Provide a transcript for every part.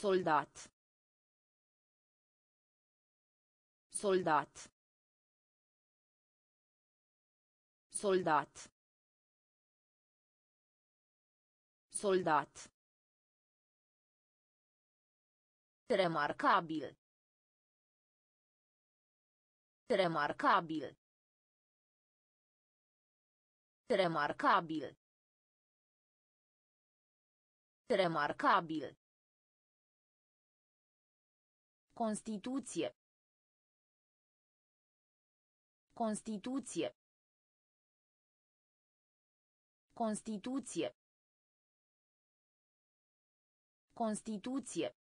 Soldat. Soldat. Soldat. Soldat. Remarcabil. Remarcabil. Remarcabil. Remarcabil. Constituție. Constituție. Constituție. Constituție.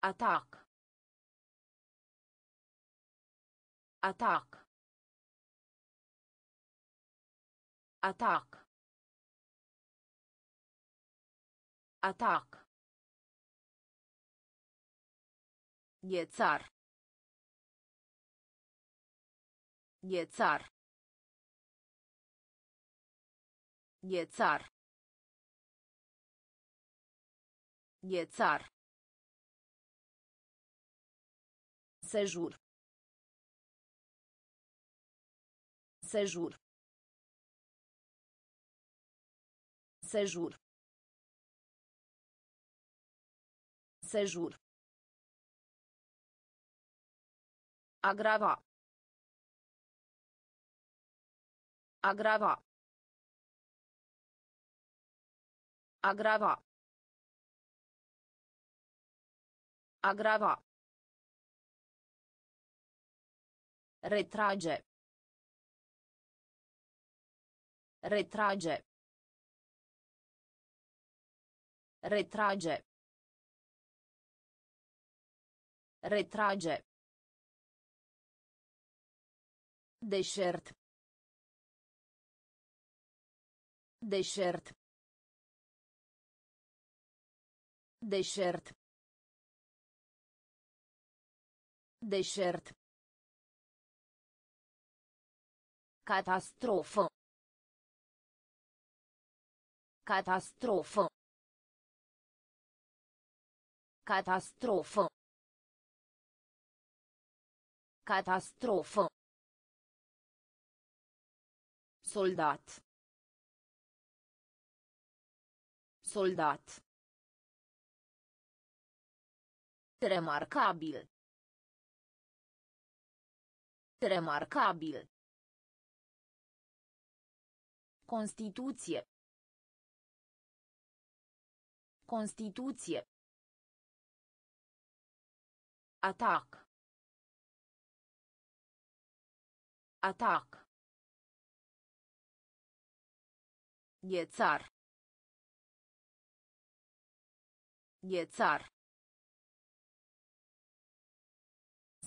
Atac. Atac. Atac. Atac. Ghețar. Ghețar. Ghețar. Ghețar. Sejur. Sejur. Sejur. Sejur. Agrava. Agrava. Agrava. Agrava. Retrage. Retrage. Retrage. Retrage. Deșert. Deșert. Deșert. Deșert. Catastrofă. Catastrofă. Catastrofă. Catastrofă. Soldat. Soldat. Remarcabil. Remarcabil. Constituție. Constituție. Atac. Atac. Ghețar. Ghețar.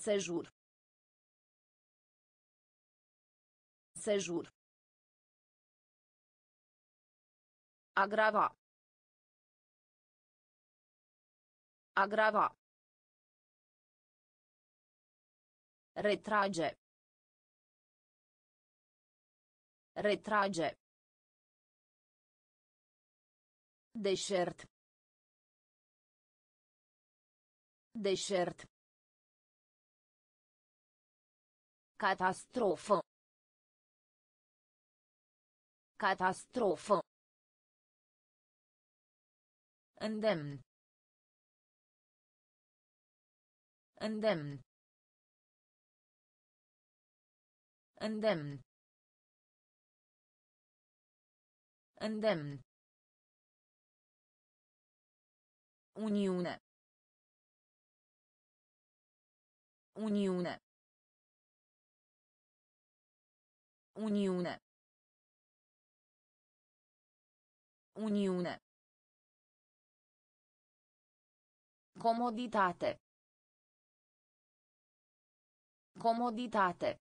Sejur. Sejur. Agrava. Agrava. Retrage. Retrage. Deșert. Deșert. Catastrofă. Catastrofă. Îndemn. Îndemn. Îndemn. Îndemn. Uniune. Uniune. Uniune. Uniune. Comoditate. Comoditate.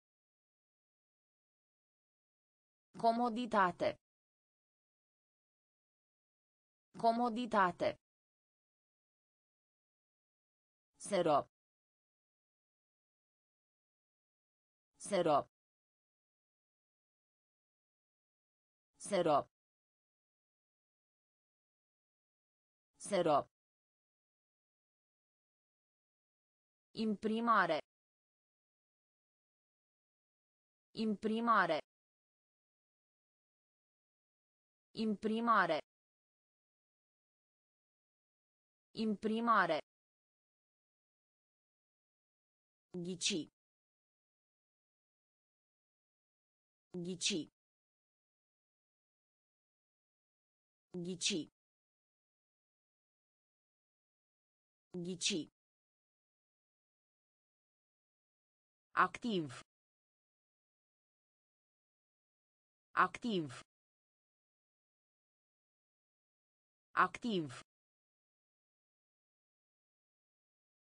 Comoditate. Comoditate. Sero. Sero. Sero. Serop. Imprimare. Imprimare. Imprimare. Imprimare. Ghici. Ghici. Ghici. Ghici. Activ. Activ. Activ.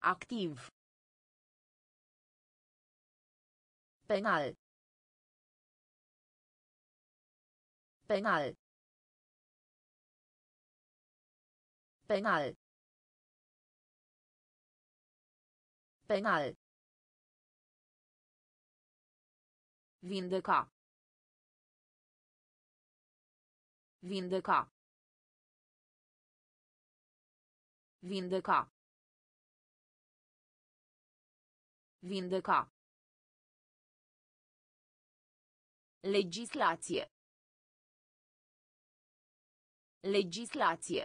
Activ. Penal. Penal. Penal. Penal. Vindeca. Vindeca. Vindeca. Vindeca. Legislație. Legislație.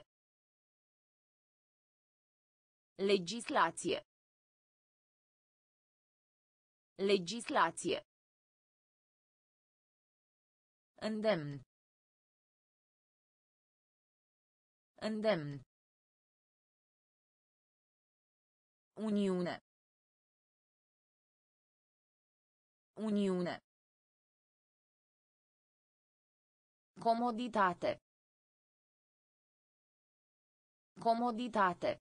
Legislație. Legislație. Îndemn. Îndemn. Uniune. Uniune. Comoditate. Comoditate.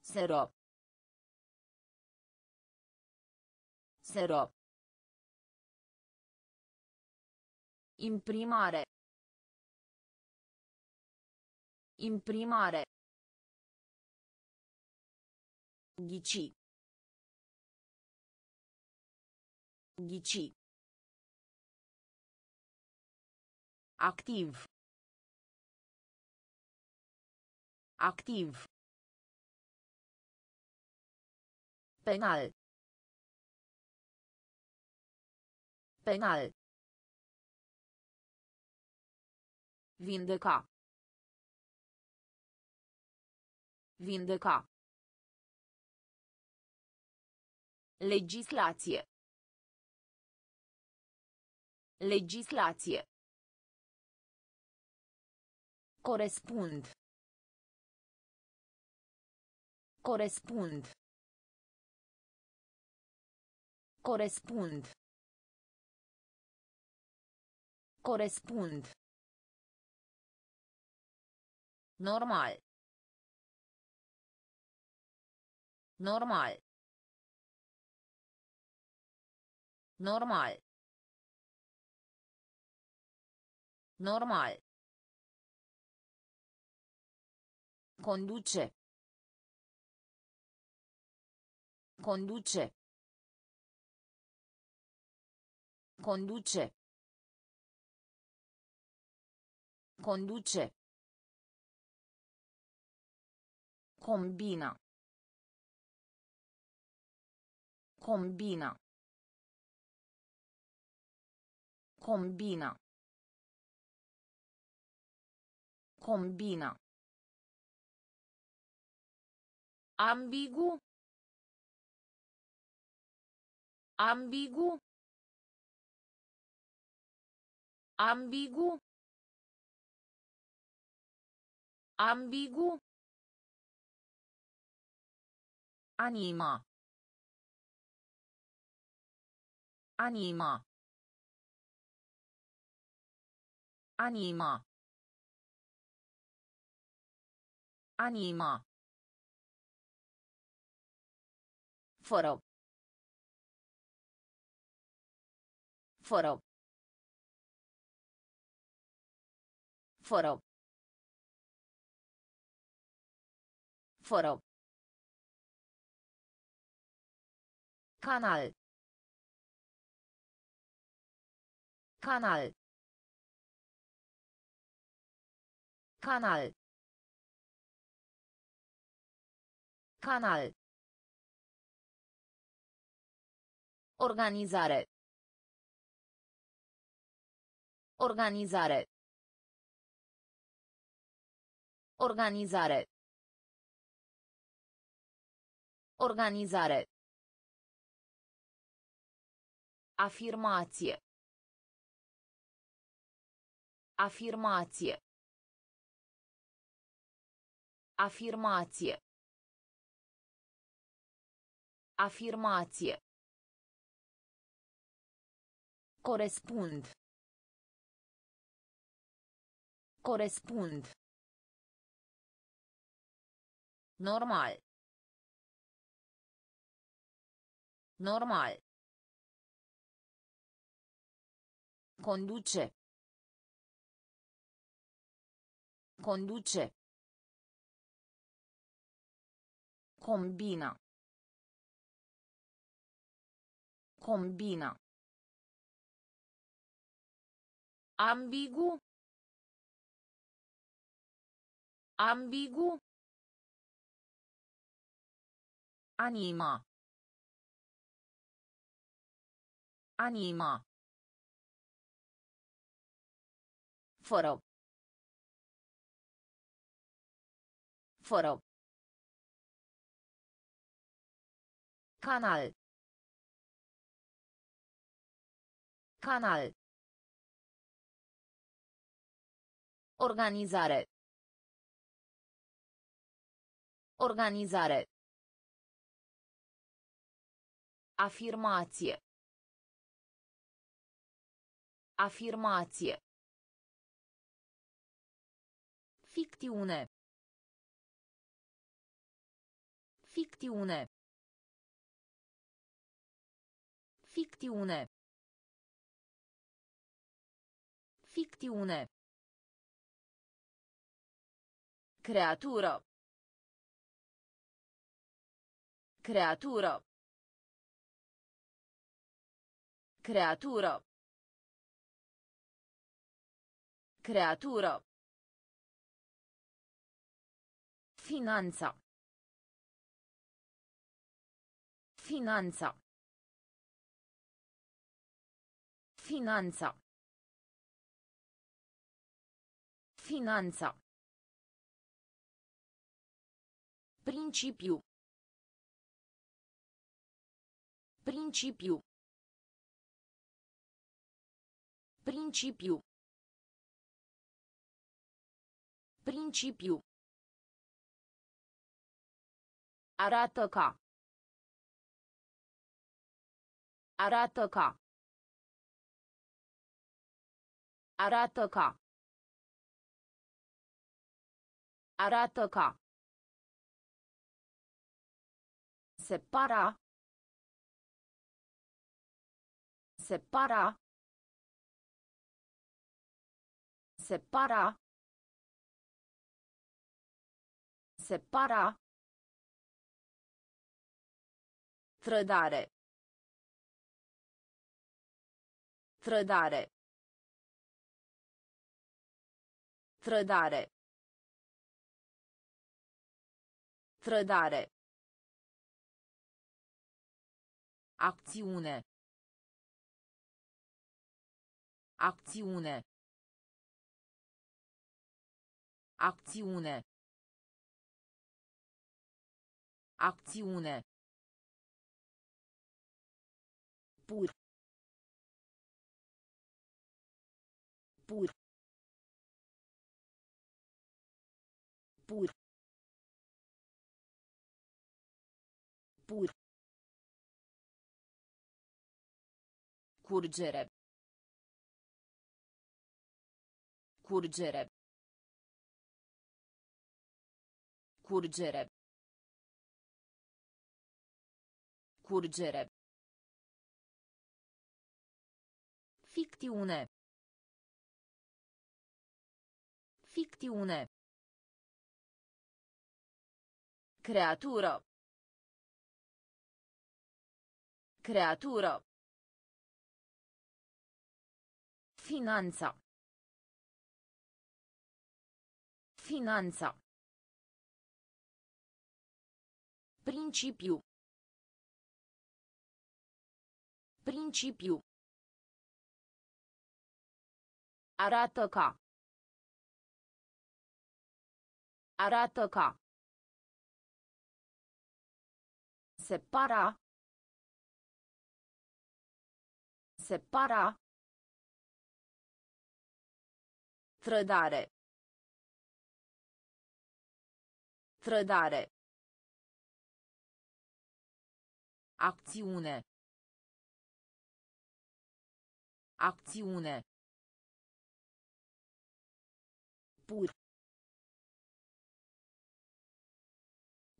Serop. Serop. Imprimare. Imprimare. Ghici. Ghici. Activ. Activ. Penal. Penal. Vindeca. Vindeca. Legislație. Legislație. Corespund. Corespund. Corespund. Corespund. Normal. Normal. Normal. Normal. Conduce. Conduce. Conduce. Conduce. Combina. Combina. Combina. Combina. Ambigu. Ambigu. Ambigu. Ambigu. Anima. Anima. Anima. Anima. Fără. Fără. Fără. Fără. Canal. Canal. Canal. Canal. Organizare. Organizare. Organizare. Organizare. Afirmație. Afirmație. Afirmație. Afirmație. Corespund. Corespund. Normal. Normal. Conduce. Conduce. Combina. Combina. Ambigu. Ambigu. Anima. Anima. Fără. Fără. Canal. Canal. Organizare. Organizare. Afirmație. Afirmație. Ficțiune. Ficțiune. Ficțiune. Ficțiune. Creatură. Creatură. Creatură. Creatură. Finanța. Finanța. Finanța. Finanța. Principiu. Principiu. Principiu. Principiu. Arată ca. Arată ca. Arată ca. Arată ca. Separa. Separa. Separa. Separa. Trădare. Trădare. Trădare. Trădare. Acțiune. Acțiune. Acțiune. Acțiune. Pur. Pur. Pur. Pur. Curgere. Curgere. Curgere. Curgere. Ficțiune. Ficțiune. Creatură. Creatură. Finanța. Finanța. Principiu. Principiu. Arată ca. Arată ca. Separa. Separa. Trădare. Trădare. Acțiune. Acțiune. Pur.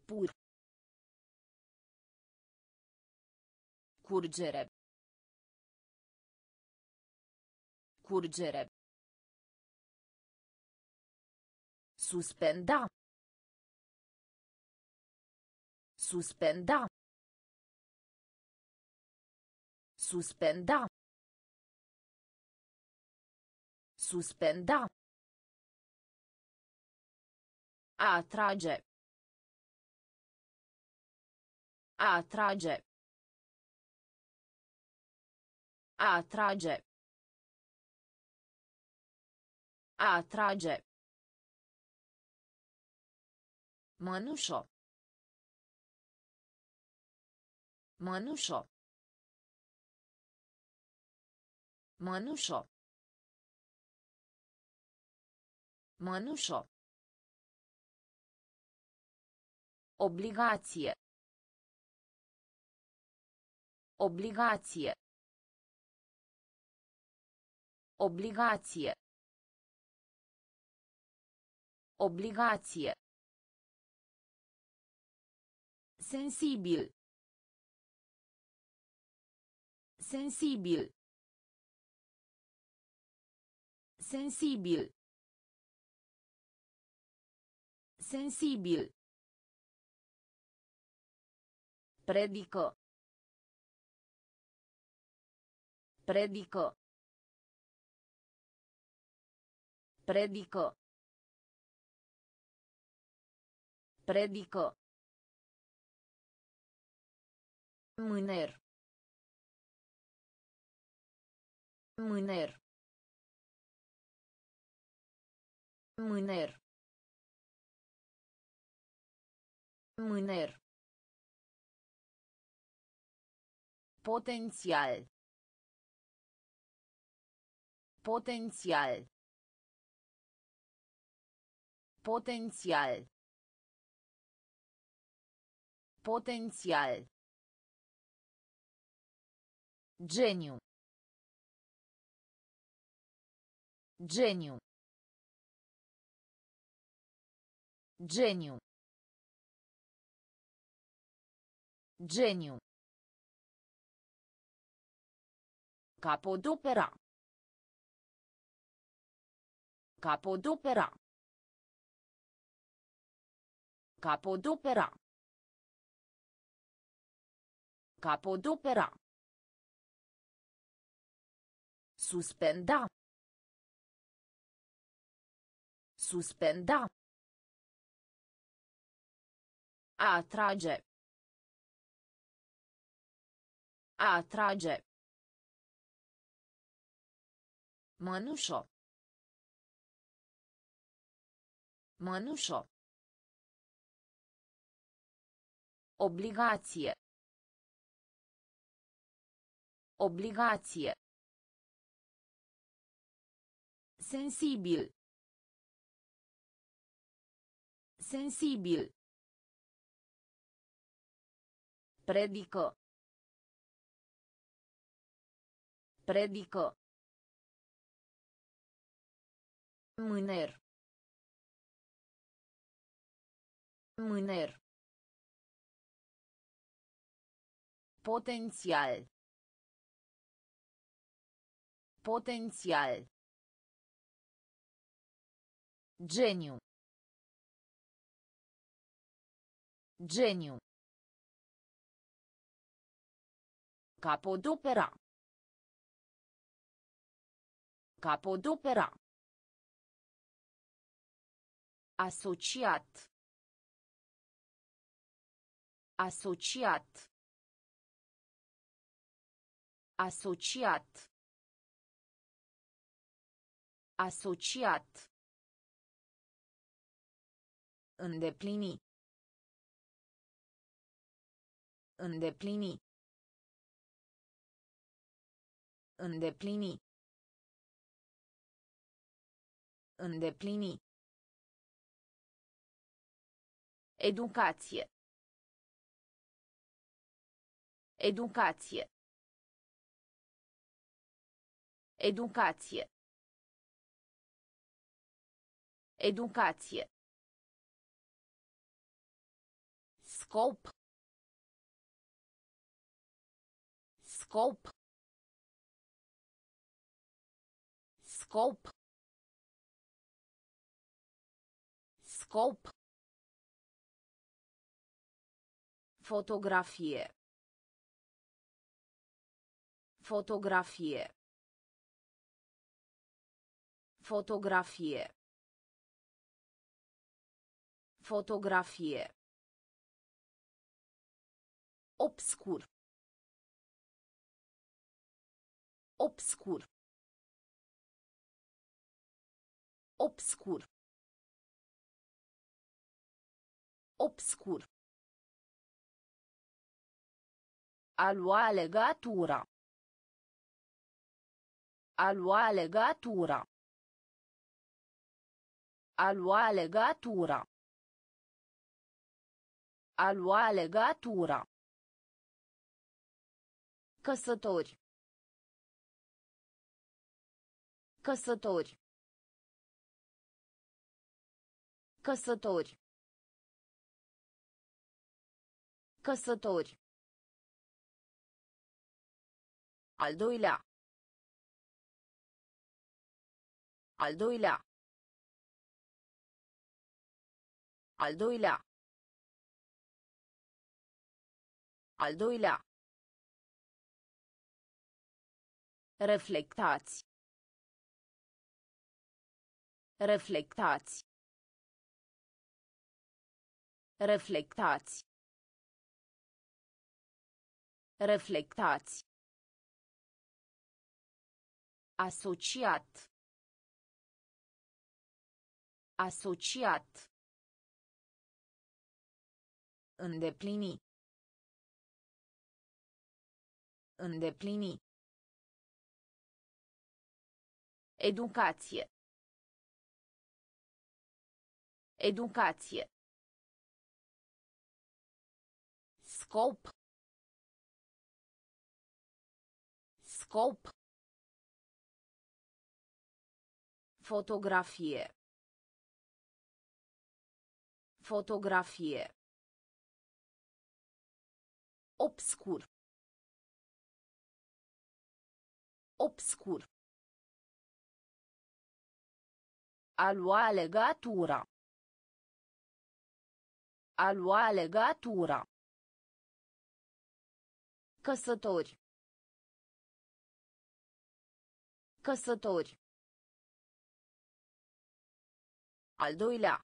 Pur. Curgere. Curgere. Suspenda. Suspenda. Suspenda. Suspenda. A atrage. A atrage. A atrage. A atrage. Mănușo. Mănușo. Mănușo. Mănușo. Obligație. Obligație. Obligație. Obligație. Sensibil. Sensibil. Sensibil. Sensibil. Predică. Predică. Predică. Predică. Mâner. Mâner. Mâner. Mâner. Potențial. Potențial. Potențial. Potențial. Geniu. Geniu. Geniu. Geniu. Capodopera. Capodopera. Capodopera. Capodopera. Suspenda. Suspenda. A atrage. A atrage. Mănușo. Mănușo. Obligație. Obligație. Sensibil. Sensibil. Predică. Predică. Mâner. Mâner. Potențial. Potențial. Geniu. Geniu. Capodopera. Capodopera. Asociat. Asociat. Asociat. Asociat. Îndeplini. Îndeplini. Îndeplini. Îndeplini. Educație. Educație. Educație. Educație. Scop. Scop. Scop. Scop. Fotografie. Fotografie. Fotografie. Fotografie. Obscur. Obscur. Obscur. Obscur. A lua legatura. A lua legatura. A lua legatura. A lua legatura. Căsători. Căsători. Căsători. Căsători. Al doilea. Al doilea. Al doilea. Al doilea. Reflectați. Reflectați. Reflectați. Reflectați. Asociat. Asociat. Îndeplini. Îndeplini. Educație. Educație. Scop. Scop. Fotografie. Fotografie. Obscur. Obscur. A lua legatura. A lua legatura. Căsători. Căsători. Al doilea.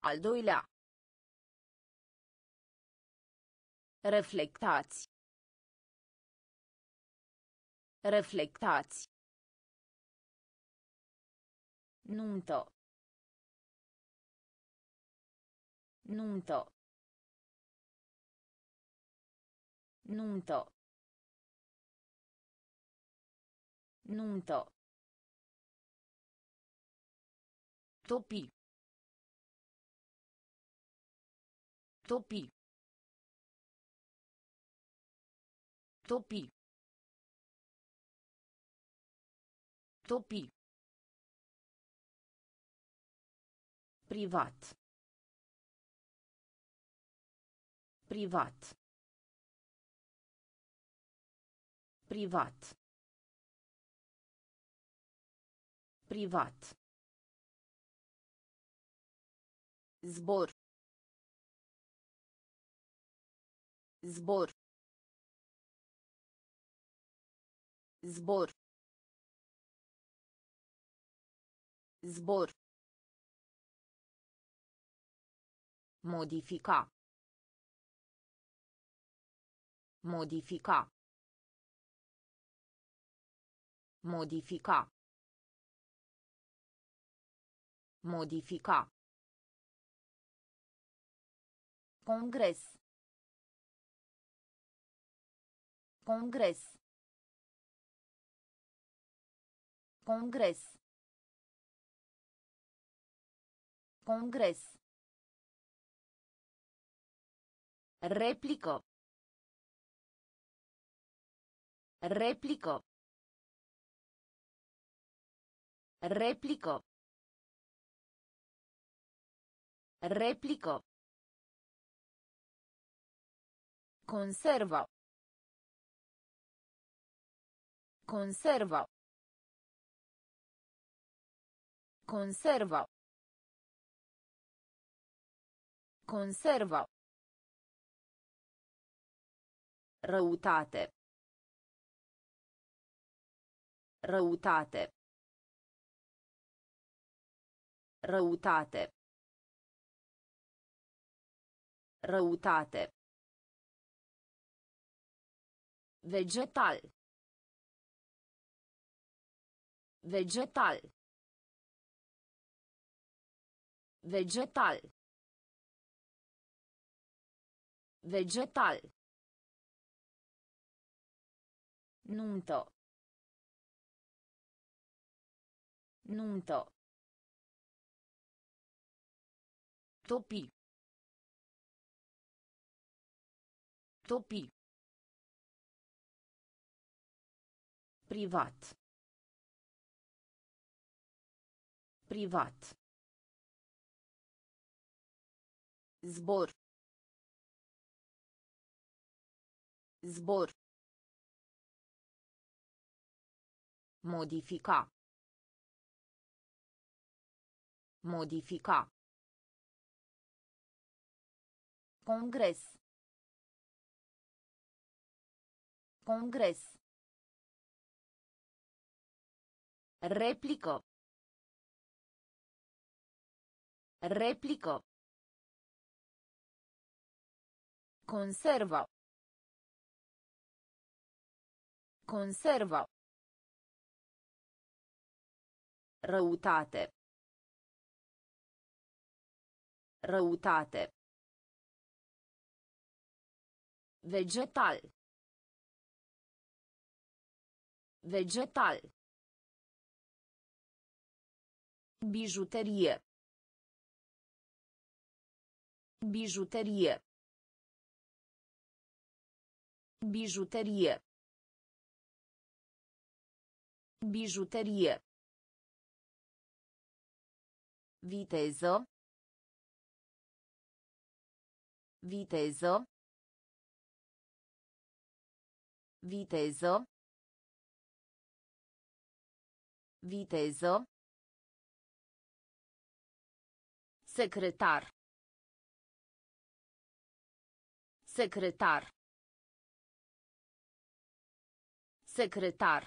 Al doilea. Reflectați. Reflectați. Nuntă. Nuntă. Nuntă. Nuntă. Topi. Topi. Topi. Topi. Privat. Privat. Privat. Privat. Zbor. Zbor. Zbor. Zbor. Modifica. Modifica. Modifica. Modifica. Congres. Congres. Congres. Congres. Réplico. Réplico. Réplico. Réplico. Conserva. Conserva. Conserva. Conserva. Răutate. Răutate. Răutate. Răutate. Vegetal. Vegetal. Vegetal. Vegetal. Nunto. Nunto. Topi. Topi. Privat. Privat. Zbor. Zbor. Modifica. Modifica. Congres. Congres. Replico. Replico. Conserva. Conserva. Răutate. Răutate. Vegetal. Vegetal. Bijuterie. Bijuterie. Bijuterie. Bijuterie. Viteză. Viteză. Viteză. Viteză. Secretar. Secretar. Secretar.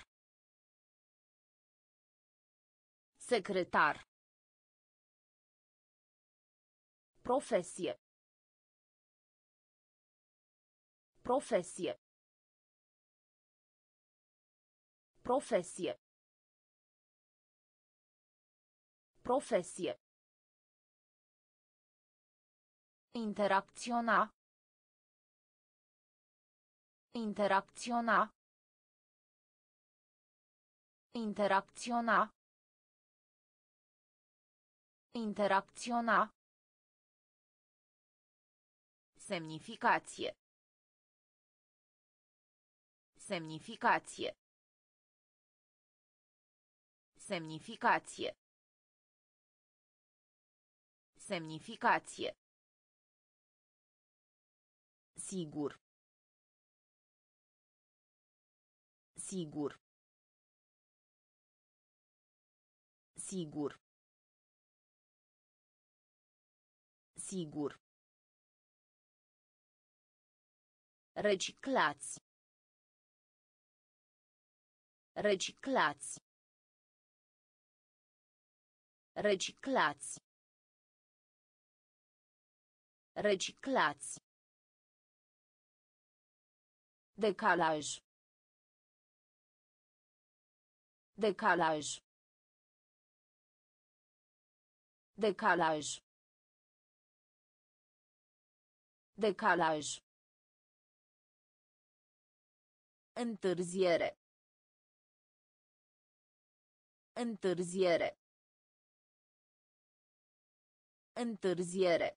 Secretar. Profesie. Profesie. Profesie. Profesie. Interacționa. Interacționa. Interacționa. Interacționa. Semnificație. Semnificație. Semnificație. Semnificație. Sigur. Sigur. Sigur. Sigur. Reciclați. Reciclați. Reciclați. Reciclați. Decalaj. Decalaj. Decalaj. Decalaj. Întârziere. Întârziere. Întârziere.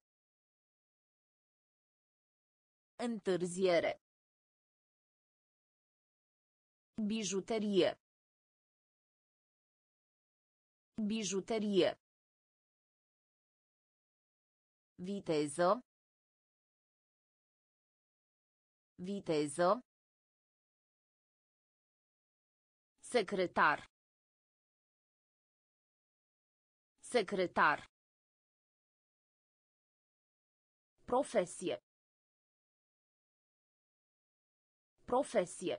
Întârziere. Bijuterie. Bijuterie. Viteză. Viteză. Secretar. Secretar. Profesie. Profesie.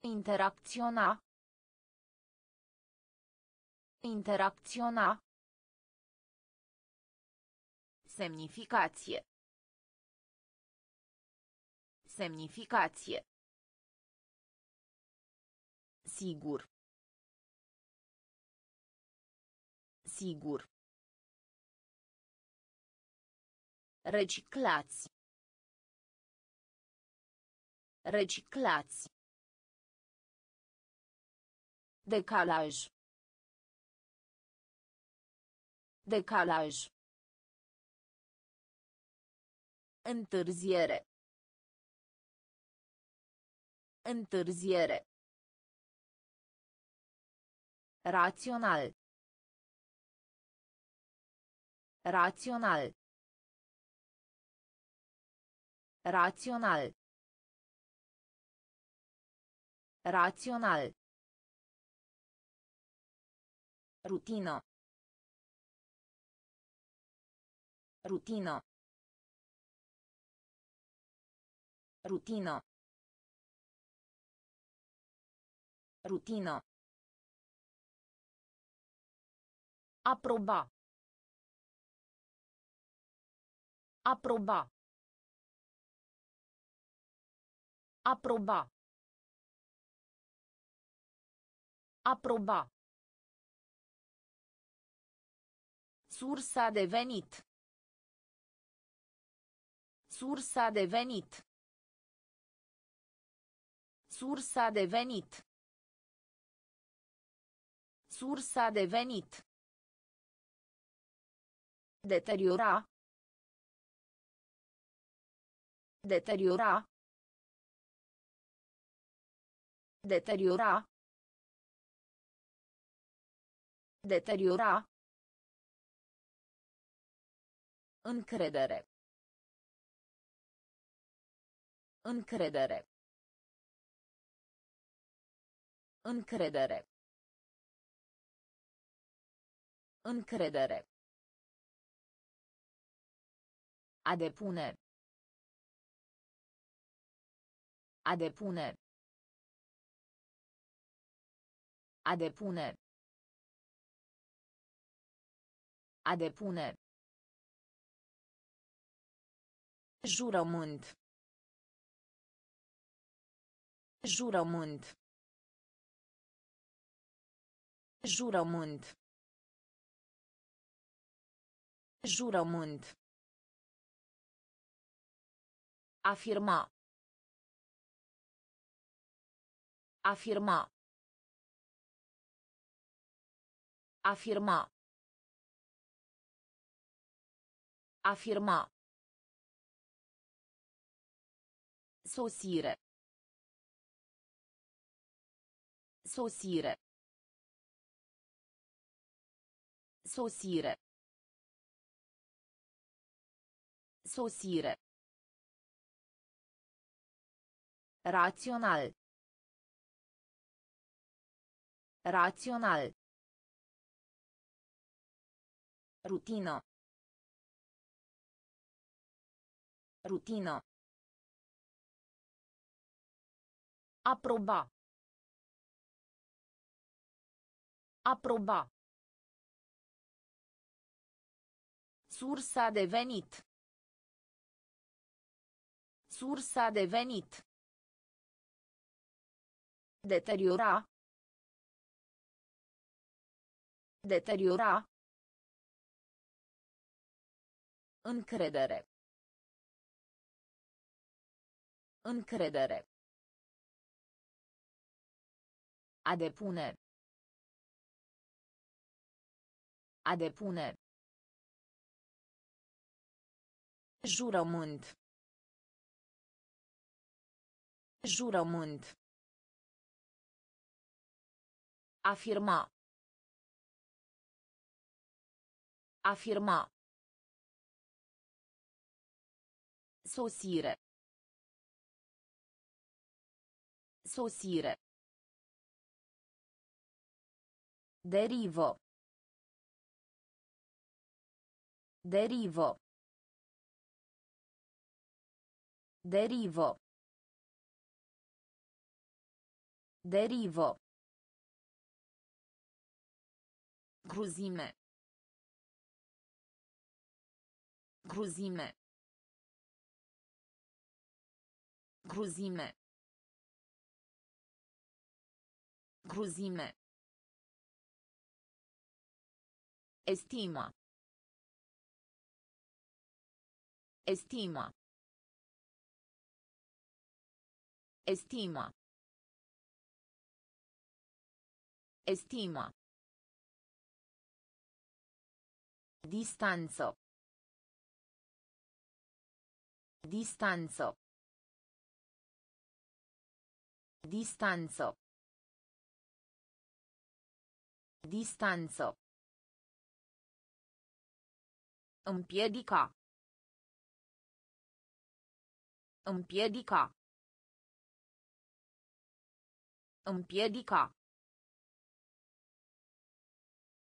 Interacționa. Interacționa. Semnificație. Semnificație. Sigur. Sigur. Reciclați. Reciclați. Decalaj. Decalaj. Întârziere. Întârziere. Rațional. Rațional. Rațional. Rațional. Rutină. Rutină. Rutină. Rutină. Aproba. Aproba. Aproba. Aproba. Sursa de venit. Sursa de venit. Sursa de venit. Sursa de venit. Deteriora. Deteriora. Deteriora. Deteriora. Încredere. Încredere. Încredere. Încredere. A depune. A depune. A depune. A depune. Jurământ. Jurământ. Jurământ. Jurământ. Afirma. Afirma. Afirma. Afirma. Sosire. Sosire. Sosire. Sosire. Rațional. Rațional. Rutină. Rutină. Aproba. Aproba. Sursa de venit. Sursa de venit. Deteriora. Deteriora. Încredere. Încredere. A depune. A depune. Jurământ. Jurământ. Afirma. Afirma. Sosire. Sosire. Derivo. Derivo. Derivo. Derivo. Cruzime. Cruzime. Cruzime. Cruzime. Estima. Estima. Estima. Estima. Distanzo. Distanzo. Distanzo. Distanzo. Împiedica. Împiedica. Împiedica.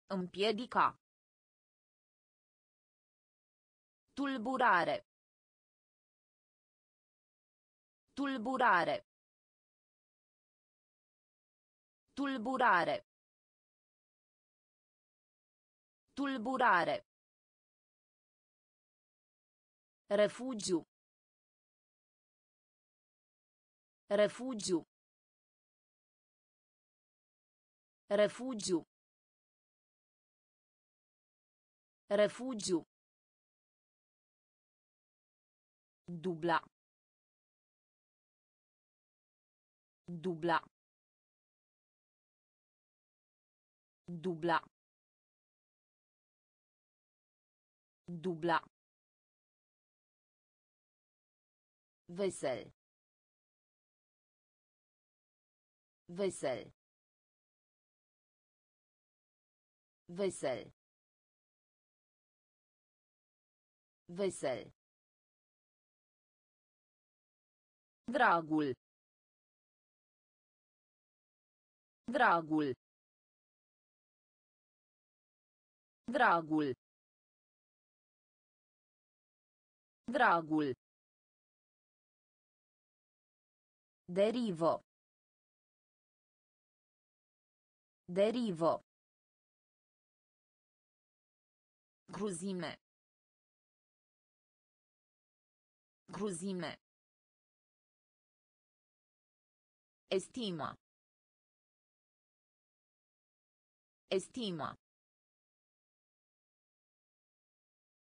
Împiedica. Tulburare. Tulburare. Tulburare. Tulburare. Refugiu. Refugiu. Refugiu. Refugiu. Dubla. Dubla. Dubla. Dubla. Vesel. Vesel. Vesel. Vesel. Dragul. Dragul. Dragul. Dragul. Derivo. Derivo. Cruzime. Cruzime. Estima. Estima.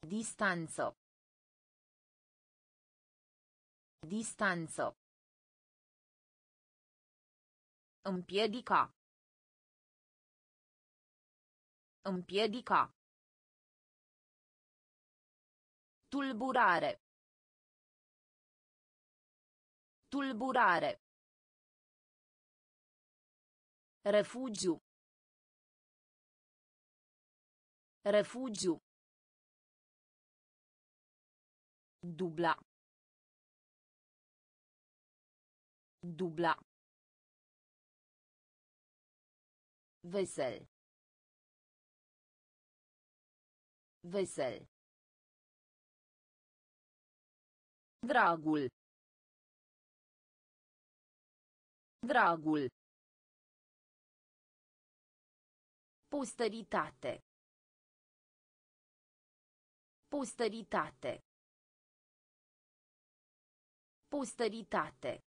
Distanzo. Distanzo. Împiedica. Împiedica. Tulburare. Tulburare. Refugiu. Refugiu. Dubla. Dubla. Vesel. Vesel. Dragul. Dragul. Posteritate. Posteritate. Posteritate.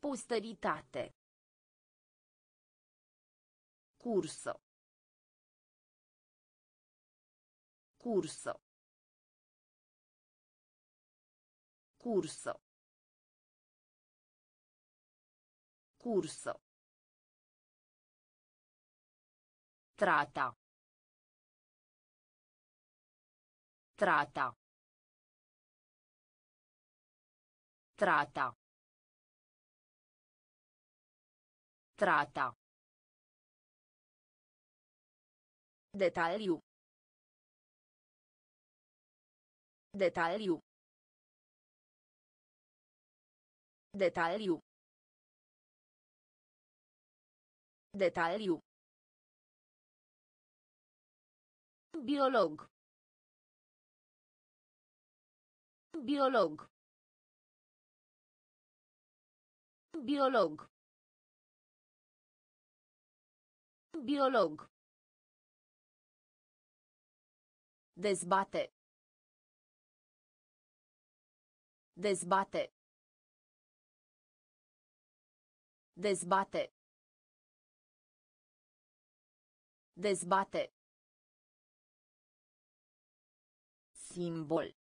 Posteritate. Curso. Curso. Curso. Curso. Trata. Trata. Trata. Trata. Detaliu. Detaliu. Detaliu. Detaliu. Biolog. Biolog. Biolog. Biolog. Dezbate. Dezbate. Dezbate. Dezbate. Simbol.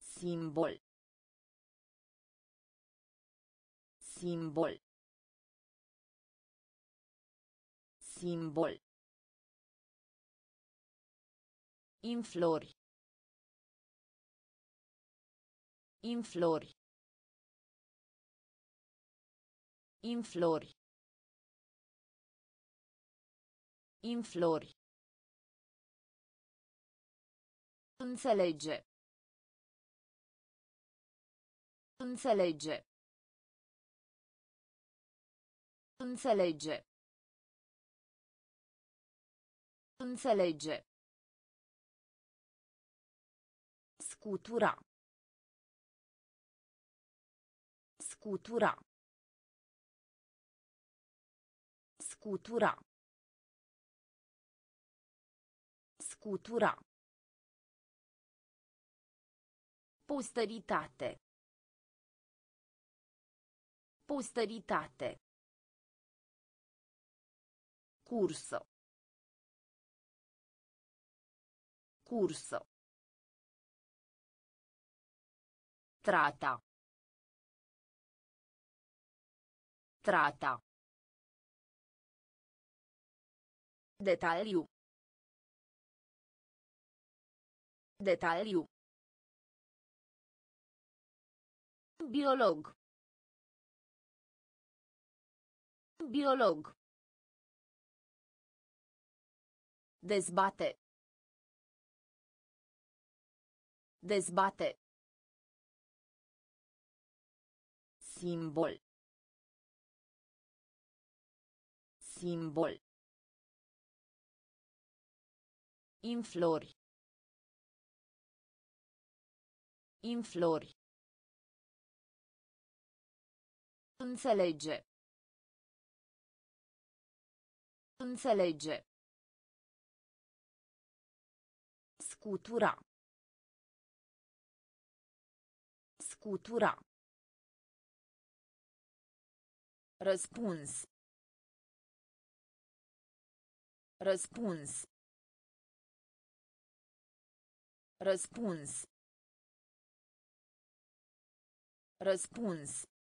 Simbol. Simbol. Simbol. Inflori. Inflori. Inflori. Inflori. Înțelege. Înțelege. Înțelege. Înțelege. Scutura. Scutura. Scutura. Scutura. Posteritate. Posteritate. Curso. Curso. Trata. Trata. Detaliu. Detaliu. Biolog. Biolog. Dezbate. Dezbate. Simbol. Simbol. Inflori. Inflori. Înțelege. Înțelege. Scutura. Scutura. Răspuns. Răspuns. Răspuns. Răspuns.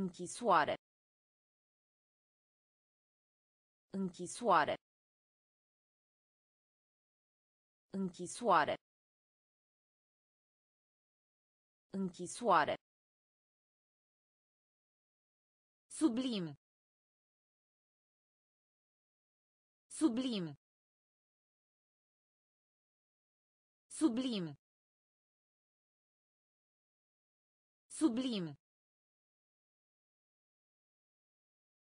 Închisoare. Închisoare. Închisoare. Închisoare. Sublim. Sublim. Sublim. Sublim.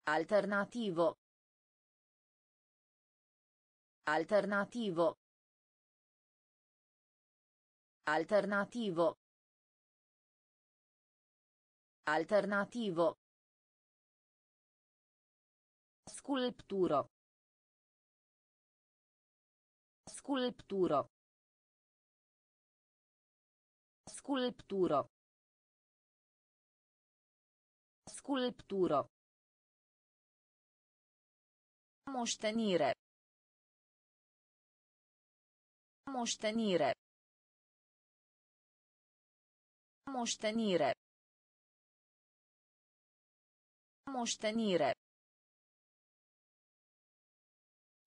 Alternativo. Alternativo. Alternativo. Alternativo. Sculpturo. Sculpturo. Sculpturo. Sculpturo. Moștenire. Moștenire. Moștenire. Moștenire.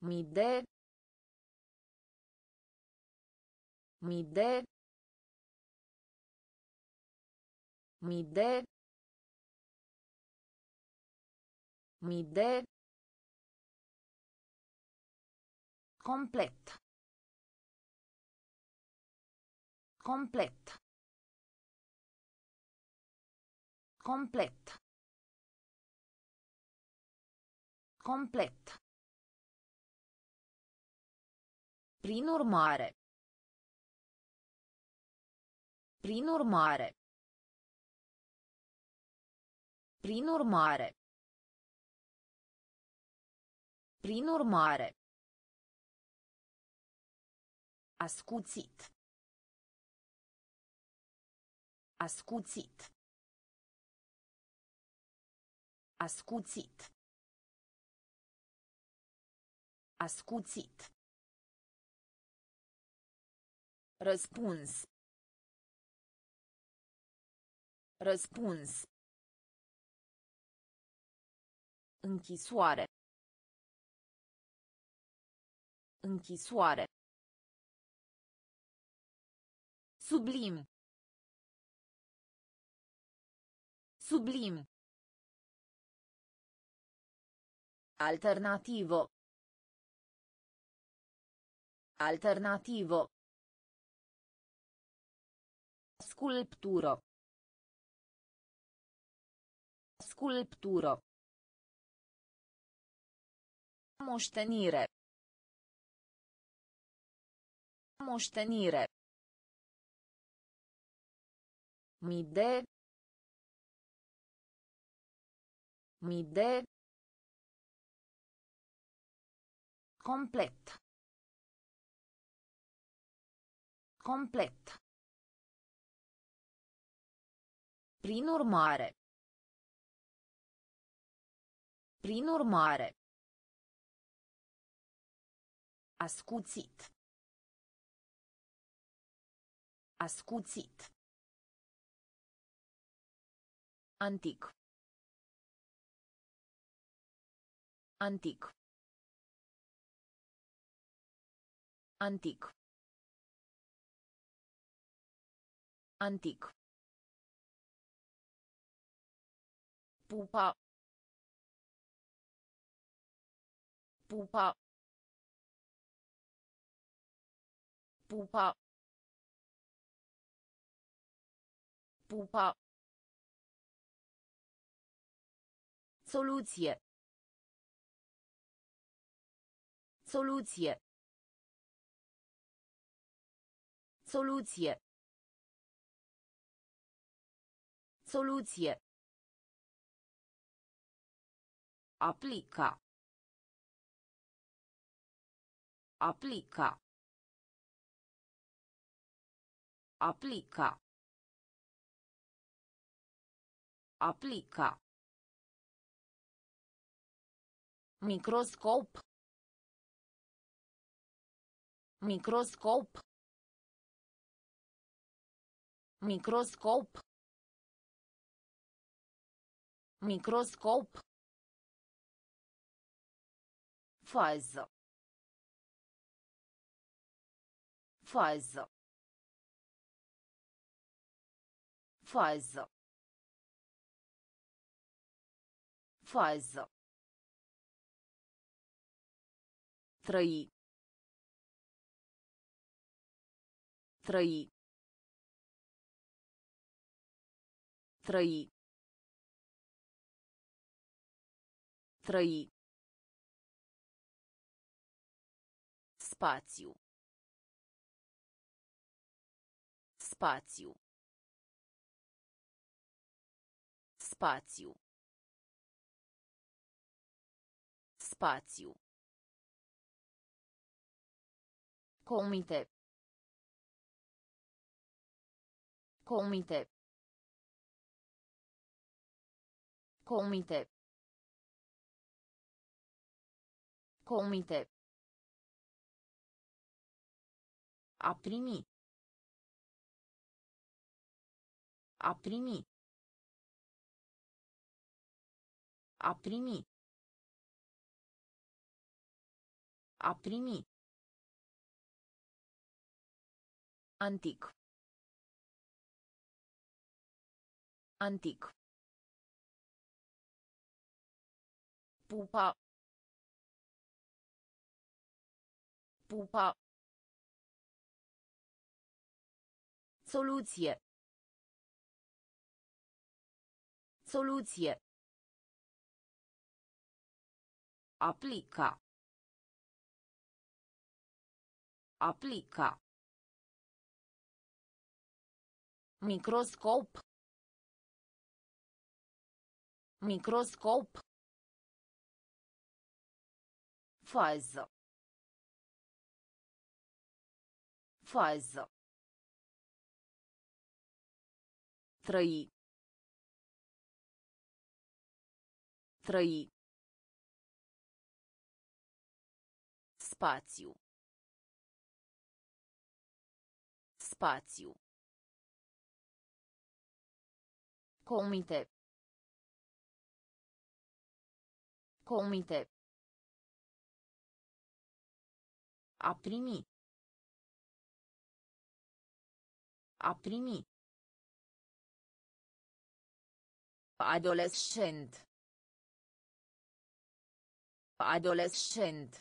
Mii de. Mii de. Mii de. Mii de. Complet. Complet. Complet. Complet. Prin urmare. Prin urmare. Prin urmare. Prin urmare. Ascuțit. Ascuțit. Ascuțit. Ascuțit. Răspuns. Răspuns. Închisoare. Închisoare. Sublim. Sublim. Alternativo. Alternativo. Sculpturo. Sculpturo. Moștenire. Moștenire. Mii de. Mii de. Complet. Complet. Prin urmare. Prin urmare. Ascuțit. Ascuțit. Antic. Antic. Antic. Antic. Pupa. Pupa. Pupa. Pupa. Soluție. Soluție. Soluție. Soluție. Aplica. Aplica. Aplica. Aplica. Microscop. Microscop. Microscop. Microscop. Fază. Fază. Fază. Fază. Trăi. Trăi. Trăi. Trăi. Spațiu. Spațiu. Spațiu. Spațiu. Comite. Comite. Comite. Comite. A primi. A primi. A primi. A primi. Antic. Antic. Pupa. Pupa. Soluție. Soluție. Aplica. Aplica. Microscop. Microscop. Fază. Fază. Trăi. Trăi. Spațiu. Spațiu. Comite. Comite. A primi. A primi. Adolescent. Adolescent.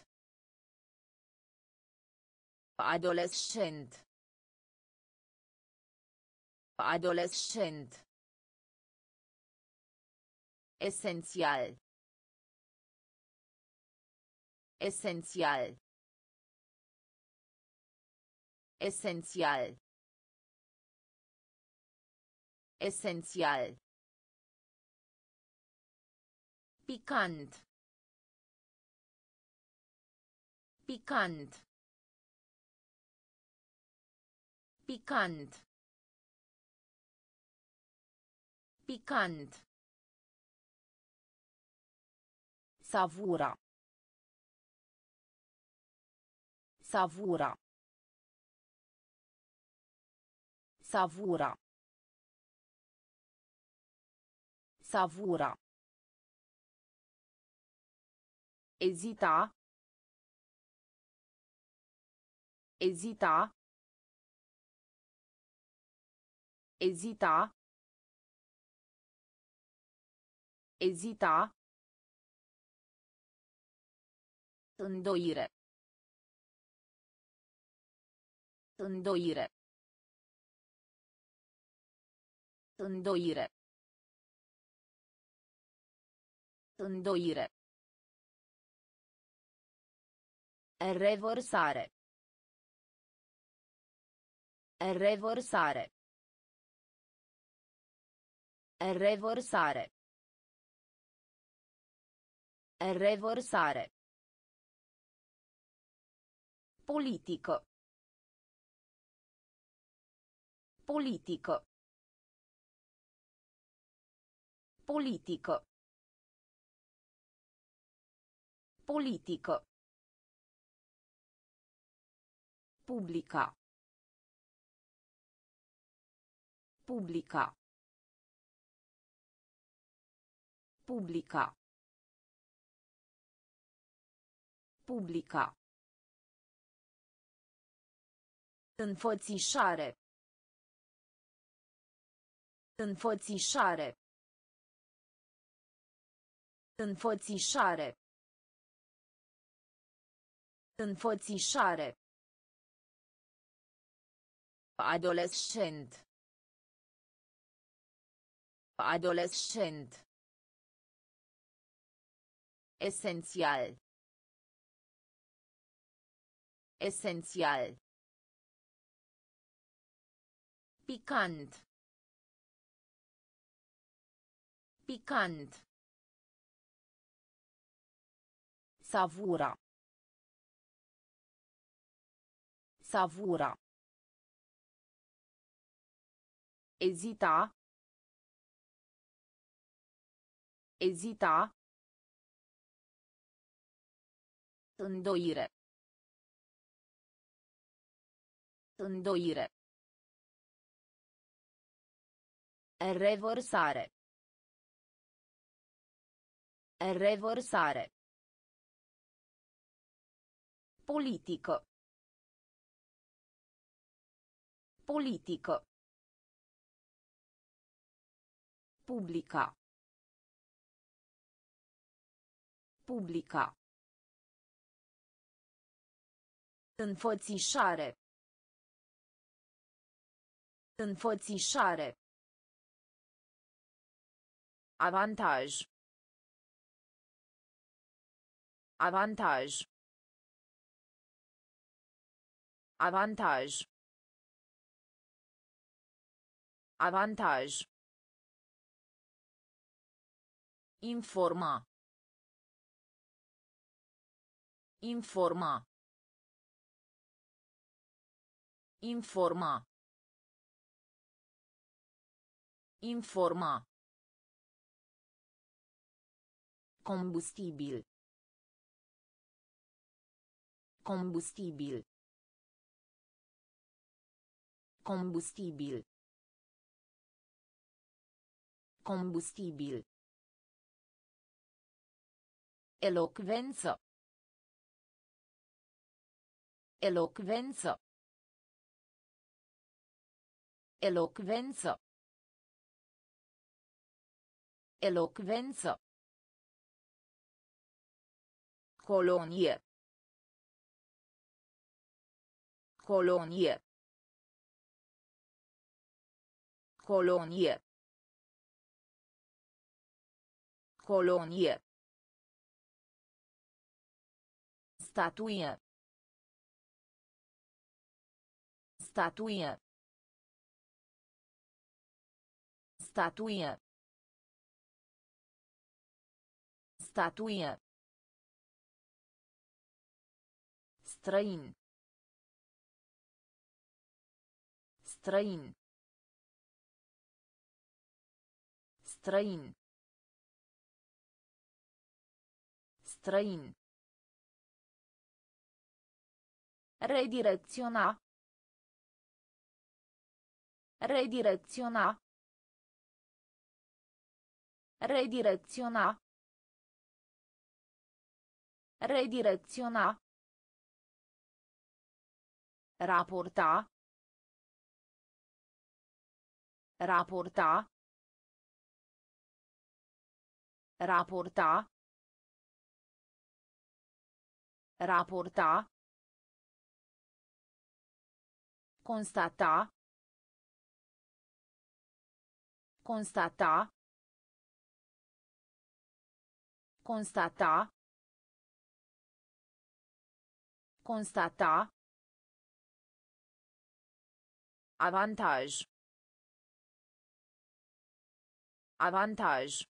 Adolescent. Adolescent. Esențial. Esențial. Esențial. Esențial. Picant. Picant. Picant. Picant. Savura. Savura. Savura. Savura. Ezita. Ezita. Ezita. Ezita. Îndoire. Îndoire. Îndoire. Îndoire. Revorsare. Revorsare. Revorsare. Revorsare. Politico. Politico. Politico. Politico. Pubblica. Pubblica. Pubblica. Pubblica. Înfățișare. Înfățișare. Înfățișare. Înfățișare. Adolescent. Adolescent. Esențial. Esențial. Picant. Picant. Savura. Savura. Ezita. Ezita. Îndoire. Îndoire. Revărsare. Revărsare. Politică. Politică. Publica. Publica. Înfățișare. Înfățișare. Avantaj. Avantaj. Avantaj. Avantaj. Informa. Informa. Informa. Informa. Combustibil. Combustibil. Combustibil. Combustibil. Elocvență. Elocvență. Elocvență. Elocvență. Colonie. Colonie. Colonie. Colonie. Statuie. Statuie. Statuie. Statuie. Străin. Străin. Străin. Străin. Redirecționa. Redirecționa. Redirecționa. Redirecționa. Raporta. Raporta. Raporta. Raporta. Constata. Constata. Constata. Constata. Avantaj. Avantaj.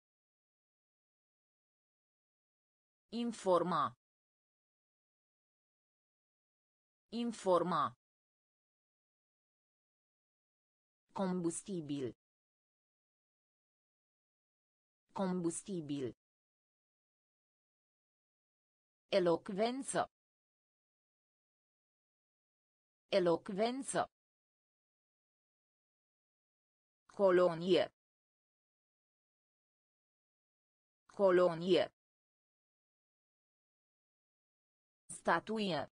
Informa. Informa. Combustibil. Combustibil. Elocvență. Elocvență. Colonie. Colonie. Statuie.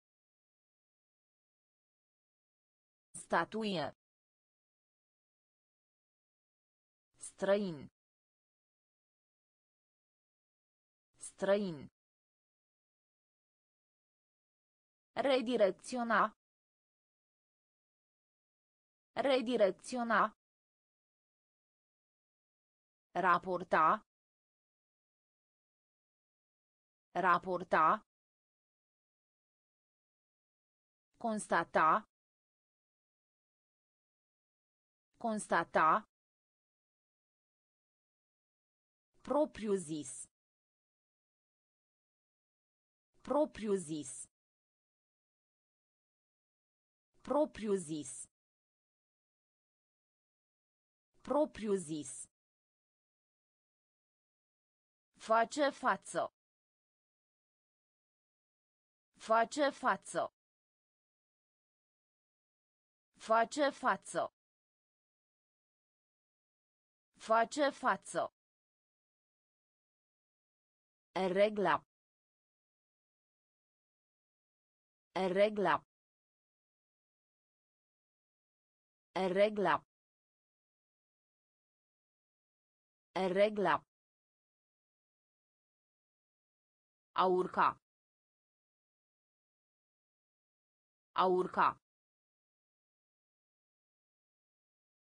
Statuie. Străin. Străin. Redirecționa. Redirecționa. Raporta. Raporta. Constata. Constata. Propriu zis. Propriu zis. Propriu zis. Propriu zis. Face față. Face față. Face față. Face față. Regla. Regla. Regla. Regla. A urca. A urca.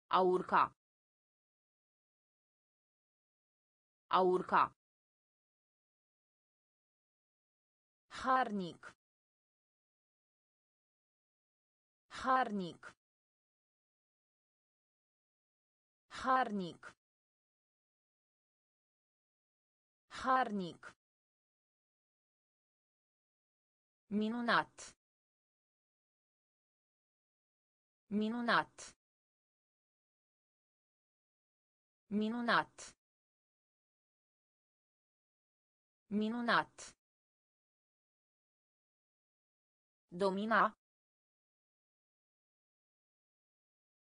A urca. A urca. Harnic. Harnic. Harnic. Harnic. Minunat. Minunat. Minunat. Minunat. Domina.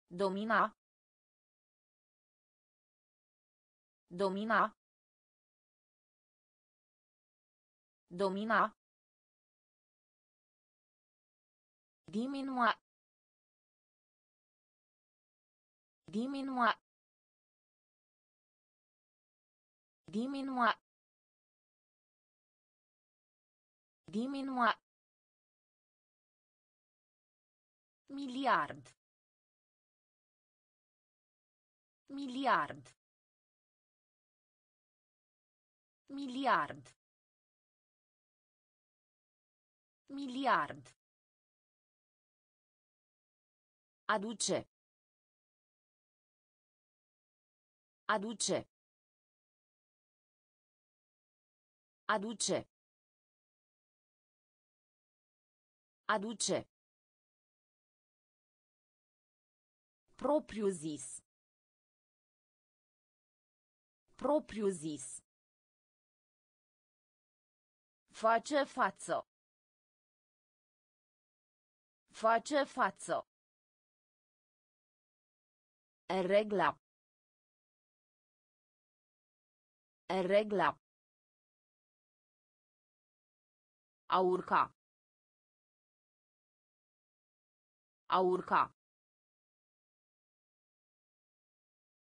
Domina. Domina. Domina. Diminua. Diminua. Diminua. Diminua. Miliard. Miliard. Miliard. Miliard. Aduce. Aduce. Aduce. Aduce. Propriu zis. Propriu zis. Face față. Face față. Regla. Regla. A urca. A urca.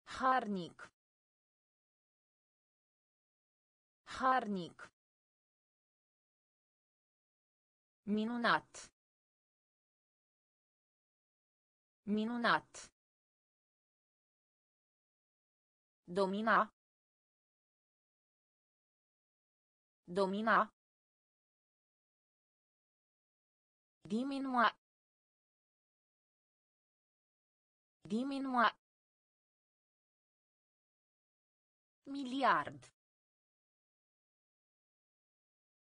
Harnic. Harnic. Minunat. Minunat. Domina. Domina. Diminua. Diminua. Miliard.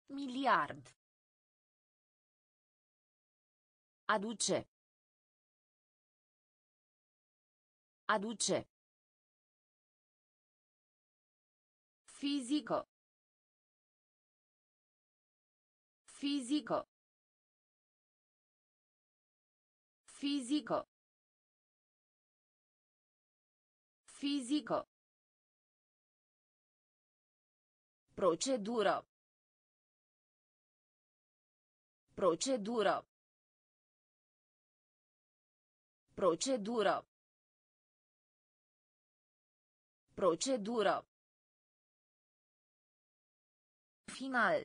Miliard. Aduce. Aduce. Fisico. Fisico. Fisico. Fisico. Procedură. Procedură. Procedură. Procedură. Final.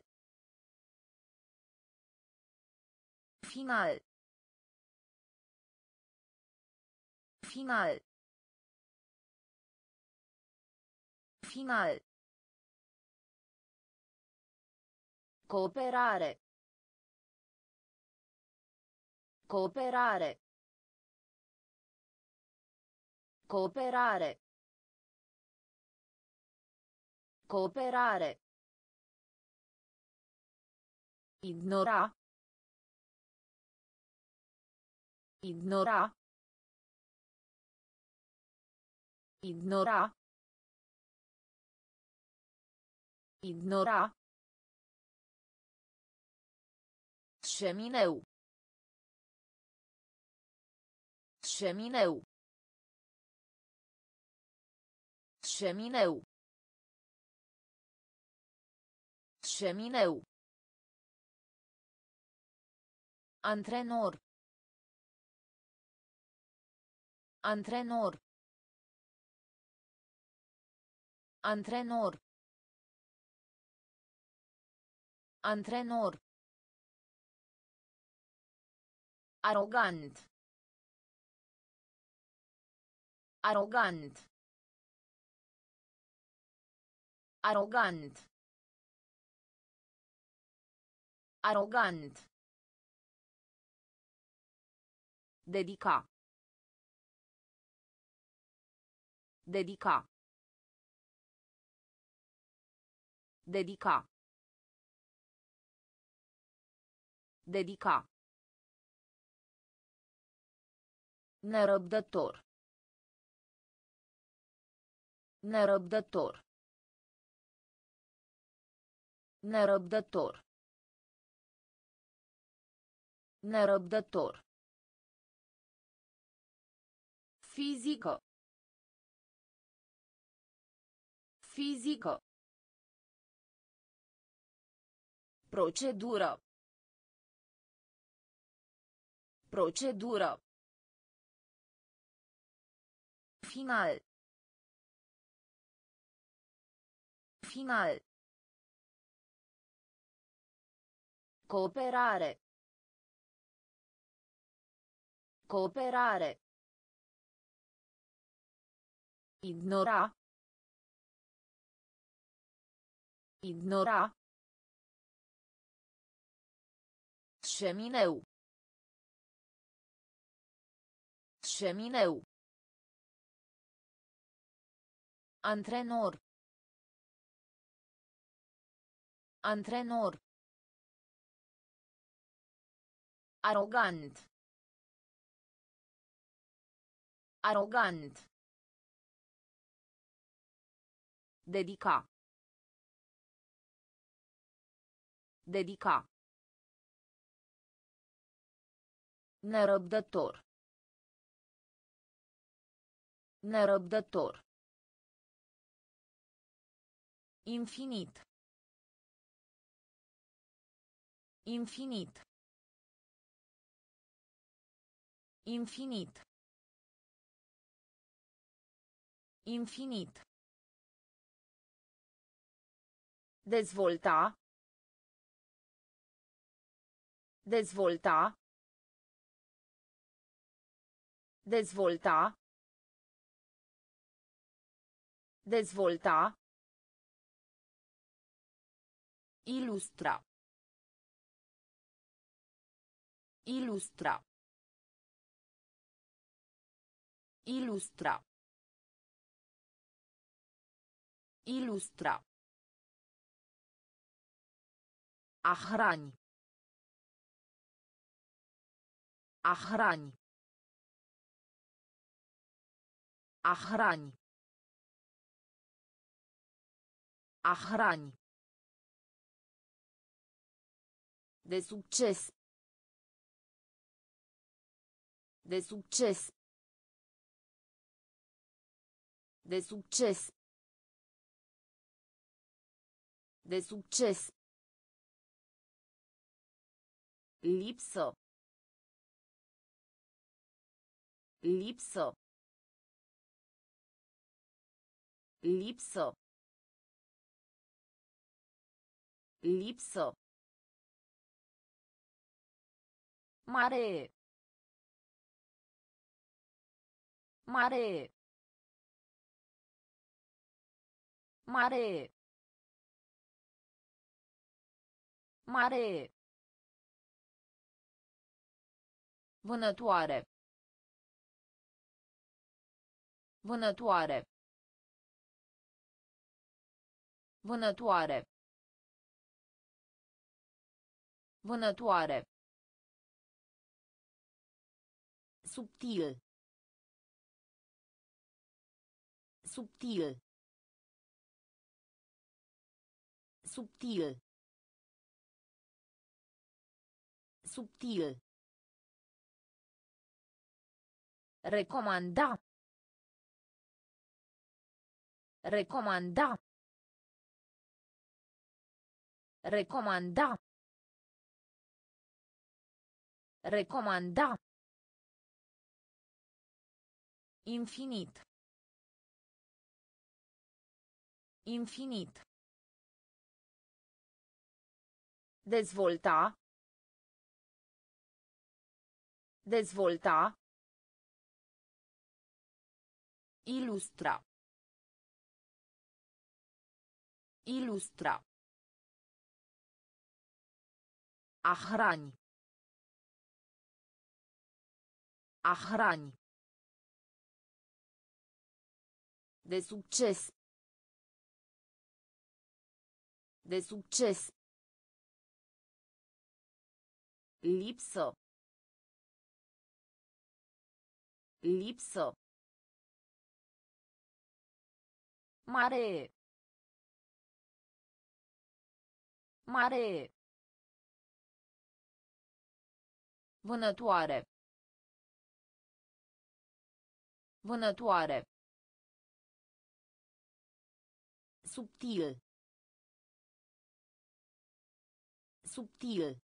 Final. Final. Final. Cooperare. Cooperare. Cooperare. Cooperare. Ignora. Ignora. Ignora. Ignora. Șemineu. Șemineu. Șemineu. Șemineu. Antrenor. Antrenor. Antrenor. Antrenor. Arogant. Arogant. Arogant. Arogant. Dedica. Dedica. Dedica. Dedica. Nerăbdător. Nerăbdător. Nerăbdător. Nerăbdător. Fizică. Fizică. Procedură. Procedură. Final. Final. Cooperare. Cooperare. Ignora. Ignora. Șemineu. Șemineu. Antrenor. Antrenor. Arogant. Arogant. Dedica. Dedica. Nerăbdător. Nerăbdător. Infinit. Infinit. Infinit. Infinit. Dezvolta. Dezvolta. Dezvolta. Dezvolta. Ilustra. Ilustra. Ilustra. Ilustra. A hrani. A hrani. A hrani. A hrani. De succes. De succes. De succes. De succes. Lipsă. Lipsă. Lipsă. Lipsă. Mare. Mare. Mare. Mare. Vânătoare. Vânătoare. Vânătoare. Vânătoare. Subtil. Subtil. Subtil. Subtil. Recomanda. Recomanda. Recomanda. Recomanda. Infinit. Infinit. Dezvolta. Dezvolta. Ilustra. Ilustra. A hrani. A hrani. De succes. De succes. Lipsă. Lipsă. Mare. Mare. Vânătoare. Vânătoare. Subtil. Subtil.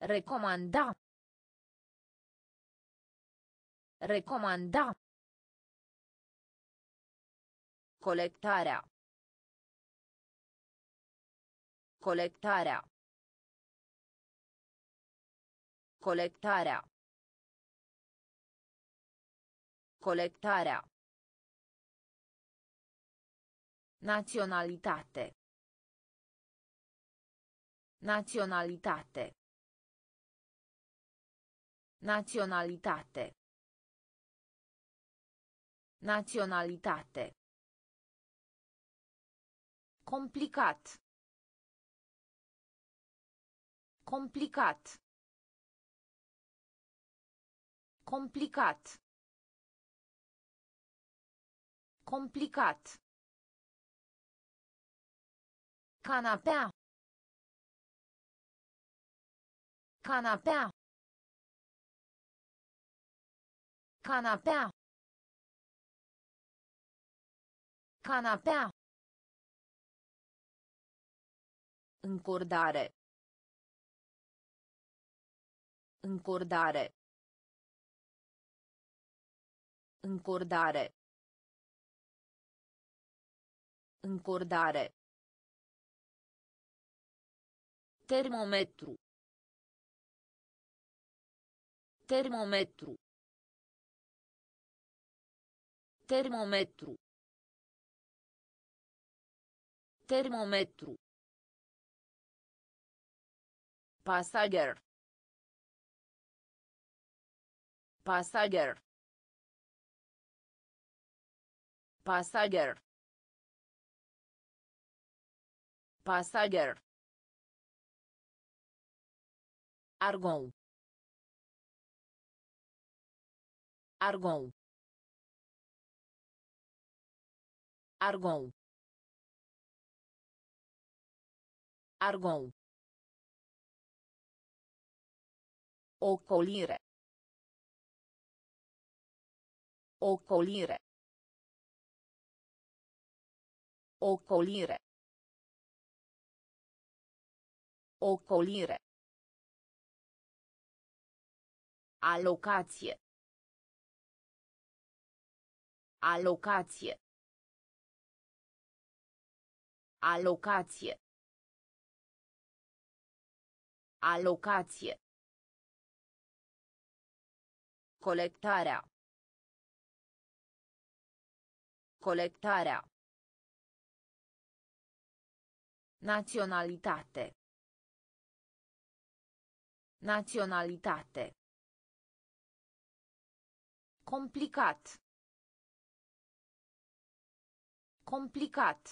Recomanda. Recomanda. Colectarea. Colectarea. Colectarea. Colectarea. Naționalitate. Naționalitate. Naționalitate. Naționalitate. Complicat. Complicat. Complicat. Complicat. Canapea. Canapea. Canapea. Canapea. Încordare. Încordare. Încordare. Încordare. Termometru. Termometru. Termometru. Termometru. Pasager. Pasager. Pasager. Pasager. Argon. Argon. Argon. Argon. Ocolire. Ocolire. Ocolire. Ocolire. Alocație. Alocație. Alocație. Alocație. Colectarea. Colectarea. Naționalitate. Naționalitate. Complicat. Complicat.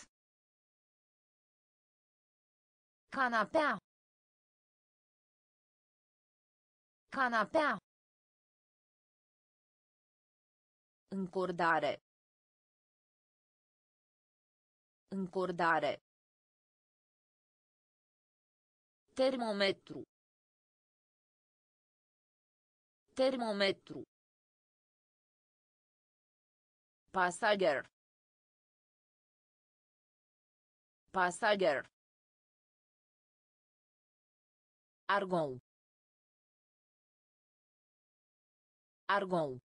Canapea. Canapea. Încordare. Încordare. Termometru. Termometru. Pasager. Pasager. Argon. Argon.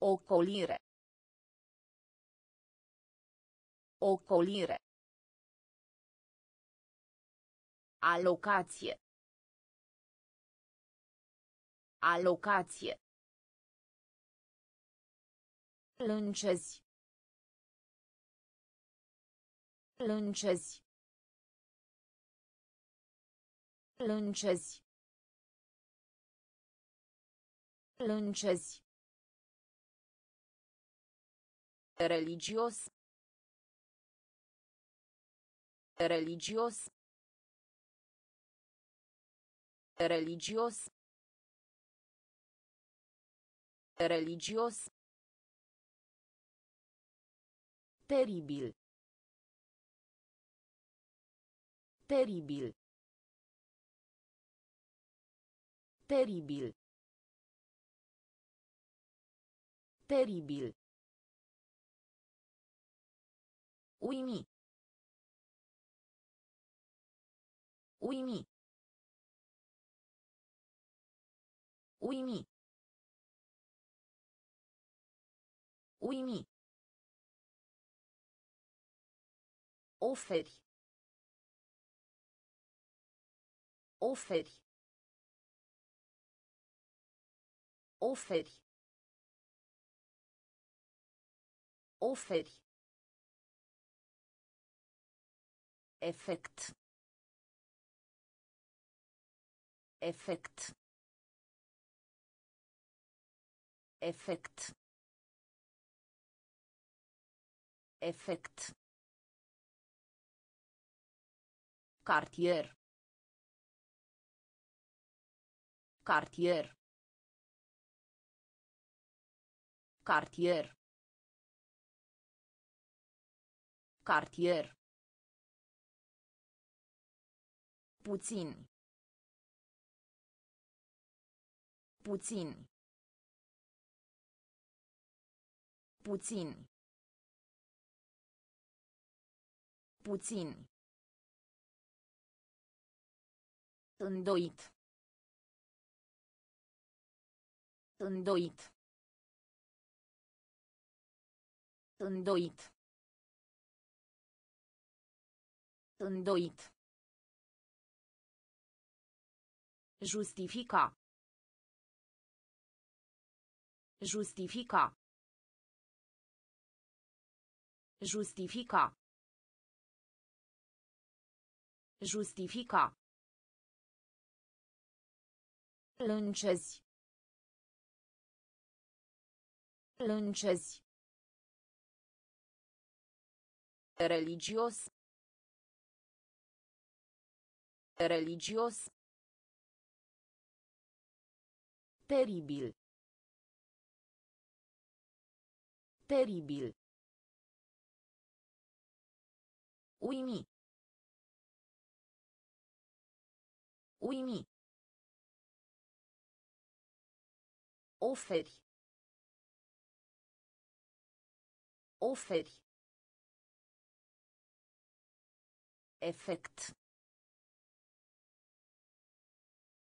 Ocolire. Ocolire. Alocație. Alocație. Lâncezi. Lâncezi. Lâncezi. Lâncezi. Religios. Religios. Religios. Religios. Teribil. Teribil. Teribil. Teribil. Uimi. Uimi. Uimi. Uimi. Oferi. Oferi. Oferi. Oferi. Efect. Efect. Efect. Efect. Cartier. Cartier. Cartier. Cartier. Puțin. Puțin. Puțin. Puțin. Îndoit. Îndoit. Îndoit. Îndoit. Justifica. Justifica. Justifica. Justifica. Lâncezi. Lâncezi. Religios. Religios. Teribil. Teribil. Uimi. Uimi. Oferi. Oferi. Efect.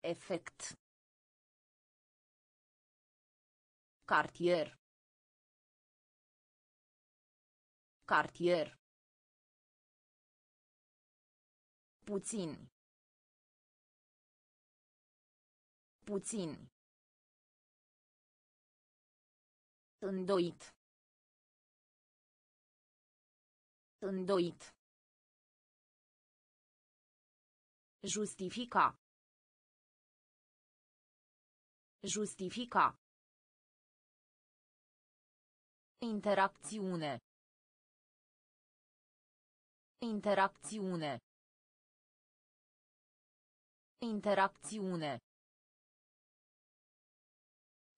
Efect. Cartier. Cartier. Puțin. Puțin. Îndoit. Îndoit. Justifica. Justifica. Interacțiune. Interacțiune. Interacțiune.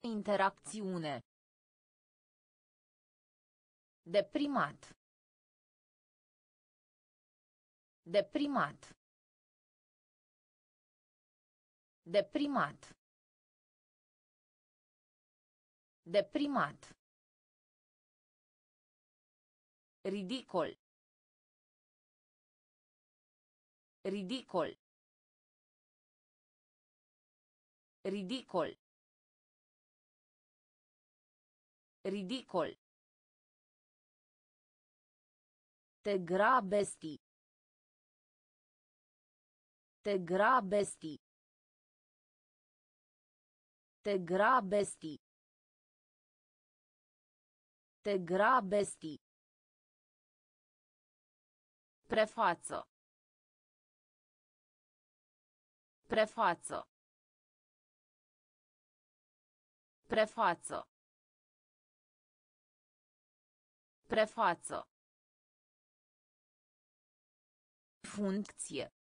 Interacțiune. Deprimat. Deprimat. Deprimat. Deprimat. Ridicol. Ridicol. Ridicol. Ridicol. Te grabesti. Te grabesti. Te grabesti. Te grabesti. Prefață. Prefață. Prefață. Prefață. Funcție.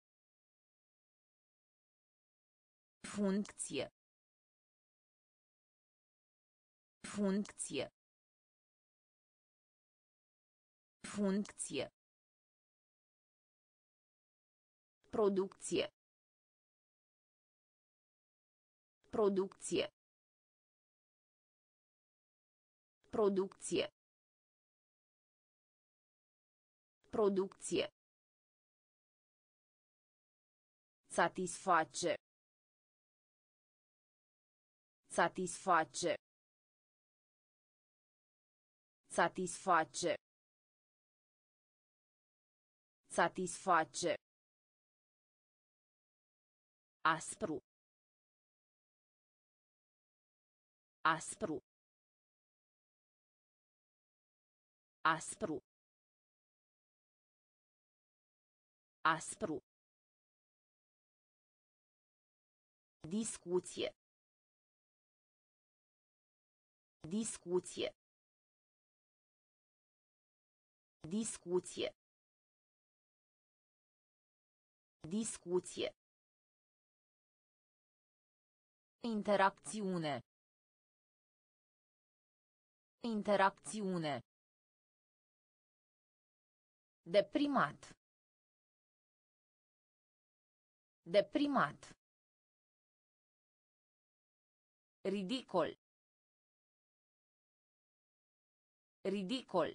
Funcție. Funcție. Funcție. Producție. Producție. Producție. Producție. Satisface. Satisface. Satisface. Satisface. Aspru. Aspru. Aspru. Aspru. Discuție. Discuție. Discuție. Discuție. Interacțiune. Interacțiune. Deprimat. Deprimat. Ridicol. Ridicol.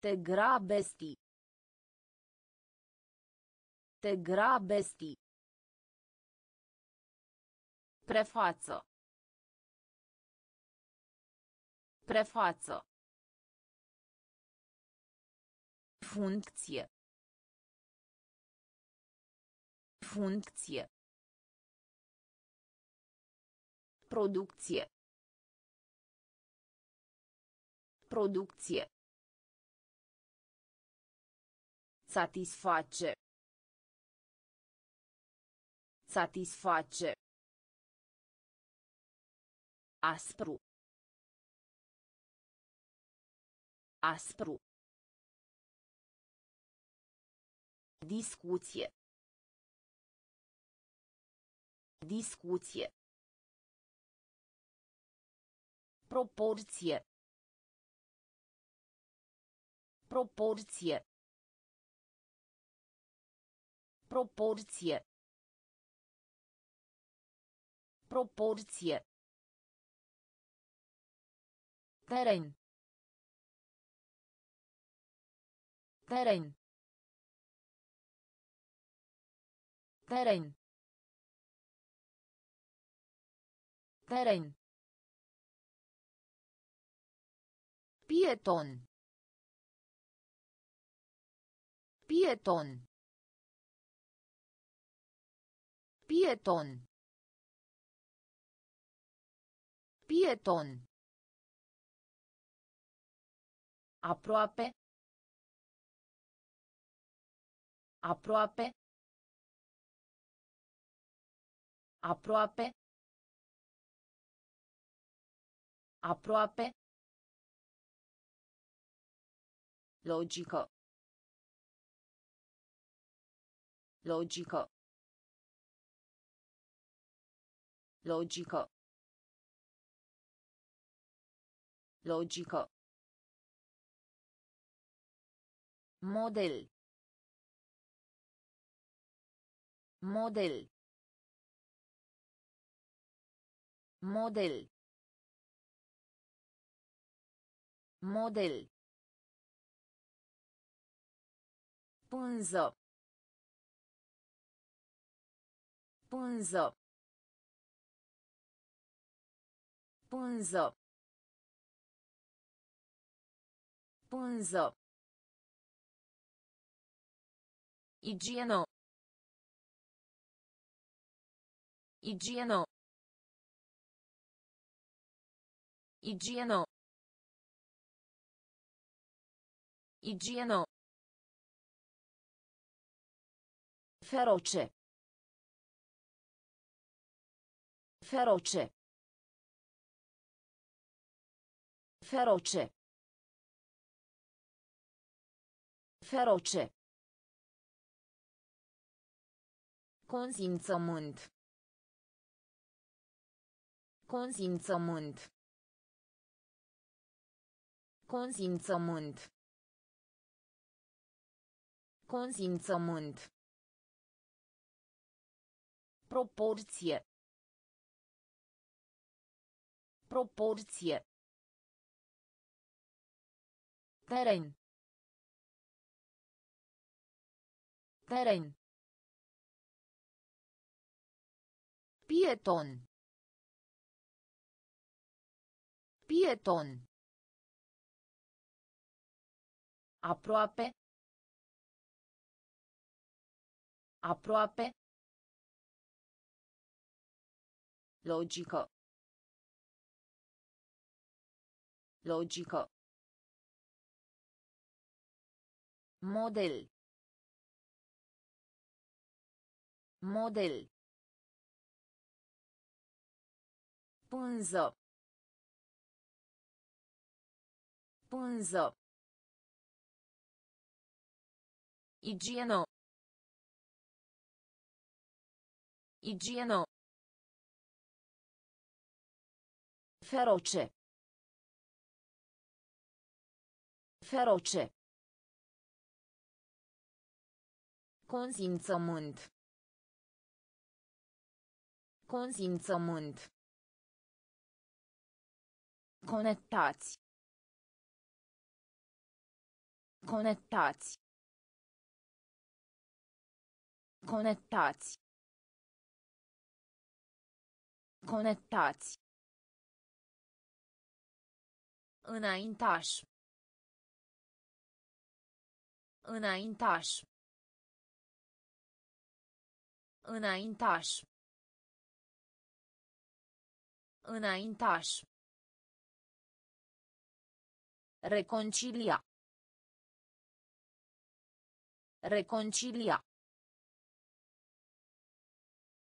Te grabesti. Te grabesti. Prefață. Prefață. Funcție. Funcție. Producție. Producție. Satisface. Satisface. Aspru. Aspru. Discuție. Discuție. Proporție. Proporție. Proporție. Proporție. Teren. Teren. Teren. Teren. Pieton. Pieton. Pieton. Pieton. Aproape. Aproape. Aproape. Aproape. Logică. Logică. Logică. Logică. Model. Model. Model. Model. Pânză. Pânză. Pânză. Pânză. Igieno. Igieno. Igieno. Igieno. Feroce. Feroce. Feroce. Feroce. Consimțământ. Consimțământ. Consimțământ. Consimțământ. Proporție. Proporție. Teren. Teren. Pieton. Pieton. Aproape. Aproape. Logică. Logică. Model. Model. Pânză. Pânză. Igieno. Igieno. Feroce. Feroce. Consimțământ. Consimțământ. Conectați. Conectați. Conectați. Conectați. Înaintaș. Înaintaș. Înaintaș. Înaintaș. Reconcilia. Reconcilia.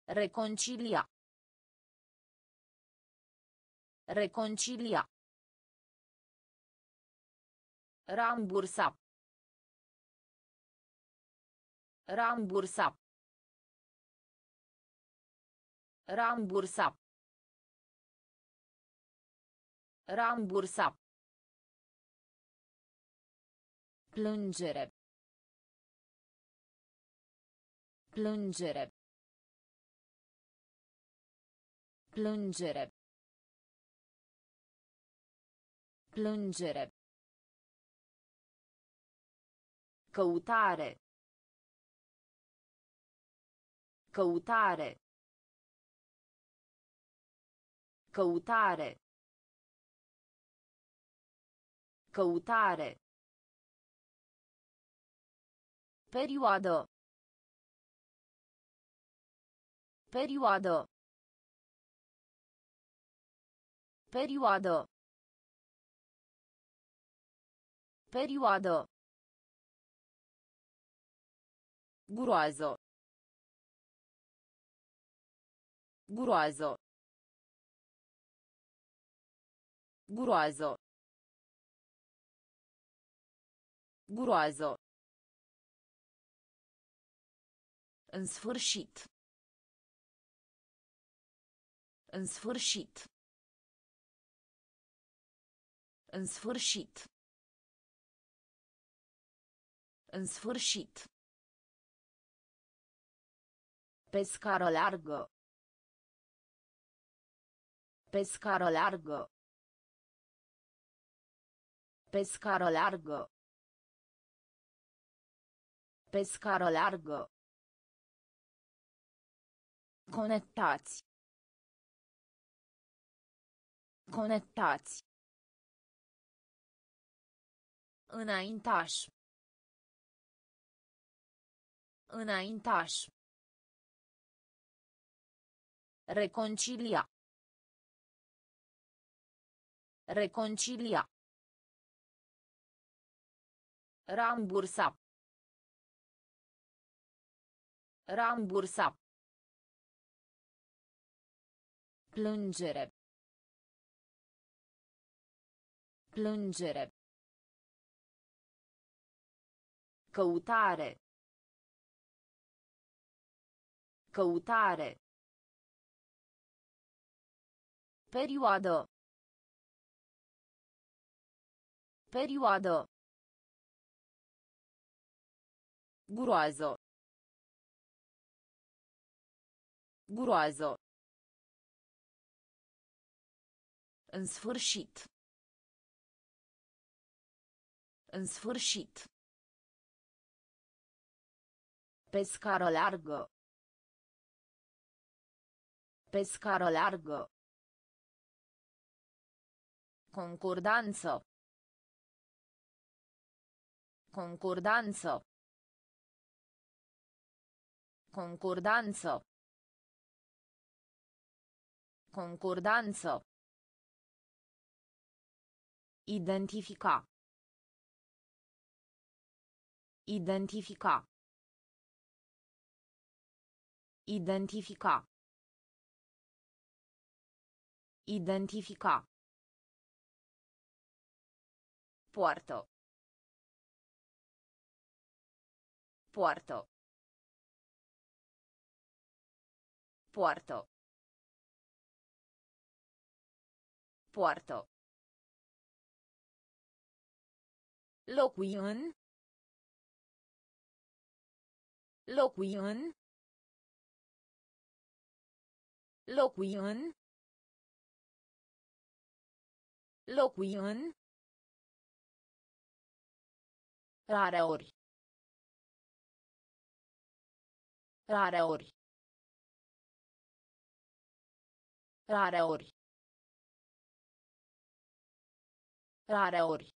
Reconcilia. Reconcilia. Rambursa. Rambursa. Rambursa. Rambursa. Plângere. Plângere. Plângere. Plângere. Căutare. Căutare. Căutare. Căutare. Perioadă. Perioadă. Perioadă. Perioadă. Groază. Groază. Groază. Groază. În sfârșit. În sfârșit. În sfârșit. În sfârșit. Pe scară largă. Pe scară largă. Pe scară largă. Pe scară largă. Conectați. Conectați. Înaintaș. Înaintaș. Reconcilia. Reconcilia. Rambursa. Rambursa. Plângere. Plângere. Căutare. Căutare. Perioadă. Perioadă. Groază. Groază. În sfârșit. În sfârșit. Pe scară largă. Pe scară largă. Concordanță. Concordanță. Concordanță. Concordanță. Identifica. Identifica. Identifica. Identifica. Poartă. Poartă. Poartă. Poartă. Locui în. Locui în. Locui în. Locui în. Rare ori. Rare ori. Rare ori. Rare ori.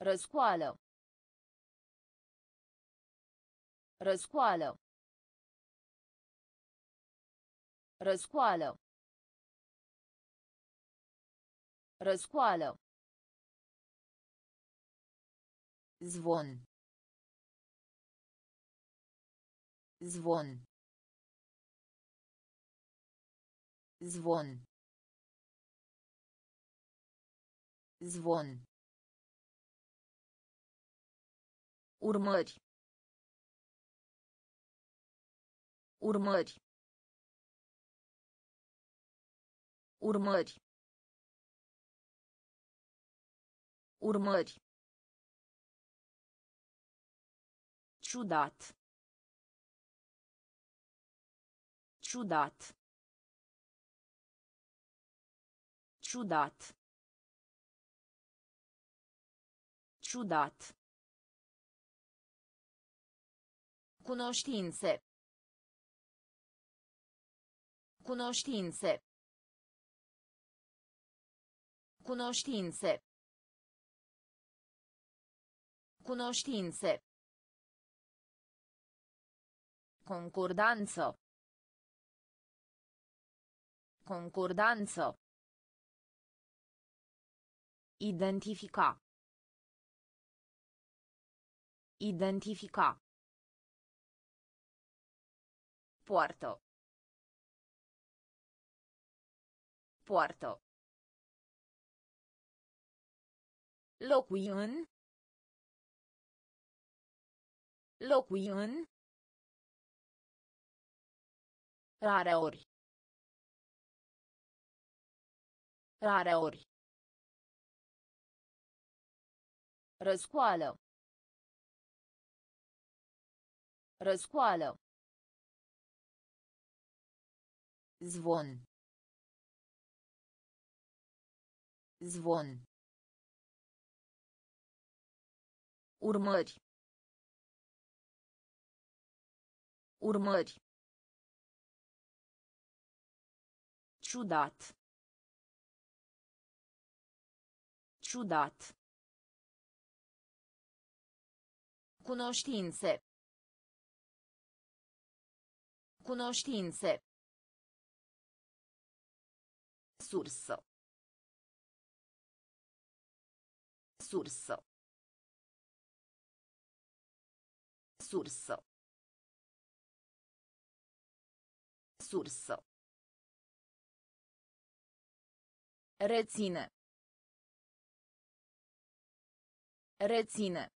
Răscoală. Răscoală. Răscoală. Răscoală. Zvon. Zvon. Zvon. Zvon. Urmări. Urmări. Urmări. Urmări. Ciudat. Ciudat. Ciudat. Ciudat. Cunoștințe. Cunoștințe. Cunoștințe. Cunoștințe. Concordanță. Concordanță. Identifica. Identifica. Poartă. Poartă. Locui în. Locui în. Rareori. Rareori. Răscoală. Răscoală. Zvon. Zvon. Urmări. Urmări. Ciudat. Ciudat. Cunoștințe. Cunoștințe. Sursă. Sursă. Sursă. Sursă. Reține. Reține.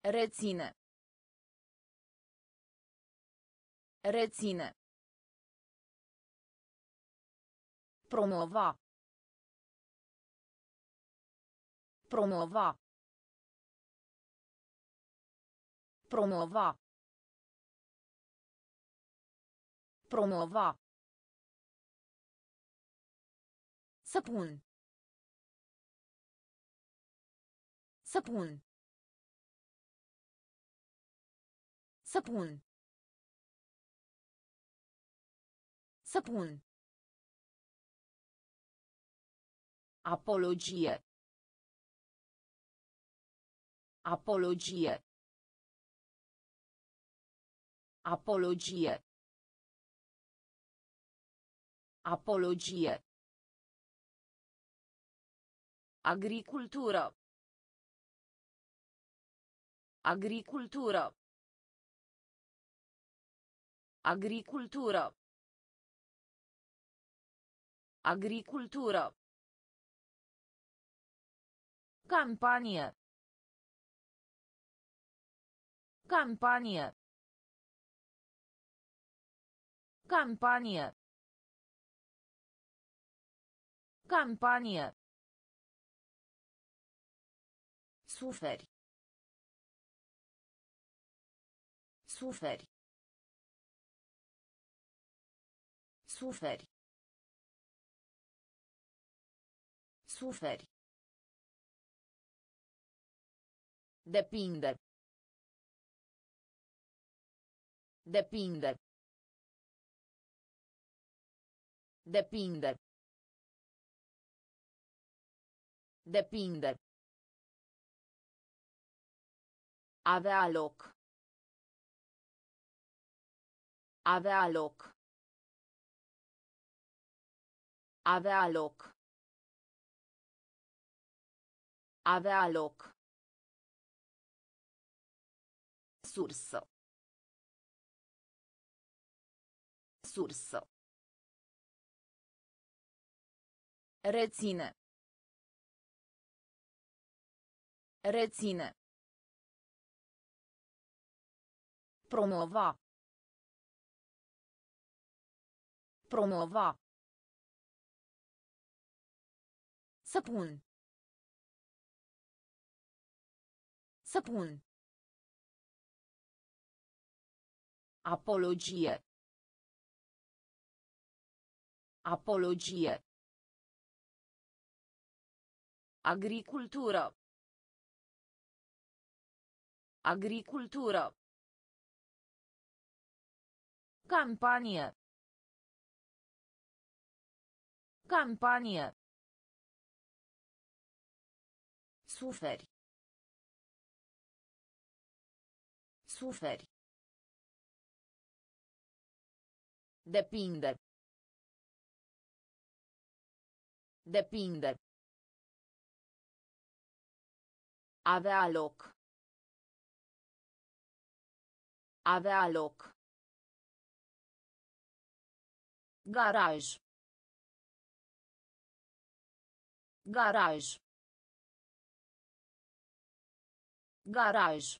Reține. Reține. Promova. Promova. Promova. Promova. Săpun. Săpun. Săpun. Săpun. Apologie. Apologie. Apologie. Apologie. Agricultură. Agricultură. Agricultură. Agricultură. Campanie. Campanie. Campanie. Campanie. Suferi. Suferi. Suferi. Suferi. Depinde. Depinde. Depinde. Depinde. Avea loc. Avea loc. Avea loc. Avea loc. Sursă. Sursă. Reține. Reține. Promova. Promova. Săpun. Săpun. Apologie. Apologie. Agricultură. Agricultură. Campanie. Campanie. Suferi. Suferi. Depinde. Depinde. Avea loc. Avea loc. Garaj. Garaj. Garaj.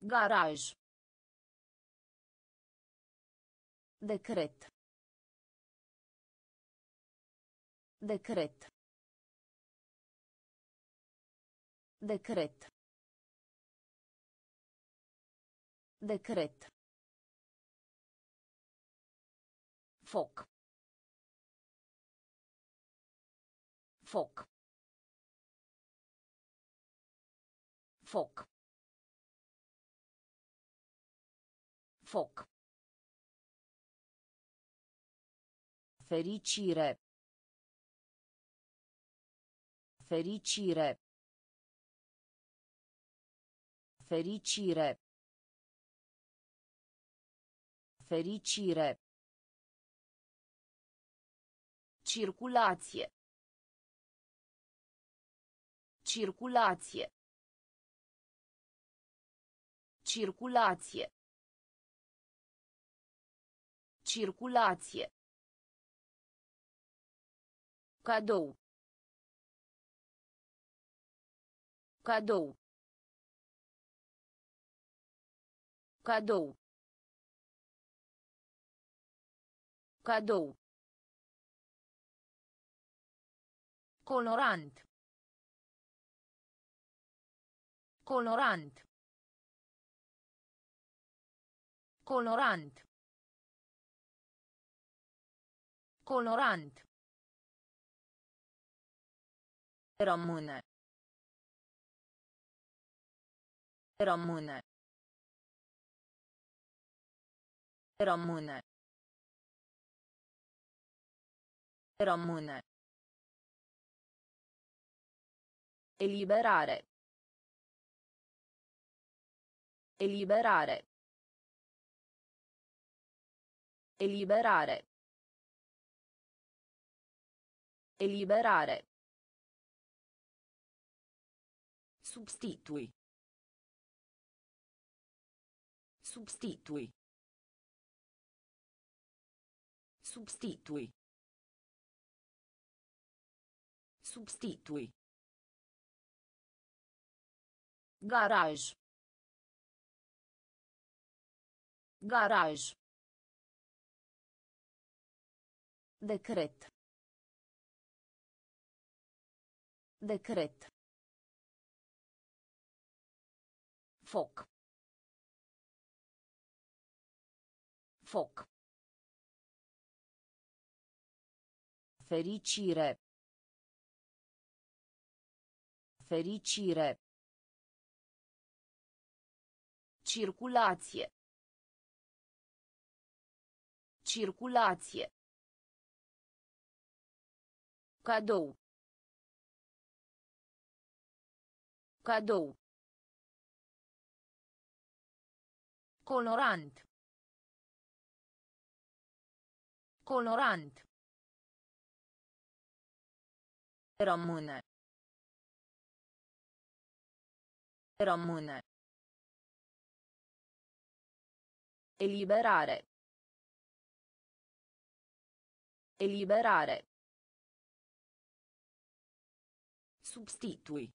Garaj. Decret. Decret. Decret. Decret. Foc. Foc. Foc. Foc. Fericire. Fericire. Fericire. Fericire. Circulație. Circulație. Circulație. Circulație. Cadou. Cadou. Cadou. Cadou. Colorant. Colorant. Colorant. Colorant. Rămâne. Rămâne. Rămâne. Rămâne. Eliberare. Eliberare. Eliberare. Eliberare. Substitui. Substitui. Substitui. Substitui. Garaj. Garaj. Decret. Decret. Foc. Foc. Fericire. Fericire. Circulație. Circulație. Cadou. Cadou. Colorant. Colorant. Rămâne. Rămâne. Eliberare. Eliberare. Substitui.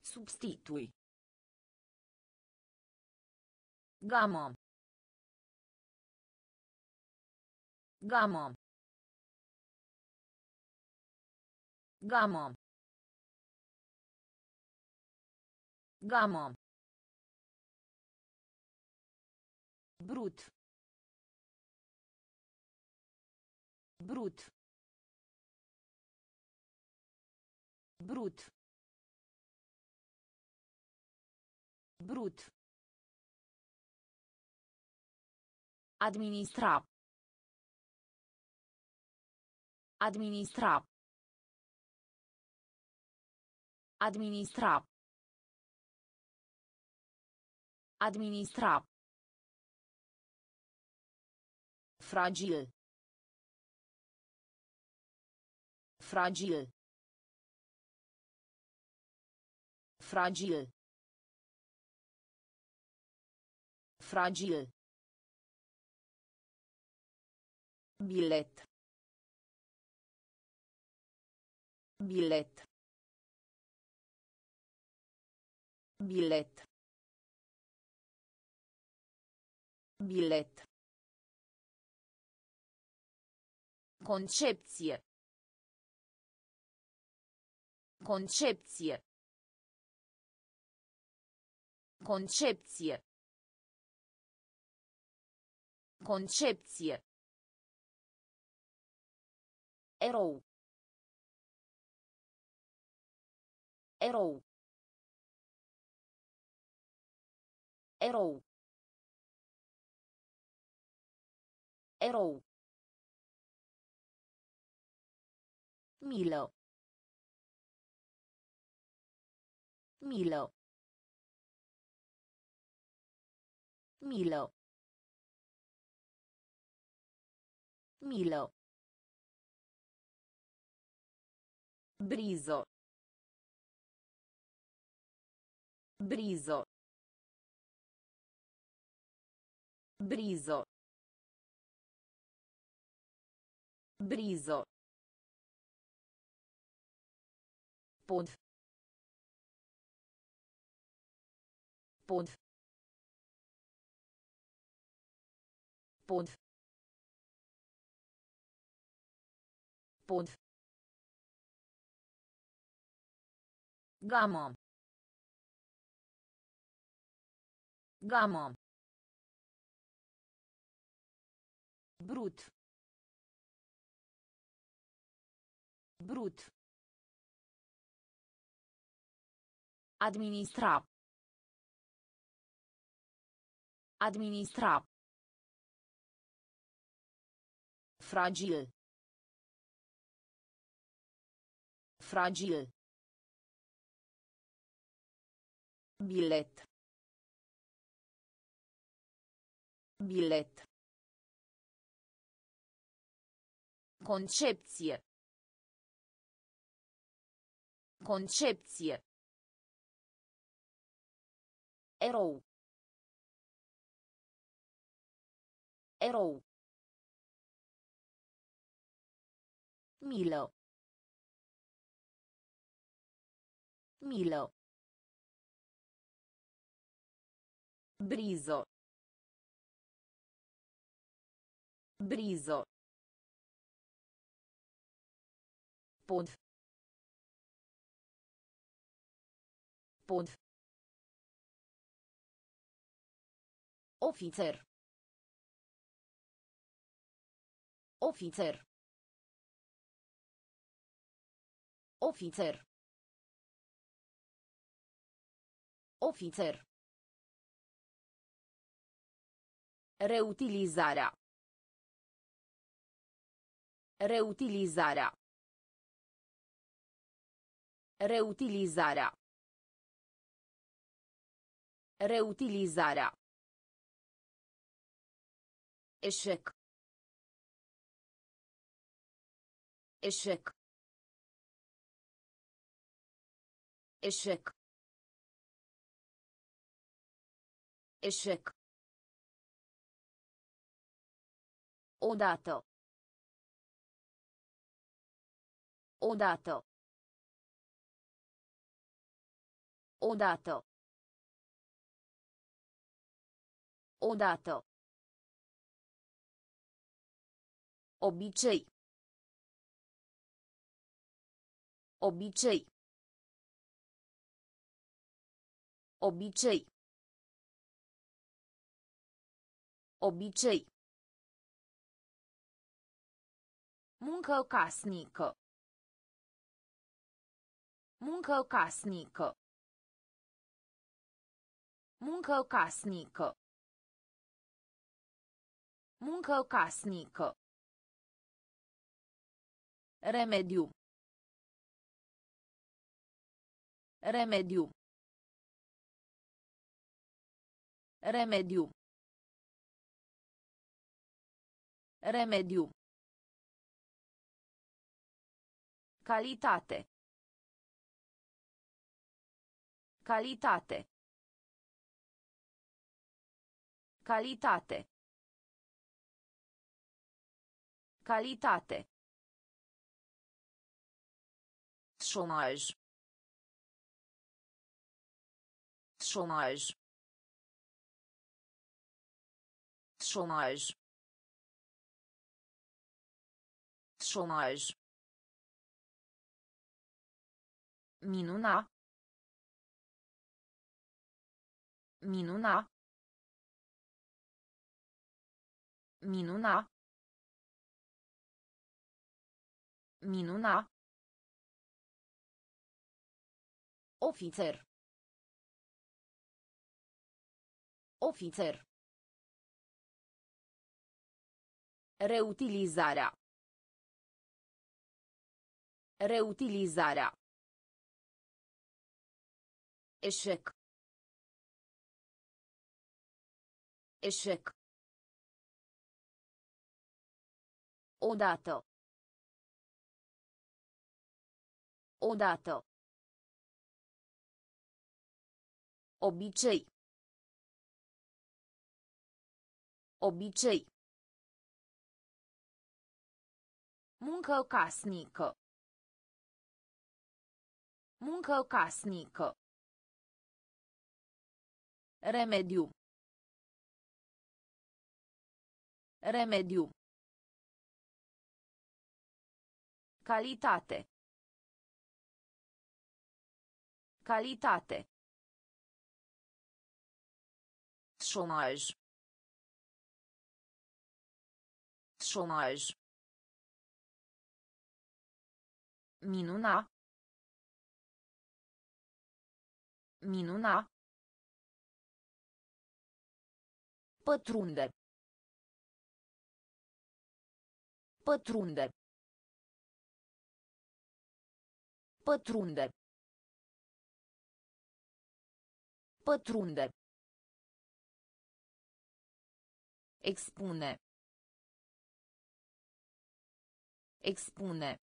Substitui. Gamă. Gamă. Gamă. Gamă. Brut. Brut. Brut. Brut. Administra. Administra. Administra. Administra. Fragil. Fragil. Fragil. Fragil. Bilet. Bilet. Bilet. Bilet. Concepție. Concepție. Concepție. Concepție. Erou. Erou. Erou. Erou. Milă. Milă. Milă. Milă. Brizo. Brizo. Brizo. Brizo. Pod. Pod. Pod. Pod. Gamă. Gamă. Brut. Brut. Administra. Administra. Fragil. Fragil. Bilet. Bilet. Concepție. Concepție. Erou. Erou. Milă. Milă. Brizo. Brizo. Pod. Pod. Ofițer. Ofițer. Ofițer. Ofițer. Reutilizarea. Reutilizarea. Reutilizarea. Reutilizarea. Eșec. Eșec. Eșec. Eșec. Odată. Odată. Odată. Odată. Obicei. Obicei. Obicei. Obicei. Muncă casnică. Muncă casnică. Muncă casnică. Muncă casnică. Remediu. Remediu. Remediu. Remediu. Calitate. Calitate. Calitate. Calitate. Șomaj. Șomaj. Șomaj. Șomaj. Minuna. Minuna. Minuna. Minuna. Ofițer. Ofițer. Reutilizarea. Reutilizarea. Eșec. Eșec. Odată. Odată. Obicei. Obicei. Muncă casnică. Muncă casnică. Remediu. Remediu. Calitate. Calitate. Șomaj. Șomaj. Minuna. Minuna. Pătrunde. Pătrunde. Pătrunde. Pătrunde. Expune. Expune.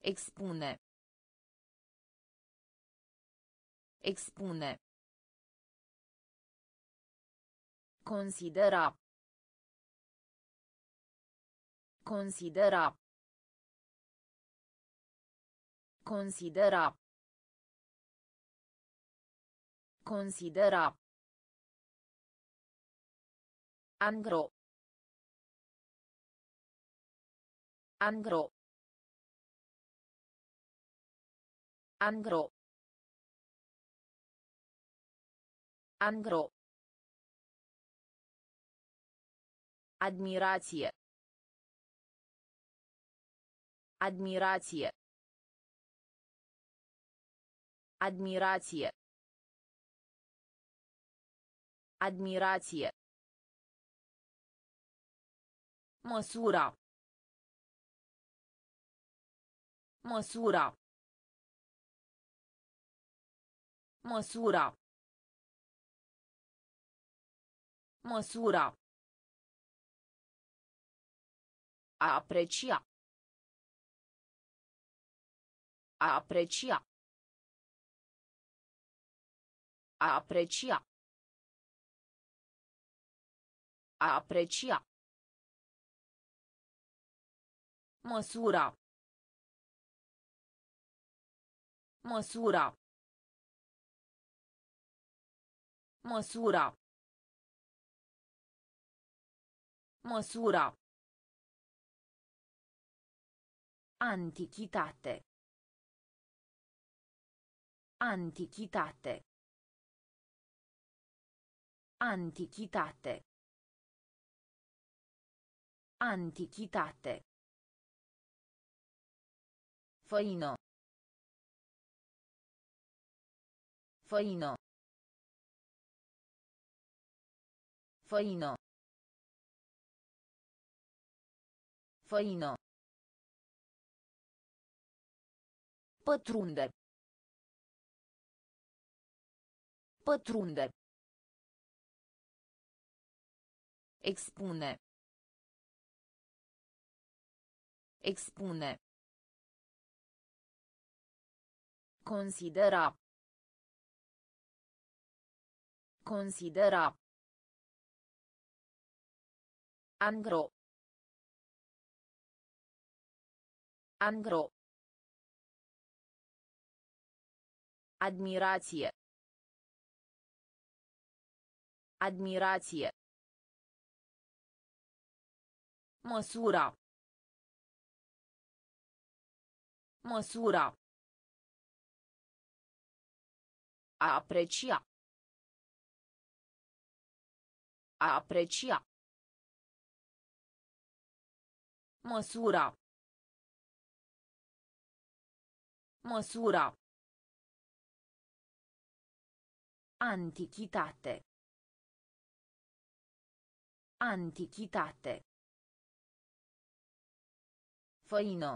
Expune. Expune. Considera. Considera. Considera. Considera. Angro. Angro. Angro. Angro. Admirație. Admirație. Admirație. Admirație. Măsura. Măsura. Măsura. Măsura. A aprecia. A aprecia. A aprecia. A aprecia. Măsura. Măsura. Măsura. Măsura. Antichitate. Antichitate. Antichitate. Antichitate. Făină. Făină. Făină. Făină. Pătrunde. Pătrunde. Expune. Expune. Considera. Considera. Angro. Angro. Admirație. Admirație. Măsura. Măsura. A aprecia. A aprecia. Măsura. Măsura. Antichitate. Antichitate. Făină.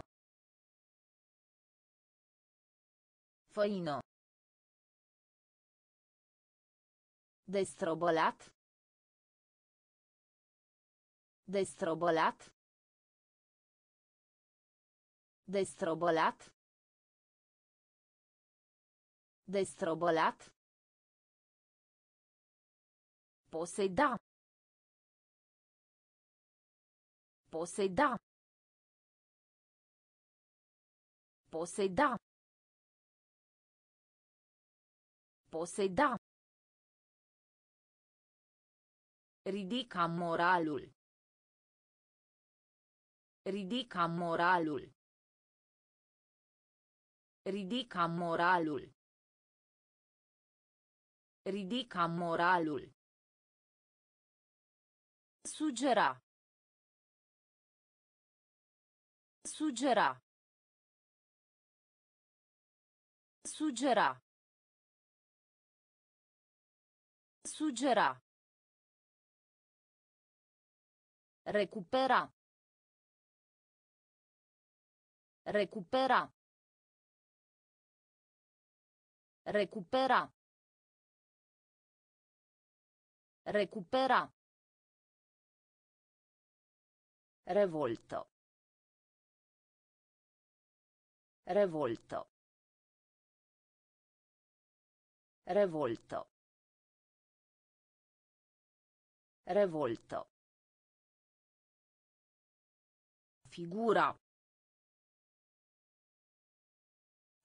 Făină. Destrobolat. Destrobolat. Destrobolat. Destrobolat. Poseda. Poseda. Poseda. Poseda. Ridica moralul. Ridica moralul. Ridica moralul. Ridica moralul. Sugera. Sugera. Sugera. Sugera. Recupera. Recupera. Recupera. Recupera. Revolto. Revolto. Revolto. Revolto. Figura.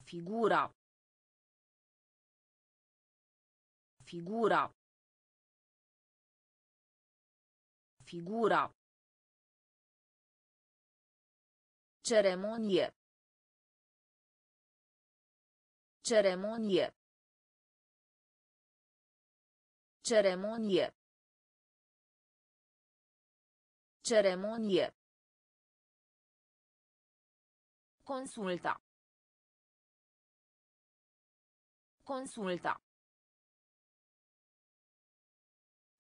Figura. Figura. Figura. Ceremonie. Ceremonie. Ceremonie. Ceremonie. Consulta. Consulta.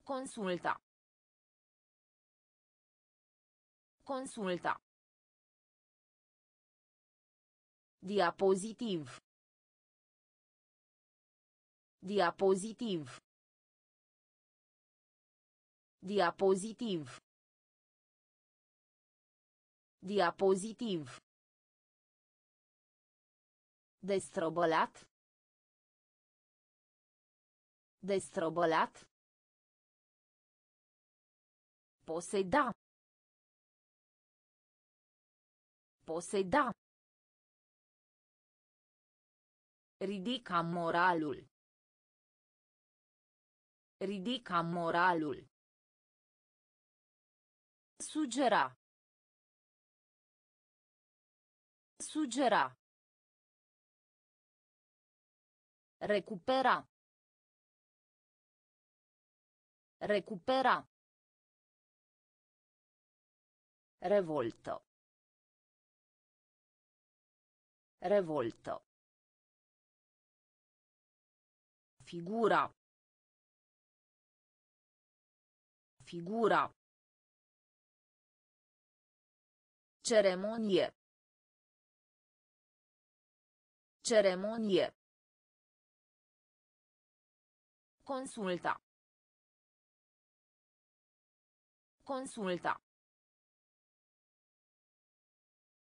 Consulta. Consulta. Diapozitiv. Diapozitiv. Diapozitiv. Diapozitiv. Destrobolat. Destrobolat. Poseda. Poseda. Ridica moralul. Ridica moralul. Sugera. Sugera. Recupera. Recupera. Revolto. Revolto. Figura. Figura. Ceremonie. Ceremonie. Consulta. Consulta.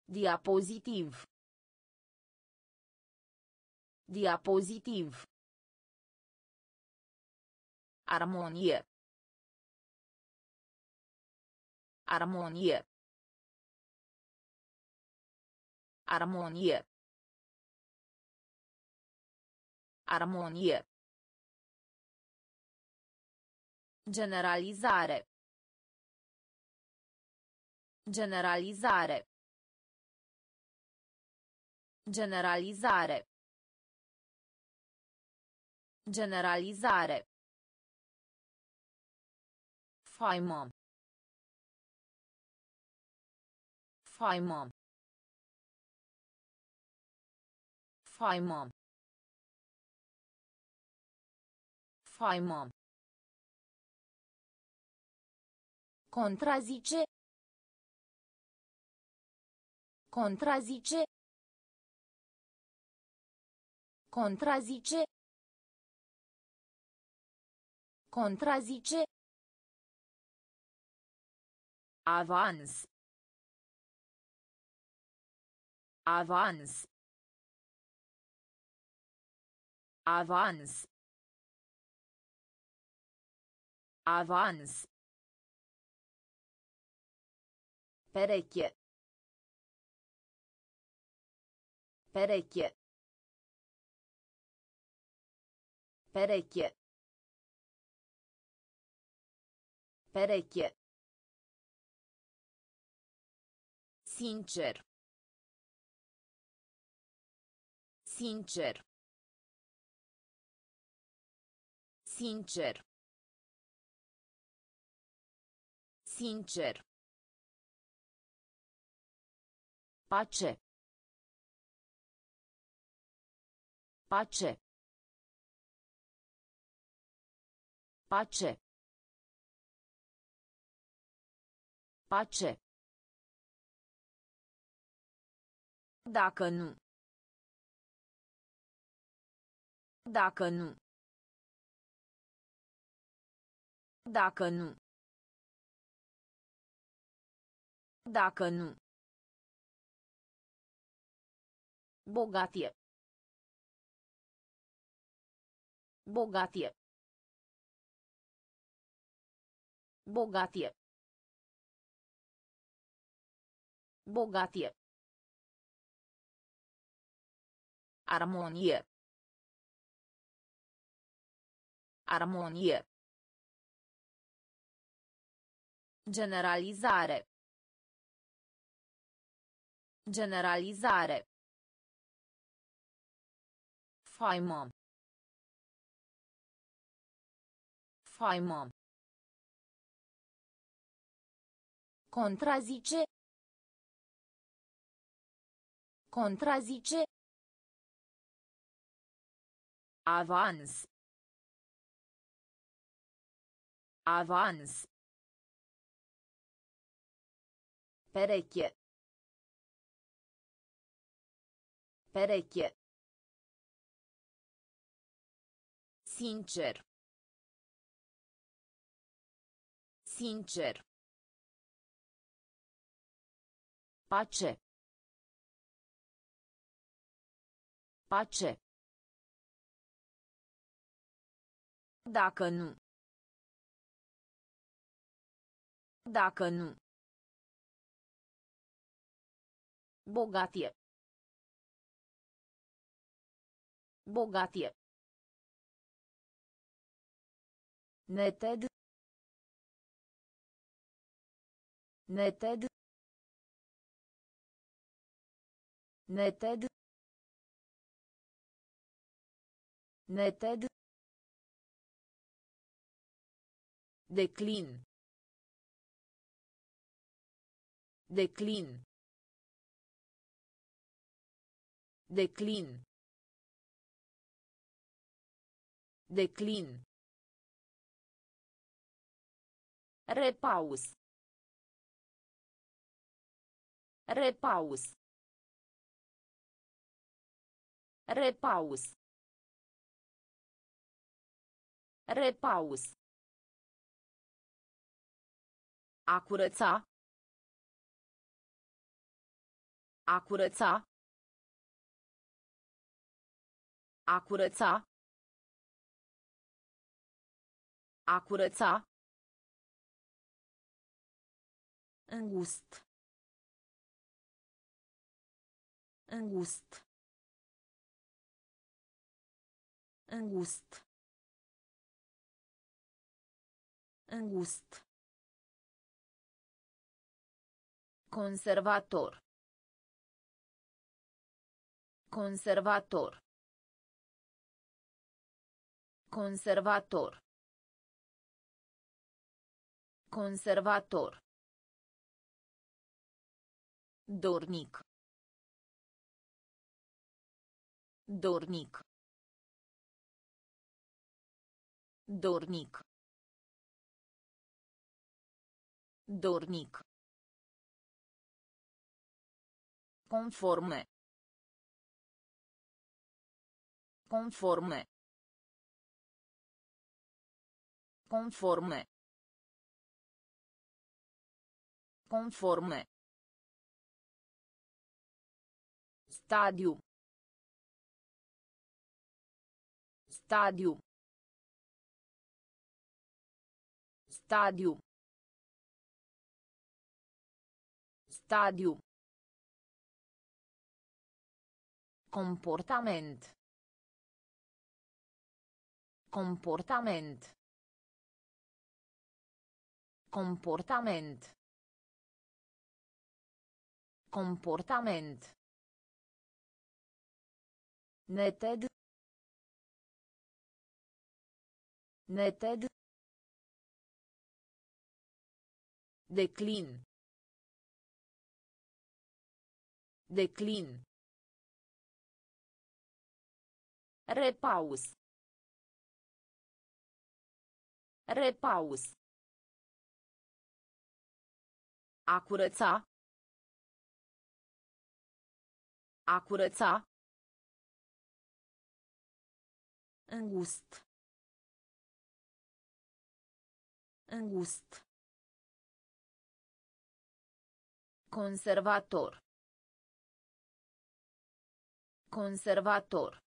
Diapozitiv. Diapozitiv. Armonie. Armonie. Armonie. Armonie. Generalizare. Generalizare. Generalizare. Generalizare. Faimă. Faimă. Faimă. Faimă. Contrazice. Contrazice. Contrazice. Contrazice. Avans. Avans. Avans. Avans. Perecchie. Perecchie. Perecchie. Perecchie. Sincer. Sincer. Sincer. Sincer. Pace. Pace. Pace. Pace. Dacă nu. Dacă nu. Dacă nu. Dacă nu. Bogatie. Bogatie. Bogatie. Bogatie. Armonie. Armonie. Generalizare. Generalizare. Faimă. Faimă. Contrazice. Contrazice. Avans. Avans. Perecchie. Perecchie. Sincer. Sincer. Pace. Pace. Dacă nu. Dacă nu. Bogatie. Bogatie. Neted. Neted. Neted. Neted. Declin. Declin. Declin. Declin. Repaus. Repaus. Repaus. Repaus. A curăța. A curăța. A curăța. A curăța. Îngust. Îngust. Îngust. Îngust. Conservator. Conservator. Conservator. Conservator. Dornic. Dornic. Dornic. Dornic. Conforme. Conforme. Conforme. Conforme. Stadiu. Stadiu. Stadiu. Stadiu. Comportament. Comportament. Comportament. Comportament. Neted. Neted. Declin. Declin. Repaus. Repaus. A curăța. A curăța. Îngust. Îngust. Conservator. Conservator.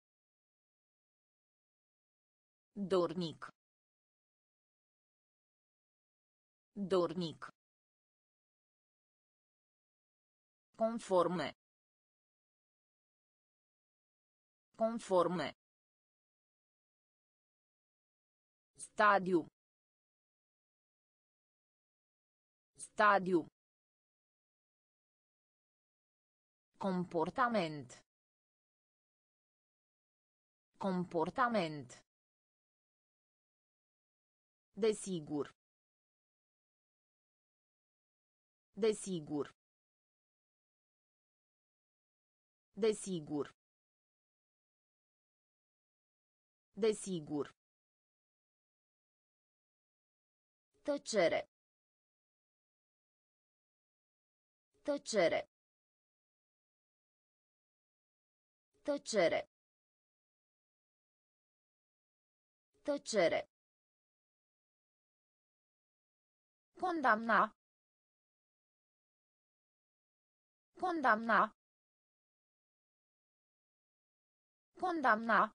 Dornic. Dornic. Conforme. Conforme. Stadiu. Stadiu. Comportament. Comportament. Desigur. Desigur. Desigur. Desigur. Tăcere. Tăcere. Tăcere. Tăcere. Condamna. Condamna. Condamna.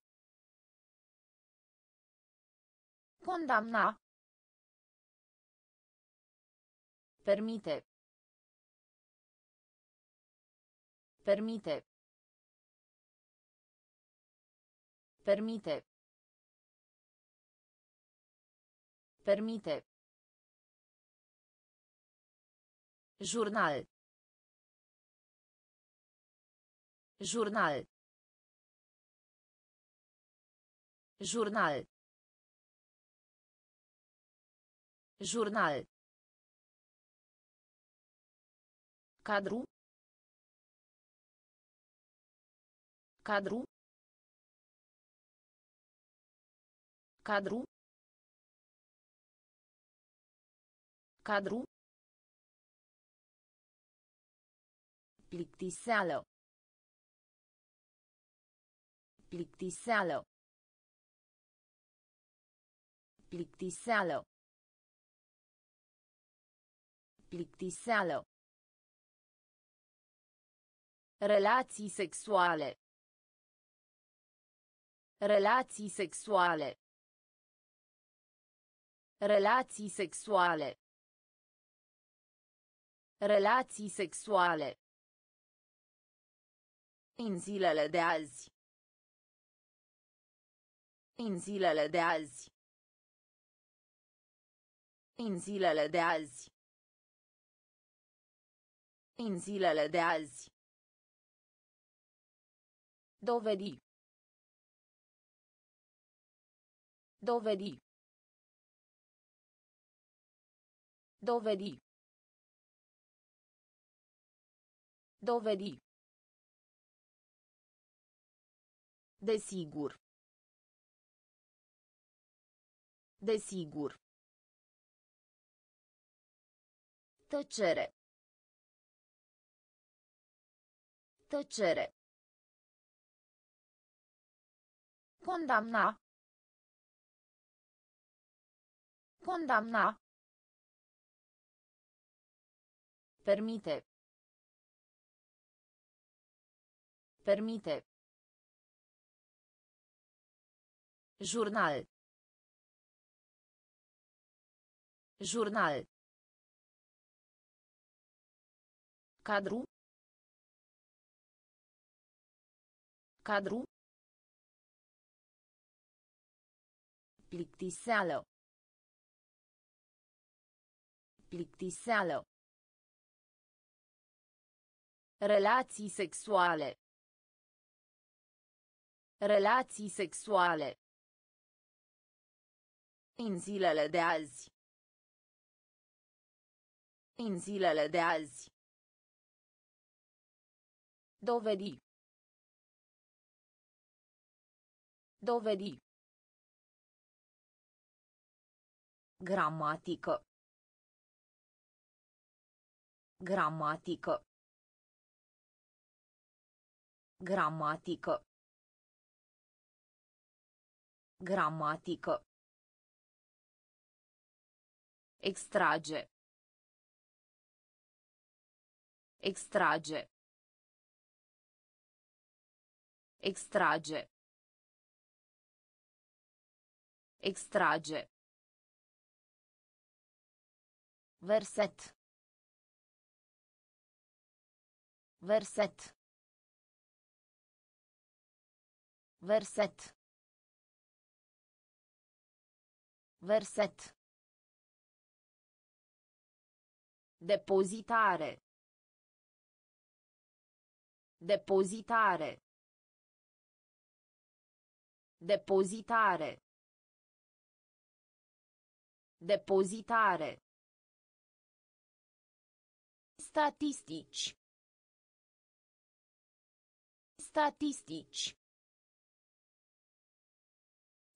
Condamna. Permite. Permite. Permite. Permite. Jurnal. Jurnal. Jurnal. Jurnal. Cadru. Cadru. Cadru. Cadru. Plictiseală. Plictiseală. Plictiseală. Plictiseală. Relații sexuale. Relații sexuale. Relații sexuale. Relații sexuale. În zilele de azi. În zilele de azi. În zilele de azi. În zilele de azi. Dovedi. Dovedi. Dovedi. Dovedi. Desigur. Desigur. Tăcere. Tăcere. Condamna. Condamna. Permite. Permite. Jurnal. Jurnal. Cadru. Cadru. Plictiseală. Plictiseală. Relații sexuale. Relații sexuale. În zilele de azi. În zilele de azi. Dovedi. Dovedi. Gramatică. Gramatică. Gramatică. Gramatică. Extrage. Extrage. Extrage. Extrage. Verset. Verset. Verset. Verset. Depozitare. Depozitare. Depozitare. Depozitare. Statistici. Statistici.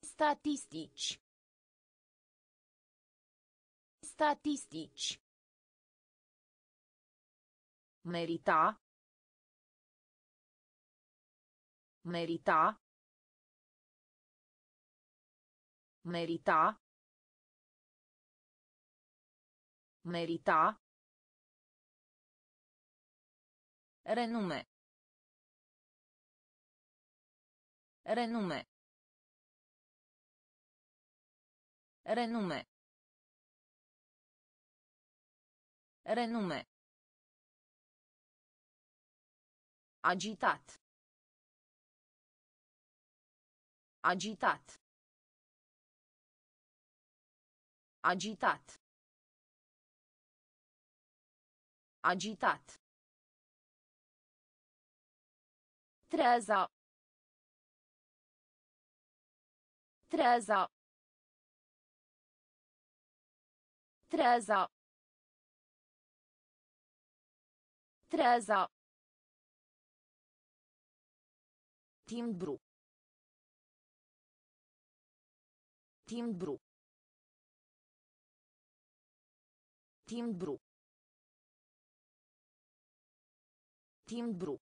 Statistici. Statistici. Merita. Merita. Merita. Merita. Renume. Renume. Renume. Renume. Agitat. Agitat. Agitat. Agitat. Treza. Treza. Treza. Treza. Timbru. Timbru. Timbru. Timbru.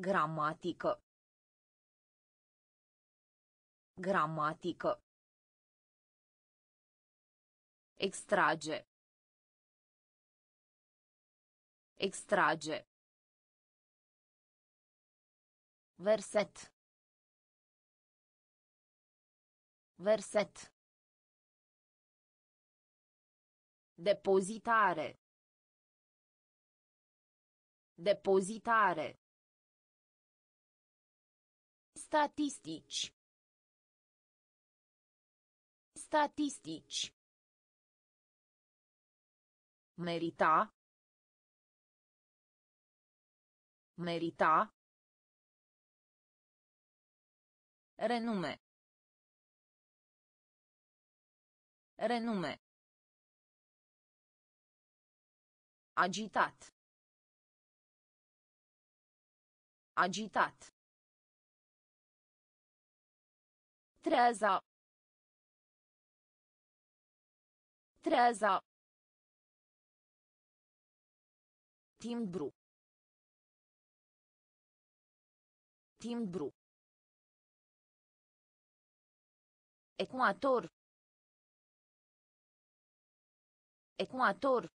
Gramatică. Gramatică. Extrage. Extrage. Verset. Verset. Depozitare. Depozitare. Statistici. Statistici. Merita. Merita. Renume. Renume. Agitat. Agitat. Treza. Treza. Timbru. Timbru. Ecuator. Ecuator.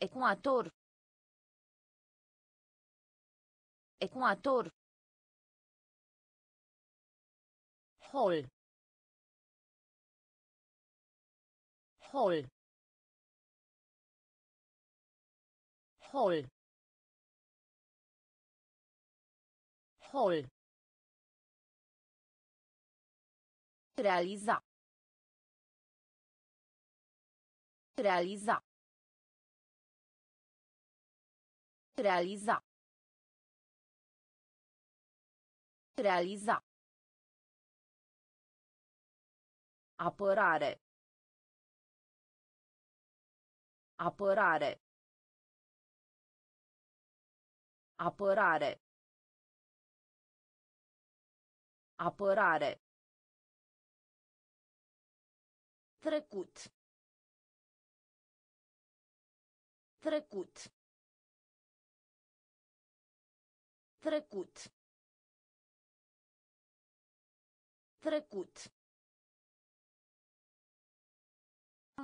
Ecuator. Ecuator. Hol. Hol. Hol. Hol. Realiza. Realiza. Realiza. Realiza. Apărare. Apărare. Apărare. Apărare. Trecut. Trecut. Trecut. Trecut.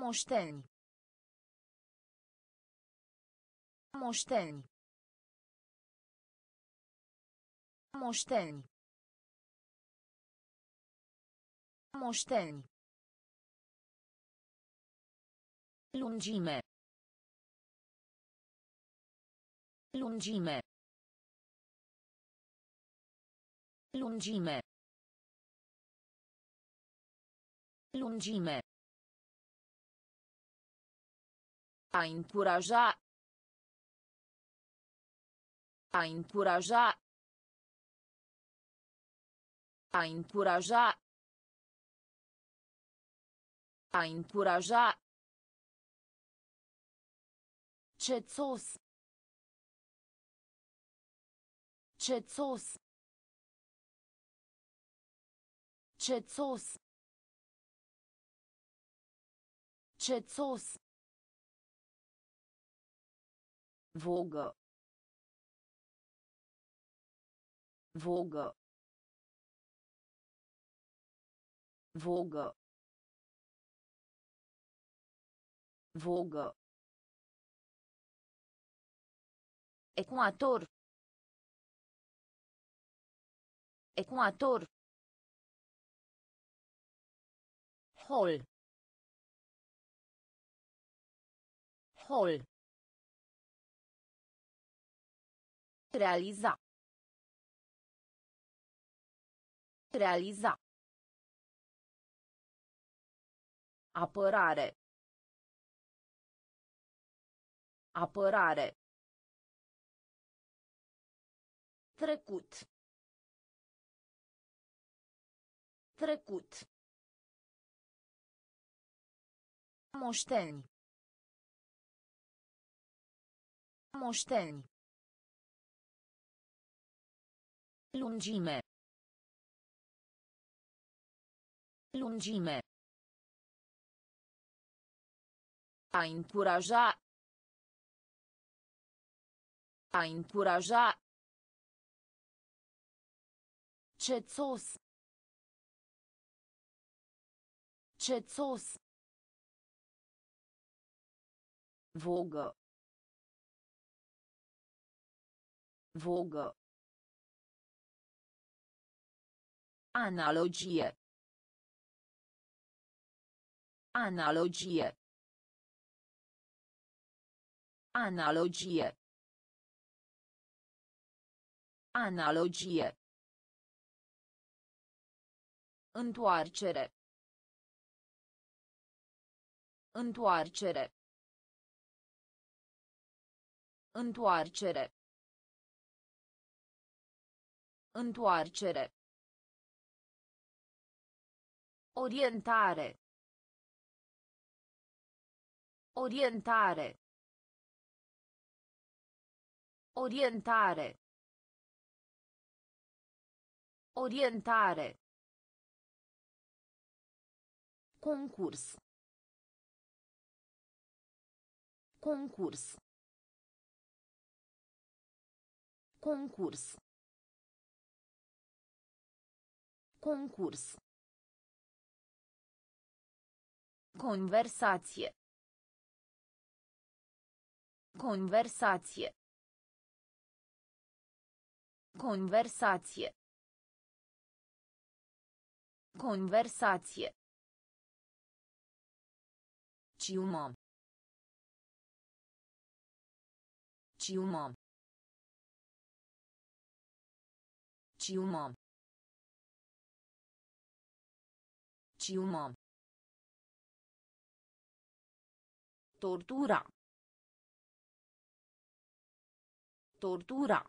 Moșteni. Moșteni. Moșteni. Moșteni. Lungime. Lungime. Lungime. Lungime. A încuraja. A încuraja. A încuraja. A încuraja. Cețos. Cețos. Cețos. Cețos. Vogă. Vogă. Vogă. Vogă. Ecuator. Ecuator. Hol. Hol. Realiza. Realiza. Apărare. Apărare. Trecut. Trecut. Moșteni. Moșteni. Lungime. Lungime. A încuraja. A încuraja. Cețos. Cețos. Vogă. Vogă. Analogie. Analogie. Analogie. Analogie. Întoarcere. Întoarcere. Întoarcere. Întoarcere. Orientare. Orientare. Orientare. Orientare. Concurs. Concurs. Concurs. Concurs. Conversație. Conversație. Conversație. Conversație. Ciumă. Ciumă. Ciumă. Ciumă. Tortura. Tortura.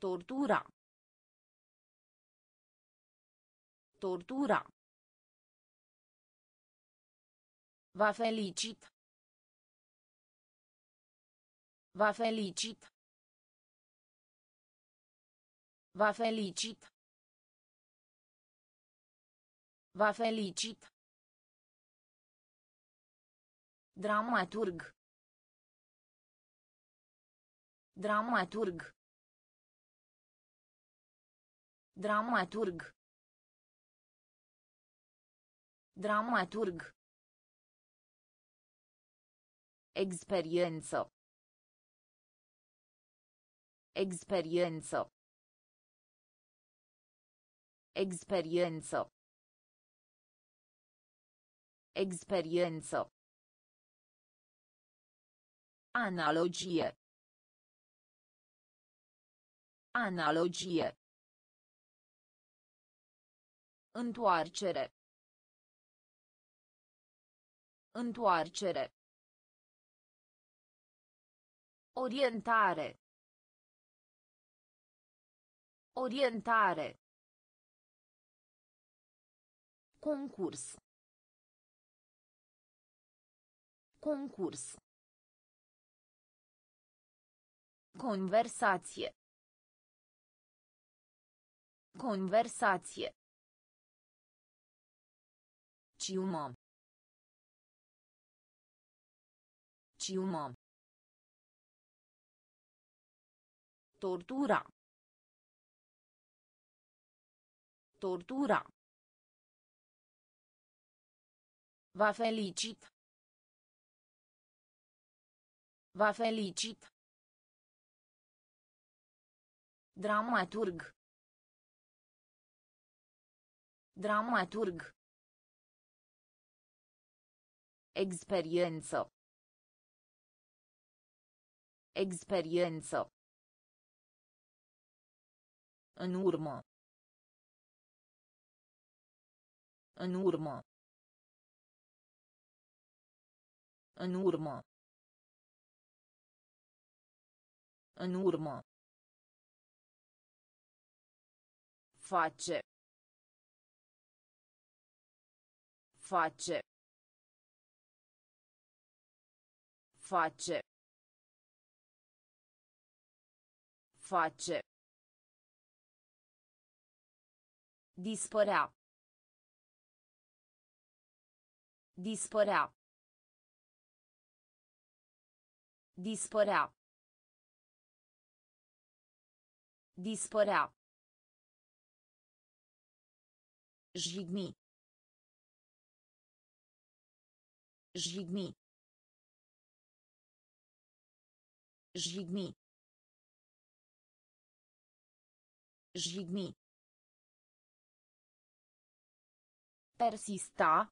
Tortura. Tortura. Va felicit. Va felicit. Va felicit. Va felicit. Dramaturg. Dramaturg. Dramaturg. Dramaturg. Experiență. Experiență. Experiență. Experiență. Analogie. Analogie. Întoarcere. Întoarcere. Orientare. Orientare. Concurs. Concurs. Conversație. Conversație. Ciumă. Ciumă. Tortura. Tortura. Va felicit. Va felicit. Dramaturg. Dramaturg. Experiență. Experiență. În urmă. În urmă. În urmă. În urmă. Face. Face. Face. Face. Dispărea. Dispărea. Dispărea. Dispărea. Jigni. Jigni. Jigni. Jigni. Persista.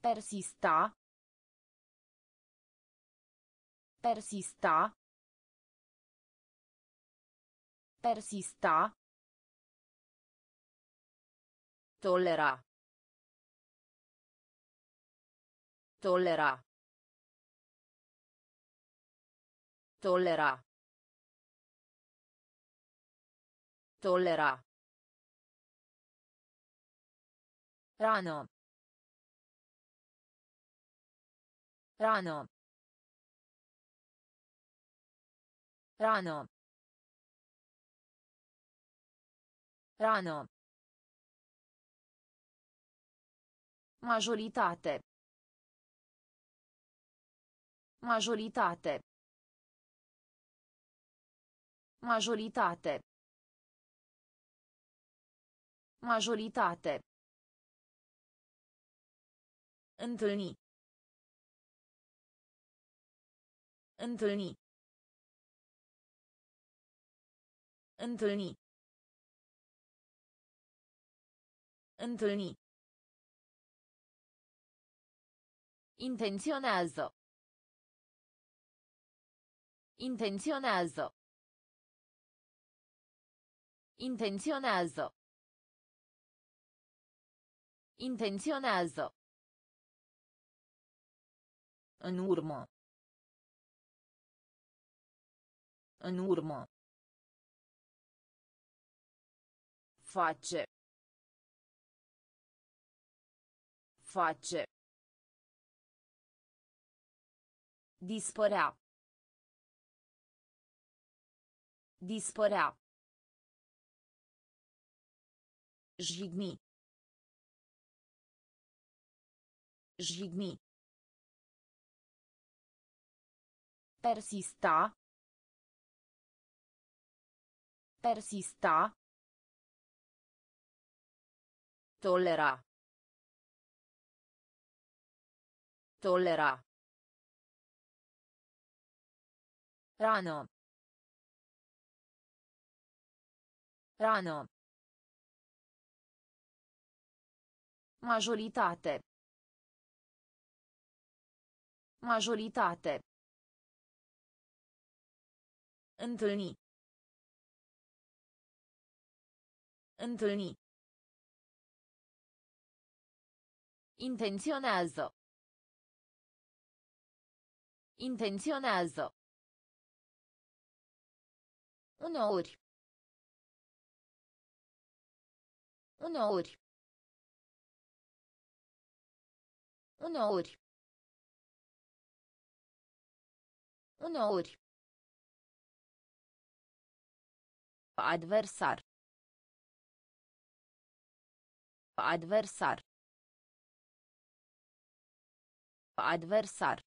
Persista. Persista. Persista. Tollera. Tollera. Tollera. Tollera. Rano. Rano. Rano. Rano. Majoritate. Majoritate. Majoritate. Majoritate. Întâlni. Întâlni. Întâlni. Întâlni. Intenționează. Intenționează. Intenționează. Intenționează. În urmă. În urmă. Face. Face. Dispărea. Dispărea. Jigni. Jigni. Persista. Persista. Tolera. Tolera. Rano. Rano. Majoritate. Majoritate. Întâlni. Întâlni. Intenționează. Intenționează. Uneori. Uneori. Uneori. Uneori. Adversar. Adversar. Adversar.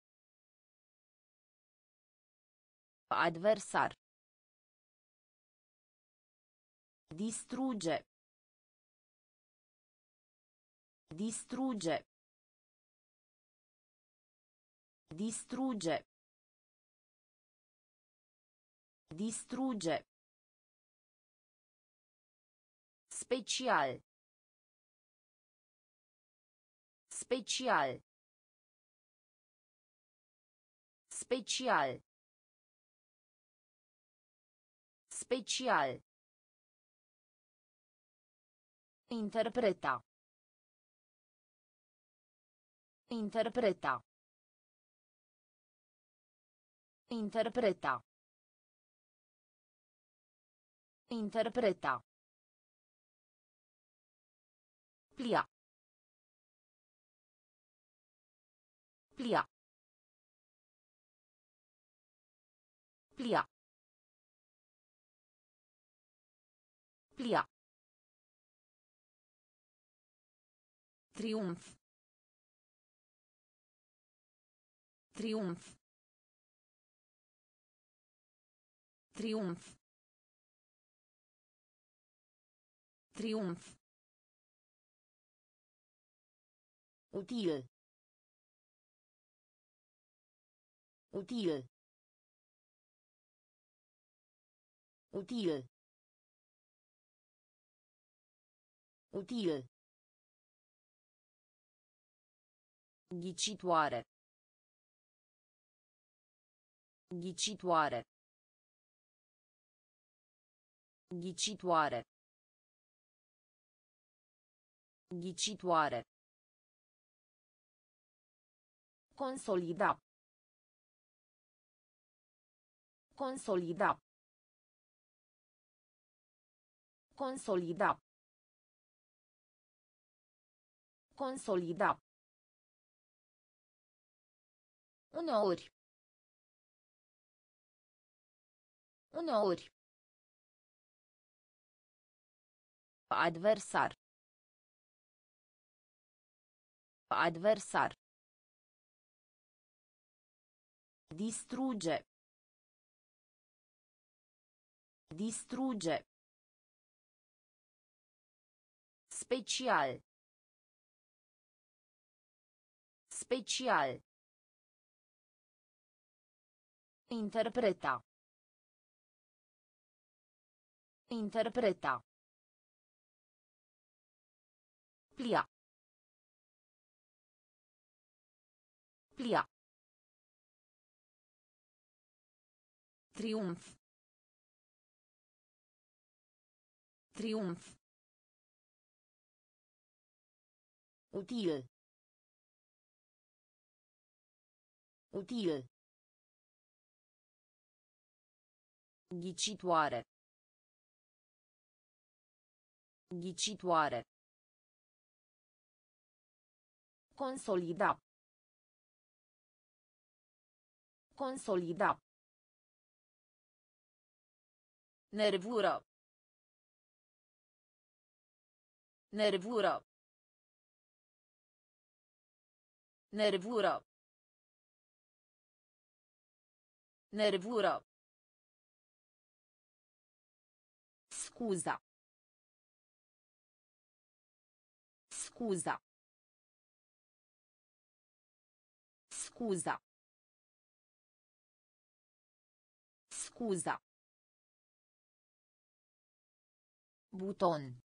Adversar. Distrugge. Distrugge. Distrugge. Distrugge. Special. Special. Special. Special. Interpreta. Interpreta. Interpreta. Interpreta. Plia. Plia. Plia. Plia. Triumf. Triumf. Triumf. Triumf. Util. Util. Util. Util. Ghicitoare. Ghicitoare. Ghicitoare. Ghicitoare. Consolida. Consolida. Consolida. Consolida. Uneori. Uneori. Adversar. Adversar. Distrugge. Distrugge. Special. Special. Interpreta. Interpreta. Plia. Plia. Triumf. Triumf. Util. Util. Ghicitoare. Ghicitoare. Consolida. Consolida. Nervură. Nervură. Nervură. Nervură. Scuza. Scuza. Scuza. Scuza. Buton.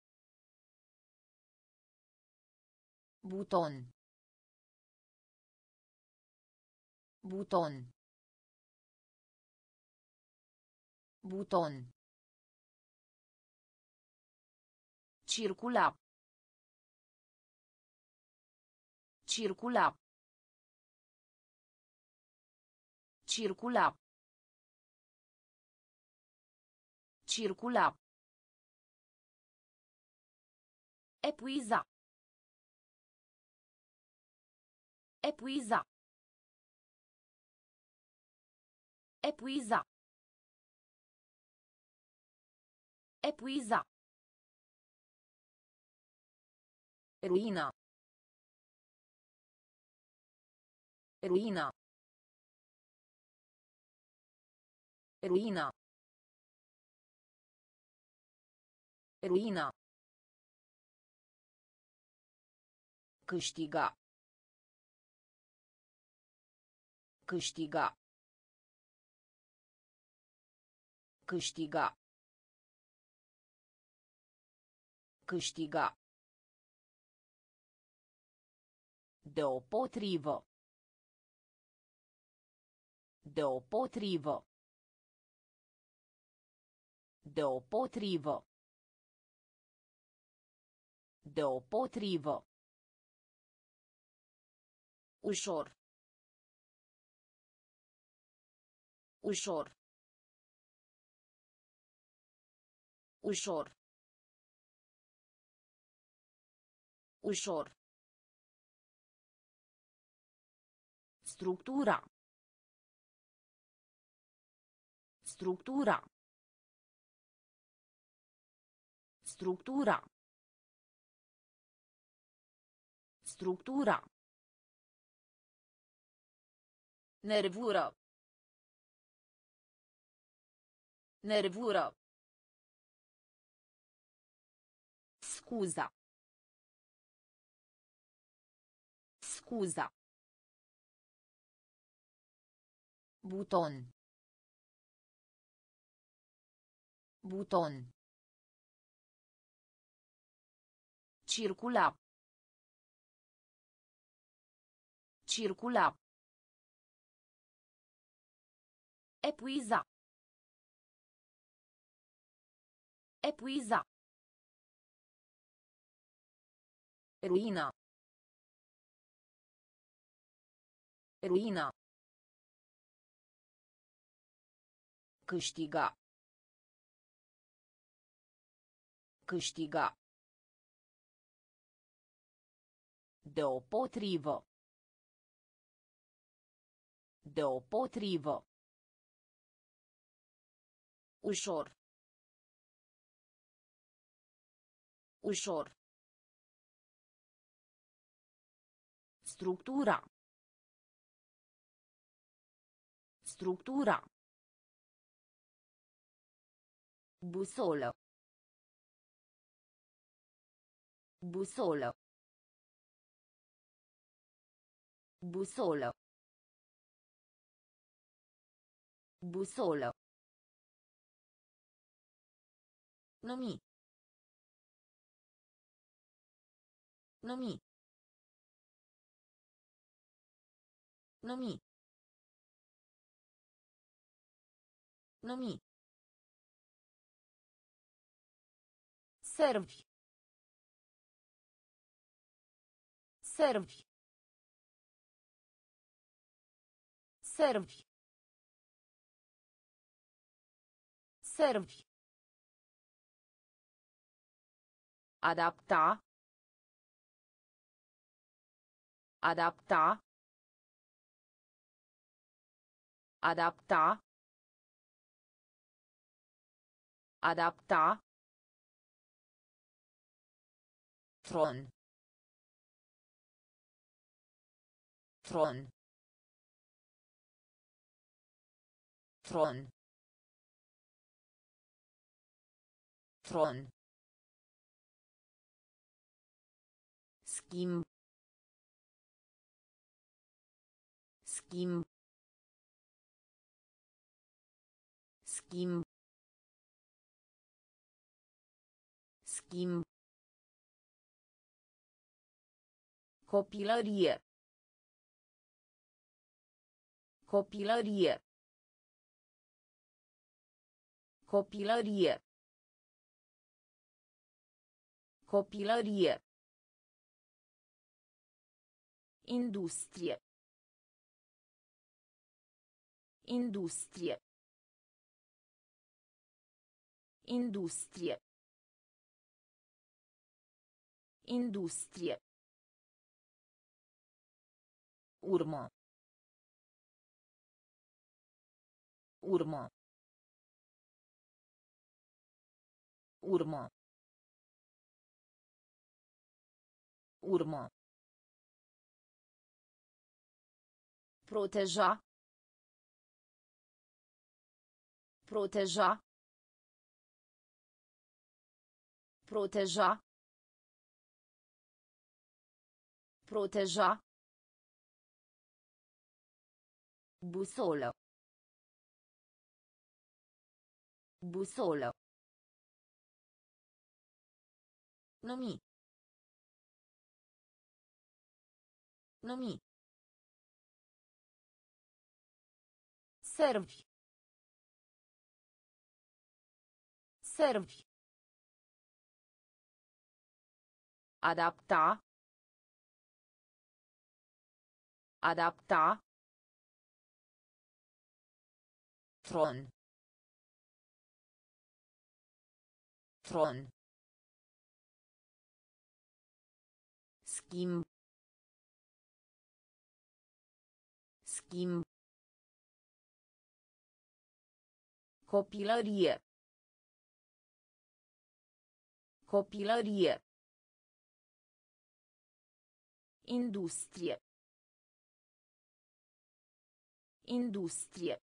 Buton. Buton. Buton. Circula. Circula. Circula. Circula. Epuiza. Epuiza. Epuiza. Epuiza. Ruina. Ruina. Ruina. Ruina. Câștiga. Câștiga. Câștiga. Câștiga. Deopotrivă. Deopotrivă. Deopotrivă. Deopotrivă. Ușor. Ușor. Ușor. Ușor. Structura. Structura. Structura. Structura. Nervură. Nervură. Scuza. Scuza. Buton. Buton. Circula. Circula. Epuiza. Epuiza. Ruina. Ruina. Câștiga. Câștiga. Deopotrivă. Deopotrivă. Ușor. Ușor. Structura. Structura. Busolă. Busolă. Busolă. Busolă. Numi. Numi. Numi. Numi. Servi. Servi. Servi. Servi. Adapta. Adapta. Adapta. Adapta. Tron. Tron. Tron. Tron. Schimb. Schimb. Schimb. Schimb. Copilărie. Copilărie. Copilărie. Copilărie. Industrie. Industrie. Industrie. Industrie. Urmă. Urmă. Urmă. Urmă. Proteja. Proteja. Proteja. Proteja. Busolă. Busolă. Numi. Numi. Servi. Servi. Adapta. Adapta. Tron. Tron. Schimb. Schimb. Copilărie. Copilărie. Industrie. Industrie.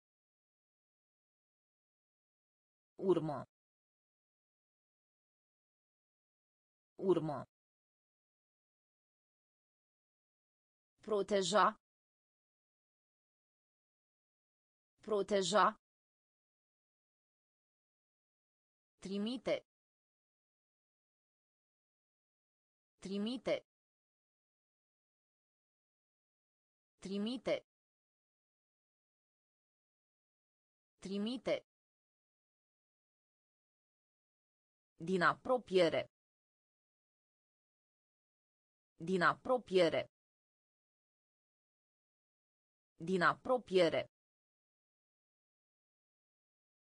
Urmă. Urmă. Proteja. Proteja. Trimite. Trimite. Trimite. Trimite. Din apropiere. Din apropiere. Din apropiere.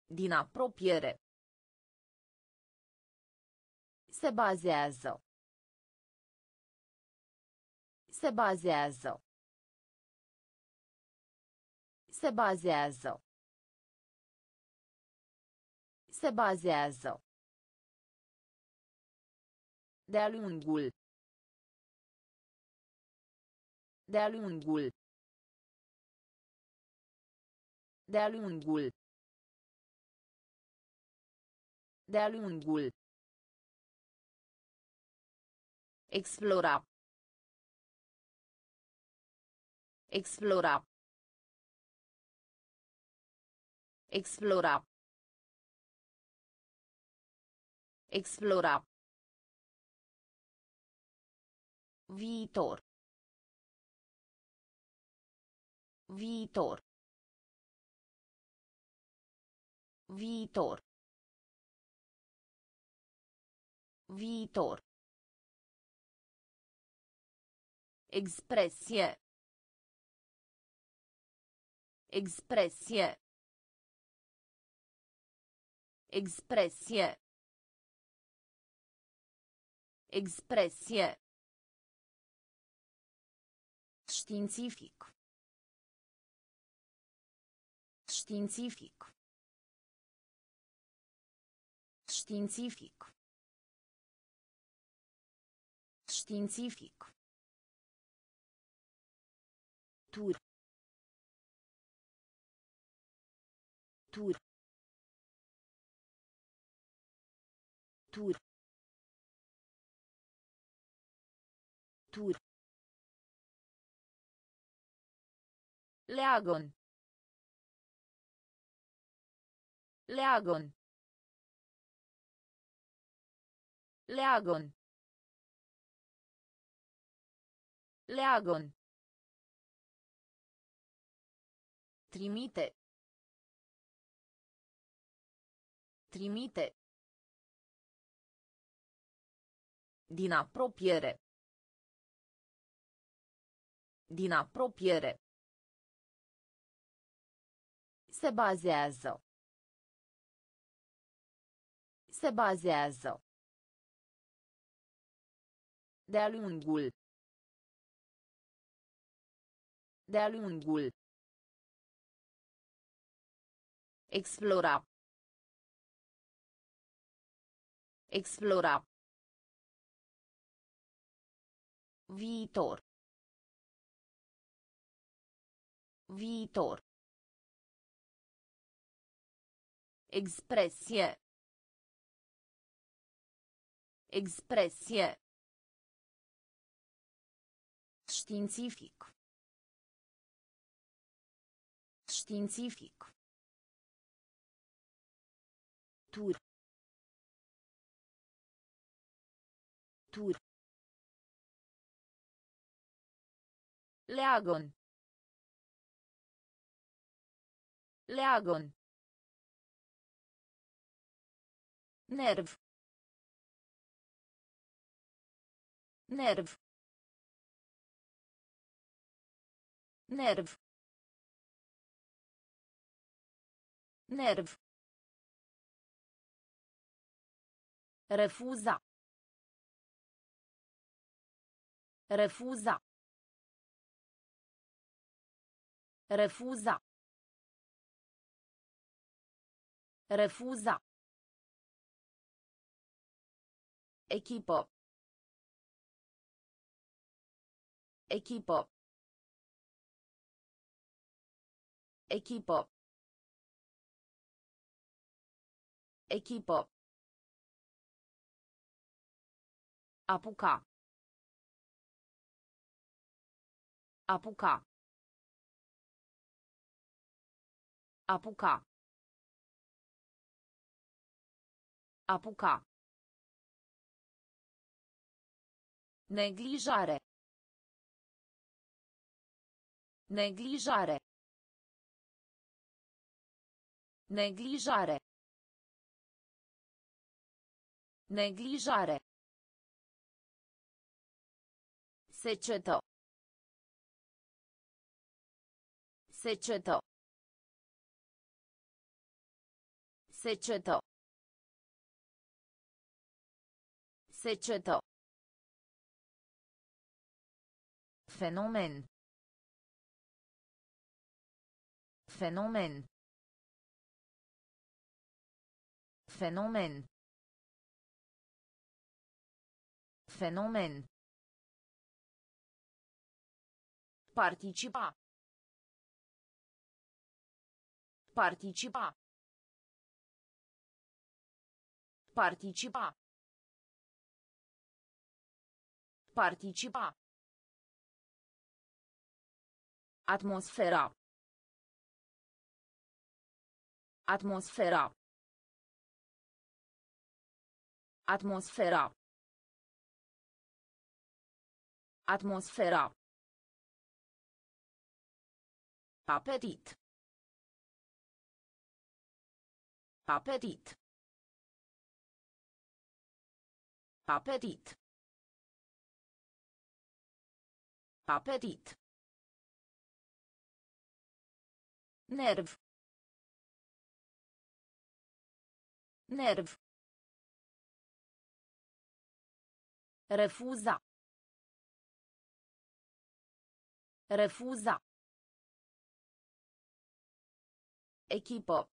Din apropiere. Se bazează. Se bazează. Se bazează. Se bazează. De-a lungul. De-a lungul. De-a lungul. De-a lungul. Explora. Explora. Explora. Explora. Viitor. Viitor. Viitor. Viitor. Expresie. Expresie. Expresie. Expresie. Științific. Științific. Științific. Științific. Tur. Tur. Tur. Tur. Leagon. Leagon. Leagon. Leagon. Trimite. Trimite. Din apropiere. Din apropiere. Se bazează. Se bazează. De-a lungul. De-a lungul. Explora. Explora. Viitor. Viitor. Expresie. Expresie. Științific. Științific. Tur. Tur. Leagon. Leagon. Nerv. Nerv. Nerv. Nerv. Refuza. Refuza. Refuza. Refuza. Equipo. Equipo. Equipo. Equipo. Apuca. Apuca. Apuca. Apuca. Neglijare. Neglijare. Neglijare. Neglijare. Secetă. Secetă. Secetă. Secetă. Fenomen. Fenomen. Fenomen. Fenomen. Participa. Participa. Participa. Participa. Atmosfera. Atmosfera. Atmosfera. Atmosfera. Apetit. Apetit. Apetit. Apetit. Nerv. Nerv. Refuza. Refuza. Echipă.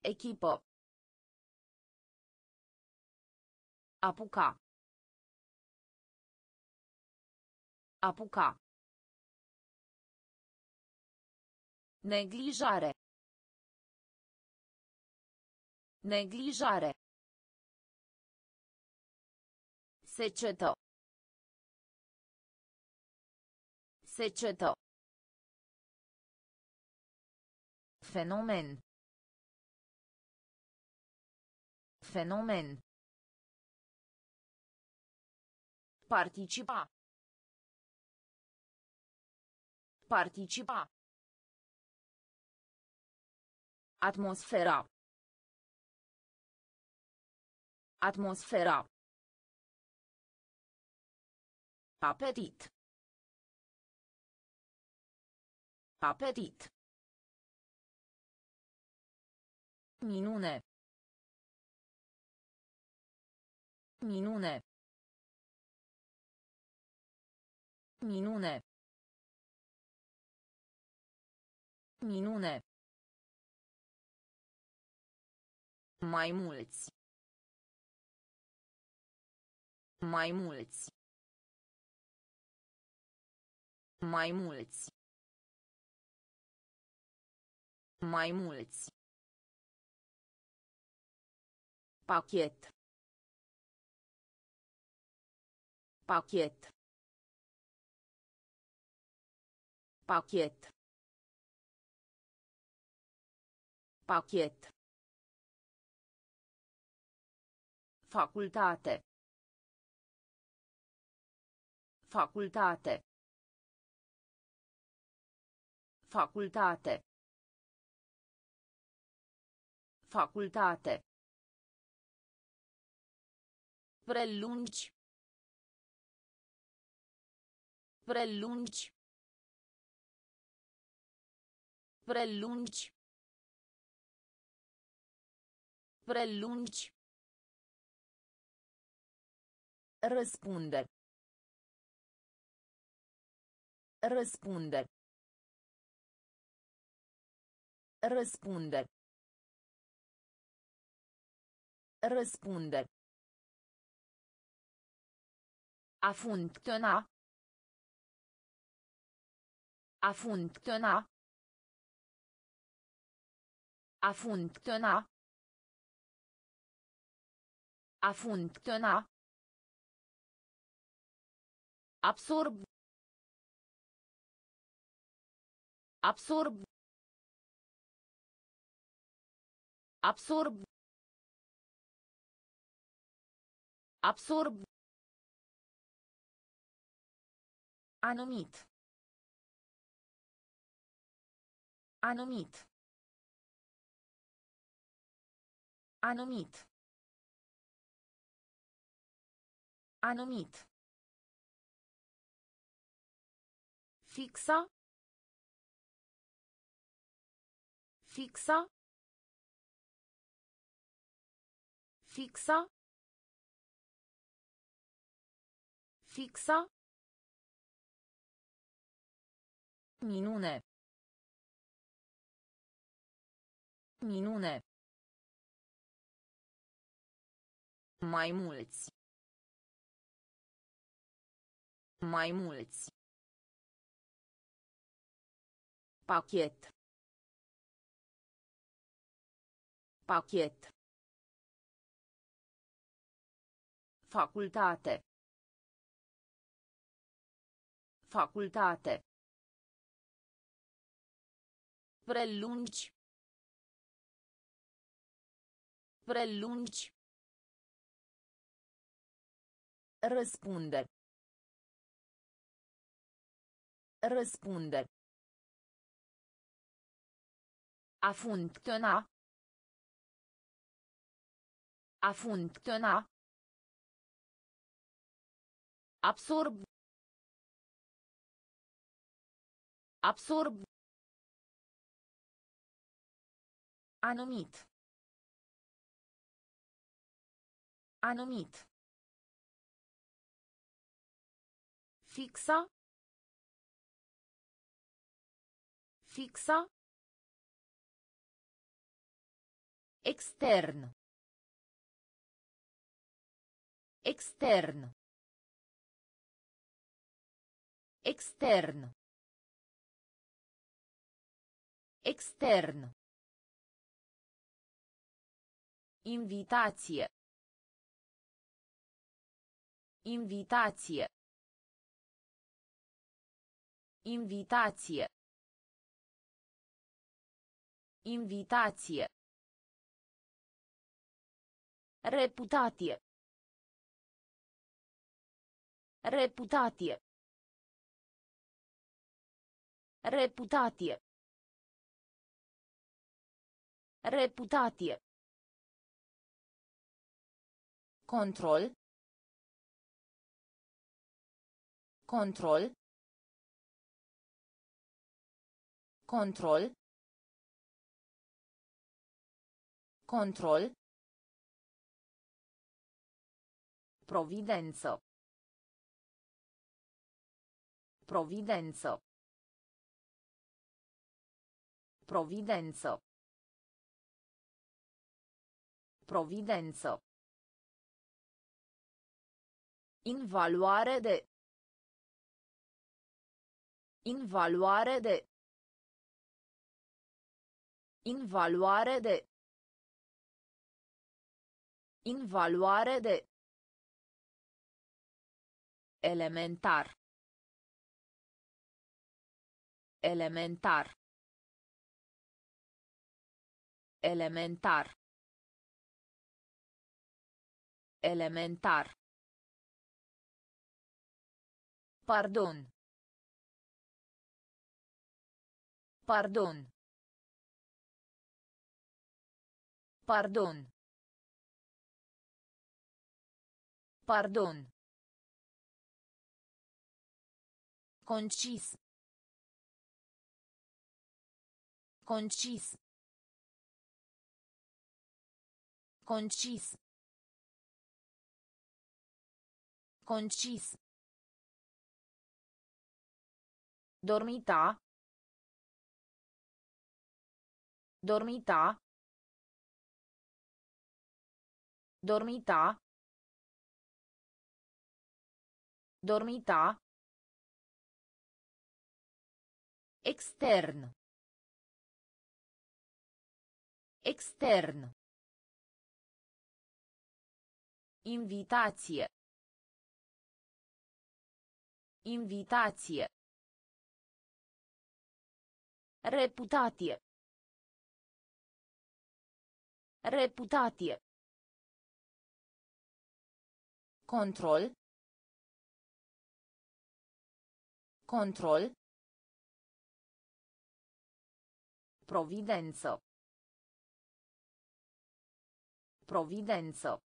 Echipă. Apuca. Apuca. Neglijare. Neglijare. Secetă. Secetă. Fenomen. Fenomen. Participa. Participa. Atmosfera. Atmosfera. Apetit. Apetit. Minune. Minune. Minune. Minune. Mai mulți. Mai mulți. Mai mulți. Mai mulți. Pachet. Pachet. Pachet. Pachet. Facultate. Facultate. Facultate. Facultate. Prelungi. Prelungi. Prelungi. Prelungi. Răspunde. Răspunde. Răspunde. Răspunde. A funcționa. A funcționa. A funcționa. A funcționa. Absorb. Absorb. Absorb. Absorb. Anumit. Anumit. Anumit. Anumit. Fixa. Fixa. Fixa. Fixa. Minune. Minune. Mai mulți. Mai mulți. Pachet. Pachet. Facultate. Facultate. Prelungi. Prelungi. Răspunde. Răspunde. A funcționa. A funcționa. Absorb. Absorb. Anumit. Anumit. Fixa. Fixa. Extern. Extern. Extern. Extern. Invitație. Invitație. Invitație. Invitație. Reputație. Reputație. Reputație. Reputație. Control. Control. Control. Control. Providență. Providență. Providență. Providență. Invaluare de. Invaluare de. Invaluare de. Invaluare de. Elementar. Elementar. Elementar. Elementar. Pardon. Pardon. Pardon. Pardon. Concis. Concis. Concis. Concis. Dormita. Dormita. Dormita. Dormita. Extern. Extern. Invitație. Invitație. Reputație. Reputație. Control. Control. Providență. Providență.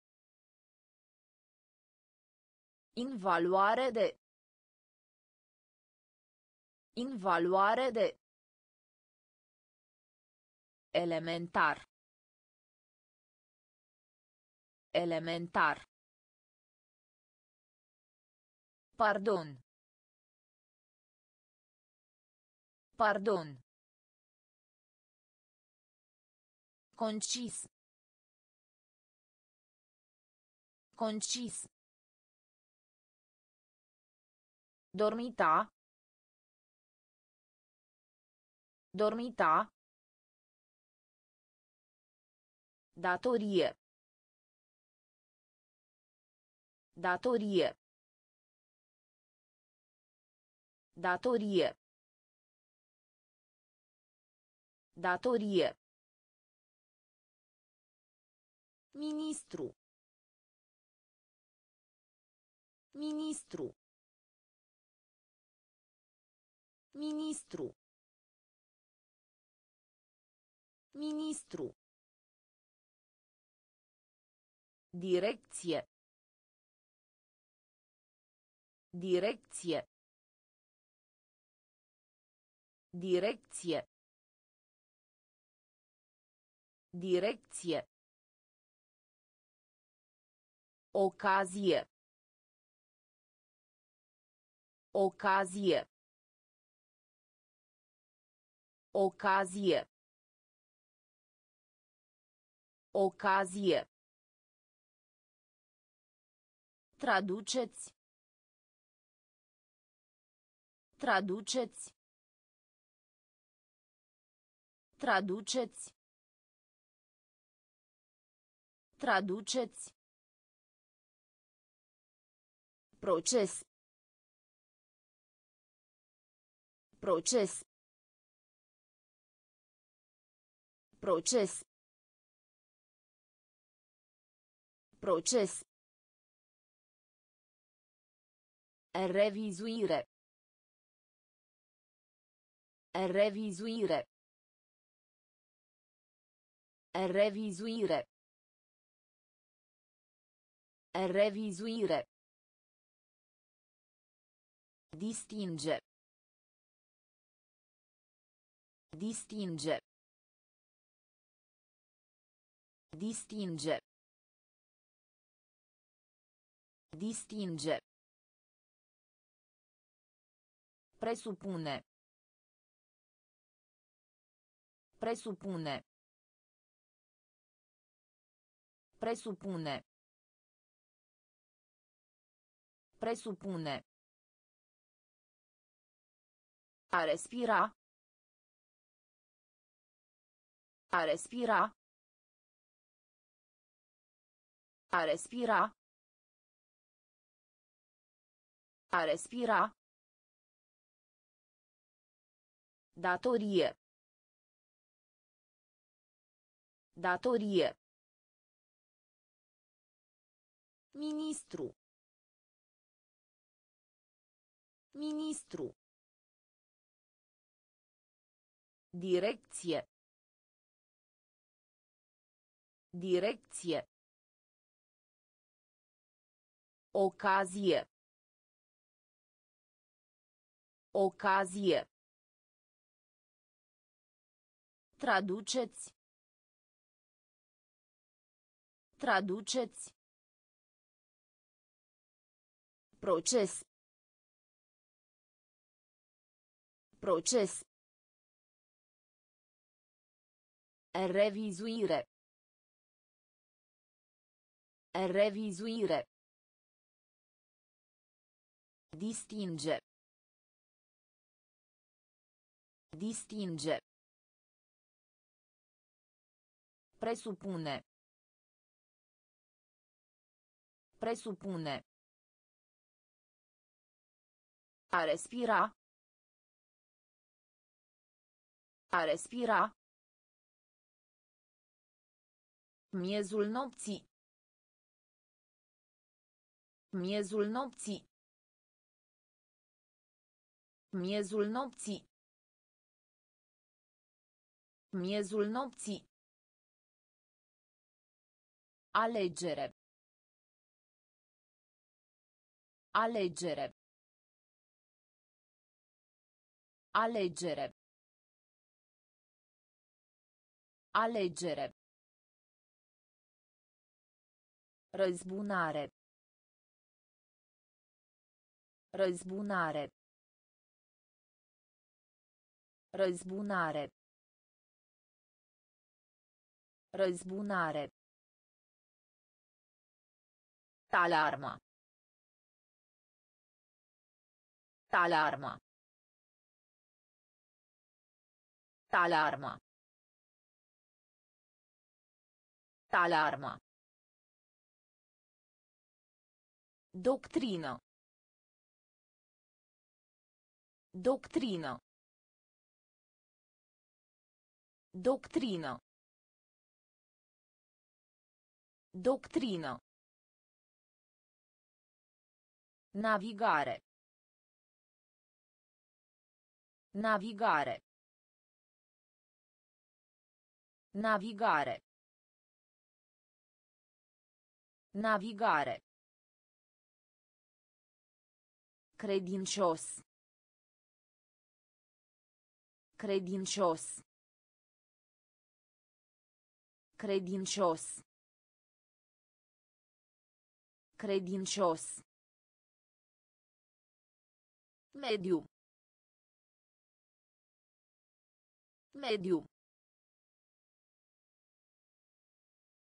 Invaluare de. Invaluare de. Elementar. Elementar. Pardon. Pardon. Concis. Concis. Dormita. Dormita. Datorie. Datorie. Datorie. Datorie. Ministru. Ministru. Ministru. Ministru. Direcție. Direcție. Direcție. Direcție. Ocazie. Ocazie. Ocazie. Ocazie. Traduceți. Traduceți. Traduceți. Traduceți. Proces. Proces. Proces. Proces. Revizuire. Revizuire. Revizuire. Revizuire. Distinge. Distinge. Distinge. Distinge. Presupune. Presupune. Presupune. Presupune. A respira. A respira. A respira. A respira. Datorie. Datorie. Ministru. Ministru. Direcție. Direcție. Ocazie. Ocazie. Traduceți. Traduceți. Proces. Proces. Revizuire. Revizuire. Distinge. Distinge. Presupune. Presupune. A respira. A respira. Miezul nopții. Miezul nopții. Miezul nopții. Miezul nopții. Alegere. Alegere. Alegere. Alegere. Răzbunare. Răzbunare. Răzbunare. Răzbunare. Alarma. Alarma. Alarma. Alarma. Doctrină. Doctrină. Doctrină. Doctrină. Navigare. Navigare. Navigare. Navigare. Credincios. Credincios. Credincios. Credincios. Mediu. Mediu.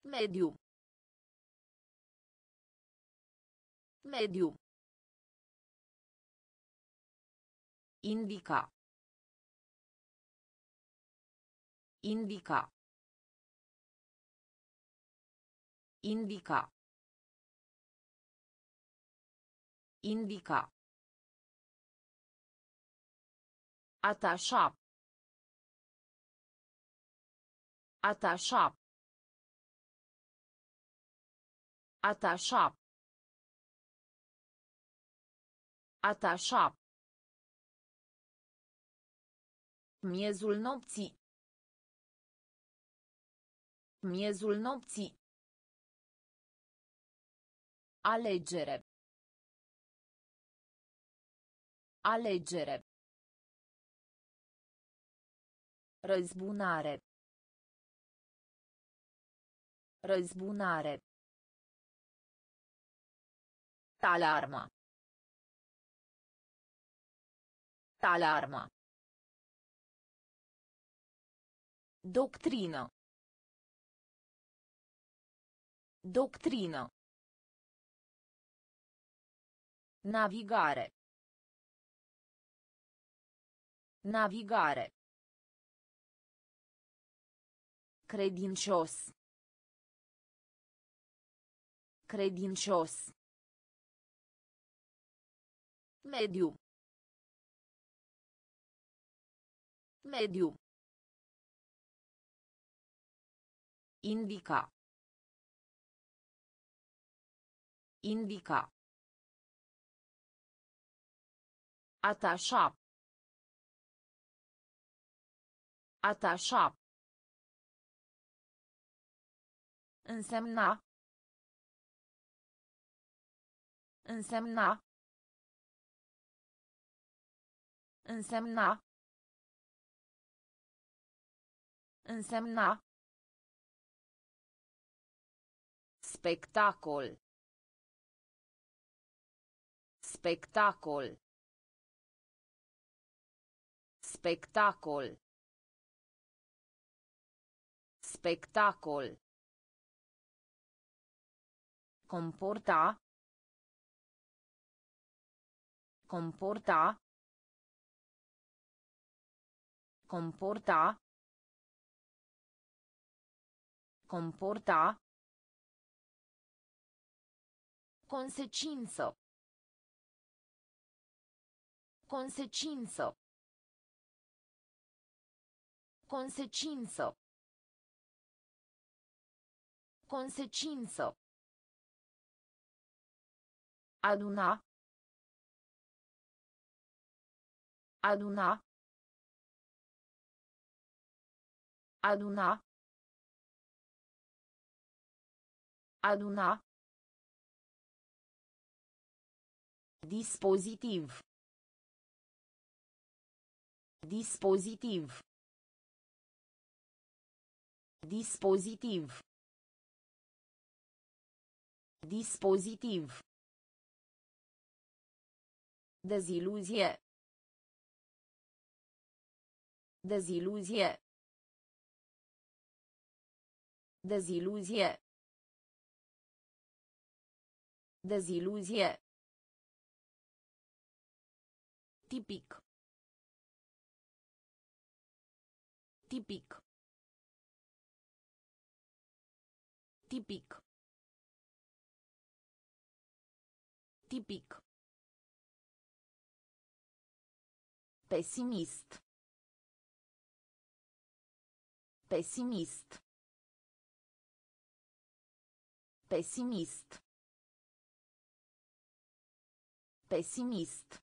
Mediu. Mediu. Indica. Indica. Indica. Indica. Atașa. Atașa. Atașa. Atașa. Miezul nopții. Miezul nopții. Alegere. Alegere. Răzbunare. Răzbunare. Alarma. Alarma. Doctrină. Doctrină. Navigare. Navigare. Credincios. Credincios. Mediu. Mediu. Indica. Indica. Atașa. Atașa. Însemna. Însemna. Însemna. Însemna. Spectacol. Spectacol. Spectacol. Spectacol. Comporta. Comporta. Comporta. Comporta. Consecință. Consecință. Consecință. Consecință. Aduna. Aduna. Aduna. Aduna. Dispozitiv. Dispozitiv. Dispozitiv. Dispozitiv. Deziluzie. Deziluzie. Deziluzie. Deziluzie. Tipic. Tipic. Tipic. Tipic. Pesimist. Pesimist. Pesimist. Pesimist.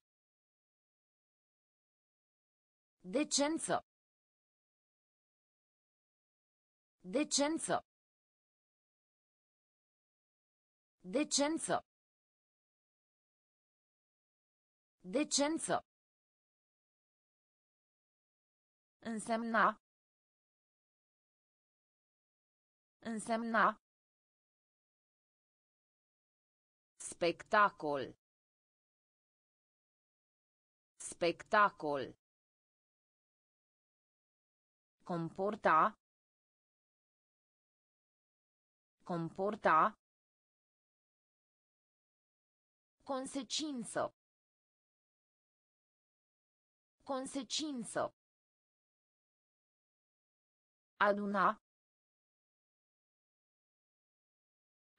Decență. Decență. Decență. Decență. Însemna. Însemna. Spectacol. Spectacol. Comporta. Comporta. Consecință. Consecință. Aduna.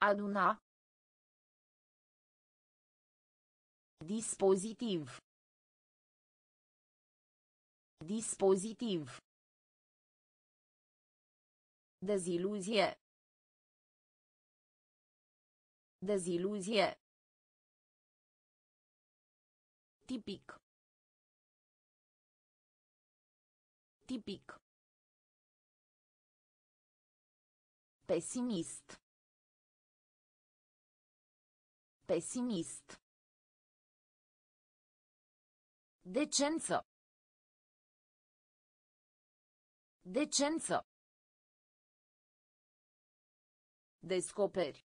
Aduna. Dispozitiv. Dispozitiv. Deziluzie. Deziluzie. Tipic. Tipic. Pesimist. Pesimist. Decență. Decență. Descoperi.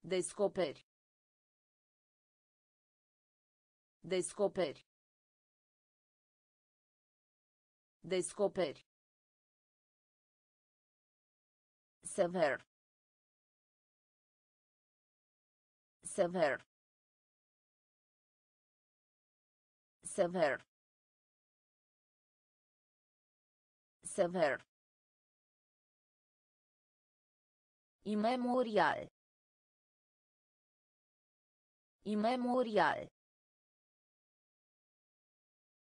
Descoperi. Descoperi. Descoperi. Sever. Sever. Sever. Sever. Imemorial. Imemorial.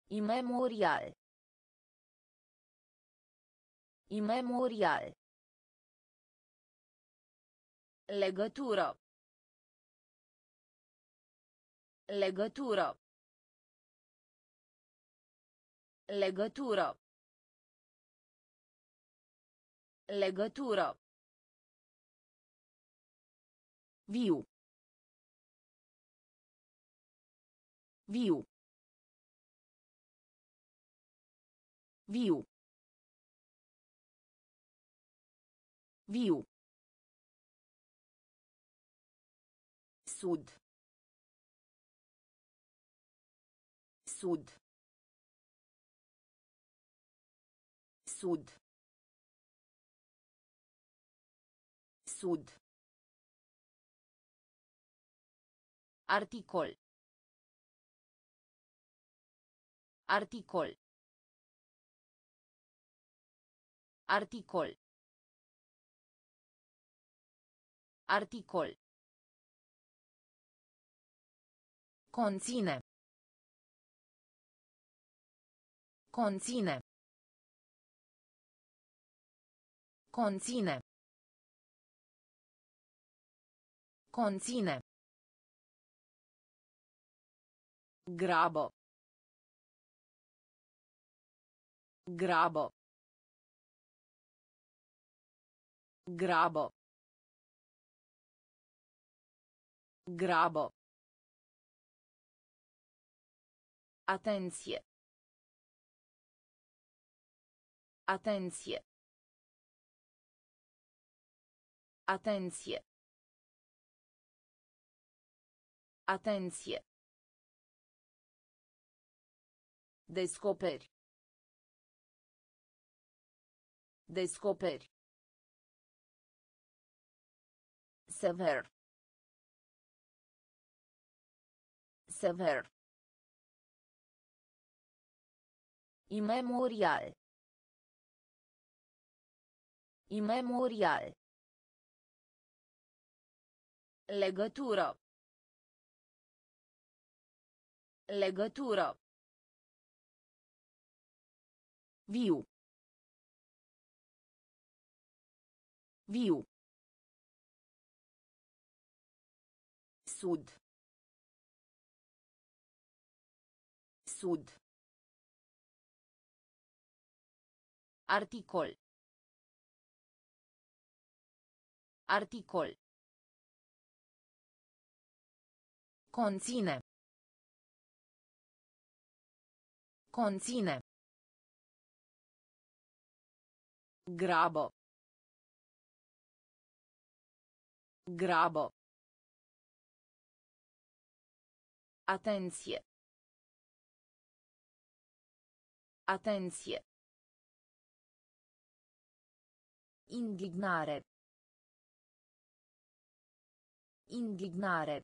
Imemorial. Imemorial. Legătură. Legătură. Legătură. Legătură. Viu. Viu. Viu. Viu. Sud. Sud. Sud. Sud. Articol. Articol. Articol. Articol. Conține. Conține. Conține. Conține. Grabă. Grabă. Grabă. Grabă. Atenție. Atenție. Atenție. Atenție. Descoperi. Descoperi. Sever. Sever. Imemorial. Imemorial. Legătură. Legătură. Viu. Viu. Sud. Sud. Articol. Articol. Conține. Conține. Grabă. Grabă. Atenție. Atenție. Indignare. Indignare.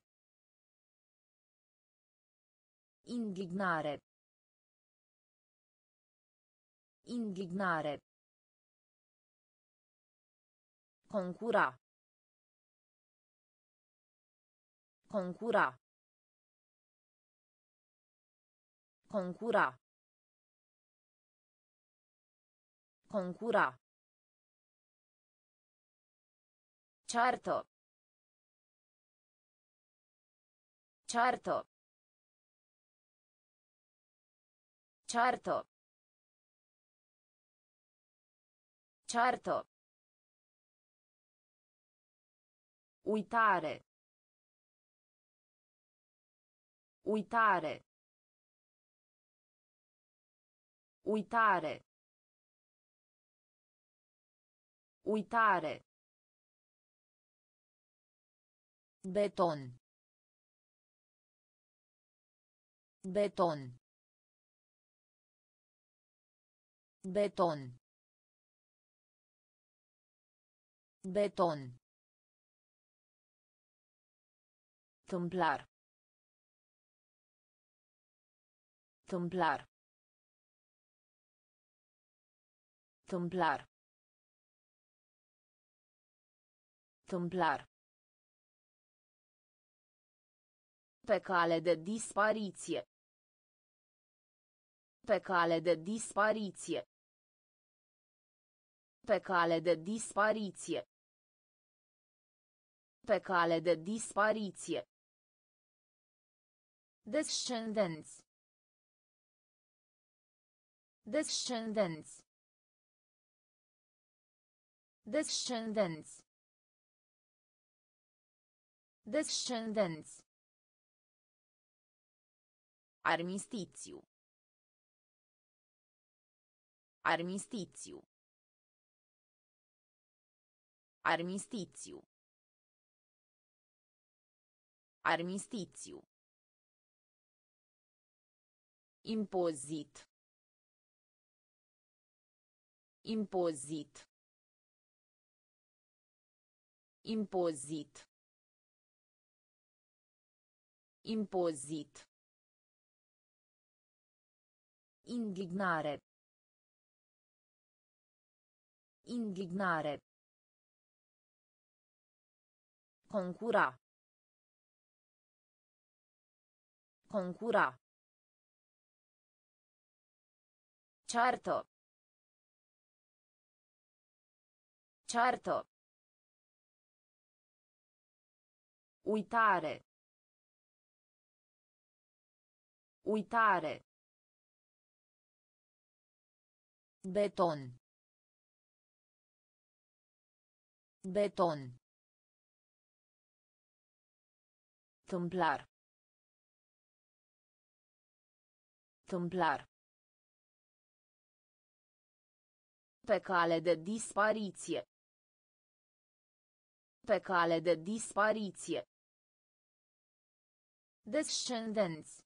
Indignare. Indignare. Concura. Concura. Concura. Concura. Certo. Certo. Certo. Certo. Uitare. Uitare. Uitare. Uitare. Beton. Beton. Beton. Beton. Tâmplar. Tâmplar. Tâmplar. Tâmplar. Pe cale de dispariție. Pe cale de dispariție. Pe cale de dispariție. Pe cale de dispariție. Descendenți. Descendenți. Descendenți. Descendenți. Armistițiu. Armistițiu. Armistițiu. Armistițiu. Impozit. Impozit. Impozit. Impozit. Indignare. Indignare. Concura. Concura. Certo. Ceartă. Uitare. Uitare. Beton. Beton. Tâmplar. Tâmplar. Pe cale de dispariție. Pe cale de dispariție. Descendenți.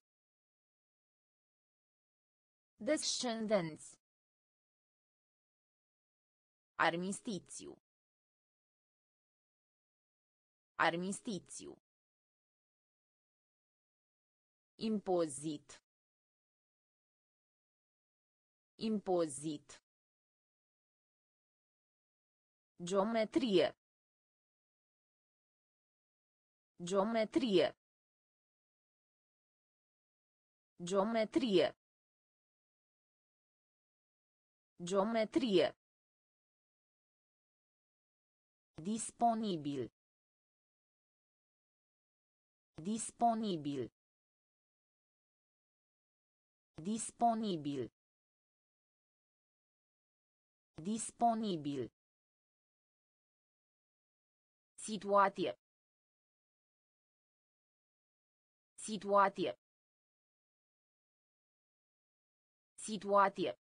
Descendenți. Armistițiu. Armistițiu. Impozit. Impozit. Geometrie. Geometrie. Geometrie. Geometrie. Disponibil. Disponibil. Disponibil. Disponibil. Situație. Situație. Situație.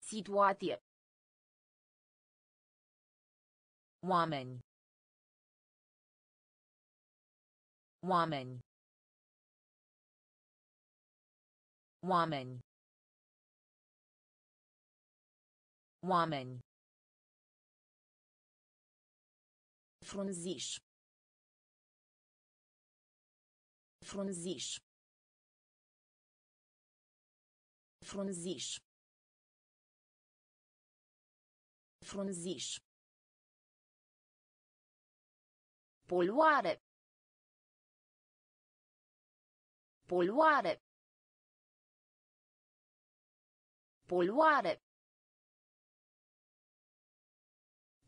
Situație. Oameni. Oameni. Oameni. Oameni. Frunziș. Frunziș. Frunziș. Frunziș. Poluare. Poluare. Poluare.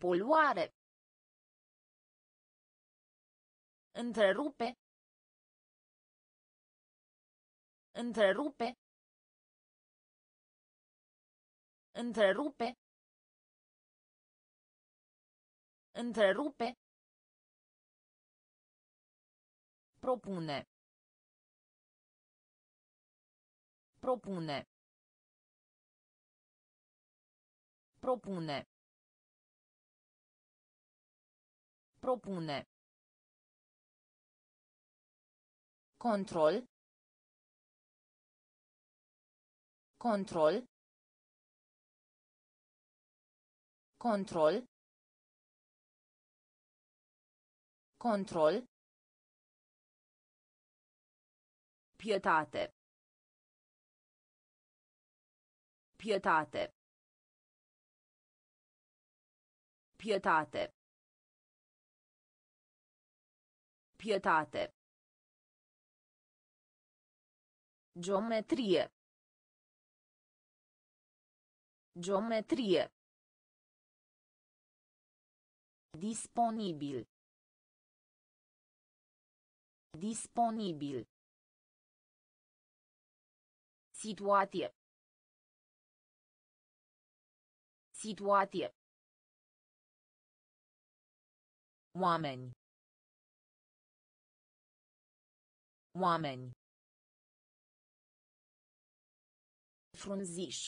Poluare. Întrerupe. Întrerupe. Întrerupe. Întrerupe. Propune. Propune. Propune. Propune. Control. Control. Control. Control. Pietate. Pietate. Pietate. Pietate. Geometrie. Geometrie. Disponibil. Disponibil. Situație. Situație. Oameni. Oameni. Frunziș.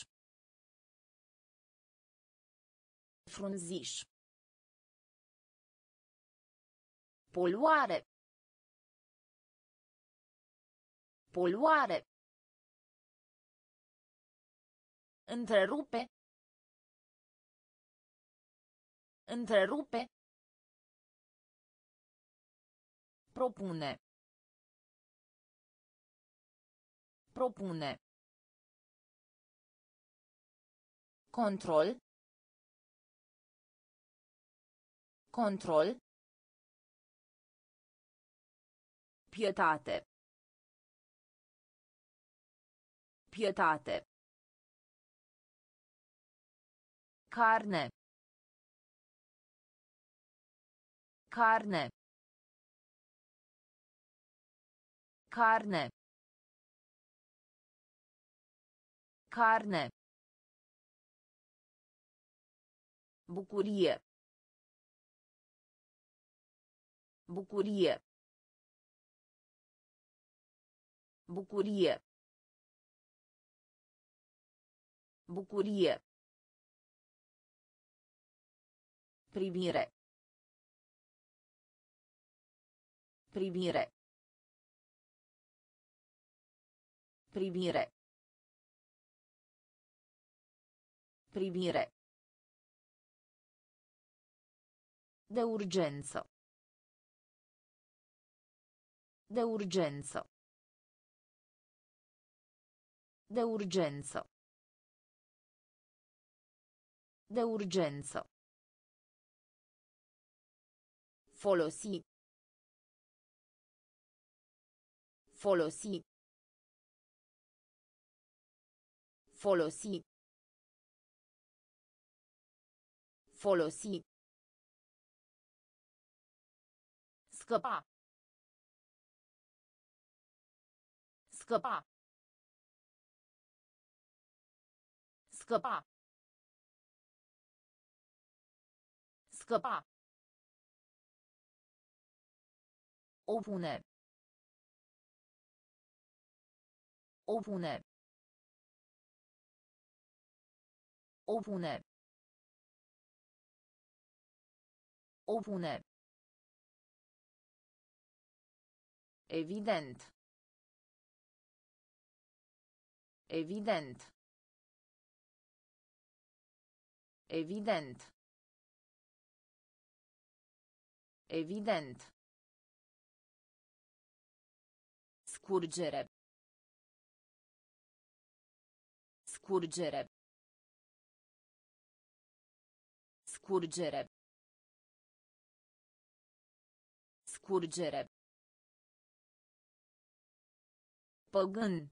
Frunziș. Poluare. Poluare. Întrerupe. Întrerupe. Propune. Propune. Control. Control. Pietate. Pietate. Carne. Carne. Carne. Carne. Bucurie. Bucurie. Bucurie. Bucurie. Primire. Primire. Primire. Primire. De urgență. De urgență. Folosi. Folosi. Folosi. Folosi. Scăpa. Scăpa. Scăpa. Scăpa. Opune. Opune. Opune. Opune. Evident. Evident. Evident. Evident. Scurgere. Scurgere. Scurgere. Scurgere. Păgân.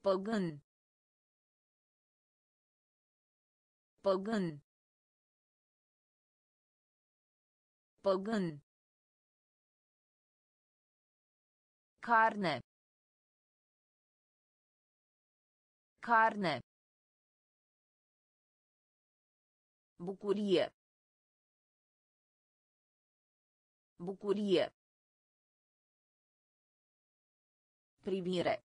Păgân. Păgân. Păgân. Carne. Carne. Bucurie. Bucurie. Primire.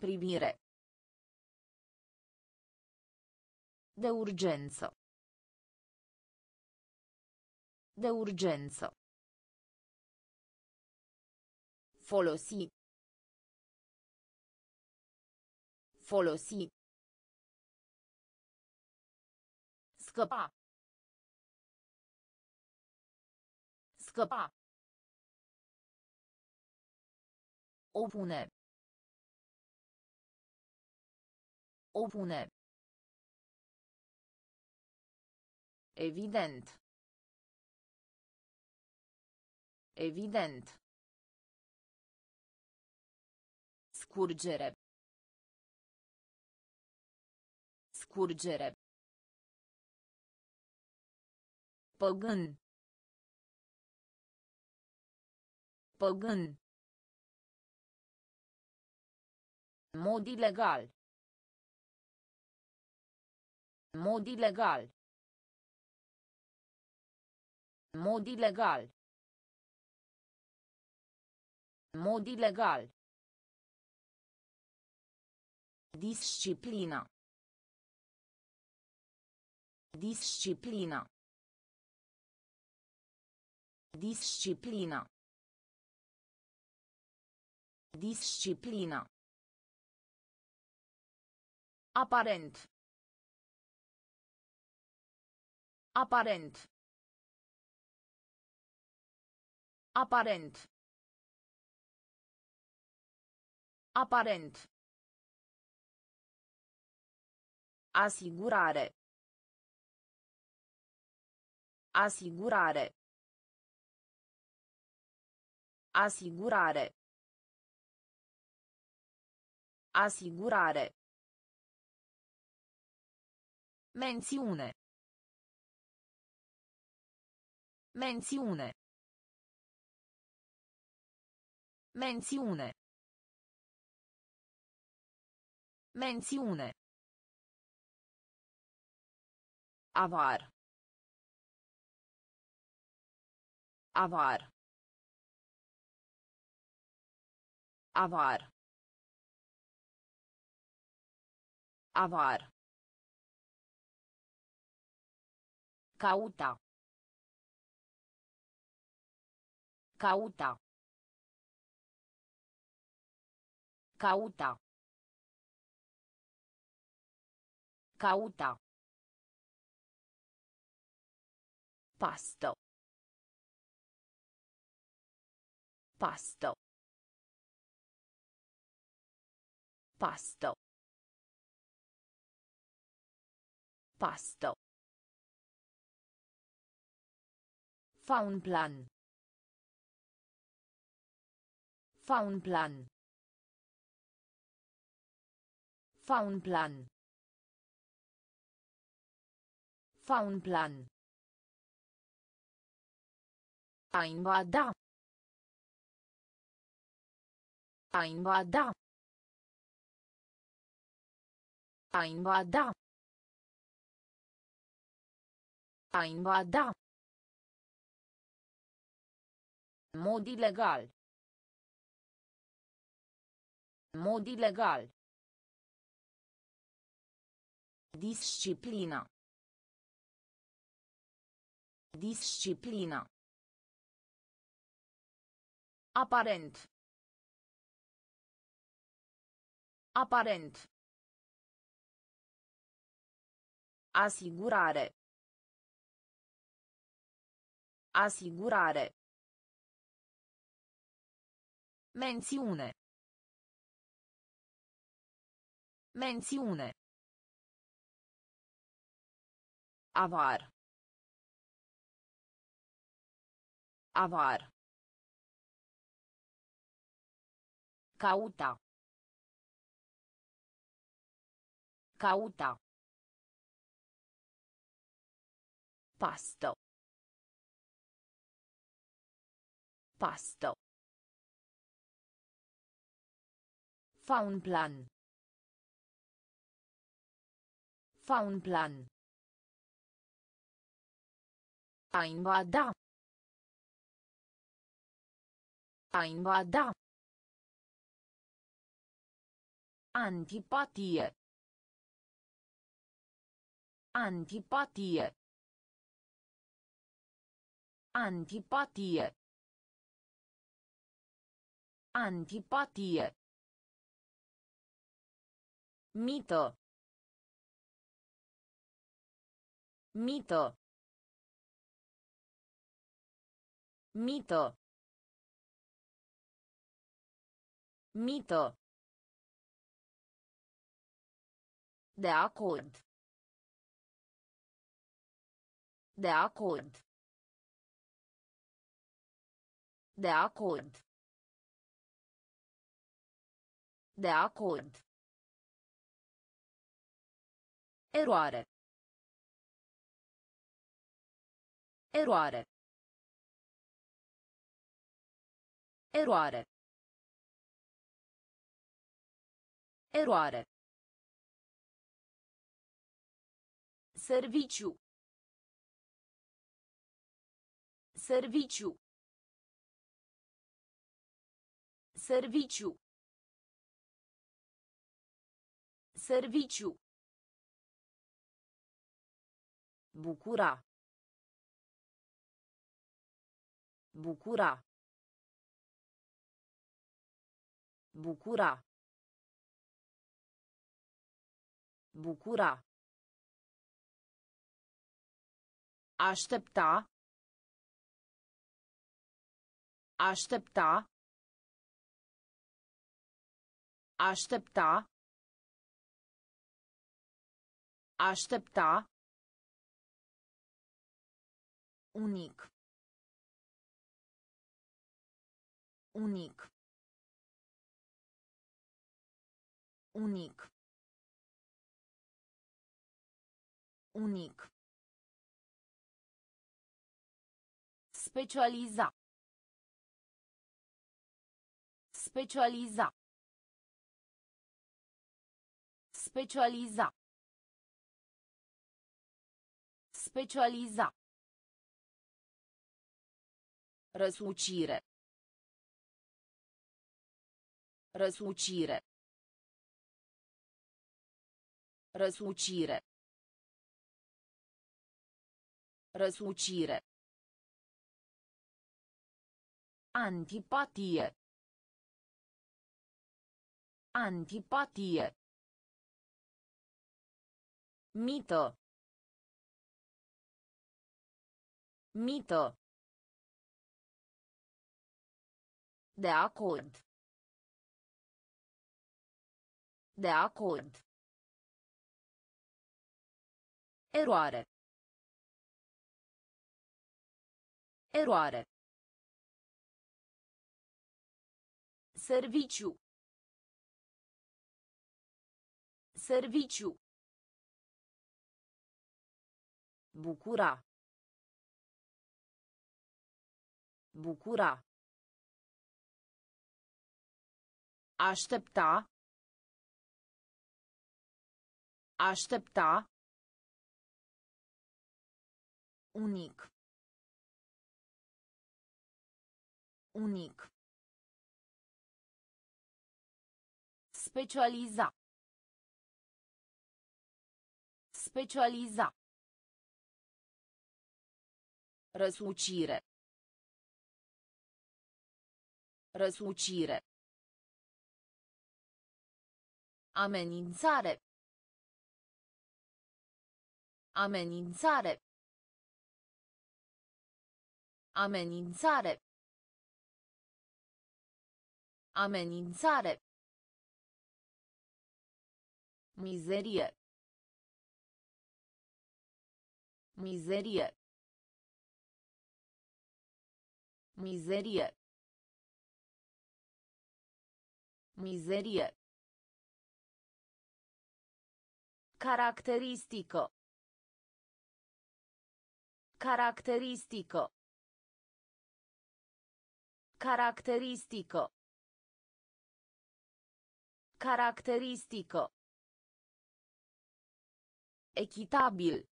Primire. De urgență. De urgență. Folosi. Folosi. Scăpa. Scăpa. Opune. Opune. Evident. Evident. Scurgere. Scurgere. Păgân. Păgân. Mod ilegal. Mod ilegal. Mod ilegal. Mod ilegal. Disciplina. Disciplina. Disciplina. Disciplina. Aparent. Aparent. Aparent. Aparent. Asigurare. Asigurare. Asigurare. Asigurare. Mențiune. Mențiune. Mențiune. Mențiune. Avar. Avar. Avar. Avar. Cauta. Cauta. Cauta. Cauta. Pasto. Pasto. Pasto. Pasto. Fa un plan. Fa un plan. Fa un plan. Fa un plan. A invada. A invada. A invada. A invada. Mod ilegal. Mod ilegal. Disciplina. Disciplina. Aparent. Aparent. Asigurare. Asigurare. Mențiune. Mențiune. Avar. Avar. Cauta. Cauta. Pasto. Pasto. Fa un plan. Fa un plan. A invada. A invada. Antipatie. Antipatie. Antipatie. Antipatie. Mito. Mito. Mito. Mito. De acord. De acord. De acord. De acord. Eroare. Eroare. Eroare. Eroare. Serviciu. Serviciu. Serviciu. Serviciu. Bucura. Bucura. Bucura. Bucura. Aștepta. Aștepta. Aștepta. Aștepta. Unic. Unic. Unic. Unic. Specializa. Specializa. Specializa. Specializa. Răsucire. Răsucire. Răsucire. Răsucire. Antipatie. Antipatie. Mito. Mito. De acord. De acord. Eroare. Eroare. Serviciu. Serviciu. Bucura. Bucura. Aștepta. Aștepta. Unic. Unic. Specializa. Specializa. Răsucire. Răsucire. Amenințare. Amenințare. Amenințare. Amenințare. Mizerie. Mizerie. Mizerie. Mizerie. Caracteristico. Caracteristico. Caracteristico. Caracteristico. Echitabil.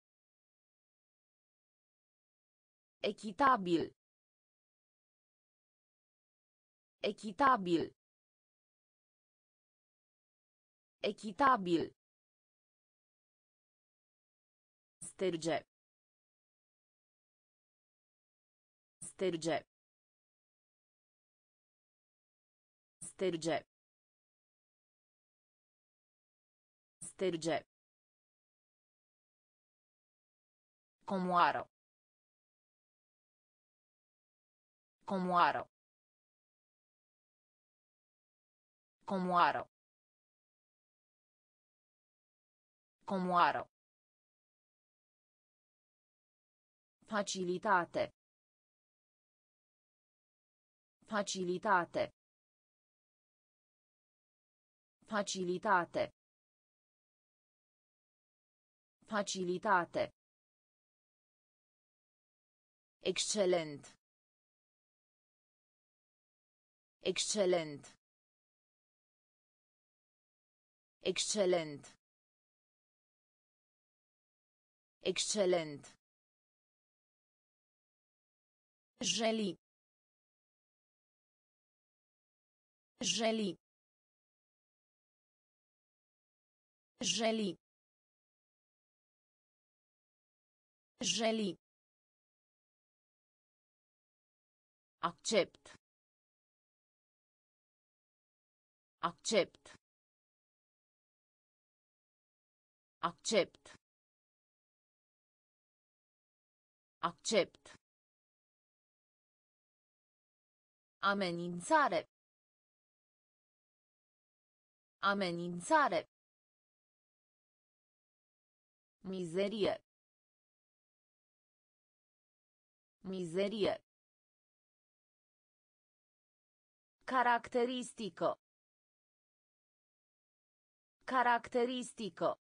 Echitabil. Echitabil. Echitabil. Sterge. Sterge. Sterge. Sterge. Comoară. Comoară. Comoară. Comoară. Facilitate. Facilitate. Facilitate. Facilitate. Excelent. Excelent. Excelent. Excelent. Jeli. Jeli. Jeli. Jeli. Accept. Accept. Accept. Accept. Amenințare. Amenințare. Mizerie. Mizerie. Caracteristico. Caracteristică.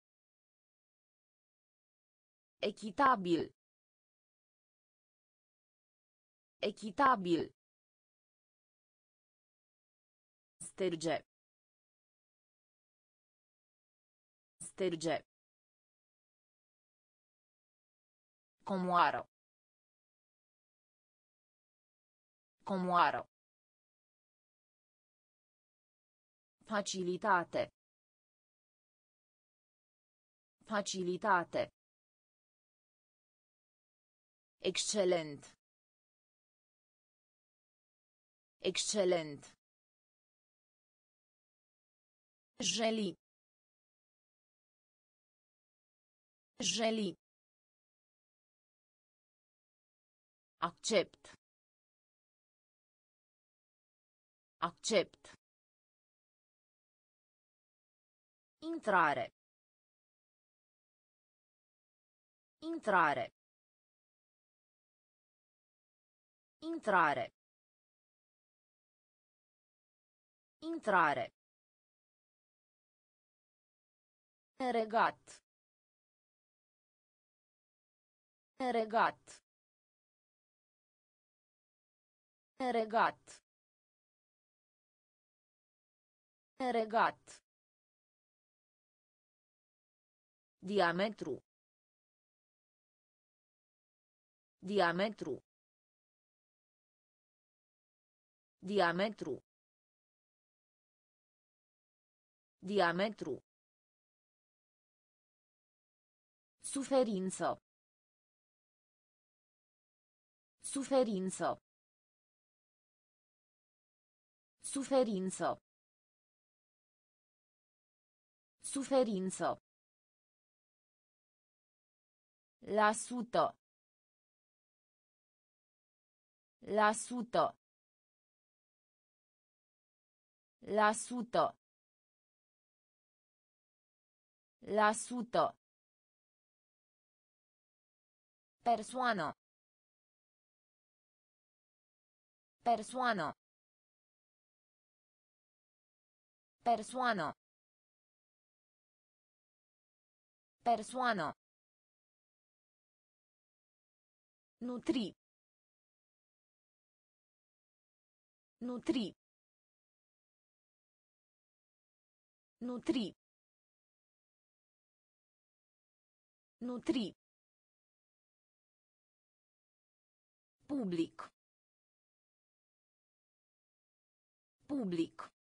Echitabil. Echitabil. Sterge. Sterge. Comoară. Comoară. Facilitate. Facilitate. Excelent. Excelent. Jeli. Jeli. Accept. Accept. Intrare. Intrare. Intrare. Intrare. Regat. Regat. Regat. Regat. Diametru. Diametru. Diametru. Diametru. Suferință. Suferință. Suferință. Suferință. La sută. La sută. La sută. La sută. Persoană. Persoană. Persoană. Persoană. Внутри. Внутри. Внутри. Внутри. Публик. Публик.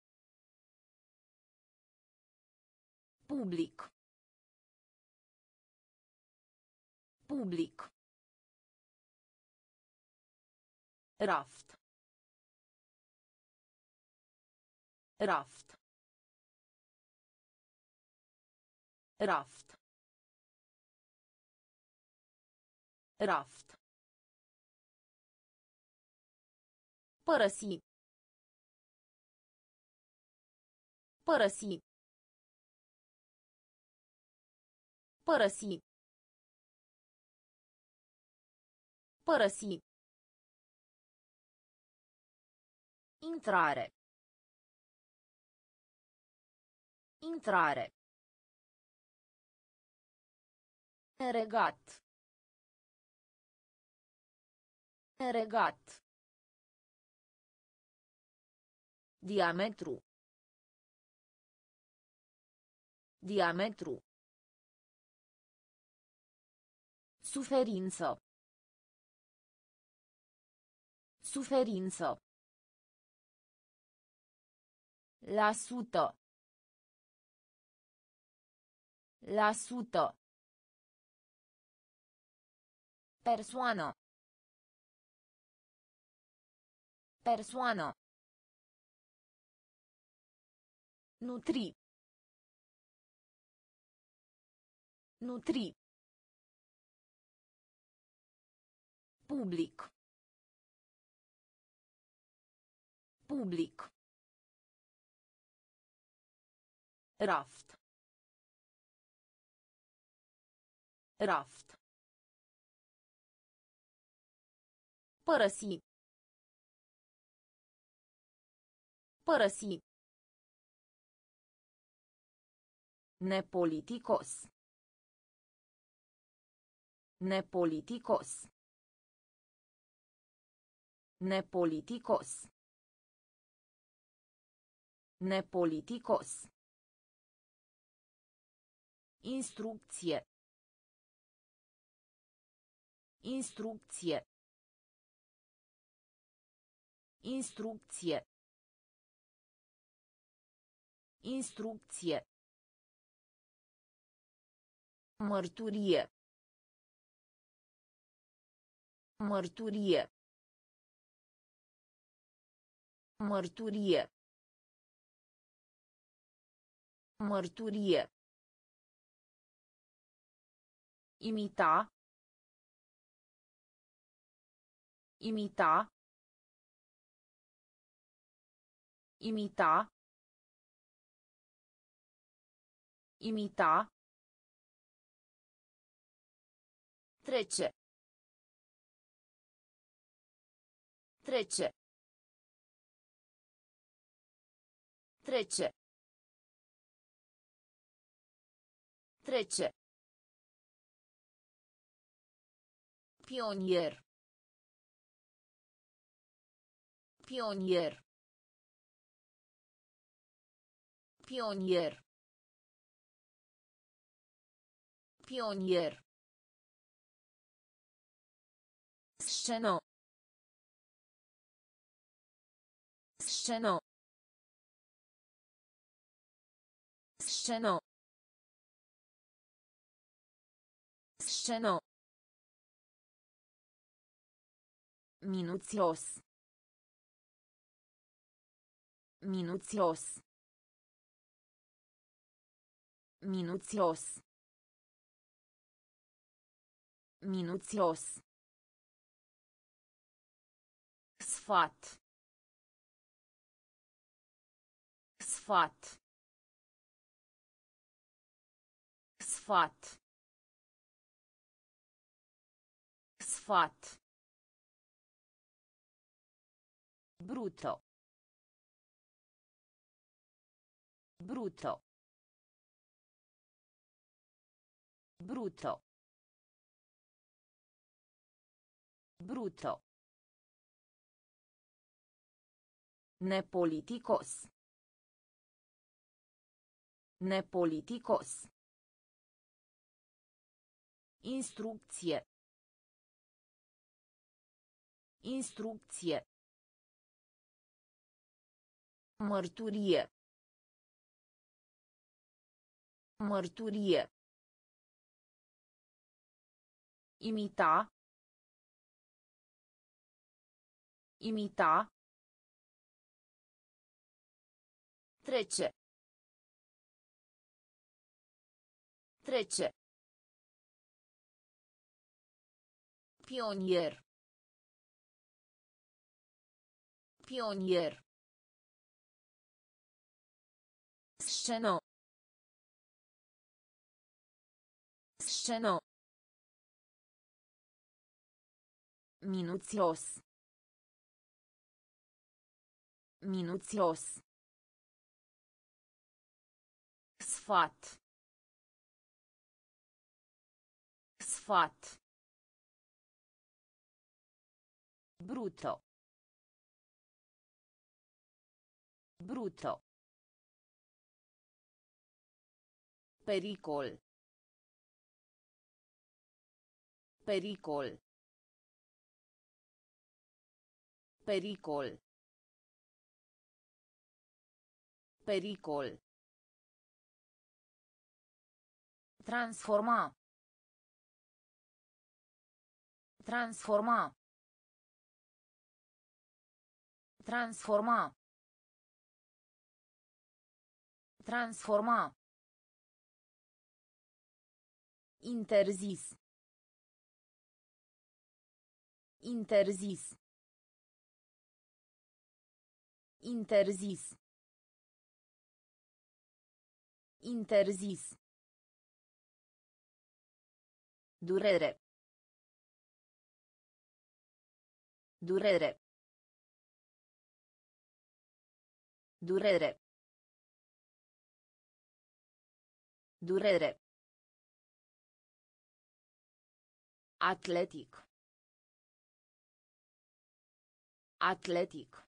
Публик. Публик. Raft. Raft. Raft. Raft. Părăsi. Părăsi. Părăsi. Părăsi. Intrare. Intrare. Regat. Regat. Diametru. Diametru. Suferință. Suferință. La sută. La sută. Persoană. Persoană. Nutri. Nutri. Public. Public. Raft. Raft. Părăsi. Părăsi. Nepoliticos. Nepoliticos. Nepoliticos. Nepoliticos. Instrucție. Instrucție. Instrucție. Instrucție. Mărturie. Mărturie. Mărturie. Mărturie. Imita. Imita. Imita. Imita. Trece. Trece. Trece. Trece. Pionier. Pionier. Pionier. Pionier. Sceno. Sceno. Sceno. Sceno. Minuțios. Minuțios. Minuțios. Minuțios. Sfat. Sfat. Sfat. Sfat. Bruto. Bruto. Bruto. Bruto. Nepolitikos. Nepolitikos. Instrucție. Instrucție. Mărturie. Mărturie. Imita. Imita. Trece. Trece. Pionier. Pionier. Sceno. Sceno. Minuțios. Minuțios. Sfat. Sfat. Brutto. Brutto. Pericol. Pericol. Pericol. Pericol. Transforma. Transforma. Transforma. Transforma. Interzis. Interzis. Interzis. Interzis. Durere. Durere. Durere. Durere. Atletic. Atletic.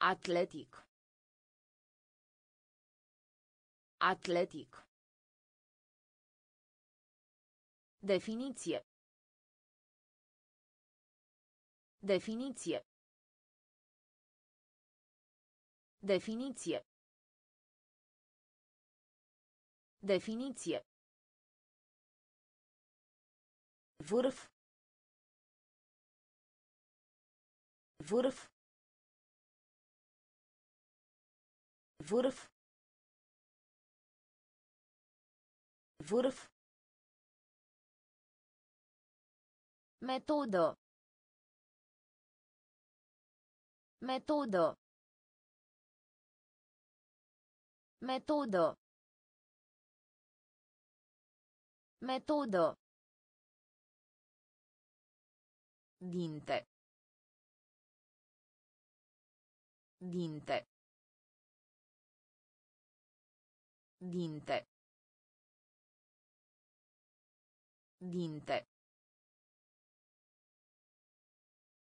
Atletic. Atletic. Definiție. Definiție. Definiție. Definiție. Vârf. Vârf. Vârf. Vârf. Metodă. Metodă. Metodă. Metodă. Dinte. Dinte. Dinte. Dinte.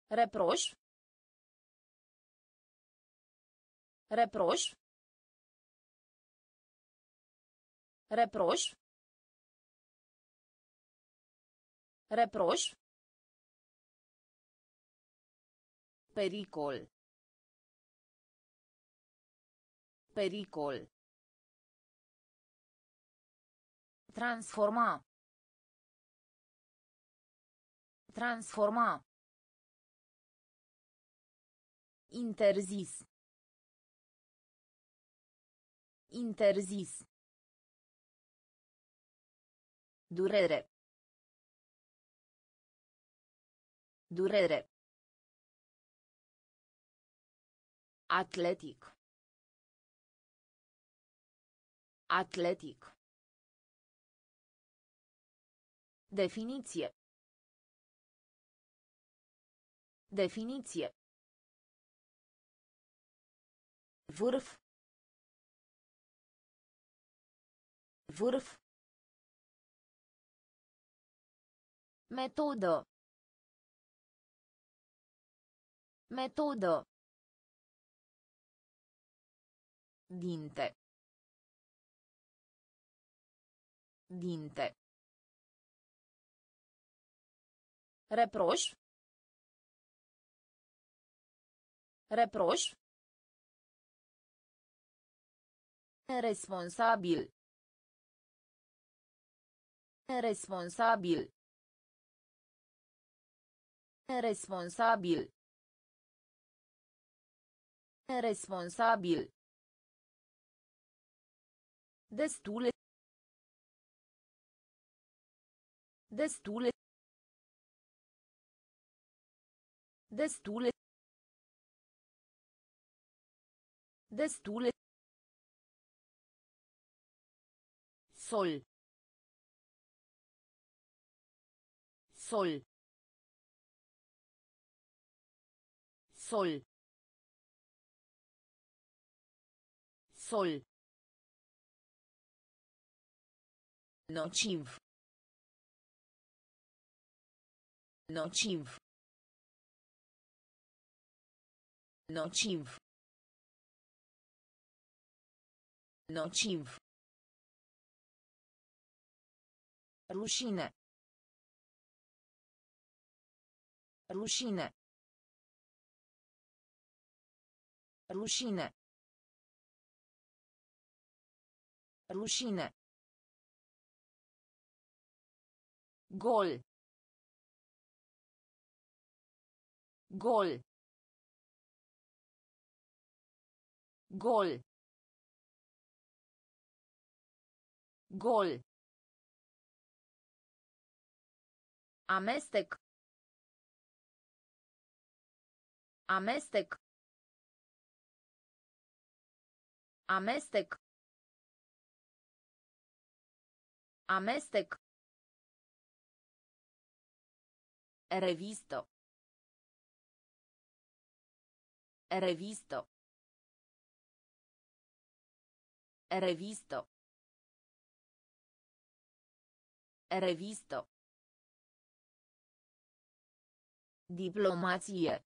Reproș. Reproș. Reproș. Reproș. Pericol. Pericol. Transforma. Transforma. Interzis. Interzis. Durere. Durere. Atletic. Atletic. Definiție. Definiție. Vârf. Vârf. Metodă. Metodă. Dinte. Dinte. Reproș. Reproș. Responsabil. Responsabil. Responsabil. Responsabil. Destule. Destule. Destule. Destule. Sol. Sol. Sol. Sol. Notivo. Notivo. Notivo. Notivo. Rušina. Rušina. Rušina. Rušina. Gol. Gol. Gol. Gol. Amestec. Amestec. Amestec. Amestec. Revisto. Revisto. Revisto. Revisto. Diplomație.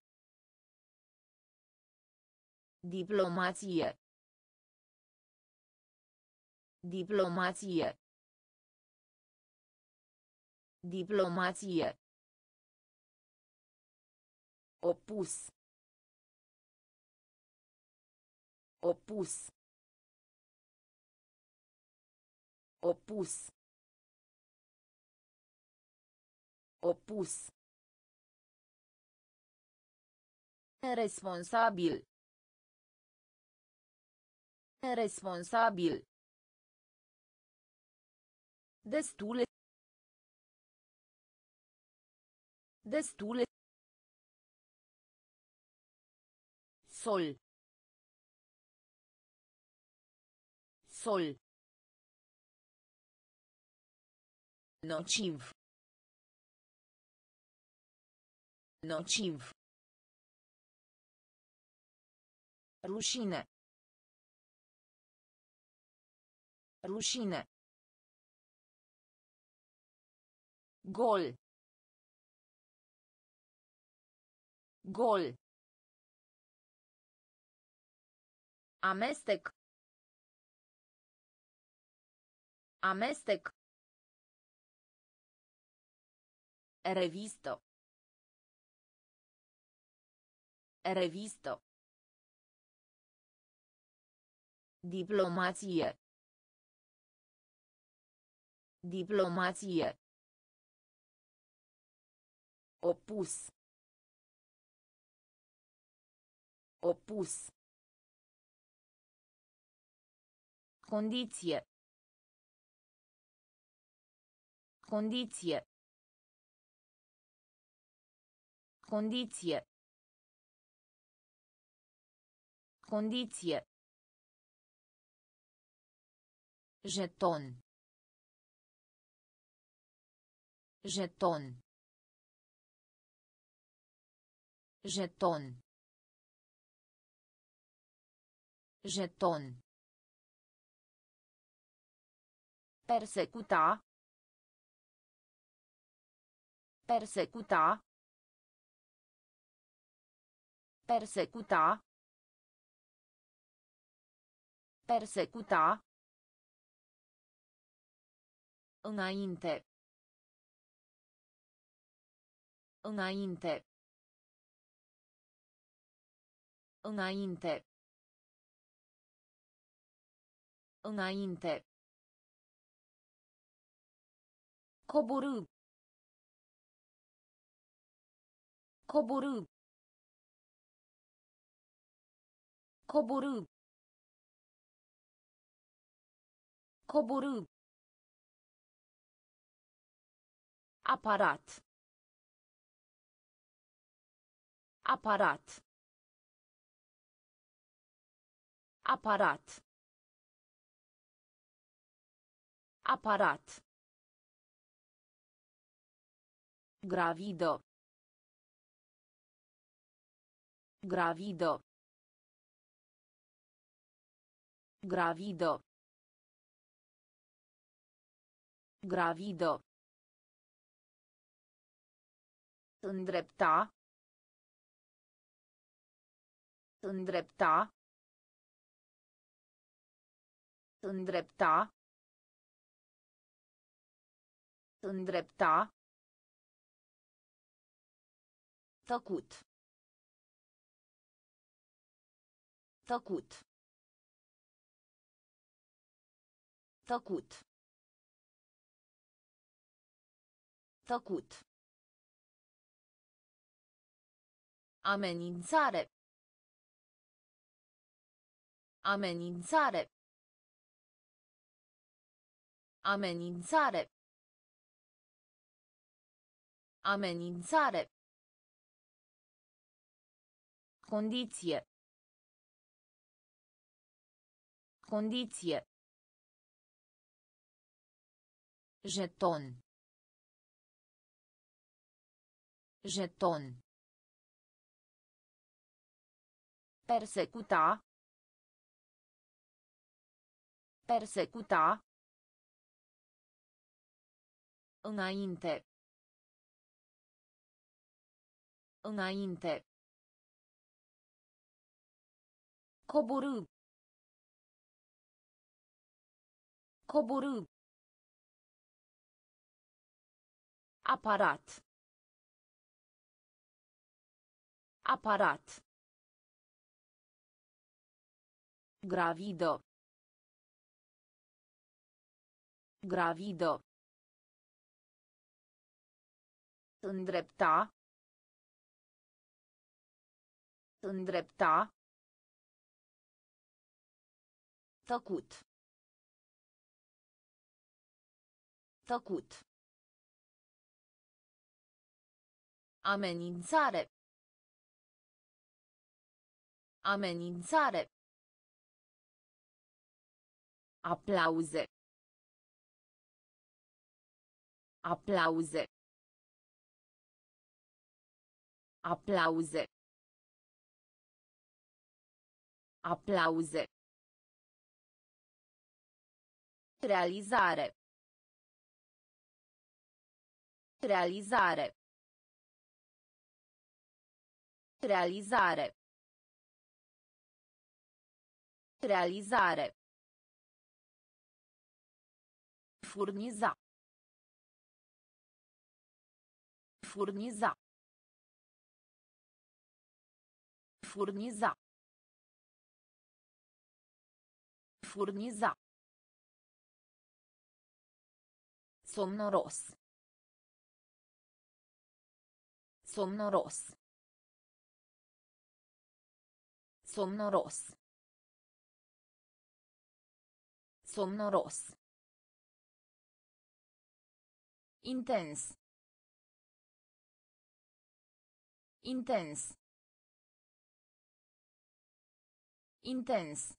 Diplomație. Diplomație. Diplomație. Opus. Opus. Opus. Opus. Responsabil. Responsabil. Destule. Destule. Sol. Sol. Nociv. Nociv. Rușine. Rușine. Gol. Gol. Amestec. Amestec. Revisto. Revisto. Diplomație. Diplomație. Opus. Opus. Condiție. Condiție. Condiție. Condiție. Jeton. Jeton. Jeton. Jeton. Persecuta. Persecuta. Persecuta. Persecuta. Înainte. Înainte. Înainte. Înainte. Coborâ. Coborâ. Coborâ. Coborâ. Aparat. Aparat. Aparat. Aparat. Gravido. Gravido. Gravido. Gravido. Îndrepta. Îndrepta. Îndrepta. Îndrepta. Tăcut. Tăcut. Tăcut. Tăcut. Amenințare. Amenințare. Amenințare. Amenințare. Condiție. Condiție. Jeton. Jeton. Persecuta. Persecuta. Înainte. Înainte. Coborâ. Coborâ. Aparat. Aparat. Gravidă. Gravidă. Îndrepta. Îndrepta. Tăcut. Tăcut. Amenințare. Amenințare. Aplauze. Aplauze. Aplauze. Aplauze. Realizare. Realizare. Realizare. Realizare. Furniza. Furniza. Furniza. Furniza. Somnoros. Somnoros. Somnoros. Somnoros. Intens. Intens. Intens.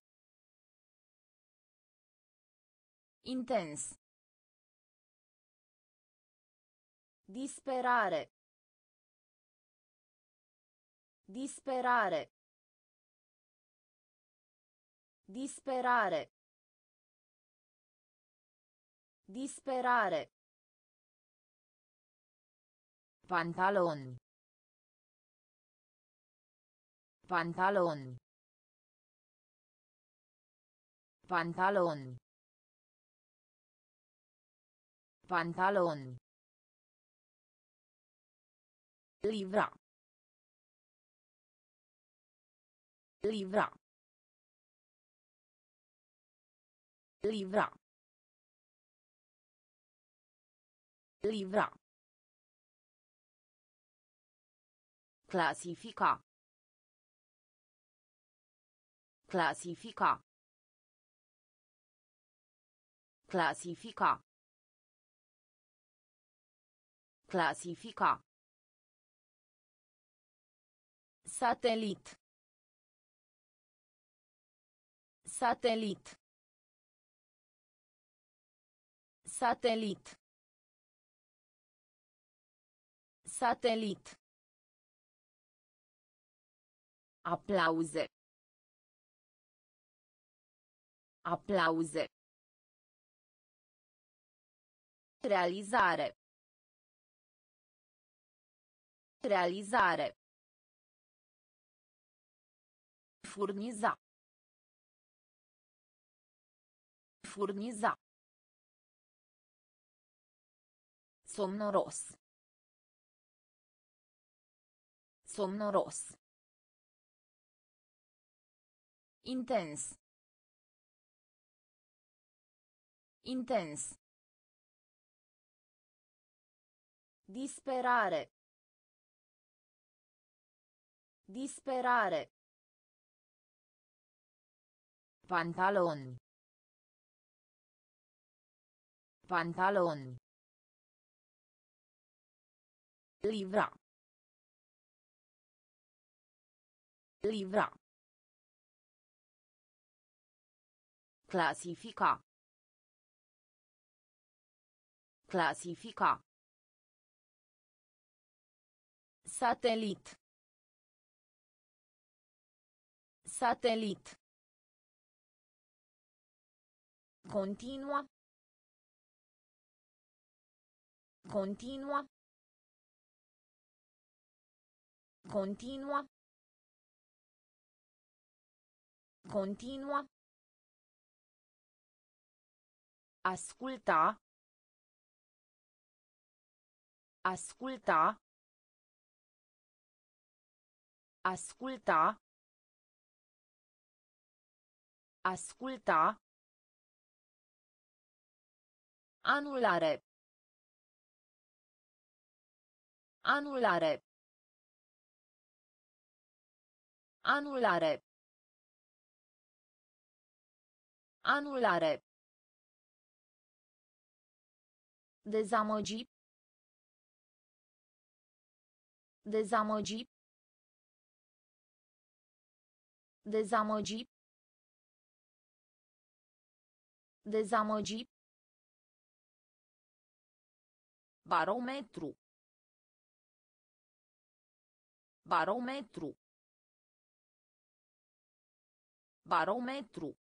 Intens. Disperare. Disperare. Disperare. Disperare. Pantaloni. Pantaloni. Pantaloni. Pantaloni. Livra. Livra. Livra. Livra. Clasifica. Clasifica. Clasifica. Clasifica. Satelit. Satelit. Satelit. Satelit. Aplauze. Aplauze. Realizare. Realizare. Furniza. Furniza. Somnoros. Somnoros. Intens. Intens. Disperare. Disperare. Pantaloni. Pantaloni. Livra. Livra. Clasifica. Clasifica. Satelit. Satelit. Continua. Continua. Continua. Continua. Asculta. Asculta. Asculta. Asculta. Anulare. Anulare. Anulare. Anulare. Dezamăgi. Dezamăgi. Dezamăgi. Dezamăgi. Barometru. Barometru. Barometru.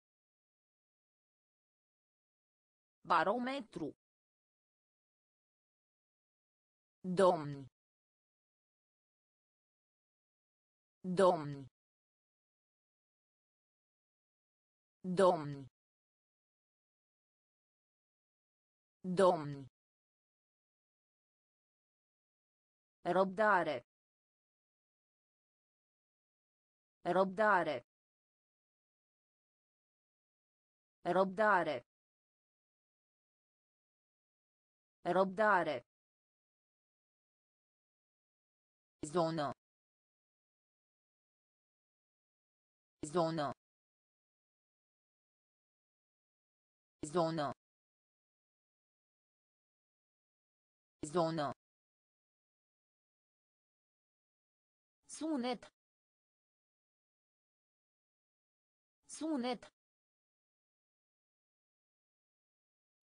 Barometru. Domni. Domni. Domni. Domni. Răbdare. Răbdare. Răbdare. Răbdare. Zonă. Zonă. Zonă. Zonă. Sonnette. Sonnette.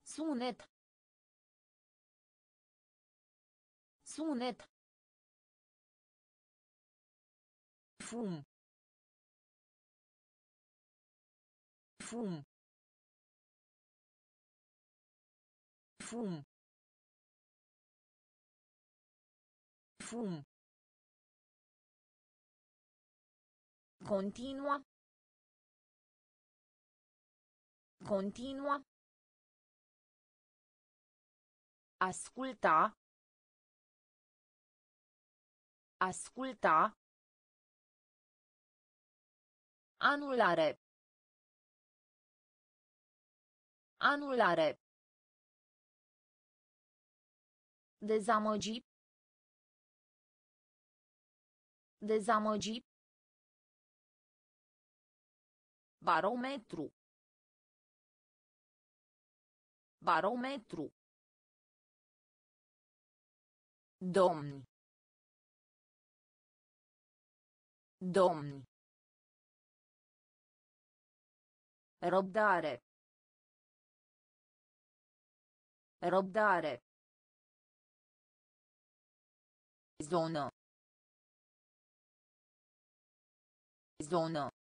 Sonnette. Sonnette. Fum. Fum. Fum. Fum. Continua. Continua. Asculta. Asculta. Anulare. Anulare. Dezamăgi. Dezamăgi. Barometru. Barometru. Domni. Domni. Răbdare. Răbdare. Zonă. Zonă.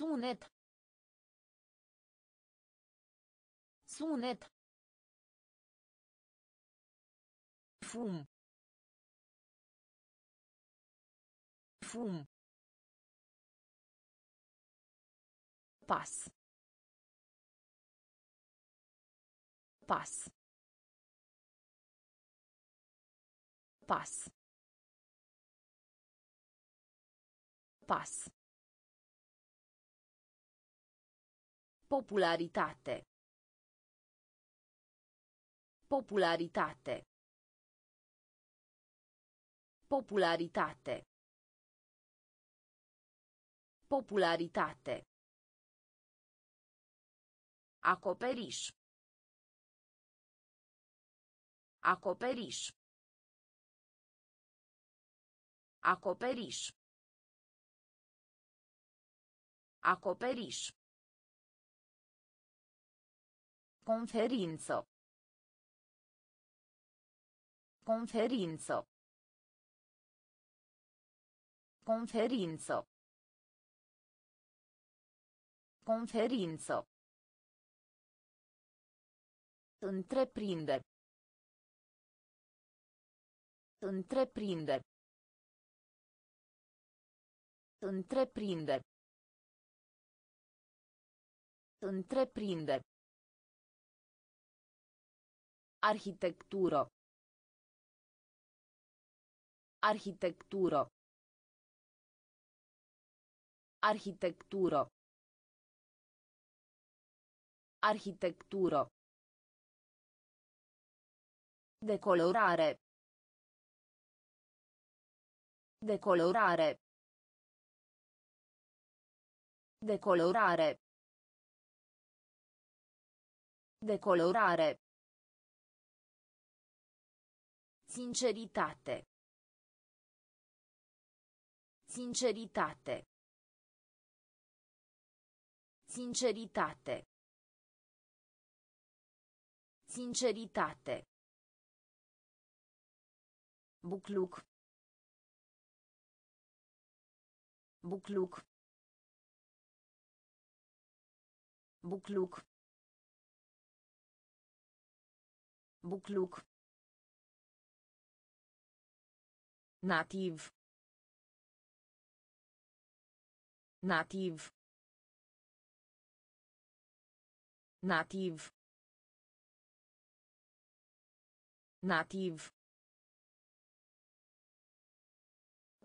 Sunet. Sunet. Fum. Fum. Pas. Pas. Pas. Pas. Popularitate. Popularitate. Popularitate. Popularitate. Acoperiș. Acoperiș. Acoperiș. Acoperiș. Conferință. Conferință. Conferință. Conferință. Întreprinde. Întreprinde. Întreprinde. Întreprinde. Arhitectură. Arhitectură. Arhitectură. Arhitectură. Decolorare. Decolorare. Decolorare. Decolorare. Sinceritate. Sinceritate. Sinceritate. Sinceritate. Bucluc. Bucluc. Bucluc. Bucluc. Nativ. Nativ. Nativ. Nativ.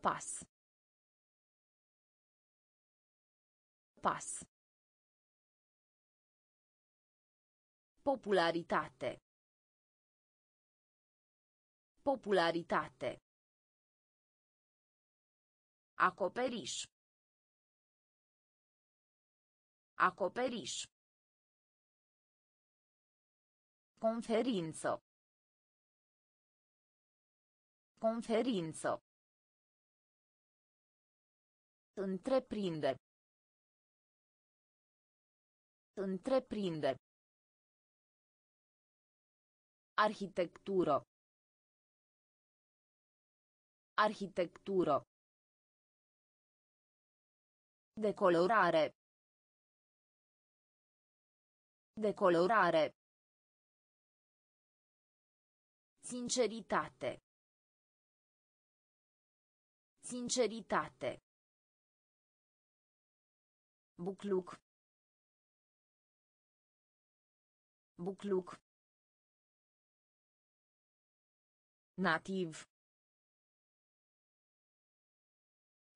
Pas. Pas. Popularitate. Popularitate. Acoperiș. Acoperiș. Conferință. Conferință. Întreprinde. Întreprinde. Arhitectură. Arhitectură. Decolorare. Decolorare. Sinceritate. Sinceritate. Bucluc. Bucluc. Nativ.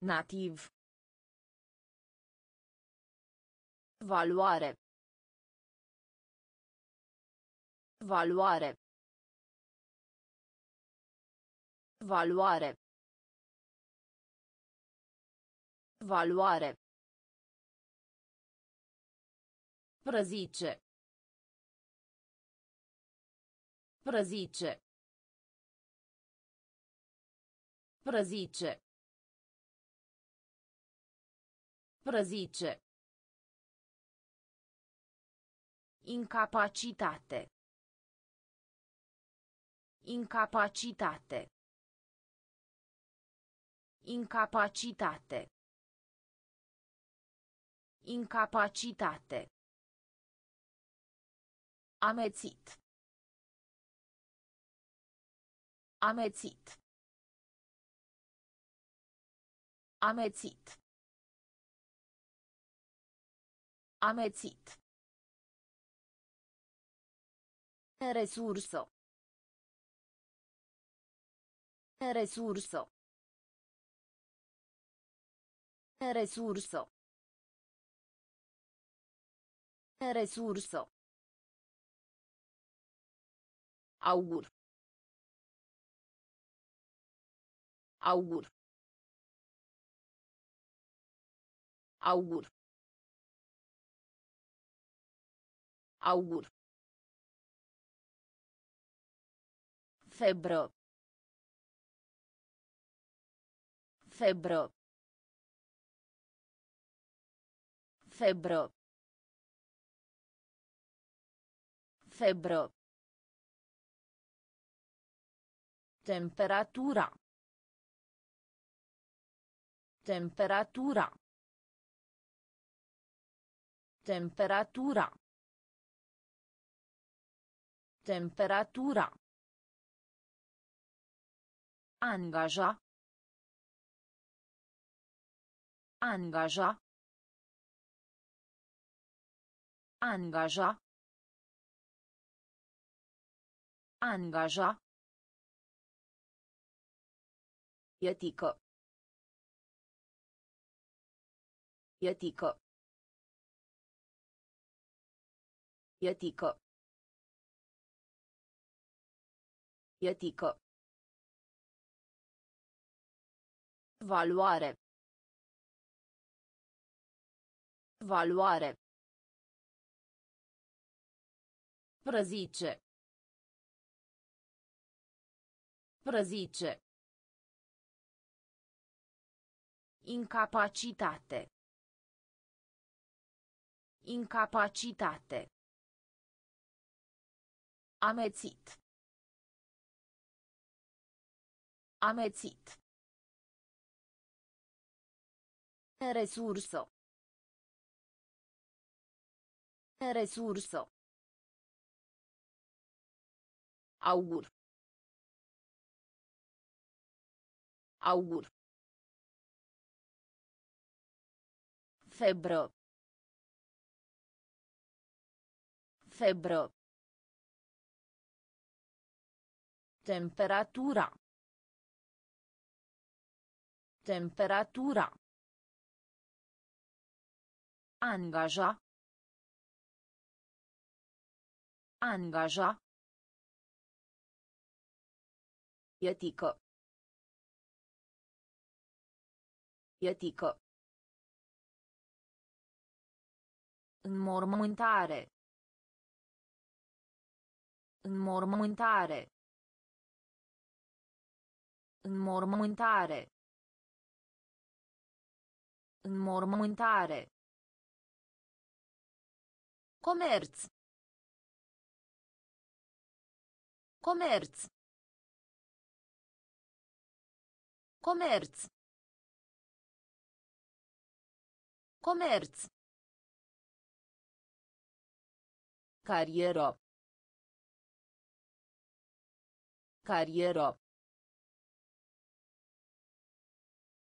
Nativ. Valoare. Valoare. Valoare. Valoare. Prăzice. Prăzice. Prăzice. Prăzice. Incapacitate. Incapacitate. Incapacitate. Incapacitate. Amețit. Amețit. Amețit. Amețit. Resursă. Resursă. Resursă. Resursă. Augur. Augur. Augur. Augur. Febră. Febră. Febră. Febră. Temperatura. Temperatura. Temperatura. Temperatura. Angaja. Angaja. Angaja. Angaja. Etică. Etică. Etică. Etică. Valoare. Valoare. Prăzice. Prăzice. Incapacitate. Incapacitate. Amețit. Amețit. Resursă. Resursă. Augur. Augur. Febră. Febră. Temperatura. Temperatura. Angaja. Angaja. Etică. Etică. Înmormântare. Înmormântare. Înmormântare. Înmormântare. Comerț. Comerț. Comerț. Comerț. Carieră. Carieră.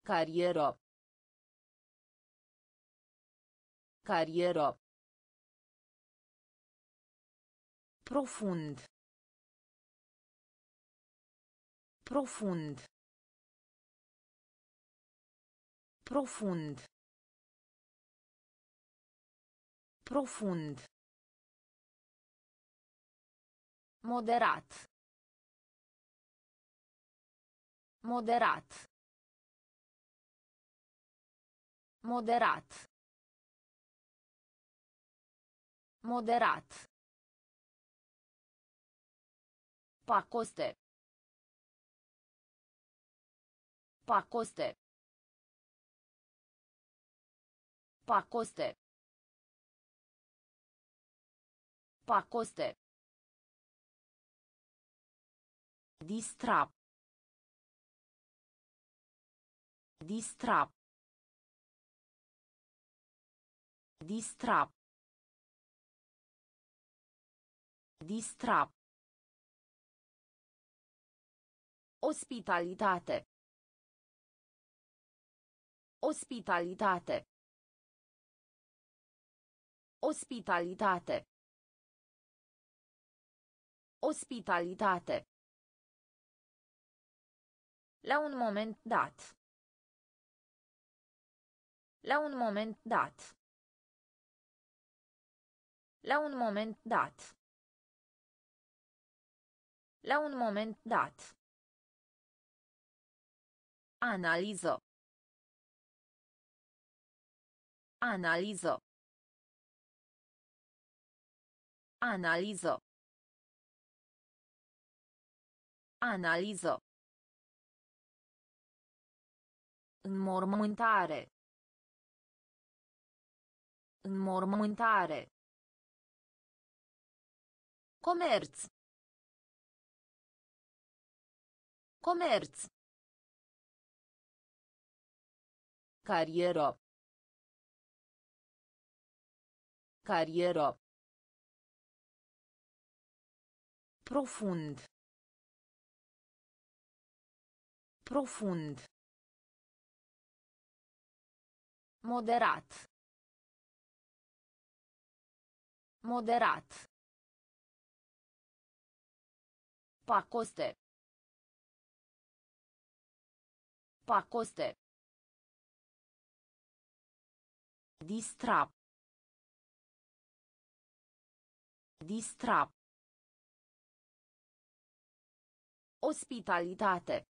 Carieră. Carieră. Profund. Profund. Profund. Profund. Moderat. Moderat. Moderat. Moderat. Pacoste. Pacoste. Pacoste. Pacoste. Distra. Distra. Distra. Distra. Ospitalitate. Ospitalitate. Ospitalitate. Ospitalitate. La un moment dat. La un moment dat. La un moment dat. La un moment dat. Analiză. Analiză. Analiză. Analiză. Înmormântare. Înmormântare. Comerț. Comerț. Carieră. Carieră. Profund. Profund. Moderat. Moderat. Pacoste. Pacoste. Distra. Distra. Ospitalitate.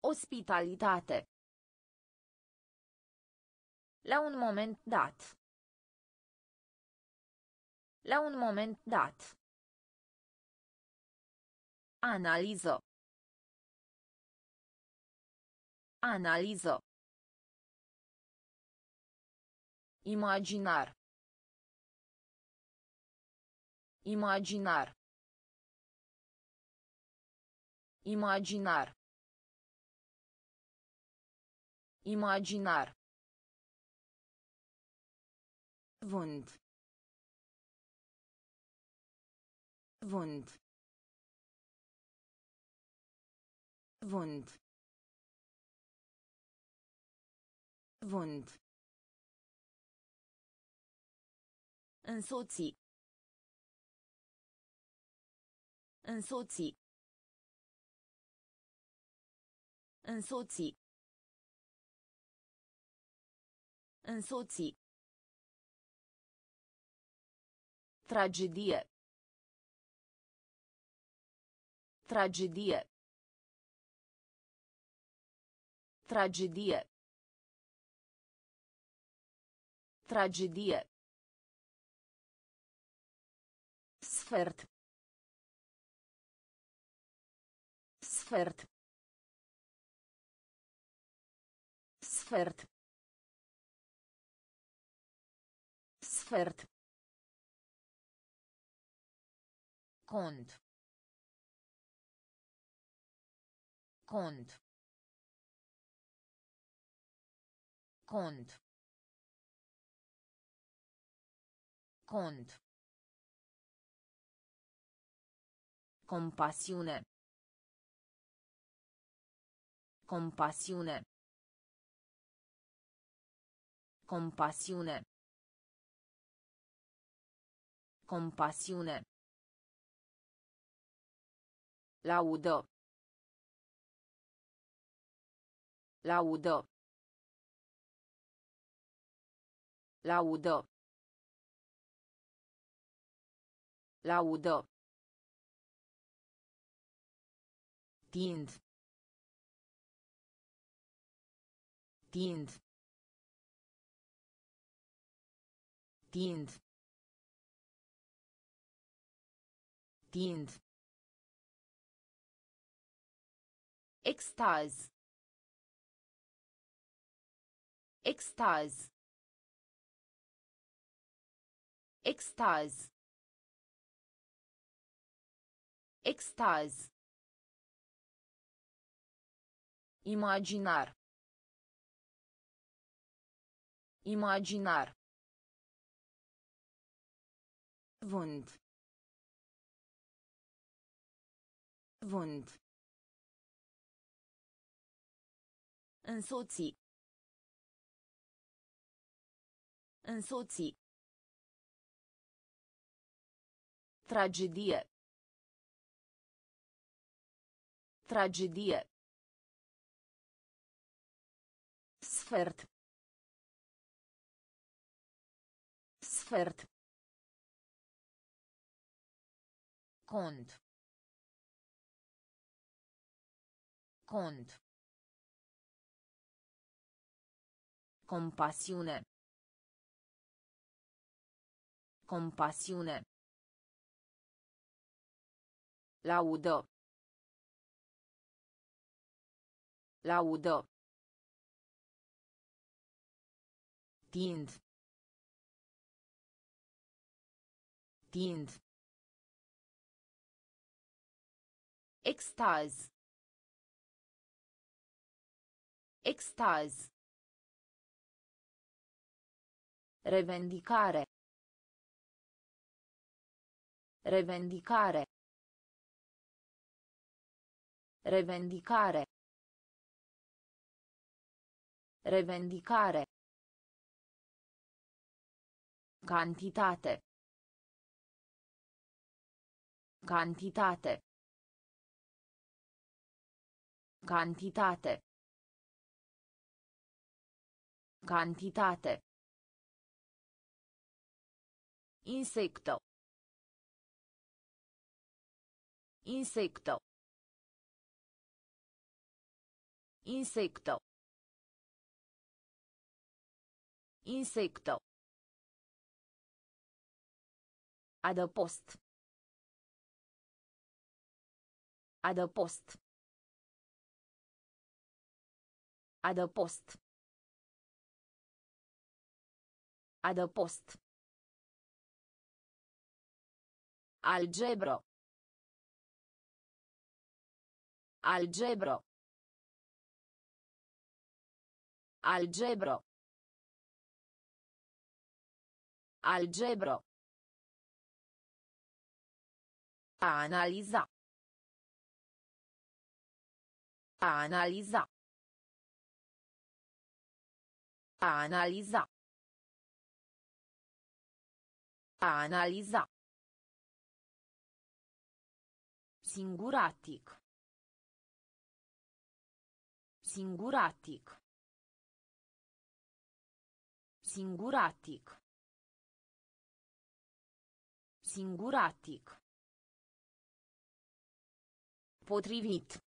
Ospitalitate. La un moment dat. La un moment dat. Analiză. Analiză. Imaginar. Imaginar. Imaginar. Imaginar. Vânt. Vânt. Vânt. Vânt. Însoți. Însoți. Însoți. Însoți. Tragedie. Tragedie. Tragedie. Tragedie. Sfert. Sfert. Sfert. Sfert. Cont. Cont. Cont. Cont. Compasiune. Compasiune. Compasiune. Compasiune. Laudă. Laudă. Laudă. Laudă. Tind. Tind. Tind. Tind. Extaz. Extaz. Extaz. Extaz. Imaginar. Imaginar. Vânt. Vânt. Însoți. Însoți. Tragedie. Tragedie. Sfert. Sfert. Cont. Cont. Compasiune. Compasiune. Laudă. Laudă. Tind. Tind. Extaz. Extaz. Revendicare. Revendicare. Revendicare. Revendicare. Cantitate. Cantitate. Cantitate. Cantitate. Insecto. Insecto. Insecto. Insecto. Adăpost. Adăpost. Adăpost. Adăpost. Algebro. Algebro. Algebro. Algebro. A analiza. A analiza. A analiza. A analiza. Singuratic. Singuratic. Singuratic. Singuratic. Potrivit.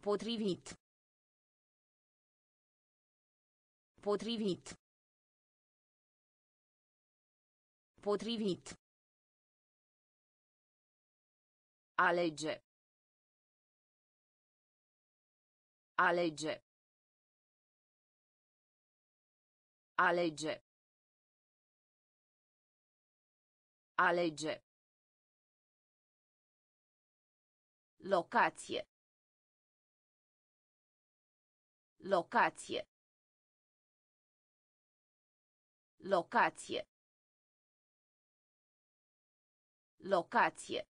Potrivit. Potrivit. Potrivit. Alege. Alege. Alege. Alege. Locație. Locație. Locație. Locație.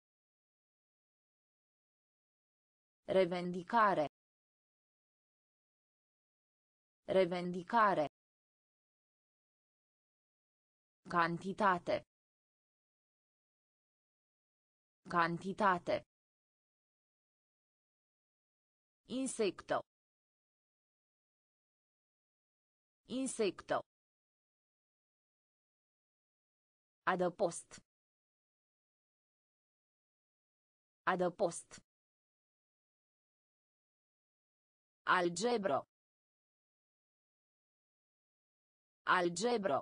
Revendicare. Revendicare. Cantitate. Cantitate. Insecto. Insecto. Adăpost. Adăpost. Algebro. Algebro.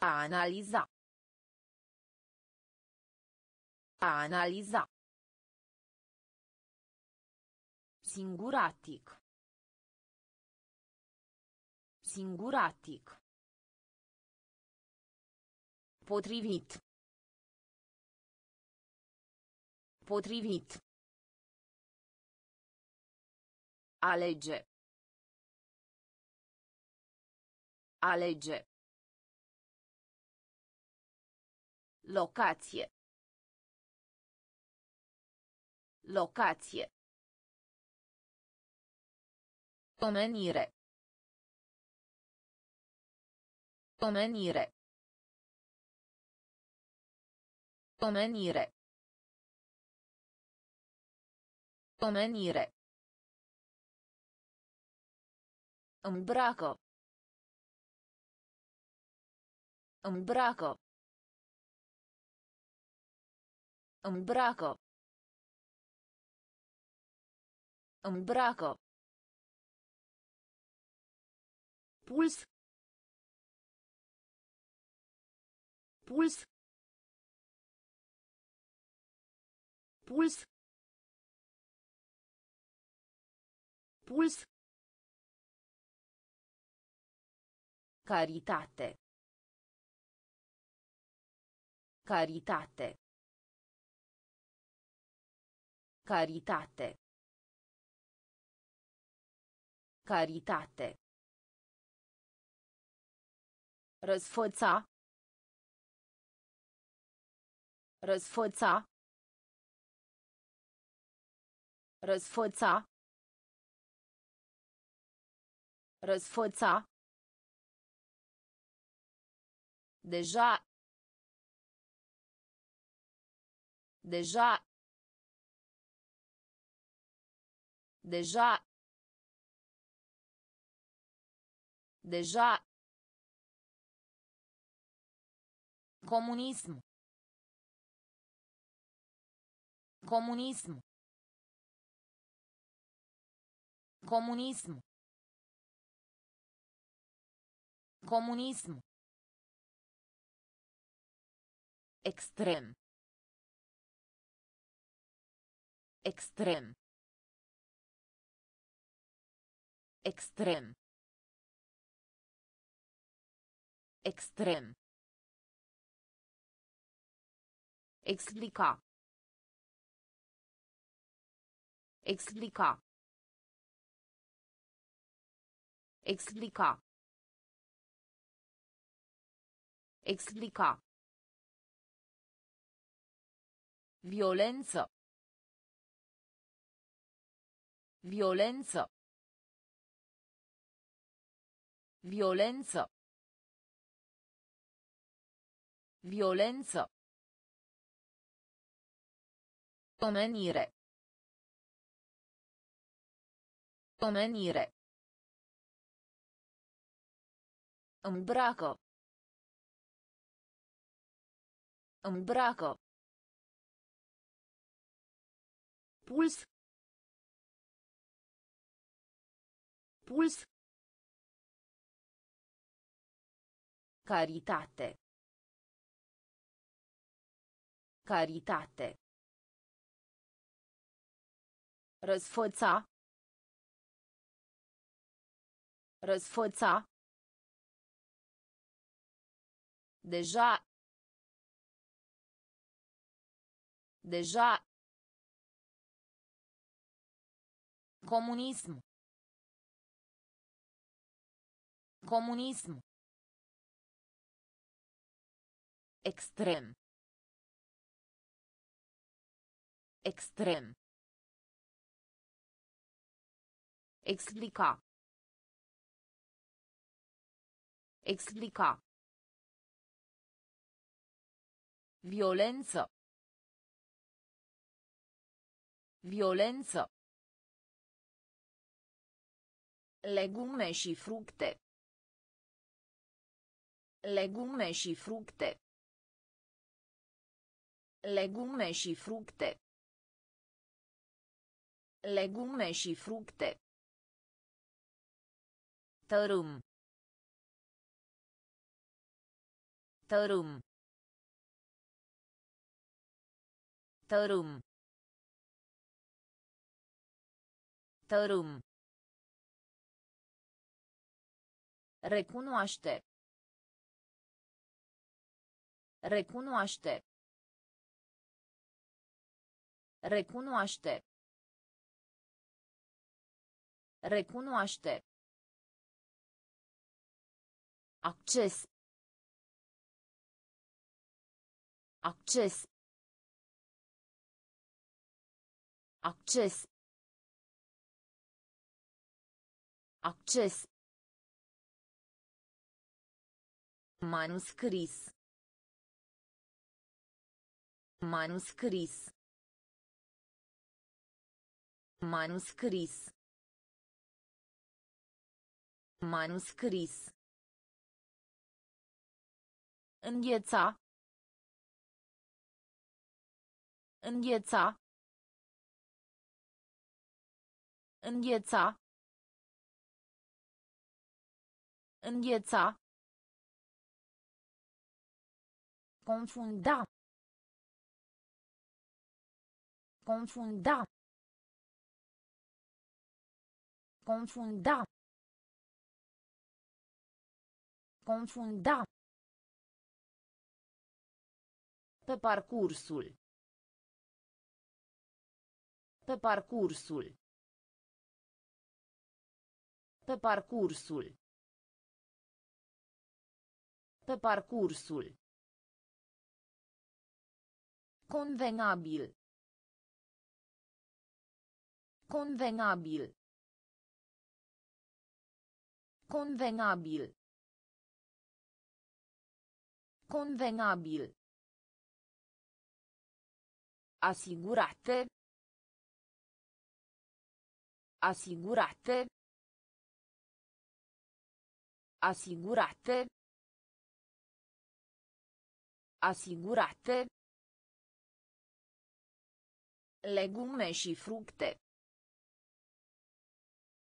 A analiza. Singuratic. Singuratic. Potrivit. Potrivit. Alege. Alege. Locație. Locație. Omenire. Omenire. Omenire. Omenire. Îmbracă. Îmbracă. Îmbracă. Îmbracă. Puls. Puls. Puls. Puls. Caritate. Caritate. Caritate. Caritate. Răsfăța. Răsfăța. Răsfăța. Răsfăța. Deja. Deja. Deja. Deja. Comunism. Comunism. Comunism. Comunism. Extrem. Extrem. Extrem. Extrem. Explica. Explica. Explica. Explica. Violență. Violență. Violență. Violență. Omenire. Omenire. Îmbracă. Îmbracă. Puls. Puls. Caritate. Caritate. Răsfăța. Răsfăța. Deja. Deja. Comunism. Comunism. Extrem. Extrem. Explica. Explica. Violență. Violență. Legume și fructe. Legume și fructe. Legume și fructe. Legume și fructe. Tărâm. Tărâm. Tărâm. Tărâm. Recunoaște. Recunoaște. Recunoaște. Recunoaște. Acces. Acces. Acces. Acces. Manuscris. Manuscris. Manuscris. Manuscris. Îngheța. Îngheța. Îngheța. Îngheța. Confunda. Confunda. Confunda. Confunda. Pe parcursul. Pe parcursul. Pe parcursul. Pe parcursul. Convenabil. Convenabil. Convenabil. Convenabil. Asigurate. Asigurate. Asigurate. Asigurate. Legume și fructe.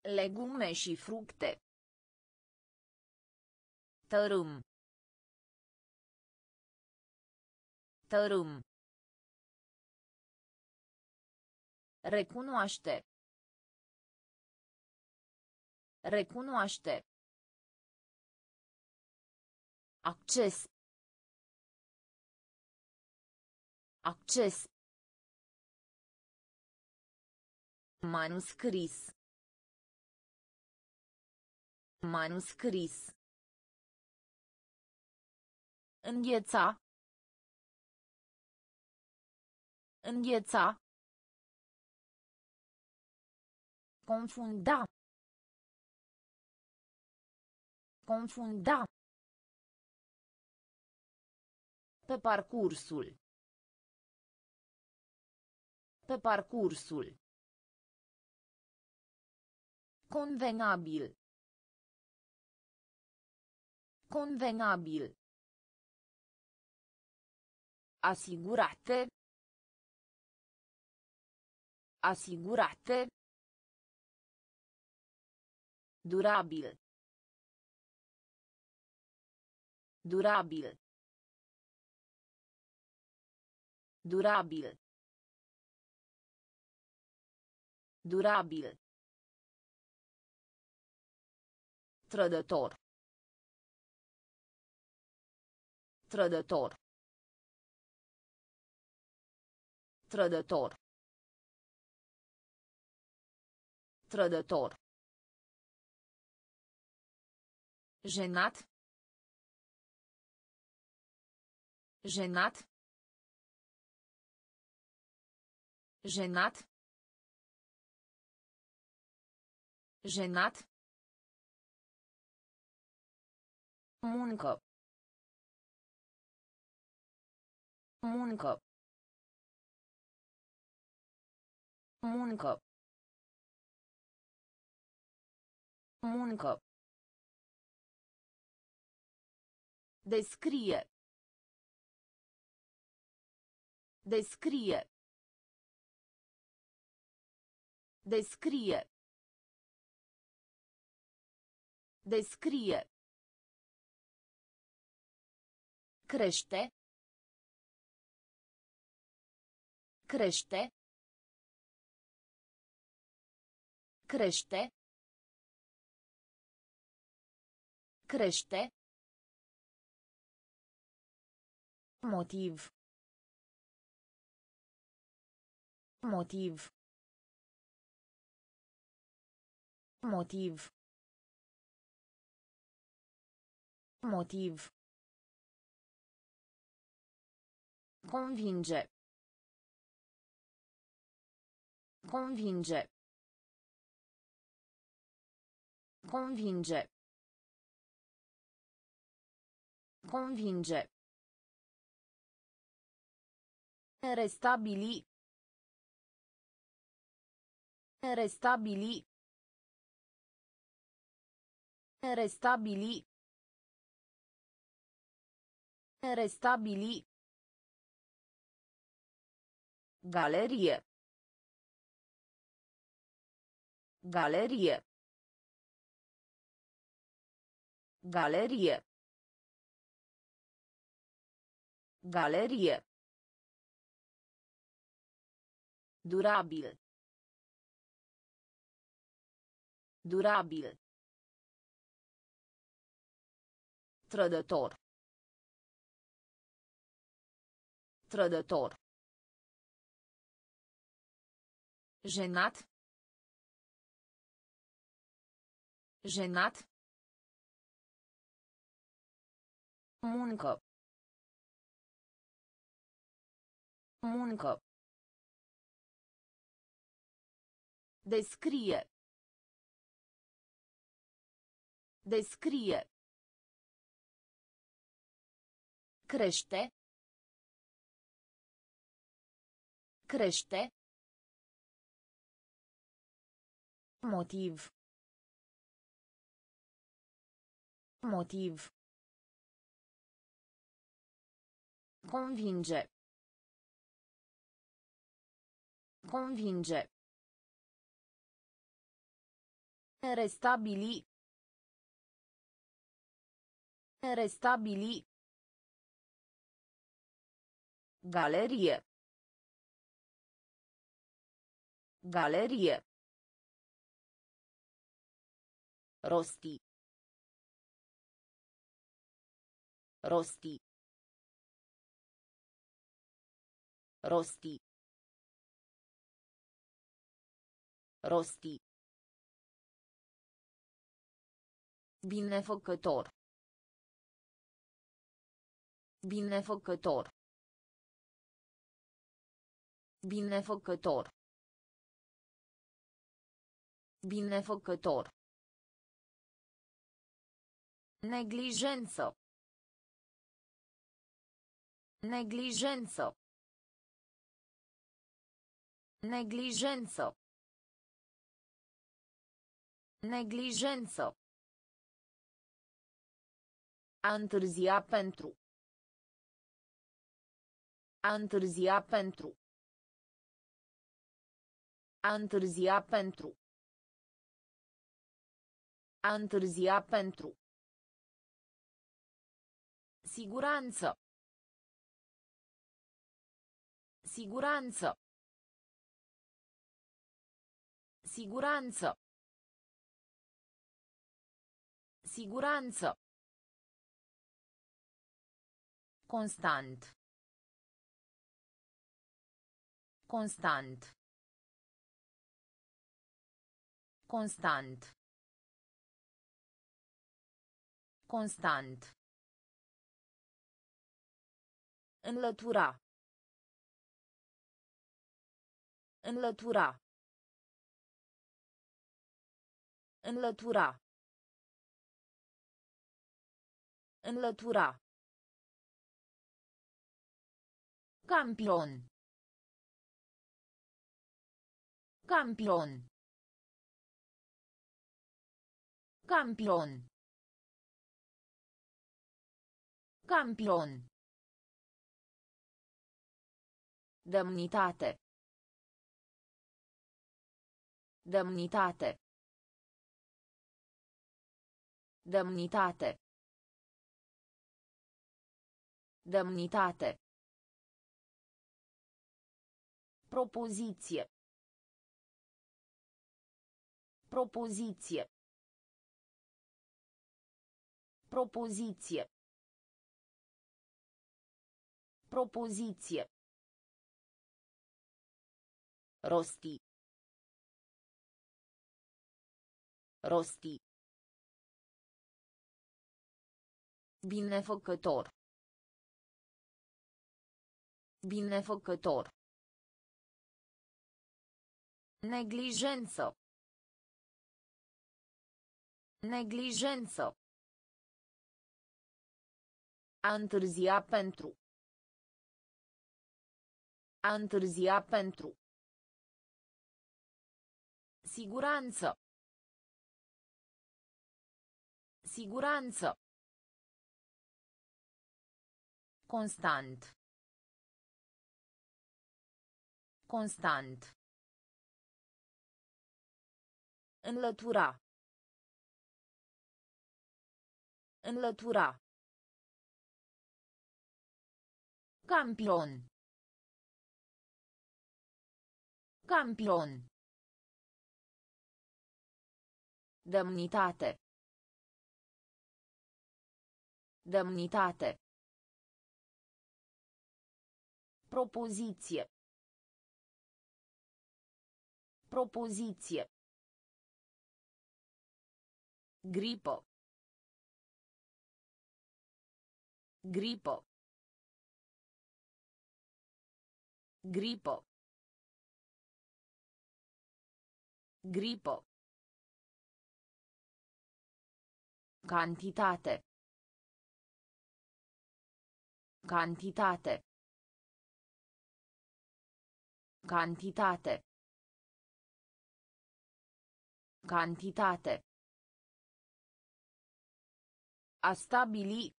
Legume și fructe. Tărâm. Tărâm. Recunoaște. Recunoaște. Acces. Acces. Manuscris. Manuscris. Îngheța. Îngheța. Confunda. Confunda. Pe parcursul. Pe parcursul. Convenabil. Convenabil. Asigurate. Asigurate. Durabil. Durabil. Durabil. Durabil. Trădător. Trădător. Trădător. Trădător. Jenat. Jenat. Jenat. Jenat. Muncă. Muncă. Muncă. Muncă. Descrie. Descrie. Descrie. Descrie. Crește. Crește. Crește. Crește. Motiv. Motiv. Motiv. Motiv. Convinge. Convinge. Convinge. Convinge. Restabili. Restabili. Restabili. Restabili. Galerie. Galerie. Galerie. Galerie. Durabil. Durabil. Trădător. Trădător. Jenat. Jenat. Muncă. Muncă. Descrie. Descrie. Crește. Crește. Motiv. Motiv. Convinge. Convinge. Restabili. Restabili. Galerie. Galerie. Rosti. Rosti. Rosti. Rosti. Binefăcător. Binefăcător. Binefăcător. Binefăcător. Neglijență. Neglijență. Neglijență. Neglijență. A întârzia pentru. A întârzia pentru. A întârzia pentru. A întârzia pentru. Siguranță. Siguranță. Siguranță. Siguranță. Constant. Constant. Constant. Constant. Înlătura. Înlătura. Înlătura. Înlătura. Campion. Campion. Campion. Campion. Demnitate. Demnitate. Demnitate. Demnitate. Propoziție. Propoziție. Propoziție. Propoziție. Rosti. Rosti. Binefăcător. Binefăcător. Neglijență. Neglijență. A întârzia pentru. A întârzia pentru. Siguranță. Siguranță. Constant. Constant. Înlătura. Înlătura. Campion. Campion. Demnitate. Demnitate. Propoziție. Propoziție. Gripo. Gripo. Gripo. Gripo. Cantitate. Cantitate. Cantitate. Cantitate. A stabili.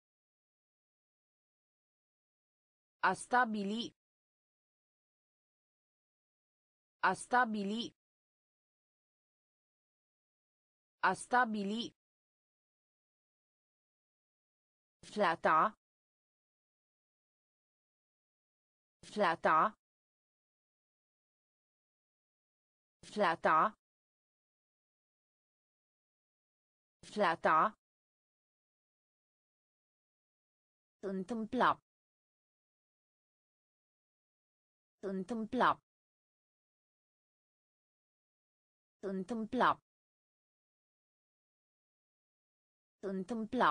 A stabili. A stabili. A stabili. Flata. Flata. Flata. Flata. Întâmpla. Întâmpla. Întâmpla. Întâmpla.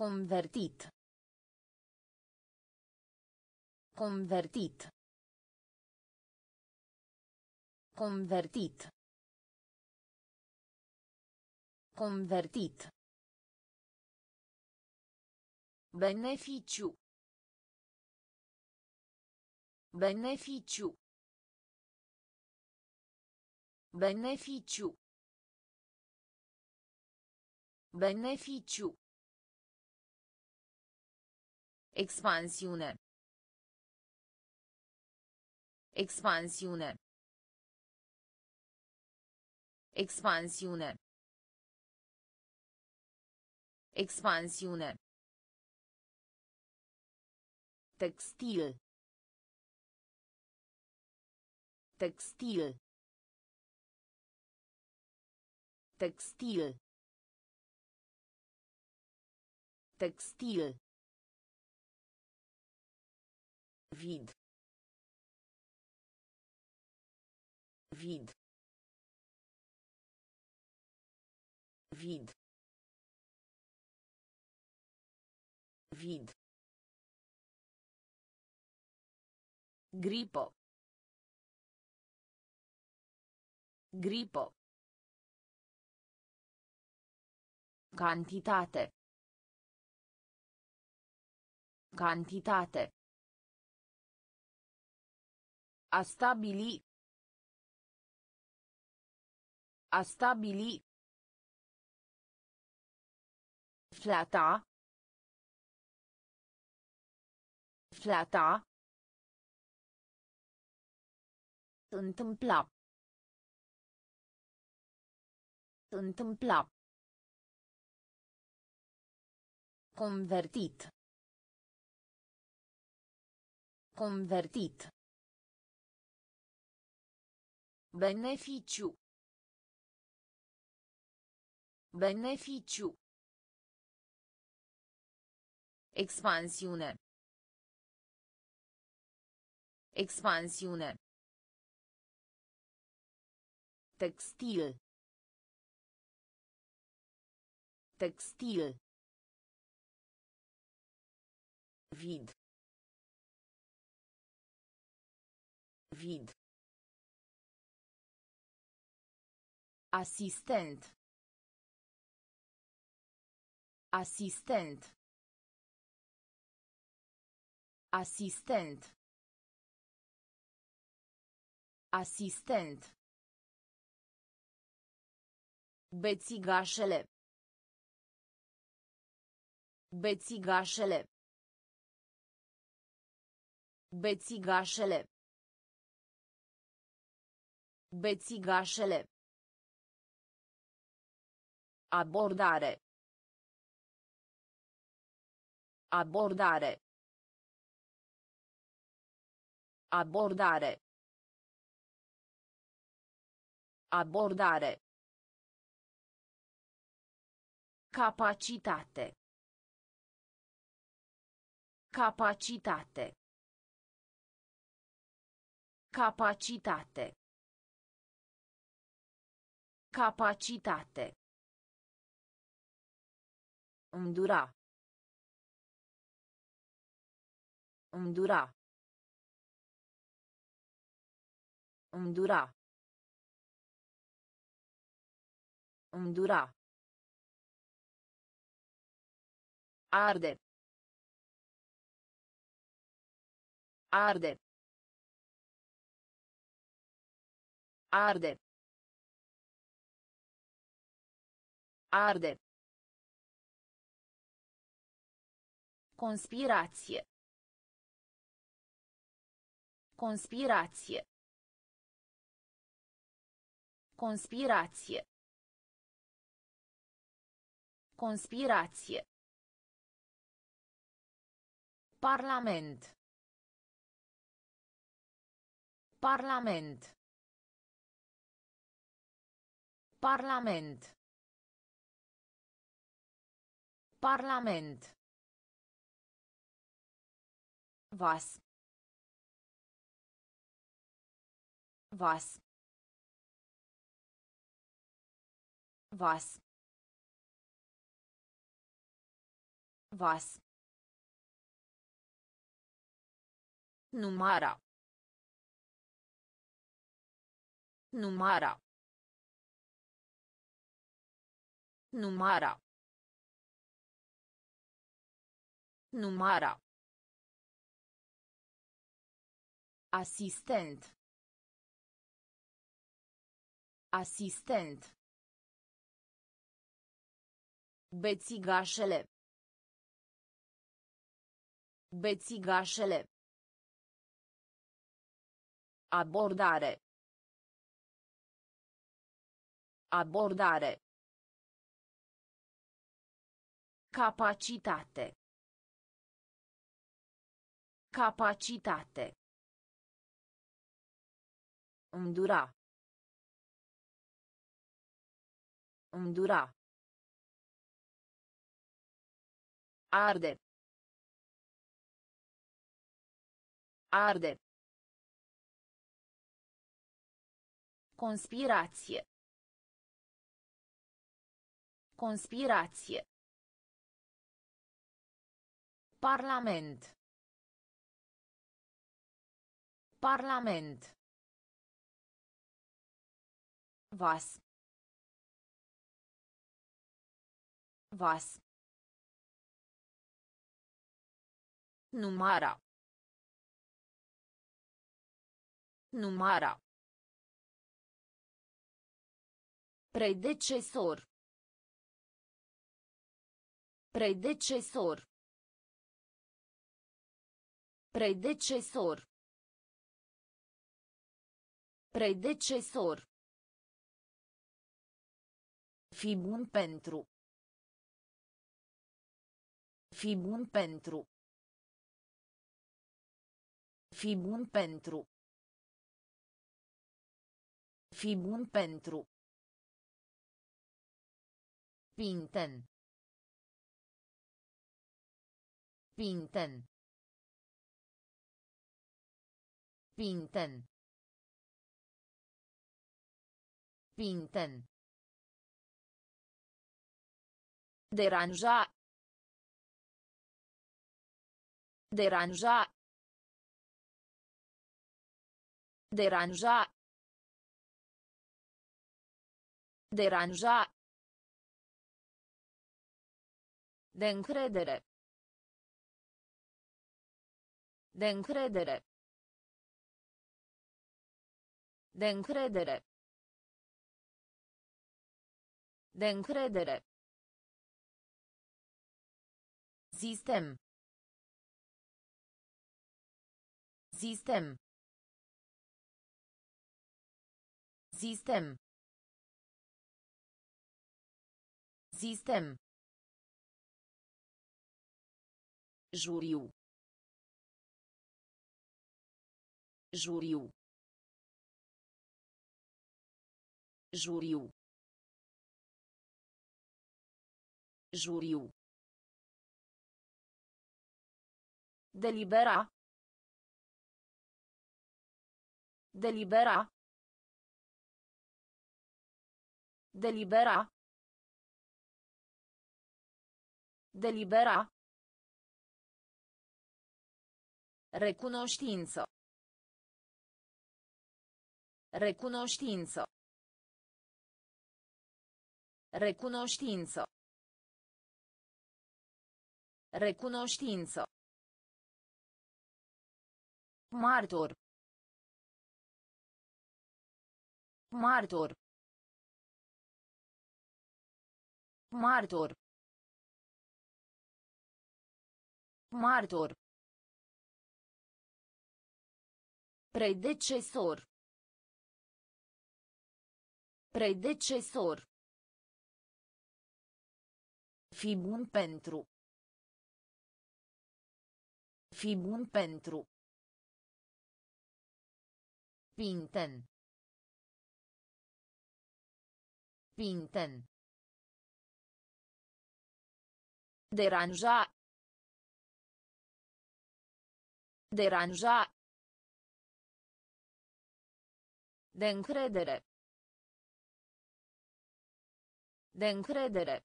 Convertit. Convertit. Convertit. Convertit. Beneficiu. Beneficiu. Beneficiu. Beneficiu. Expansiune. Expansiune. Expansiune. Expansiune. Textil. Textil. Textil. Textil. Vid. Vid. Vid. Vid. Gripo. Gripo. Cantitate. Cantitate. A stabili. A stabili. Flata. Flata. Întâmpla. Întâmpla. Convertit. Convertit. Beneficiu. Beneficiu. Expansiune. Expansiune. Textil. Textil. Vid. Vid. Asistent. Asistent. Asistent. Asistent. Bețigașele. Bețigașele. Bețigașele. Bețigașele. Abordare. Abordare. Abordare. Abordare. Capacitate. Capacitate. Capacitate. Capacitate. Îndura. Îndura. Îndura. Îndura. Arde. Arde. Arde. Arde. Conspirație. Conspirație. Conspirație. Conspirație. Parlament. Parlament. Parlament. Parlament. Vas. Vas. Vas. Vas. Numara. Numara. Numara. Numara. Asistent. Asistent. Bețigașele. Bețigașele. Abordare. Abordare. Capacitate. Capacitate. Îndura. Îndura. Arde. Arde. Conspirație. Conspirație. Parlament. Parlament. Vas. Vas. Numara. Numara. Predecesor. Predecesor. Predecesor. Predecesor. Fi bun pentru. Fi bun pentru. Fi bun pentru. Fi bun pentru. Pinten. Pinten. Pinten. Pinten. Deranja. Deranja. Deranja. Deranja. De încredere. De încredere. De încredere. De încredere. Sistem. Sistem. Sistem. Sistem. Juriu. Juriu. Juriu. Juriu. Delibera. Delibera. Delibera. Delibera. Recunoștință. Recunoștință. Recunoștință. Recunoștință. Martor. Martor. Martor. Martor. Predecesor. Predecesor. Fi bun pentru. Fi bun pentru. Pinten. Pinten. Deranja. Deranja. De încredere. De încredere.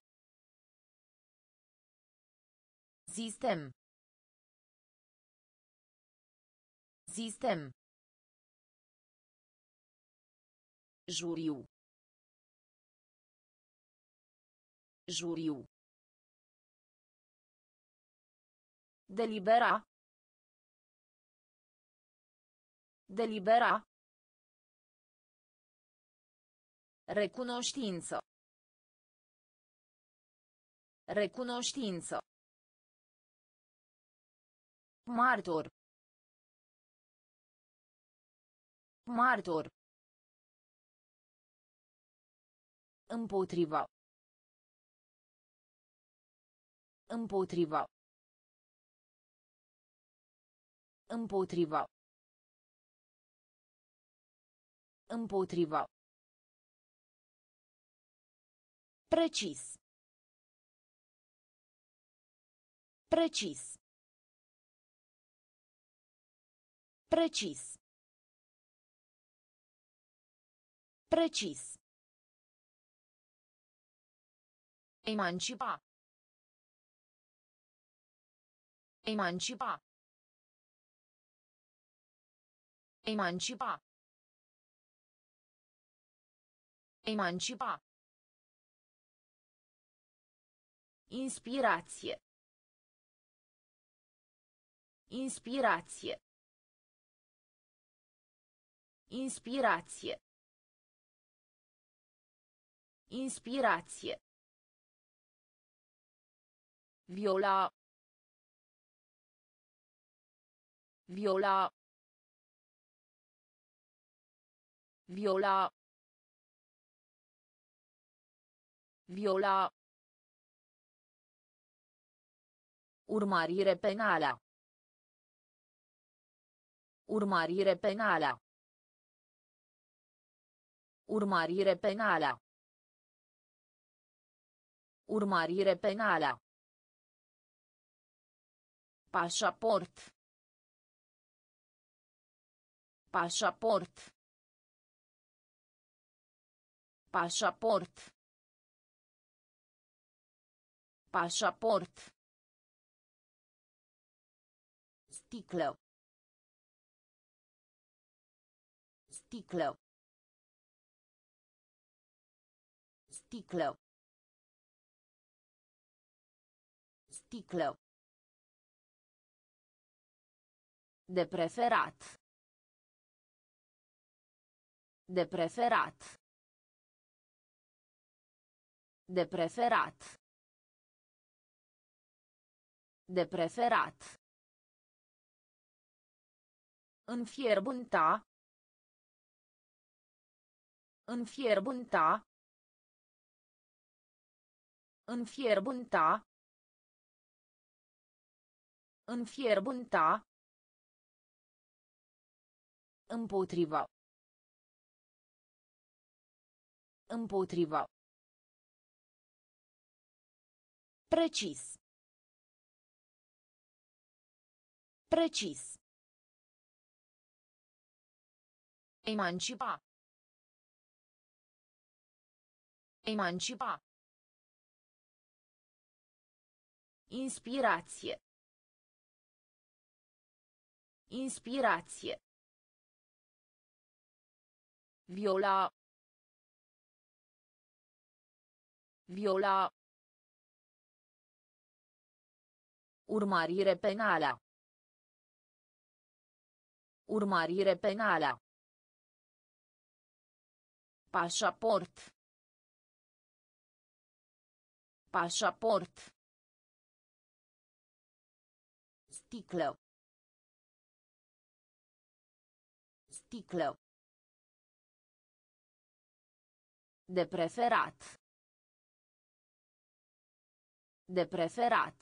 Sistem. Sistem. Juriu. Juriu. Delibera. Delibera. Recunoștință. Recunoștință. Martor. Martor. Împotriva. Împotriva. Împotriva. Împotriva. Precis. Precis. Precis. Precis. Emancipa. Emancipa. Emancipa. Emancipa. Inspirație. Inspirație. Inspirație. Inspirație. Viola. Viola. Viola. Viola. Urmărire penală. Urmărire penală. Urmărire penală. Urmărire penală. Pașaport. Pașaport. Pașaport. Pașaport. Sticlă. Sticlă. Sticlă. Sticlă. De preferat. De preferat. De preferat. De preferat. Înfierbânta. Înfierbânta. Înfierbânta. Înfierbânta. Împotriva. Împotriva. Precis. Precis. Emancipa. Emancipa. Inspirație. Inspirație. Viola. Viola. Urmărire penală. Urmărire penală. Pașaport. Pașaport. Sticlă. Sticlă. De preferat. De preferat.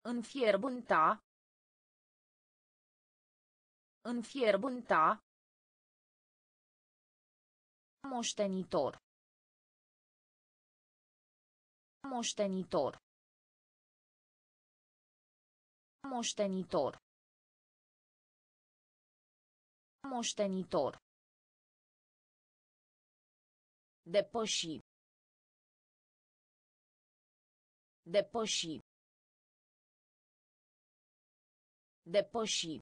Înfierbânta. Înfierbânta. Moștenitor. Moștenitor. Moștenitor. Moștenitor. Depăși. Depăși. Depăși.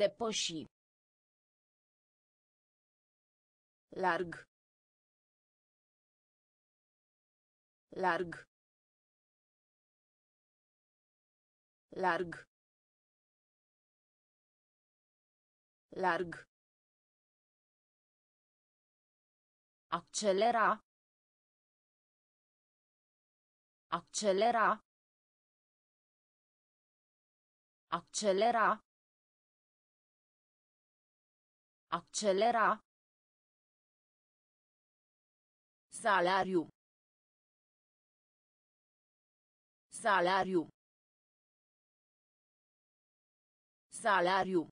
Depăși. Larg. Larg. Larg. Larg. Accelera. Accelera. Accelera. Accelera. Salariu. Salariu. Salariu.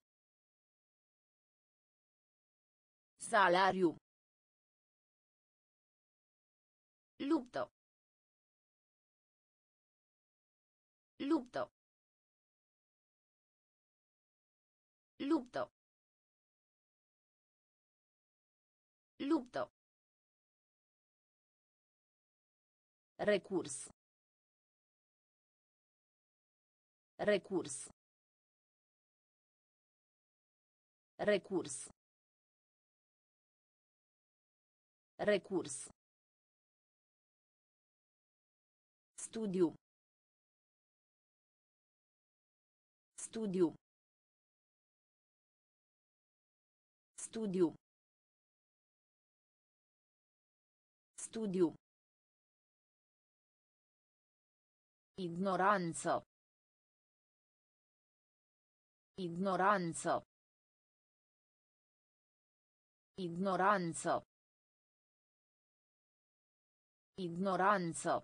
Salariu. Luptă. Luptă. Luptă. Luptă. Recurs. Recurs. Recurs. Recurs. Studiu. Studiu. Studiu. Studiu. Ignoranza. Ignoranza. Ignoranza. Ignoranza.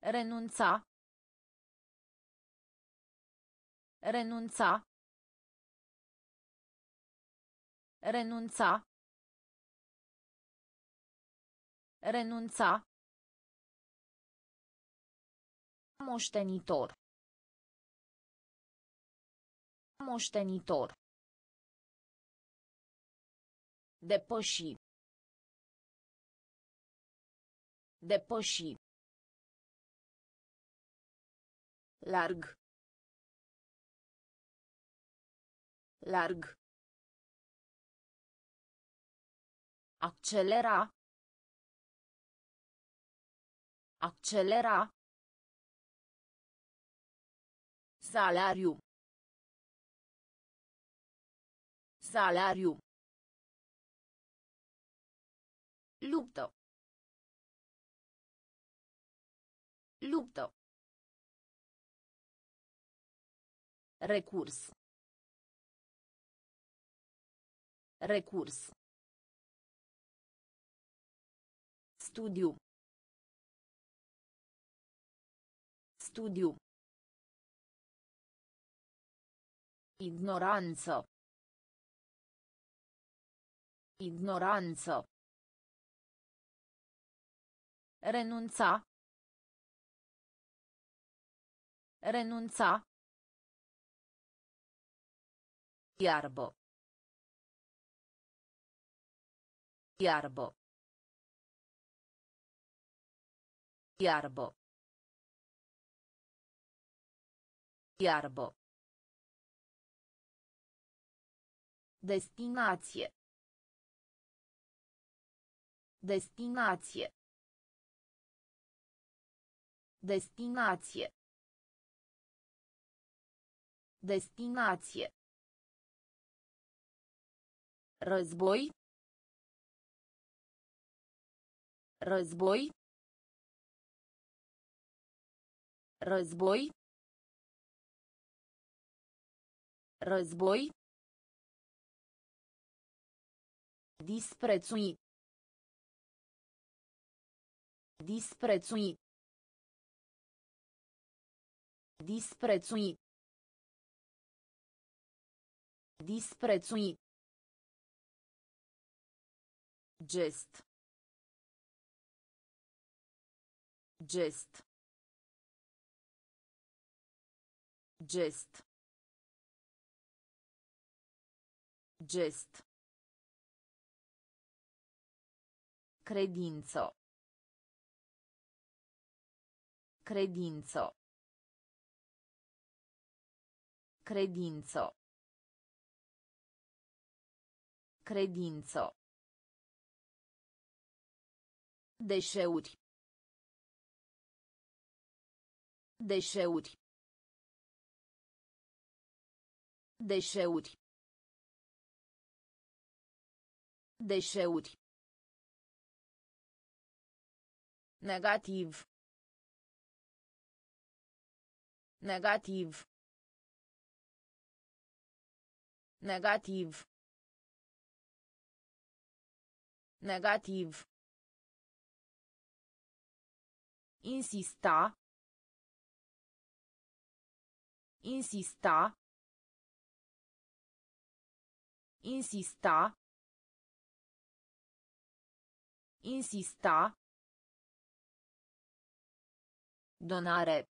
Renunța. Renunța. Renunța. Renunța. Moștenitor. Moștenitor. Depăși. Depăși. Larg. Larg. Accelera. Accelera. Salariu. Salariu. Luptă. Luptă. Recurs. Recurs. Studiu. Studiu. Ignoranza. Ignoranza. Renunța. Renunța. Iarbo. Iarbo. Iarbo. Iarbo. Destinație. Destinație. Destinație. Destinație. Război. Război. Război. Război. Disprețui. Disprețui. Disprețui. Disprețui. Gest. Gest. Gest. Gest. Credință. Credință. Credință. Credință. Deșeuri. Deșeuri. Deșeuri. Deșeuri. Negativ. Negativ. Negativ. Negativ. Insista. Insista. Insista. Insista. Donare.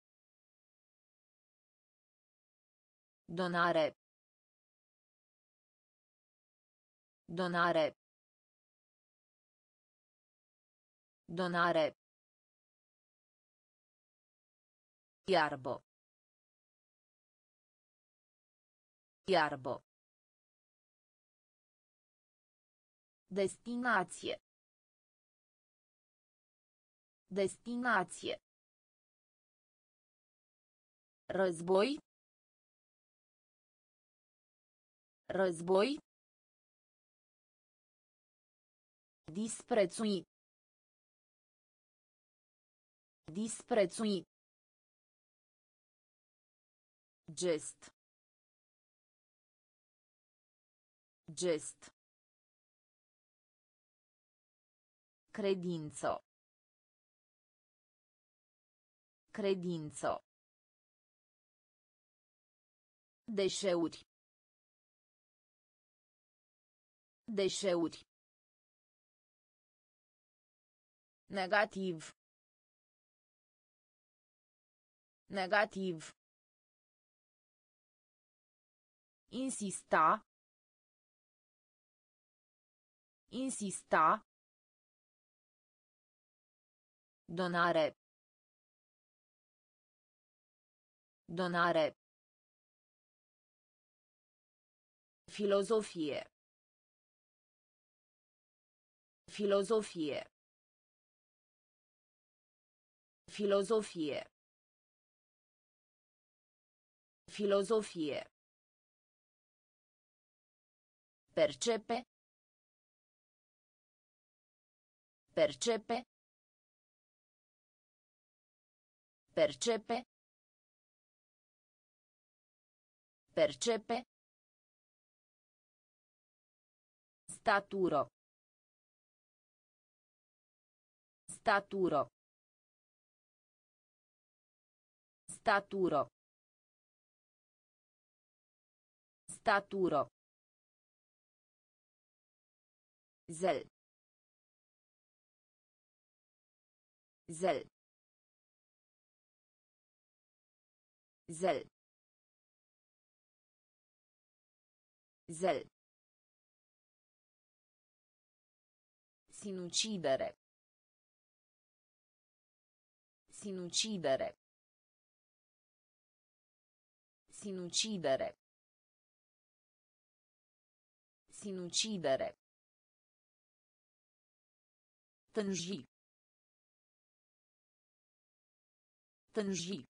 Donare. Donare. Donare. Iarbă. Iarbă. Destinație. Destinație. Război. Război. Disprețui. Disprețui. Gest. Gest. Credință. Credință. Deșeuri. Deșeuri. Negativ. Negativ. Insista. Insista. Donare. Donare. Filosofie. Filosofie. Filosofie. Filosofie. Percepe. Percepe. Percepe. Percepe. Staturo. Staturo. Staturo. Staturo. Zel. Zel. Zel. Zel. Sinucidere. Sinucidere. Sinucidere. Sinucidere. Tânji. Tânji.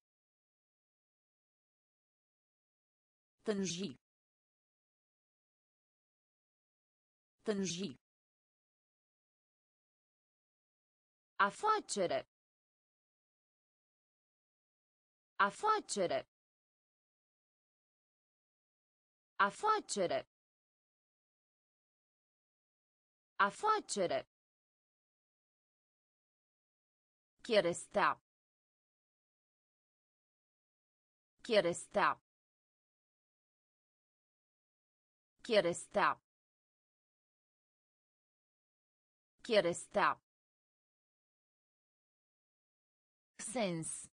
Tânji. Tânji. Afacere. Afacere. Afacere. Afacere. Cherestea. Cherestea. Cherestea. Cherestea. Sens.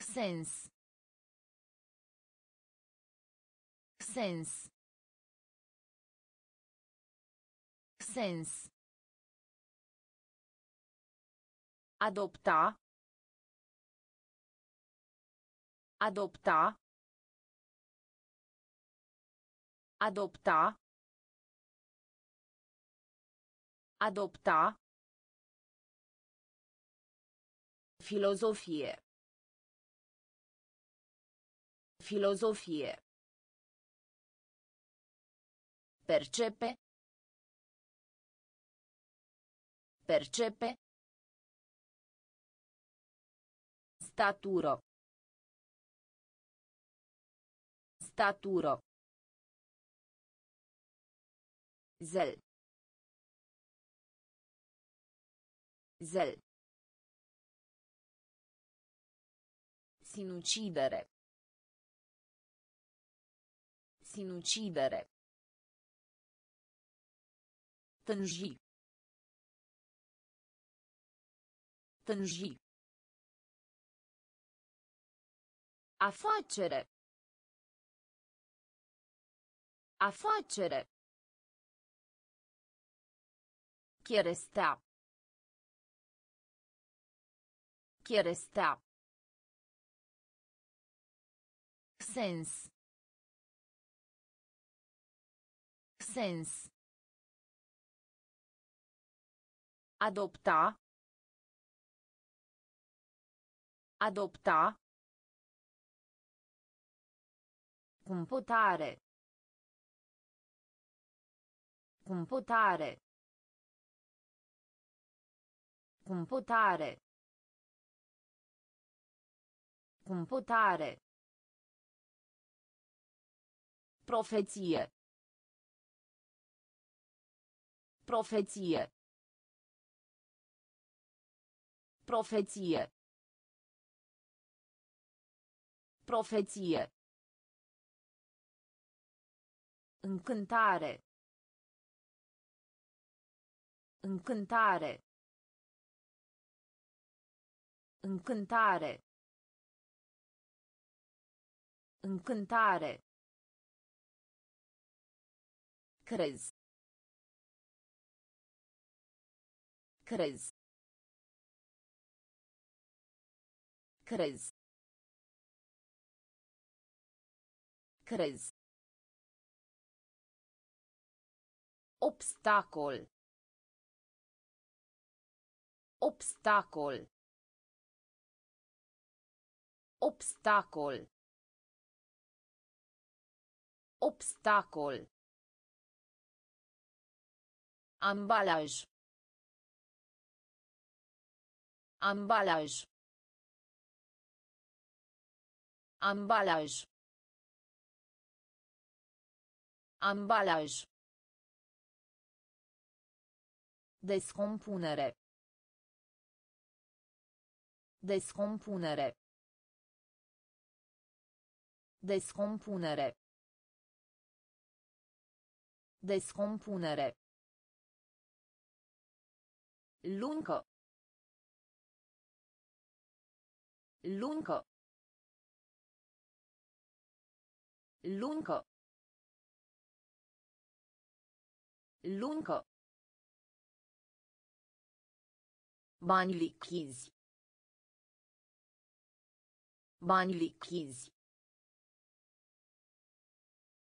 Sens. Sens. Sens. Adopta. Adopta. Adopta. Adopta. Filozofie. Filozofie. Percepe. Percepe. Staturo. Staturo. Zel. Zel. Sinucidere. Sinucidere. Tânji. Tânji. Afacere. Afacere. Cherestea. Cherestea. Sens. Sens. Adopta. Adopta. Computare. Computare. Computare. Computare. Profeție. Profeție. Profeție. Profeție. Încântare. Încântare. Încântare. Încântare. Crezi. Crezi. Crezi. Crezi. Obstacol. Obstacol. Obstacol. Obstacol. Ambalaj. Ambalaj. Ambalaj. Ambalaj. Descompunere. Descompunere. Descompunere. Descompunere. Lungo. Lungo. Luncă. Luncă. Bani lichizi. Bani lichizi.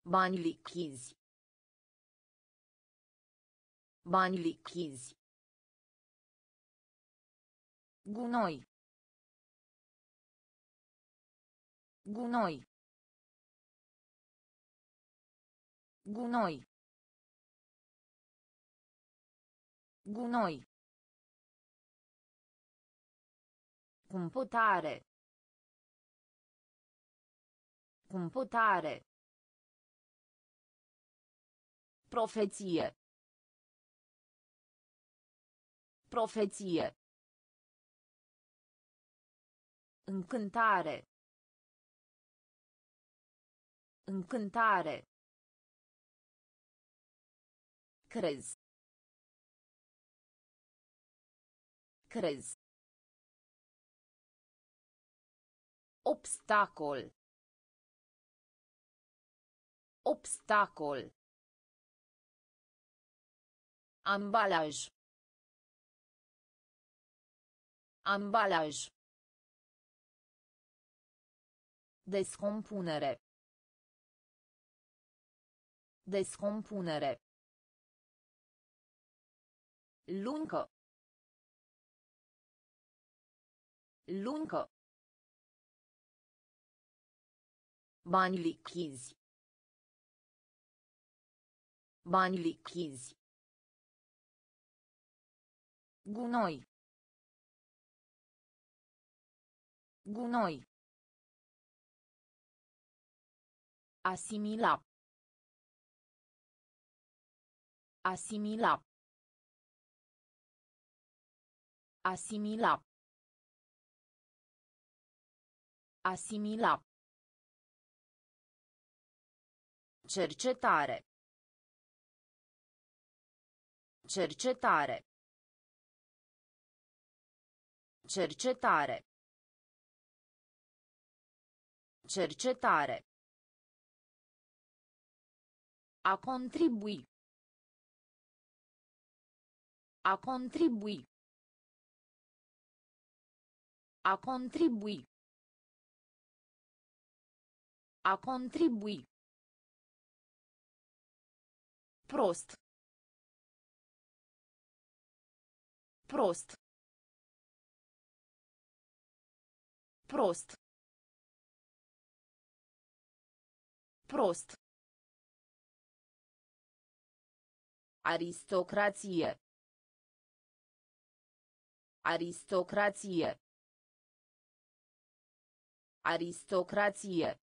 Bani lichizi. Bani lichizi. Gunoi. Gunoi. Gunoi. Gunoi. Computare. Computare. Profeție. Profeție. Încântare. Încântare. Crez. Crez. Obstacol. Obstacol. Ambalaj. Ambalaj. Descompunere. Descompunere. Luncă. Luncă. Bani lichizi. Bani lichizi. Gunoi. Gunoi. Asimila. Asimila. Asimila. Asimila. Cercetare. Cercetare. Cercetare. Cercetare. A contribui. A contribui. A contribui. A contribui. Prost. Prost. Prost. Prost. Aristocrație. Aristocrație. Aristocrație.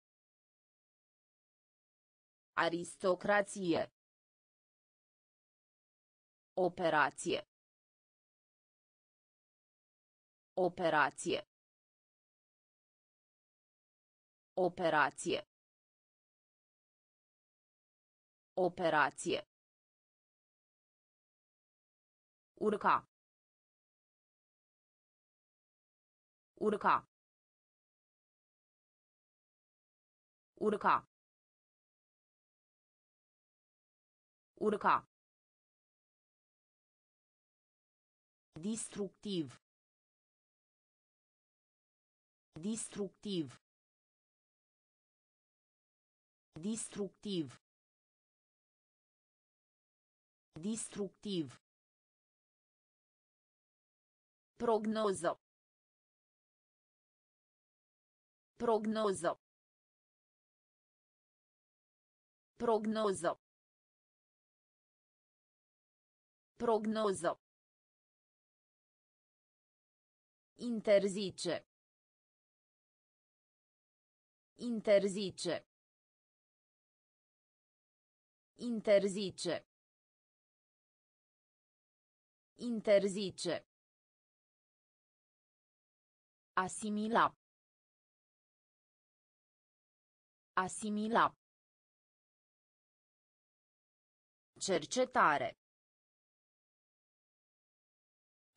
Aristocrație. Operație. Operație. Operație. Operație. Urca. Urca. Urca. Urca. Distructiv. Distructiv. Distructiv. Distructiv. Prognoză. Prognoză. Prognoză. Prognoză. Interzice. Interzice. Interzice. Interzice. Asimila. Asimila. Cercetare.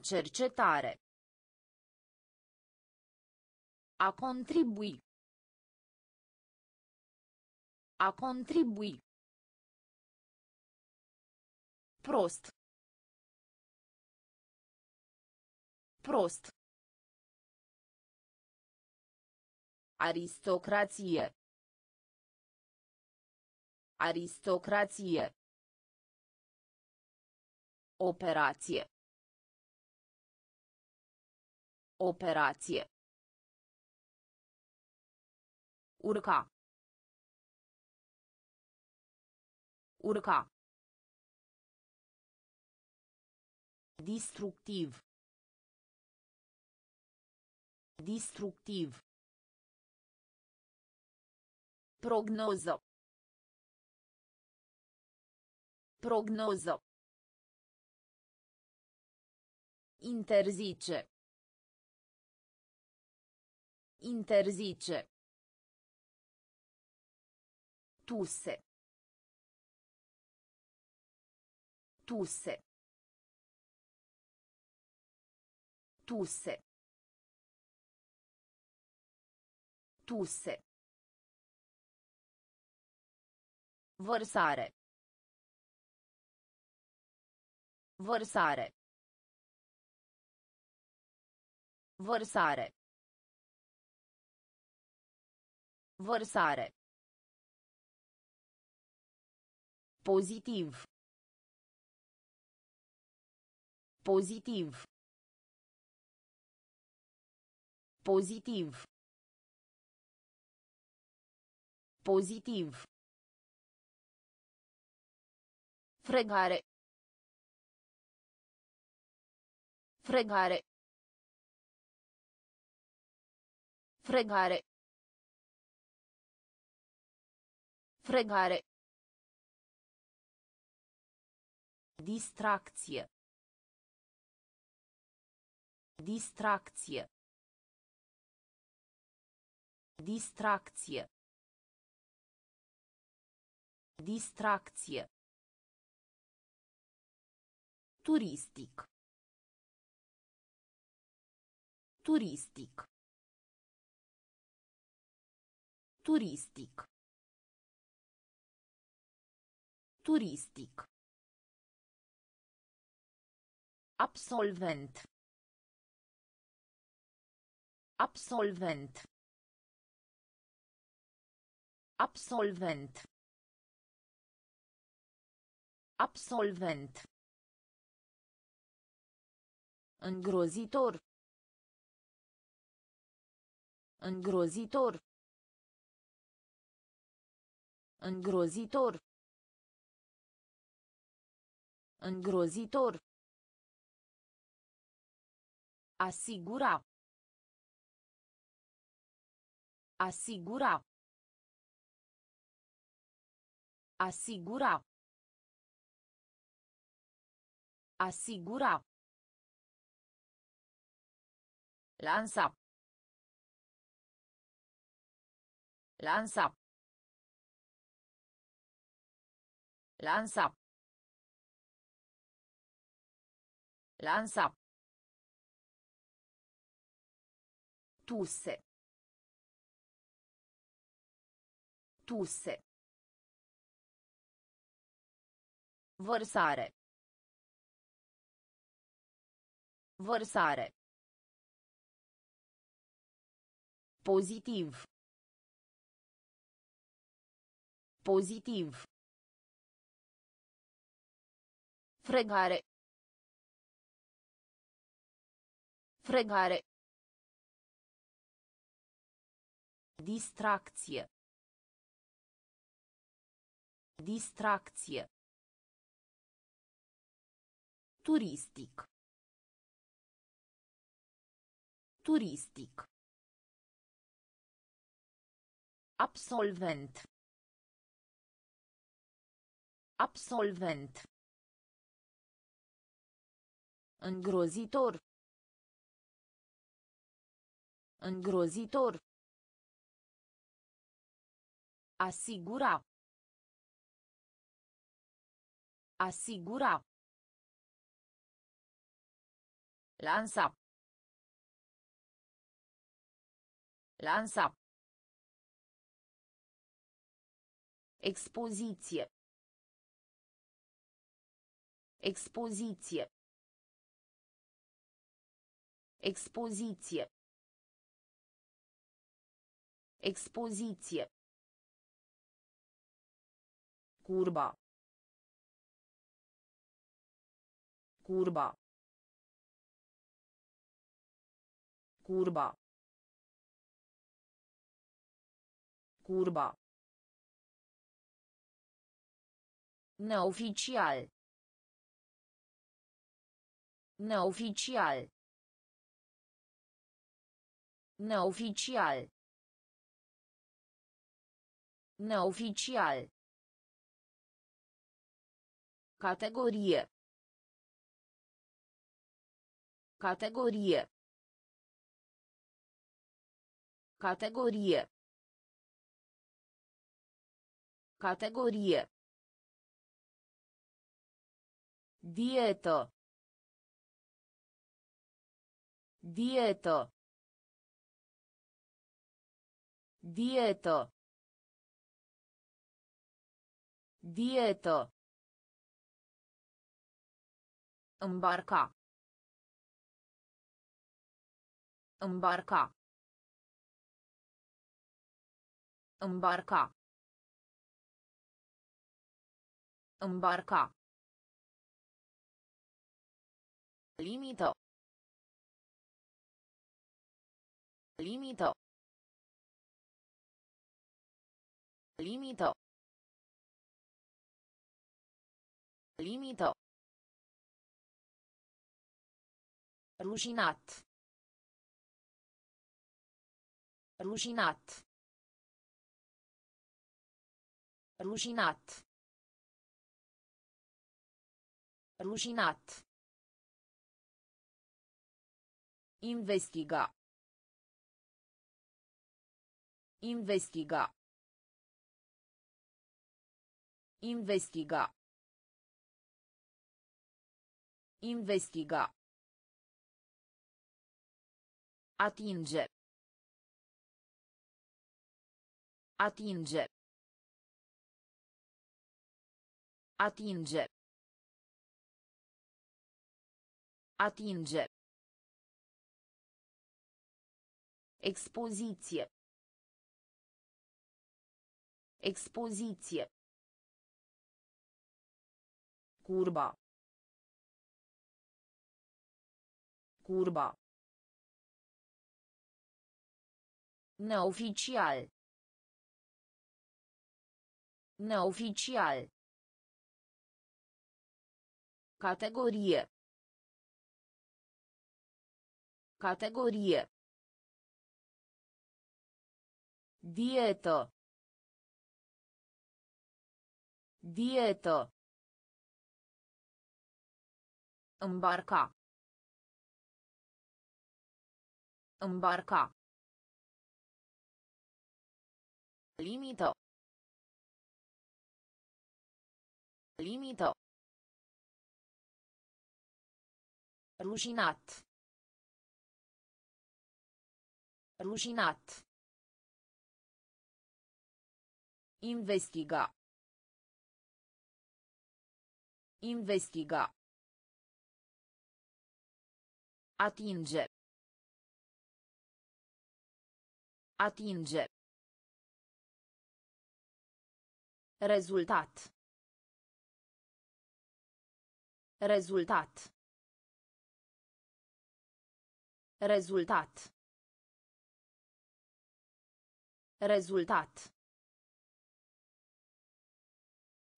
Cercetare. A contribui. A contribui. Prost. Prost. Aristocrație. Aristocrație. Operație. Operație. Urca. Urca. Distructiv. Distructiv. Prognoză. Prognoză. Interzice. Interzice. Tuse. Tuse. Tuse. Tuse. Vărsare. Vărsare. Vărsare. Vărsare. Pozitiv. Pozitiv. Pozitiv. Pozitiv. Fregare. Fregare. Fregare. Fregare. Distracție. Distracție. Distracție. Distracție. Turistic. Turistic. Turistic. Turistic. Absolvent. Absolvent. Absolvent. Absolvent. Îngrozitor. Îngrozitor. Îngrozitor. Îngrozitor. Asigura. Asigura. Asigura. Asigura. Lansa. Lansa. Lansa. Lansa. Tuse. Tuse. Vărsare. Vărsare. Pozitiv. Pozitiv. Fregare. Fregare. Distracție. Distracție. Turistic. Turistic. Absolvent. Absolvent. Îngrozitor. Îngrozitor. Asigura. Asigura. Lansa. Lansa. Expoziție. Expoziție. Expoziție. Expoziție. Curba. Curba. Curba. Curba. Neoficial. Neoficial. Neoficial. Neoficial. Categorie. Categorie. Categorie. Categorie. Dietă. Dietă. Dietă. Dietă. Îmbarca. Îmbarca. Îmbarca. Îmbarca. Limită. Limită. Limită. Limită. Rușinat. Rușinat. Rușinat. Rușinat. Investiga. Investiga. Investiga. Investiga. Atinge. Atinge. Atinge. Atinge. Expoziție. Expoziție. Curba. Curba. Neoficial. Neoficial. Categorie. Categorie. Dietă. Dietă. Îmbarca. Îmbarca. Limită. Limită. Rușinat. Rușinat. Investiga. Investiga. Atinge. Atinge. Rezultat. Rezultat. Rezultat. Rezultat.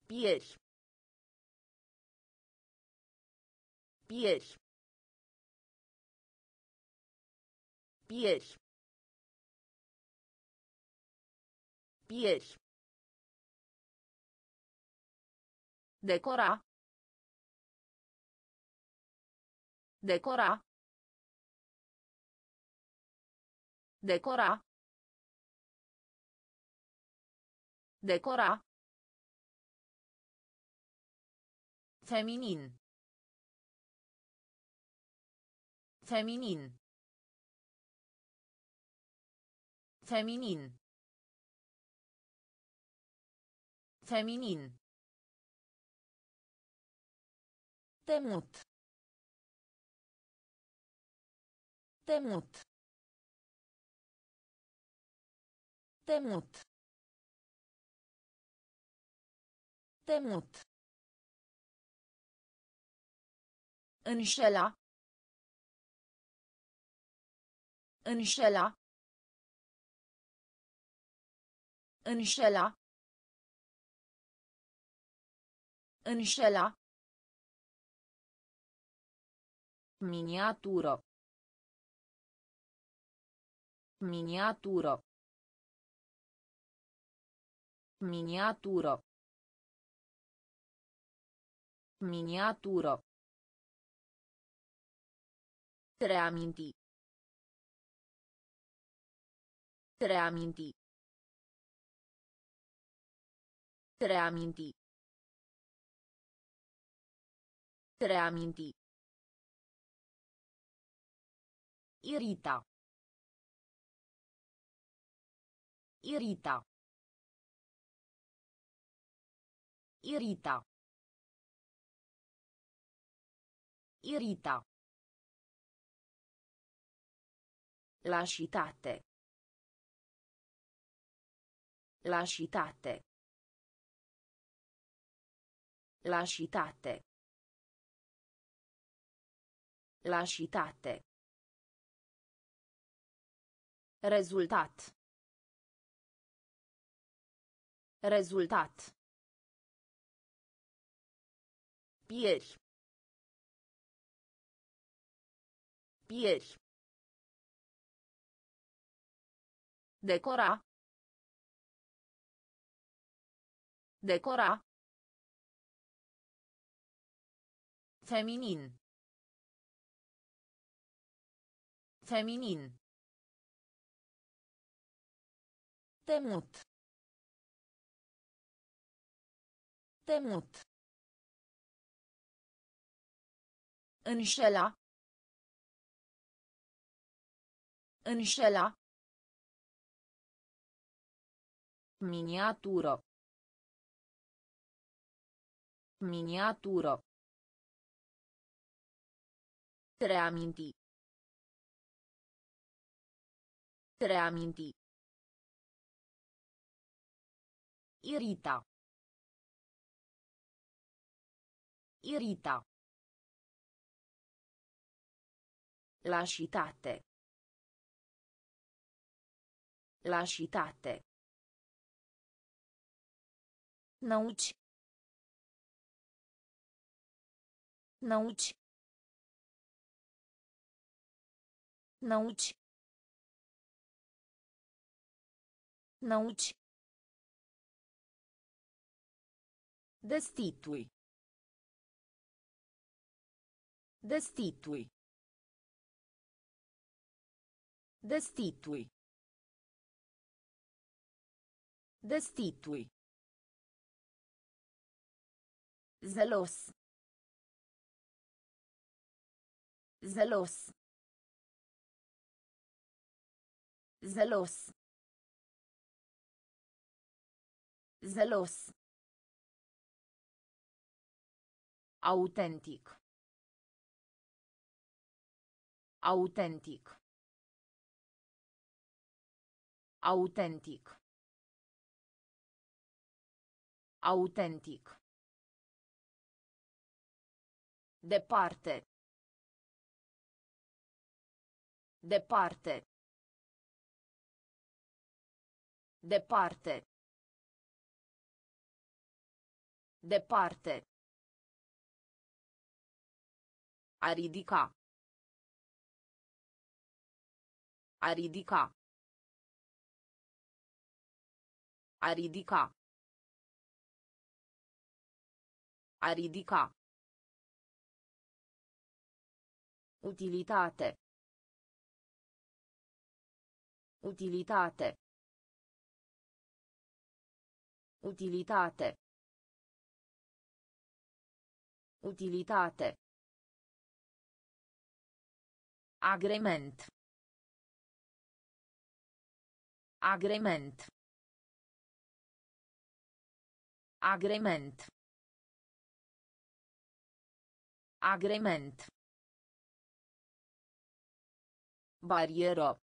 Pieri. Pieri. Pieri. Pieri. Decora. Decora. Decora. Decora. Feminin. Feminin. Feminin. Feminin. Temut. Temut. Temut. Temut. Înșela. Înșela. Înșela. Înșela. Miniatură. Miniatură. Miniatură. Miniatură. Tre aminti. Tre aminti. Tre Irita. Irita. Irita. Irita. Lașitate. Lașitate. Lașitate. Lașitate. Rezultat. Rezultat. Pieri. Pieri. Decora. Decora. Feminin. Feminin. Temut. Temut. Înșela. Înșela. Miniatură. Miniatură. Reaminti. Reaminti. Irita. Irita. Lașitate. Lașitate. Nauci. Nauci. Nauci. Nauci. Destitui. Destitui. Destitui. Destitui. Zelos. Zelos. Zelos. Zelos. Autentic. Autentic. Autentic. Autentic. Departe. Departe. Departe. Departe. A ridica. A ridica. A ridica. A ridica. Utilitate. Utilitate. Utilitate. Utilitate. Agrement. Agrement. Agrement. Agrement. Barieră.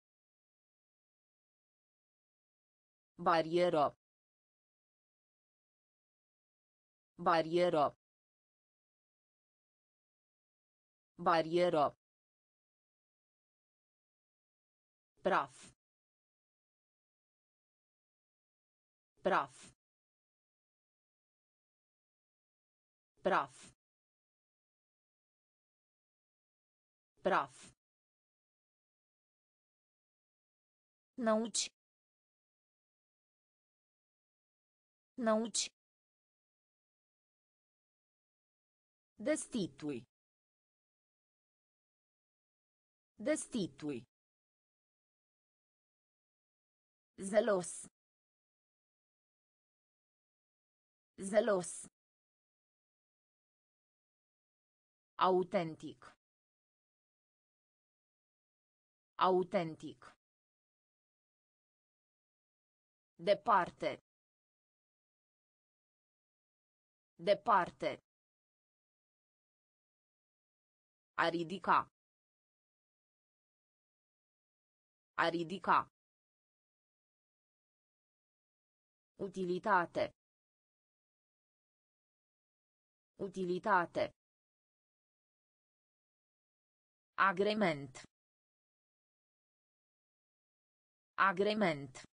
Barieră. Barieră. Barieră. Praf. Praf. Praf. Praf. Nauci. Nauci. Destitui. Destitui. Zelos. Zelos. Autentic. Autentic. Departe. Departe. A ridica. A ridica. Utilitate. Utilitate. Agrement. Agrement.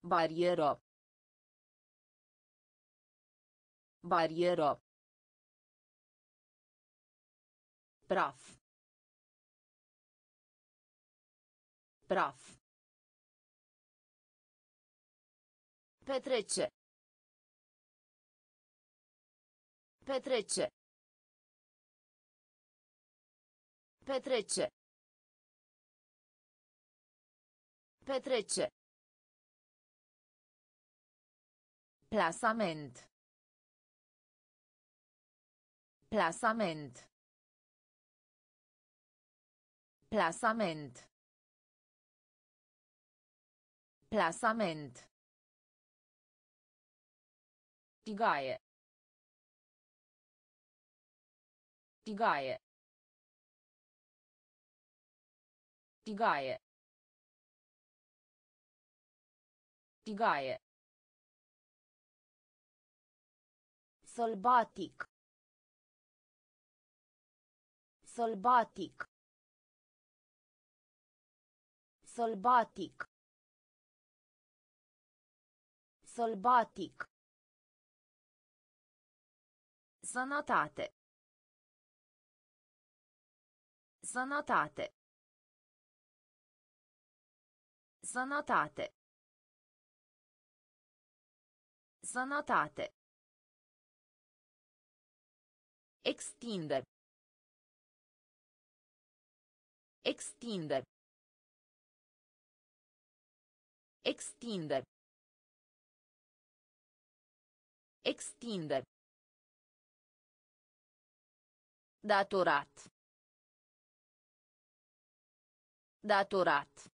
Barieră. Barieră. Praf. Praf. Petrece. Petrece. Petrece. Petrece. Plasament. Plasament. Plasament. Plasament. Tigaie. Tigaie. Tigaie. Tigaie. Sălbatic. Sălbatic. Sălbatic. Sălbatic. Sănătate. Sănătate. Sănătate. Sănătate. Extinde. Extinde. Extinde. Extinde. Datorat. Datorat.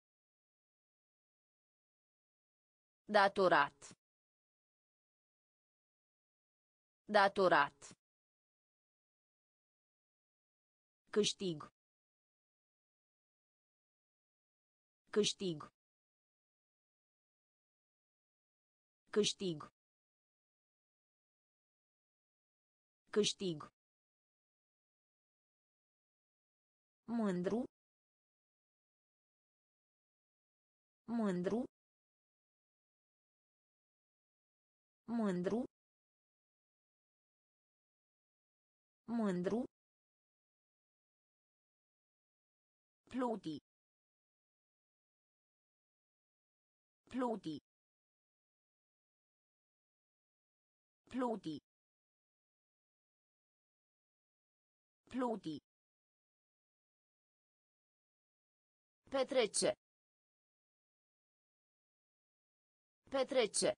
Datorat. Datorat. Câștig. Câștig. Câștig. Câștig. Mândru. Mândru. Mândru. Mândru. Pluti. Pluti. Pluti. Pluti. Petrece. Petrece.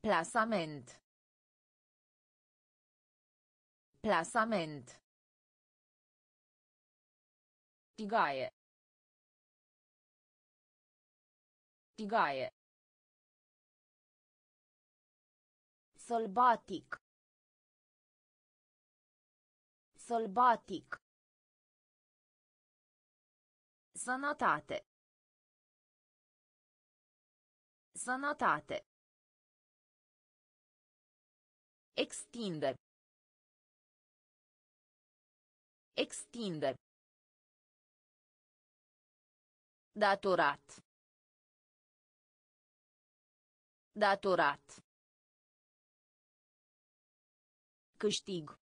Plasament. Plasament. Tigaie. Tigaie. Sălbatic. Sălbatic. Sănătate. Sănătate. Extinde. Extinde. Datorat. Datorat. Câștig.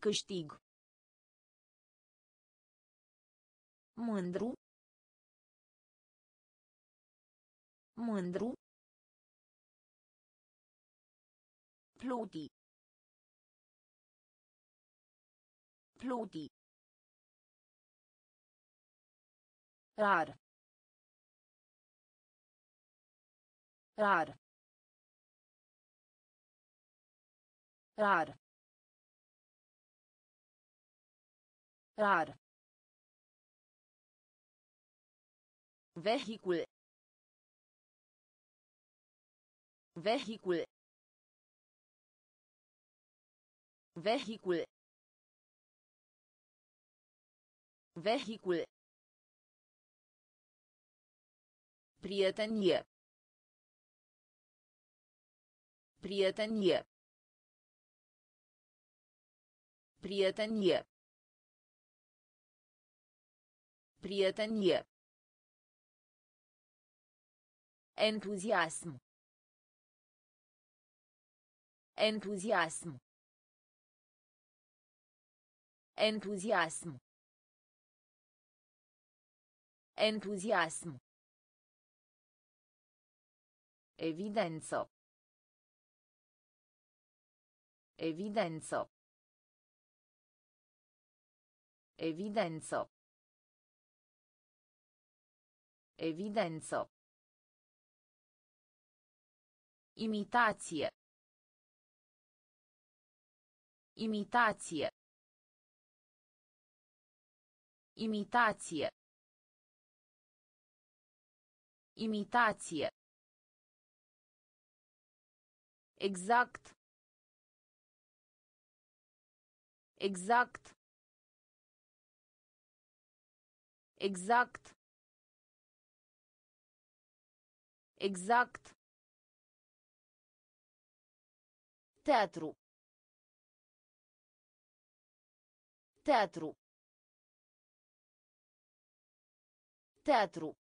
Câștig. Mândru. Mândru. Pluti. Pluti. Rar. Rar. Rar. Rar. Vehicul. Vehicul. Vehicul. Vehicul. Prietenie. Prietenie. Prietenie. Prietenie. Entuziasm. Entuziasm. Entuziasm. Entuziasm. Evidenzo. Evidenzo. Evidenzo. Evidenzo. Imitație. Imitație. Imitație. Imitație. Exact. Exact. Exact. Exact. Teatru. Teatru. Teatru.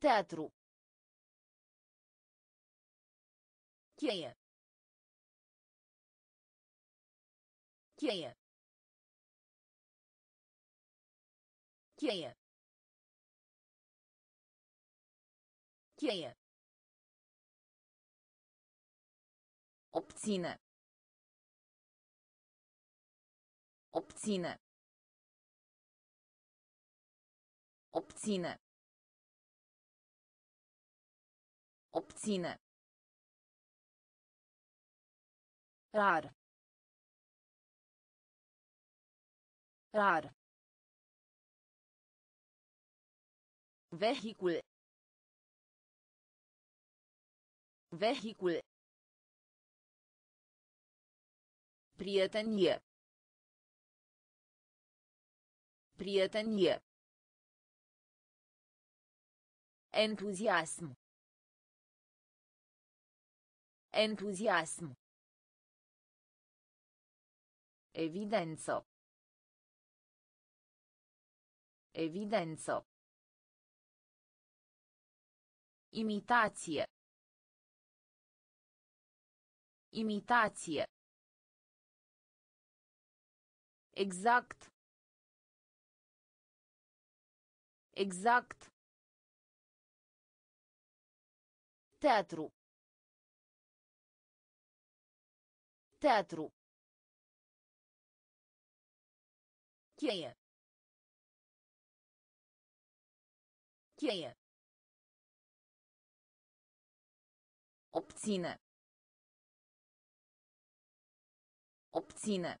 Teatru. Cheie. Cheie. Cheie. Cheie. Obține. Obține. Obține. Obține. Rar. Rar. Vehicul. Vehicul. Prietenie. Prietenie. Entuziasm. Entuziasm. Evidenzo. Evidenzo. Imitație. Imitație. Exact. Exact. Teatru. Teatru. Cheie. Cheie. Obține. Obține.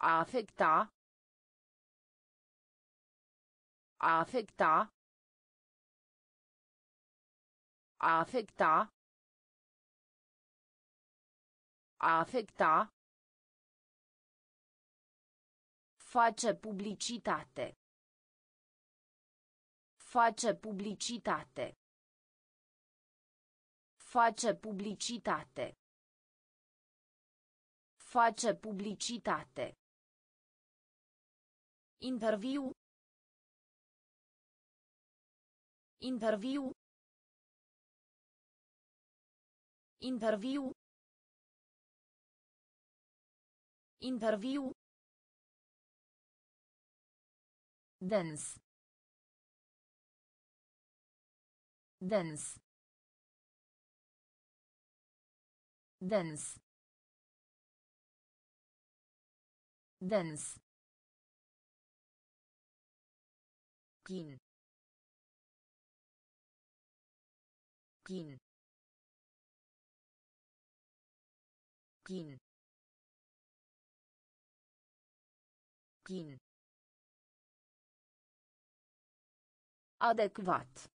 A afecta. A afecta. A afecta. A afecta. Face publicitate. Face publicitate. Face publicitate. Face publicitate. Interviu. Interviu. Interviu. Interviu. Dens. Dens. Dens. Dens. Chin. Chin. Chin. Chin. Adecvat.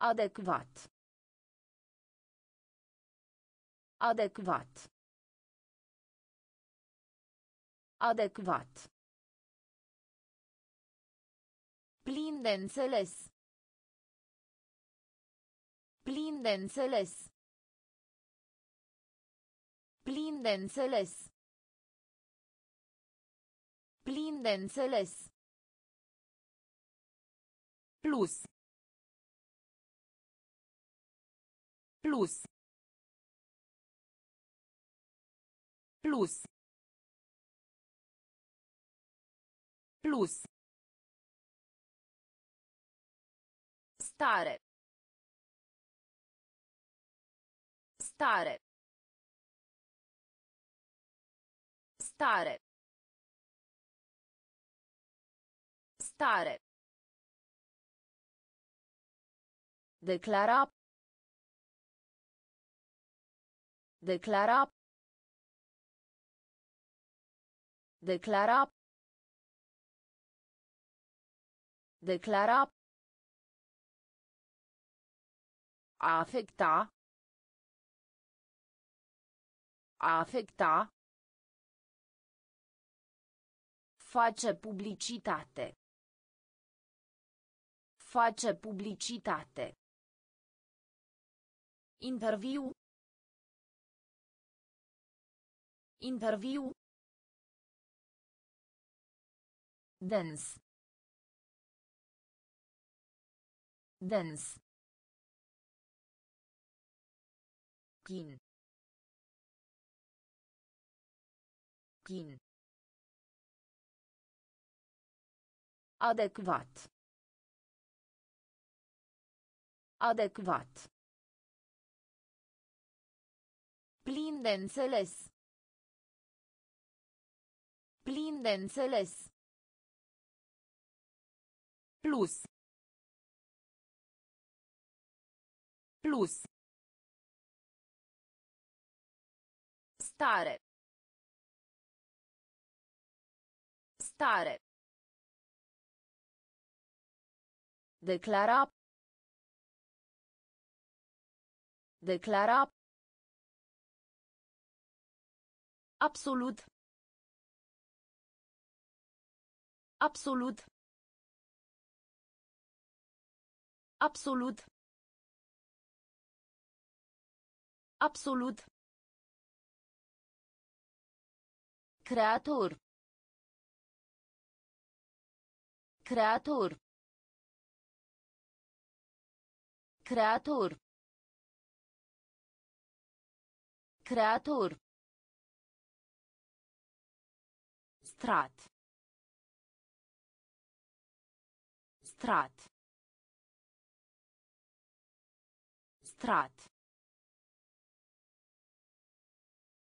Adecvat. Adecvat. Adecvat. Plin de înțeles. Plin de înțeles. Plin de înțeles. Plin de înțeles. Plus. Plus. Plus. Plus. Stare. Stare. Stare. Stare. Declara. Declara. Declara. Declara. A afecta. A afecta. Face publicitate. Face publicitate. Interviu. Interviu. Dens. Dens. Chin. Chin. Adecvat. Adecvat. Plin de înțeles. Plin de înțeles. Plus. Plus. Stare. Stare. Declara. Declara. Absolut. Absolut. Absolut. Absolut. Creator. Creator. Creator. Creator. Strat. Strat. Strat.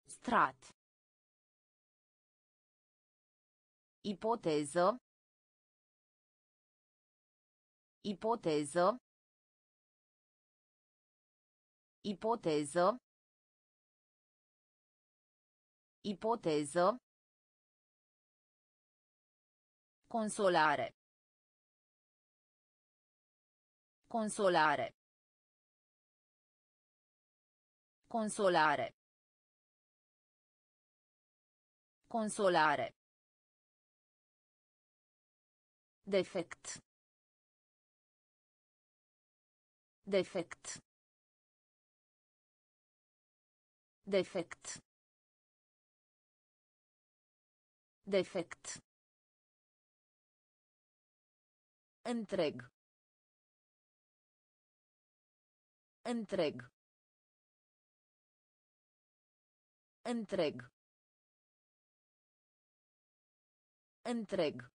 Strat. Ipoteză. Ipoteză. Ipoteză. Ipoteză. Consolare. Consolare. Consolare. Consolare. Defect. Defect. Defect. Defect. Întreg. Întreg. Întreg. Întreg.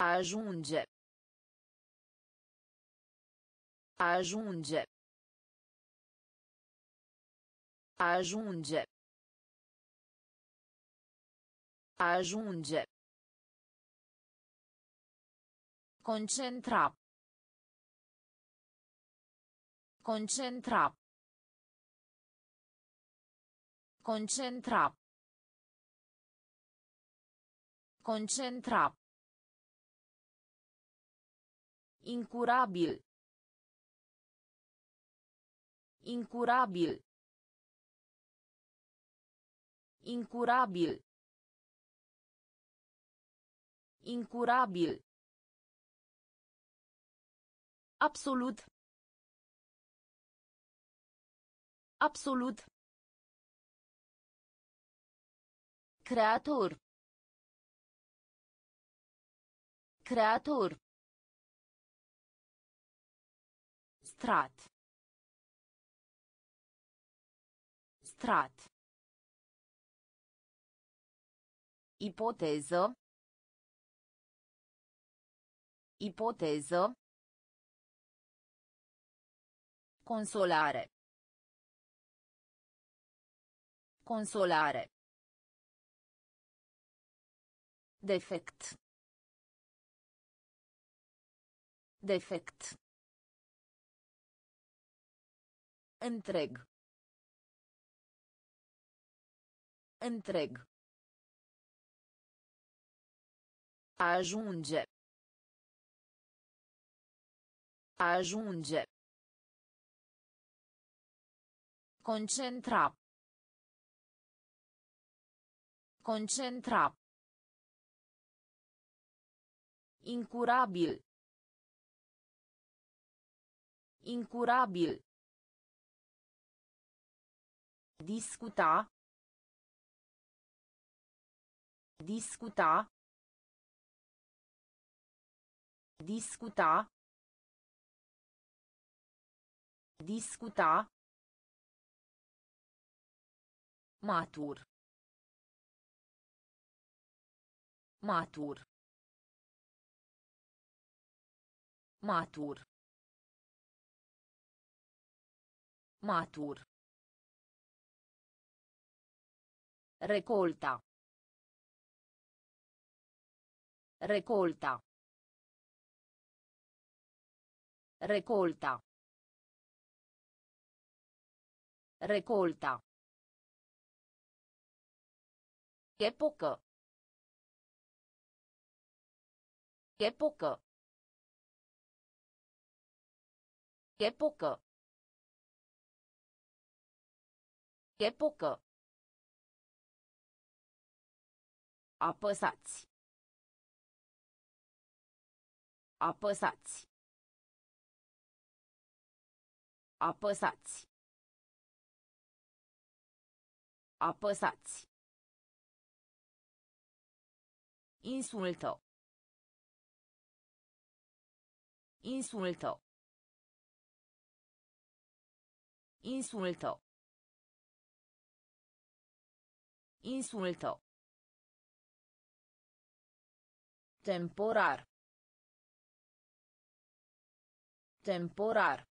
Ajunge. Ajunge. Ajunge. Ajunge. Concentra. Concentra. Concentra. Concentra. Incurabil. Incurabil. Incurabil. Incurabil. Absolut. Absolut. Creator. Creator. Strat. Strat. Ipoteză. Ipoteză. Consolare. Consolare. Defect. Defect. Întreg. Întreg. Ajunge. Ajunge. Concentra. Concentra. Incurabil. Incurabil. Discuta. Discuta. Discuta. Discuta. Matur. Matur. Matur. Matur. Recolta. Recolta. Recolta. Recolta. Epocă. Epocă. Epocă. Epocă. Apăsați. Apăsați. Apăsați. Apăsați. Insulto. Insulto. Insulto. Insulto. Temporar. Temporar.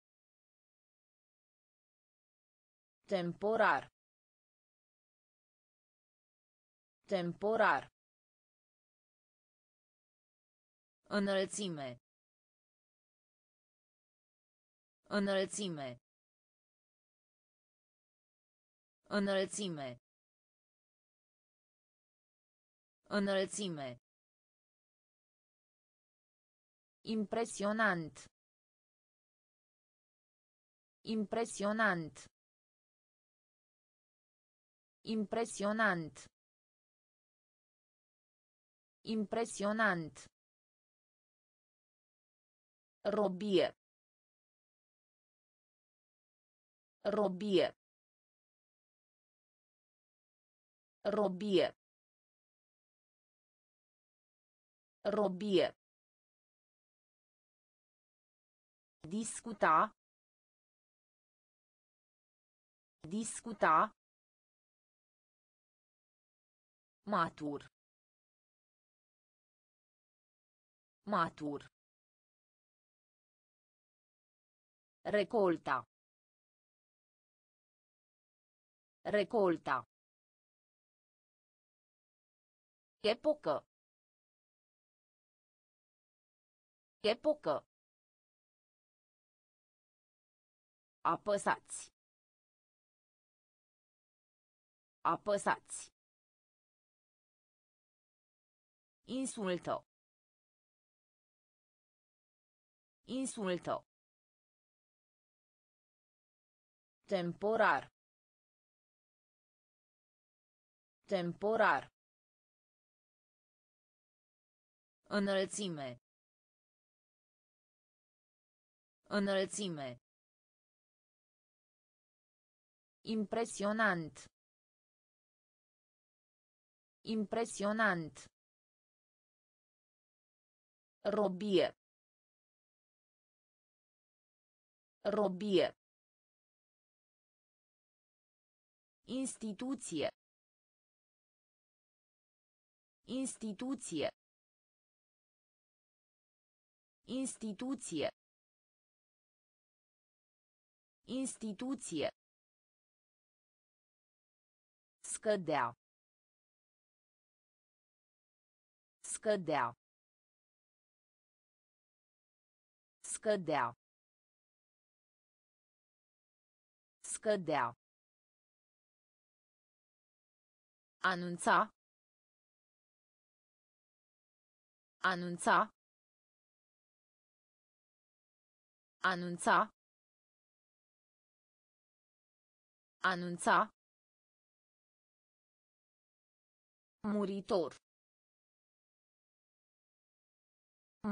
Temporar. Temporar. Înălțime. Înălțime. Înălțime. Înălțime. Impresionant. Impresionant. Impresionant. Impresionant. Robie. Robie. Robie. Robie. Discuta. Discuta. Matur. Matur. Recolta. Recolta. Epocă. Epocă. Apăsați. Apăsați. Insulto. Insulto. Temporar. Temporar. Înălțime. Înălțime. Impresionant. Impresionant. Robie. Robie. Instituție. Instituție. Instituție. Instituție. Scădea. Scădea. Scădea. Scădea. Anunța. Anunța. Anunța. Anunța. Muritor.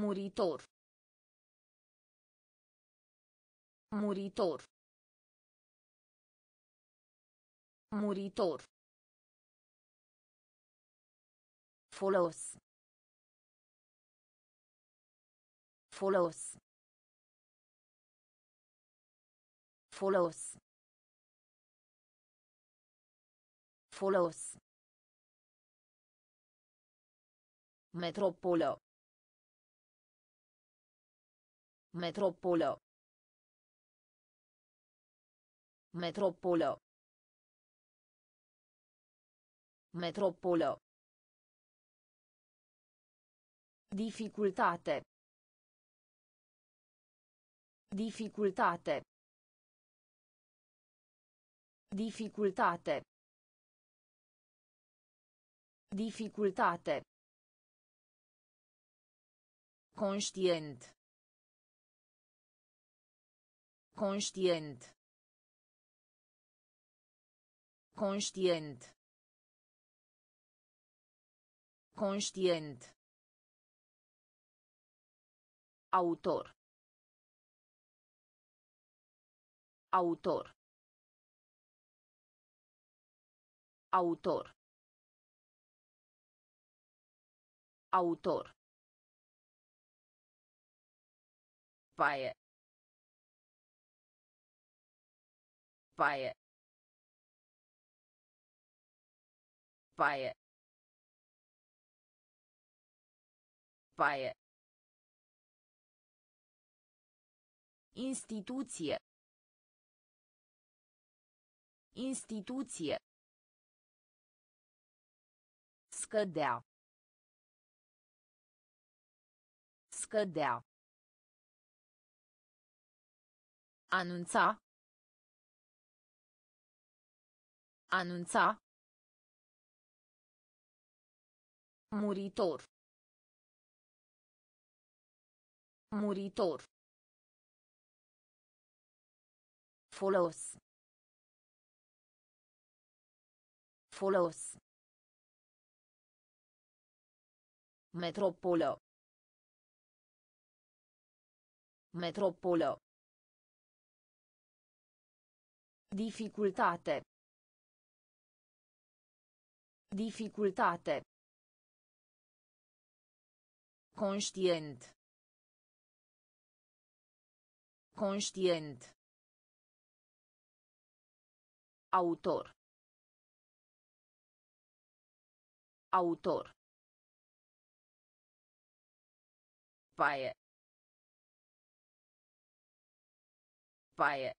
Muritor. Muritor. Muritor. Folos. Folos. Folos. Folos. Metropolă. Metropolă. Metropolă. Metropolă. Dificultate. Dificultate. Dificultate. Dificultate. Conștient. Conștient. Conștient. Conștient. Autor. Autor. Autor. Autor. Paie. Paie. Paie. Paie. Instituție. Instituție. Scădea. Scădea. Anunța. Anunța. Muritor. Muritor. Folos. Folos. Metropolă. Metropolă. Dificultate. Dificultate. Conștient. Conștient. Autor. Autor. Paie. Paie.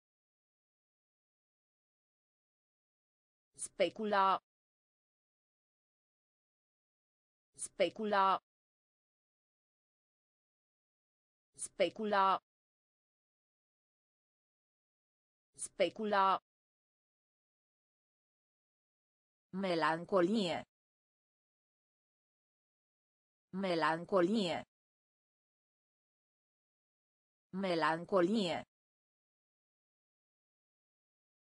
Specula. Specula. Specula. Specula. Melancolie. Melancolie. Melancolie.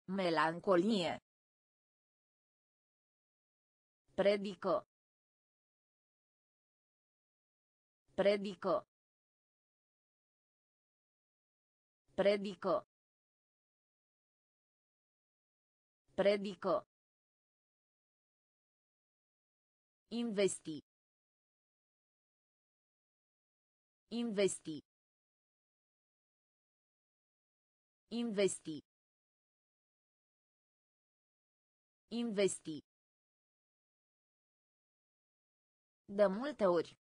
Melancolie. Predică. Predică. Predică. Predică. Investi. Investi. Investi. Investi. De multe ori.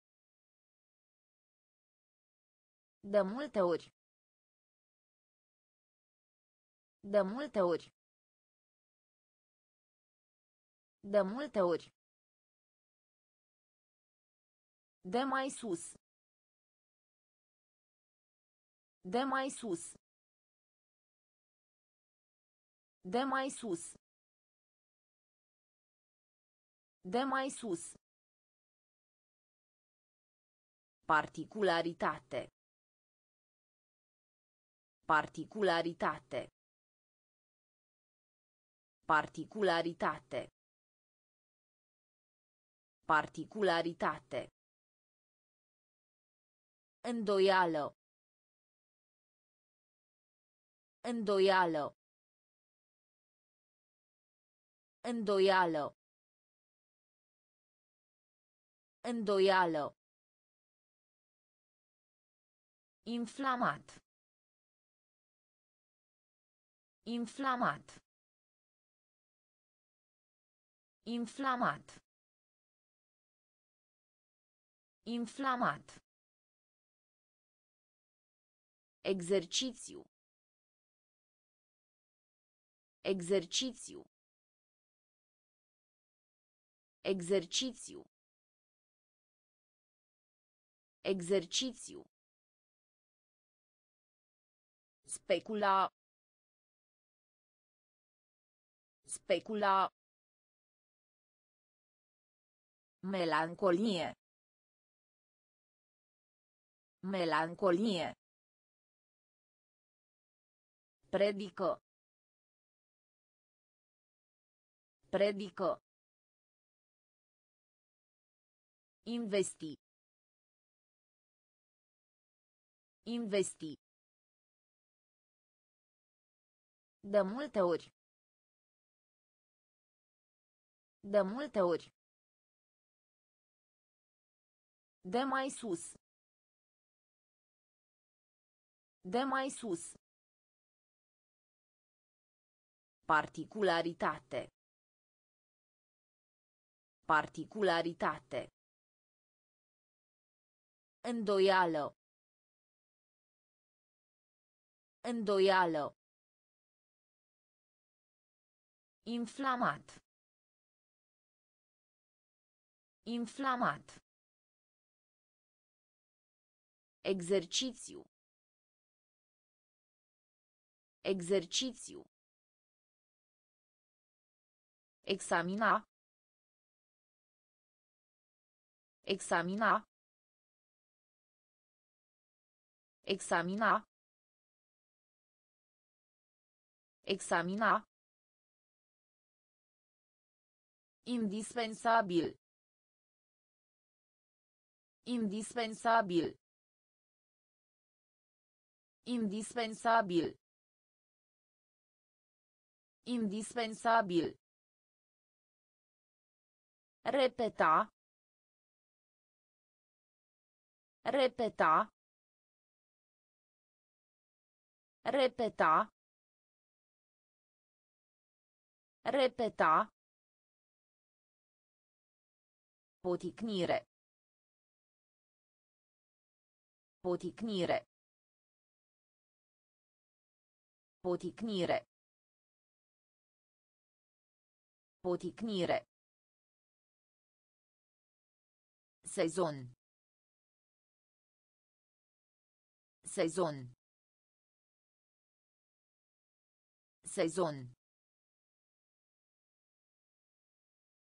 De multe ori. De multe ori. De multe ori. De mai sus. De mai sus. De mai sus. De mai sus. Particularitate. Particularitate. Particularitate. Particularitate. Îndoială. Îndoială. Îndoială. Îndoială. Inflamat. Inflamat. Inflamat. Inflamat. Exercițiu. Exercițiu. Exercițiu. Exercițiu. Specula. Specula. Melancolie. Melancolie. Predică. Predică. Investi. Investi. De multe ori. De multe ori. De mai sus. De mai sus. Particularitate. Particularitate. Îndoială. Îndoială. Inflamat. Inflamat. Exercițiu. Exercițiu. Examina. Examina. Examina. Examina. Indispensabil. Indispensabil. Indispensabil. Indispensabil. Repeta. Repeta. Repeta. Repeta. Poticnire. Poticnire. Poticnire. Poticnire. Sezon. Sezon. Sezon.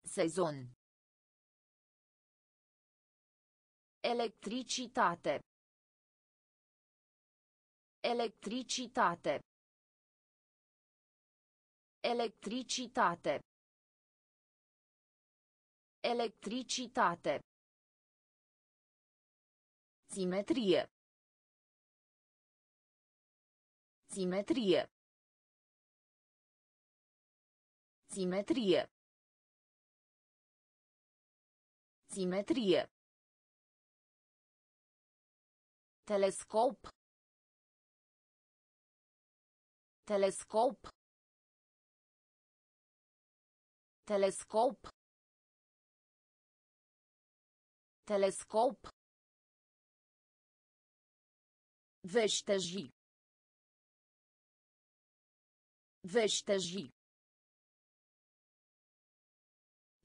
Sezon. Electricitate. Electricitate. Electricitate. Electricitate. Simetrie. Simetrie. Simetrie. Simetrie. Telescop. Telescop. Telescop. Telescop. Veșteji. Veșteji.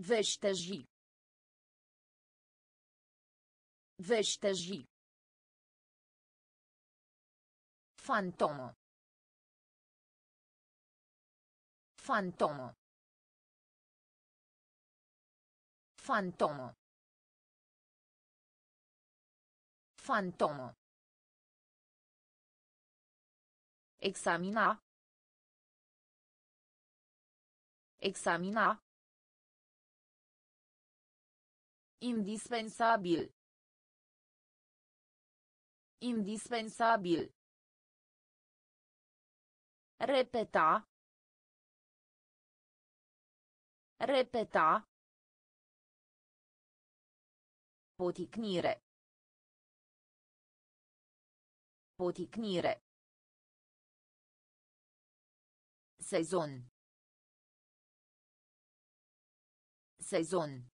Veșteji. Veșteji. Fantomă. Fantomă. Fantomă. Fantomă. Examina. Examina. Indispensabil. Indispensabil. Repeta. Repeta. Poticnire. Poticnire. Sezon. Sezon.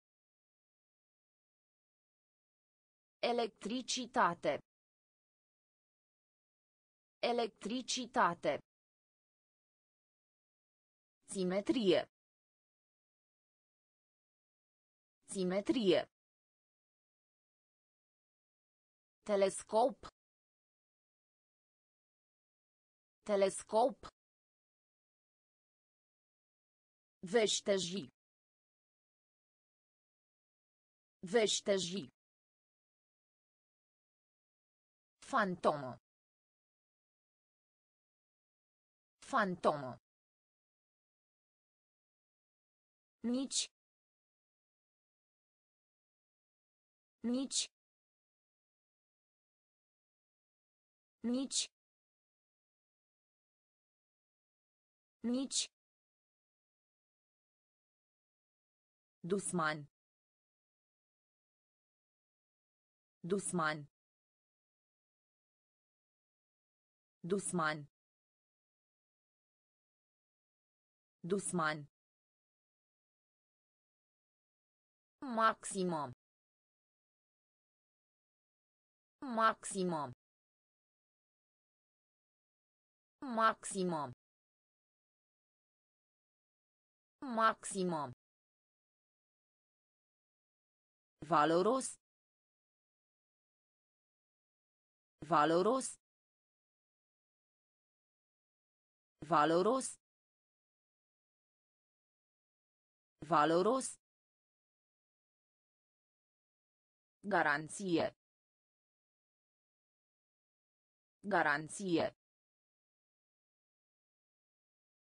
Electricitate. Electricitate. Simetrie. Simetrie. Telescop. Telescop. Veșteji. Veșteji. Fantomă. Fantomă. Nici. Nici. Nici. Nici. Dusman. Dusman. Dusman. Dusman. Maximum. Maximum. Maximum. Maximum. Valoros. Valoros. Valoros. Valoros. Garanție. Garanție.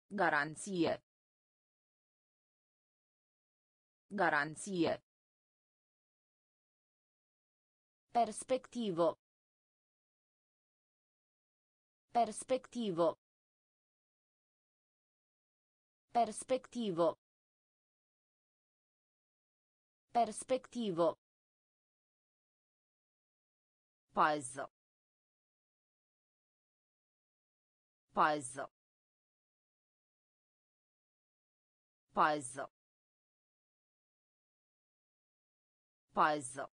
Garanție. Garanție. Perspectivo. Perspectivo. Perspectivo. Perspectivo. Pazzo. Pazzo. Pazzo. Pazzo.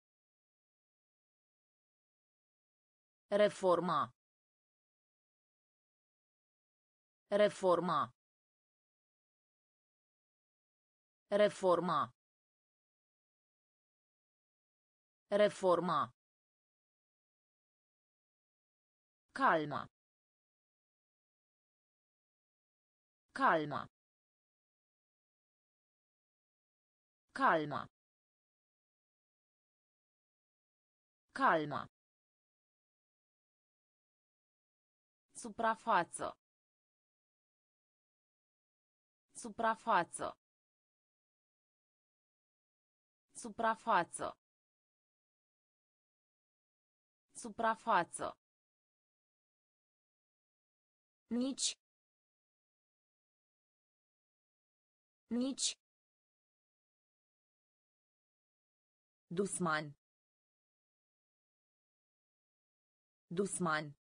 Reforma. Reforma. Reforma. Reforma. Calma. Calma. Calma. Calma. Suprafață. Suprafață. Suprafață. Suprafață. Nici. Nici. Dusman. Dusman.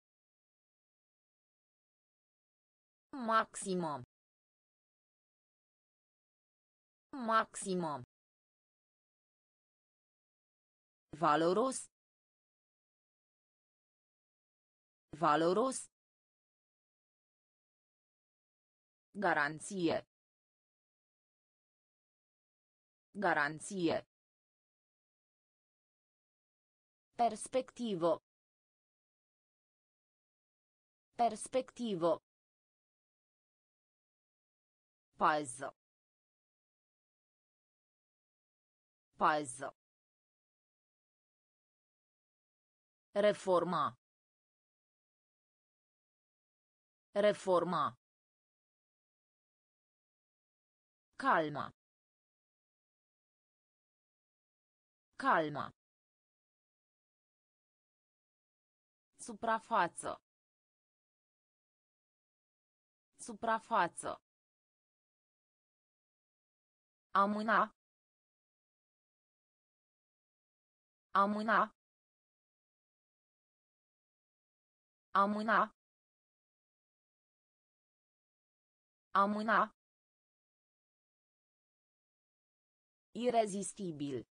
Maximum. Maximum. Valoros. Valoros. Garanție. Garanție. Perspectivo. Perspectivo. Pazzo. Pazzo. Reforma. Reforma. Calma. Calma. Suprafață. Suprafață. Amâna. Amâna. Amâna. Amâna. Irezistibil.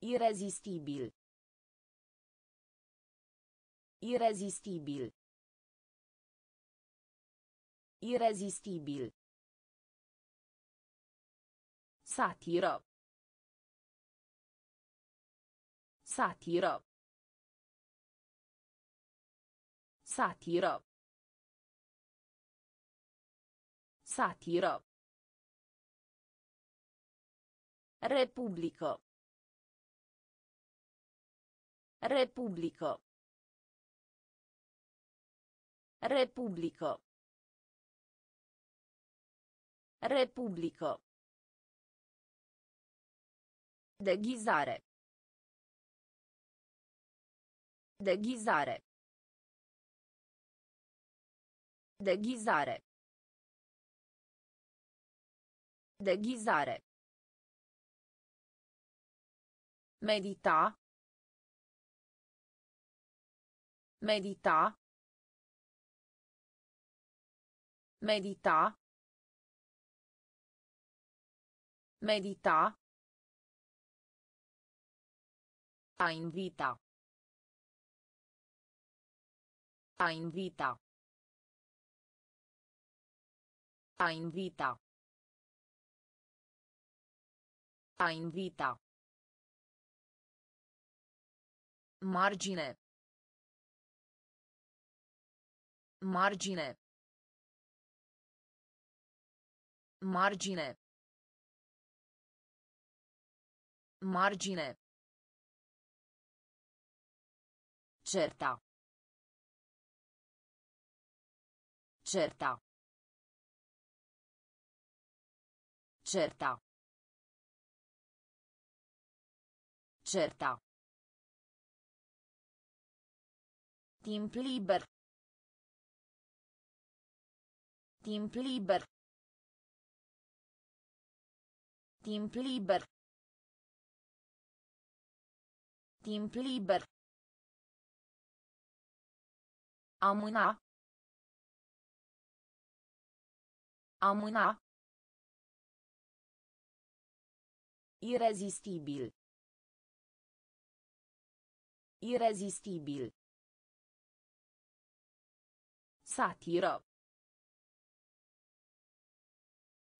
Irezistibil. Irezistibil. Irezistibil. Satiră. Satiră. Satiră. Satiră. Republică. Republică. Republică. Republică. Deghizare. Deghizare. Deghizare. Deghizare. Medita. Medita. Medita. Medita. A invita. A invita. A invita. A invita. Margine. Margine. Margine. Margine. Certa. Certa. Certa. Certa. Timp liber. Timp liber. Timp liber. Timp liber. Amâna. Amâna. Irezistibil. Irezistibil. Satiră.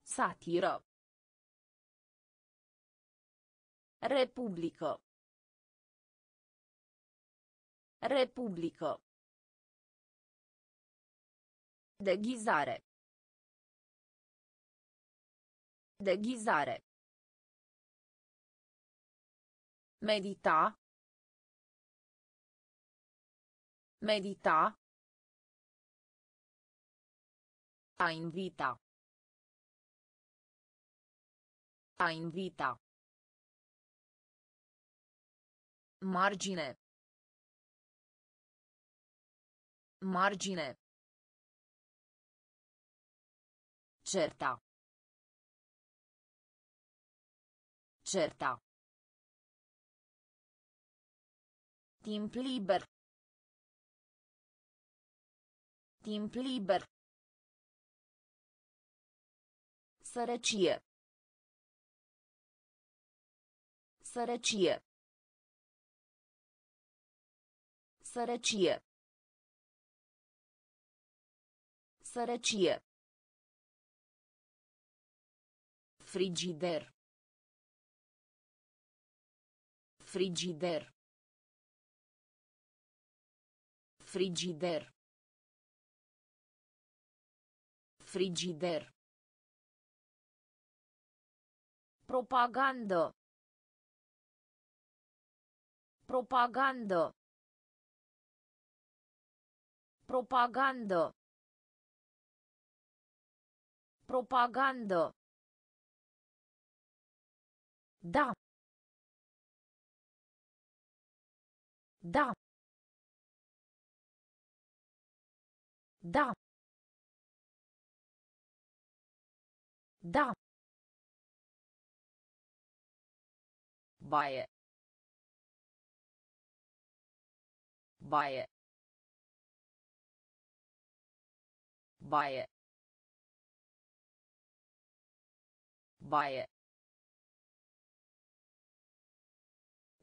Satiră. Republică. Republică. Deghizare. Deghizare. Medita. Medita. A invita. A invita. Margine. Margine. Certa. Certa. Timp liber. Timp liber. Sărăcie. Sărăcie. Sărăcie. Sărăcie. Frigider. Frigider. Frigider. Frigider. Propagandă. Propagandă. Propagandă. Propagandă. Da. Da. Da. Da. Baie. Baie. Baie. Baie.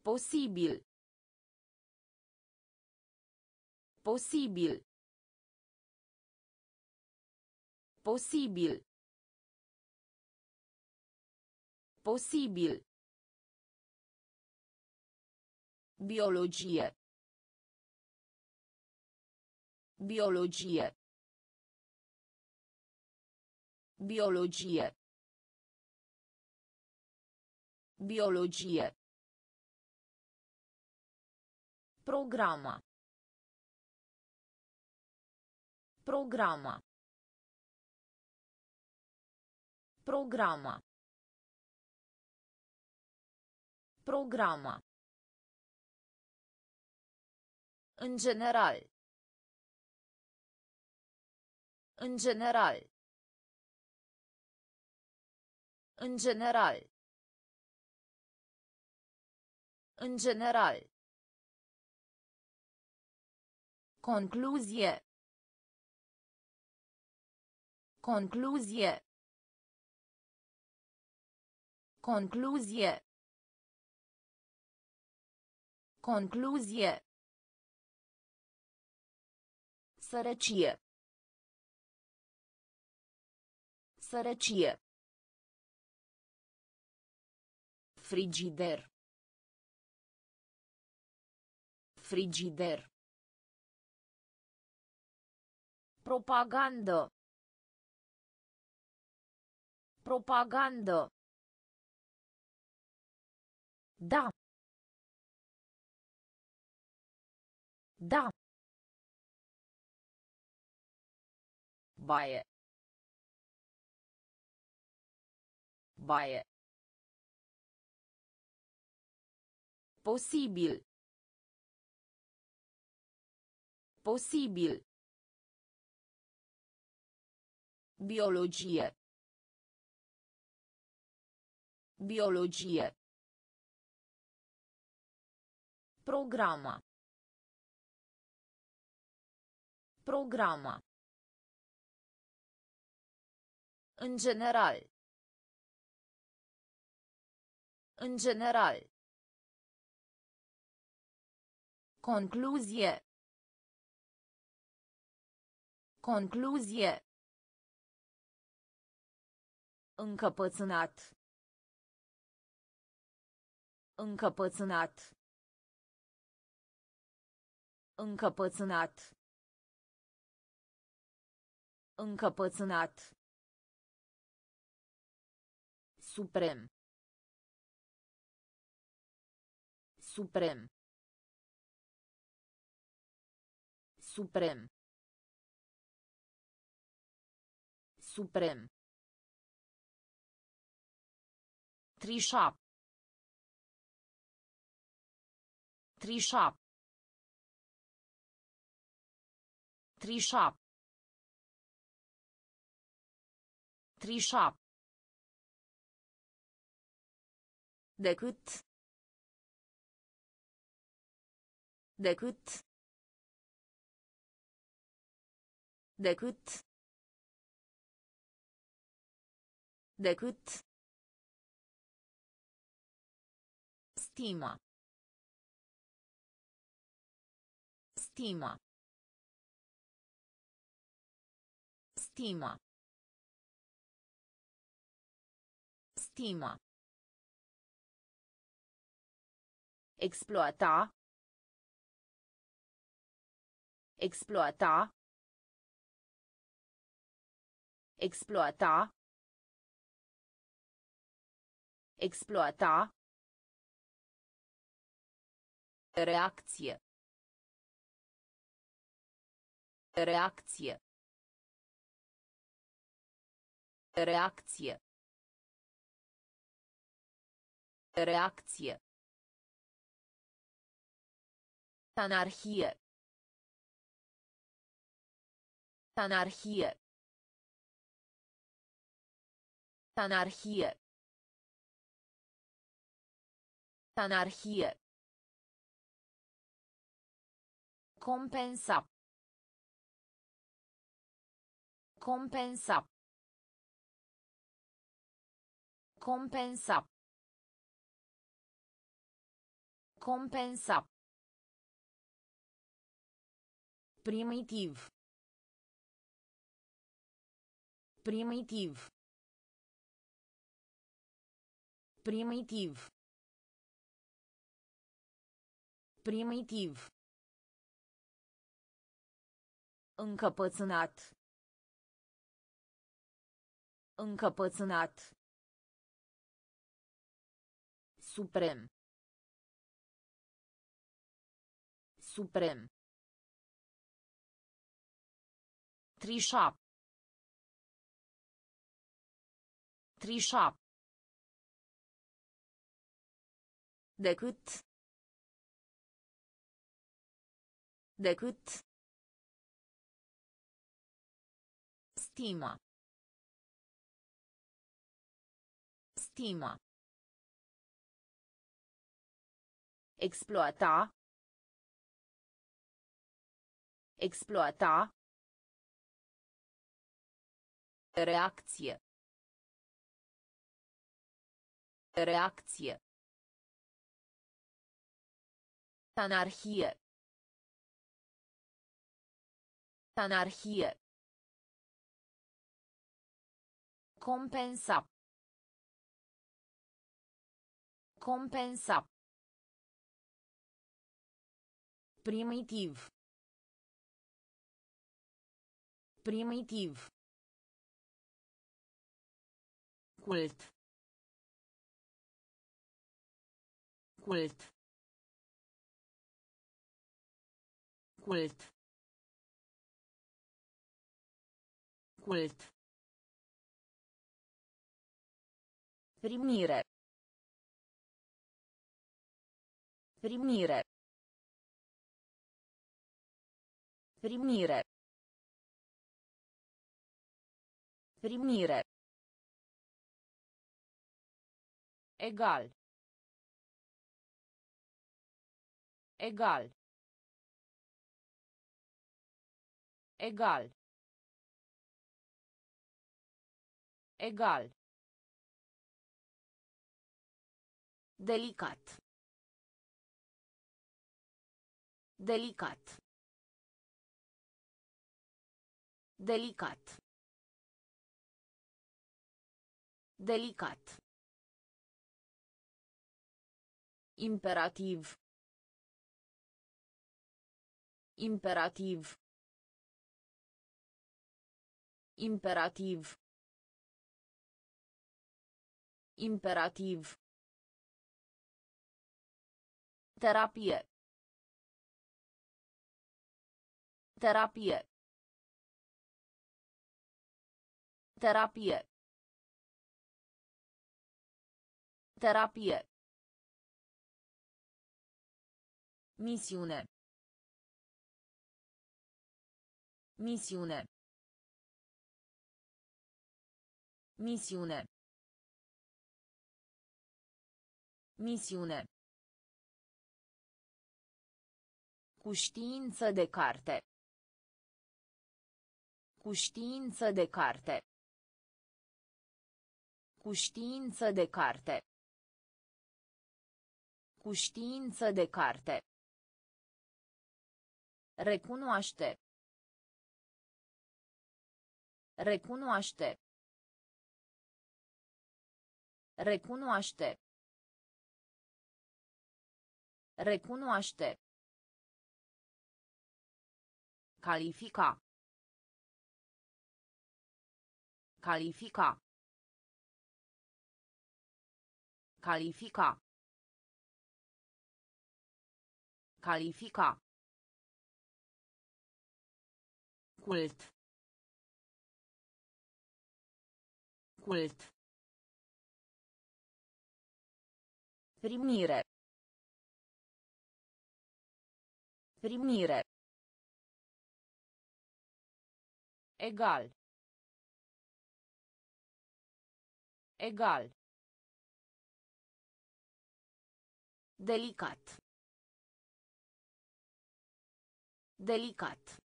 Posibil. Posibil. Posibil. Posibil. Biologie. Biologie. Biologie. Biologie. Programa. Programa. Programa. Programa. În general. În general. În general. În general. Concluzie. Concluzie. Concluzie. Concluzie. Sărăcie. Sărăcie. Frigider. Frigider. Propagandă. Propagandă. Da. Da. Baie. Baie. Posibil. Posibil. Biologie. Biologie. Programa. Programa. În general. În general. Concluzie. Concluzie. Încăpățânat. Încăpățânat. Încăpățânat. Încăpățânat. Suprem. Suprem. Suprem. Suprem. Trișa. Trișa. Trișa. Trișa. Decât. Decât. Decât. Decât. Stima. Stima. Stima. Stima. Exploata. Exploata. Exploata. Exploata. Reacție. Reacție. Reacție. Reacție. Anarhie. Anarhie. Anarhie. Anarhie. Compensa. Compensa. Compensa. Compensa. Primitiv. Primitiv. Primitiv. Primitiv. Încăpățânat. Încăpățânat. Suprem. Suprem. Trișa. Trișa. Decât. Decât. Stima. Stima. Exploata. Exploata. Reacție. Reacție. Anarhie. Anarhie. Compensa. Compensa. Primitiv. Primitiv. Cult. Cult. Cult. Cult. Primire. Primire. Primire. Primire. Egal. Egal. Egal. Egal. Delicat. Delicat. Delicat. Delicat. Imperativ. Imperativ. Imperativ. Imperativ. Terapie. Terapie. Terapie. Terapie. Misiune. Misiune. Misiune. Misiune. Cu știință de carte. Cu știință de carte. Cu știință de carte. Cu știință de carte. Recunoaște. Recunoaște. Recunoaște. Recunoaște. Califica. Califica. Califica. Califica. Cult. Cult. Primire. Primire. Egal. Egal. Delicat. Delicat.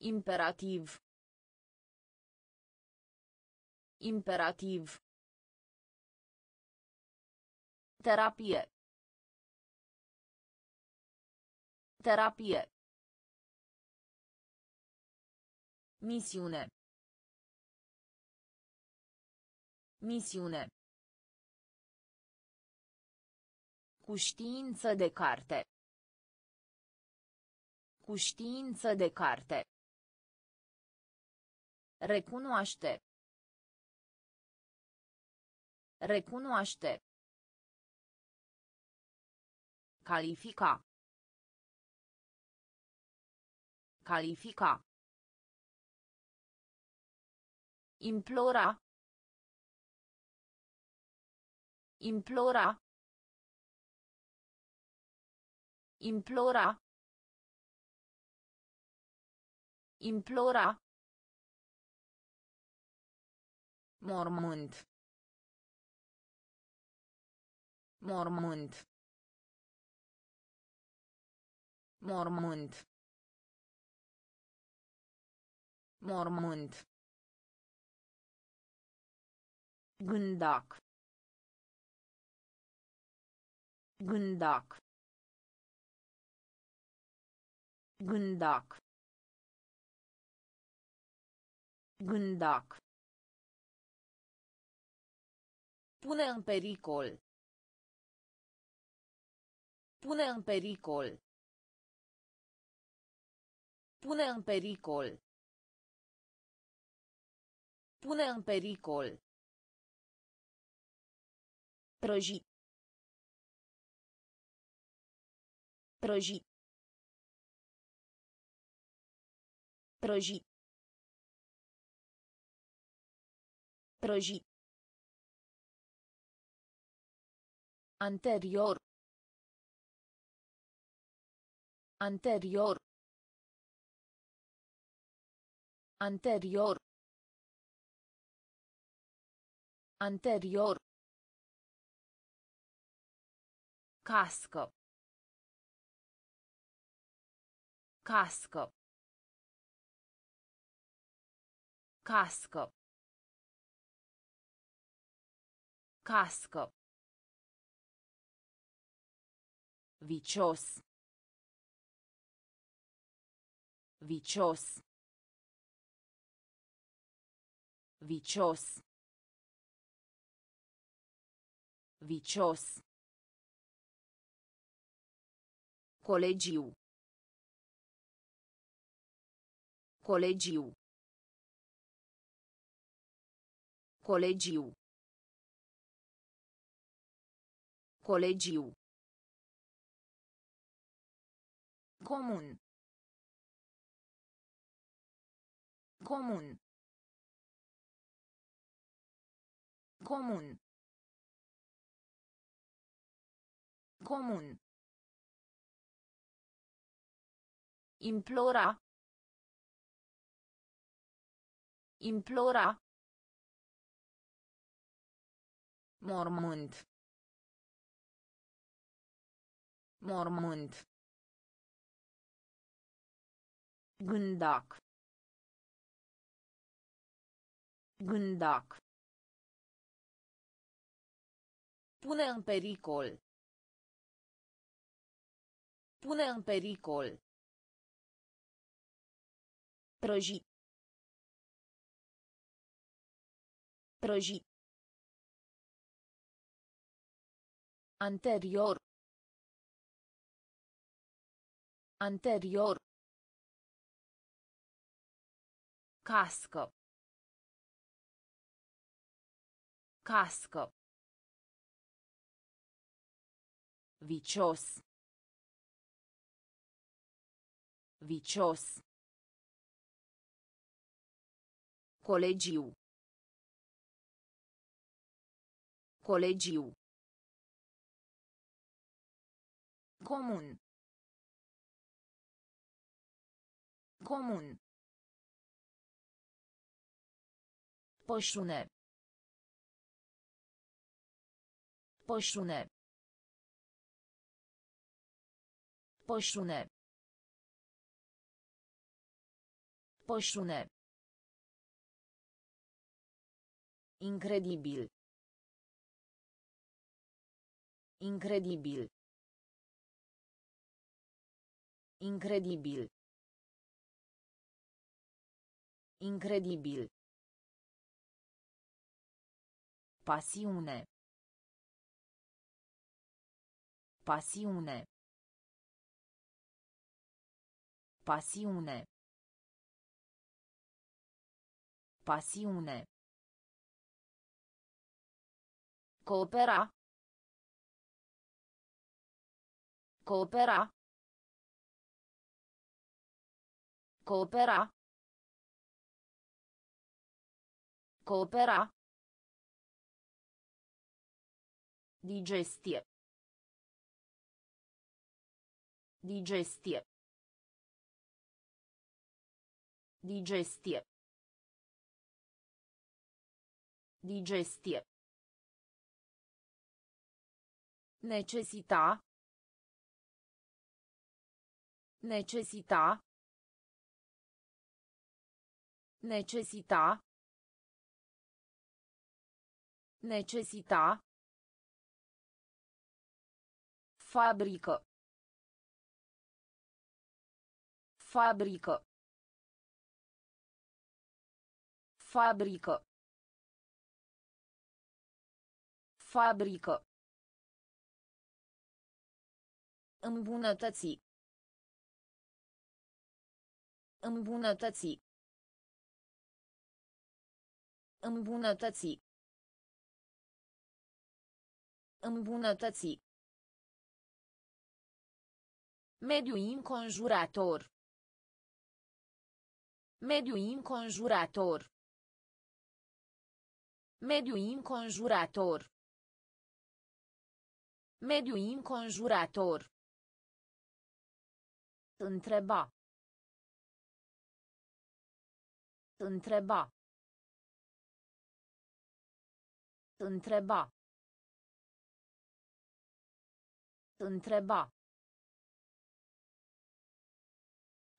Imperativ. Imperativ. Terapie. Terapie. Misiune. Misiune. Cu știință de carte. Cu știință de carte. Recunoaște. Recunoaște. Califica. Califica. Implora. Implora. Implora. Implora. Mormânt. Mormânt. Mormânt. Mormânt. Gândac. Gândac. Gândac. Gândac. Pune în pericol. Pune în pericol. Pune în pericol. Pune în pericol. Prăji. Prăji. Prăji. Prăji. Anterior. Anterior. Anterior. Anterior. Cască. Cască. Cască. Cască. Vicios. Vicios. Vicios. Vicios. Colegiu. Colegiu. Colegiu. Colegiu. Comun. Comun. Comun. Comun. Implora. Implora. Mormânt. Mormânt. Gândac. Gândac. Pune în pericol. Pune în pericol. Prăji. Prăji. Anterior. Anterior. Cască. Cască. Vicios. Vicios. Colegiu. Colegiu. Comun. Comun. Pășune. Pășune. Pășune. Pășune. Incredibil. Incredibil. Incredibil. Incredibil. Pasiune. Pasiune. Pasiune. Pasiune. Coopera. Coopera. Coopera. Coopera. Digestie. Digestie. Digestie. Digestie. Necesità. Necesità. Necesità. Necesità. Fabrică. Fabrică. Fabrică. Fabrică. Îmbunătăți. Îmbunătăți. Îmbunătăți. Îmbunătăți. Mediu înconjurător. Mediu înconjurător. Mediu înconjurător. Mediu înconjurător. Întreba. Întreba. Întreba. Întreba.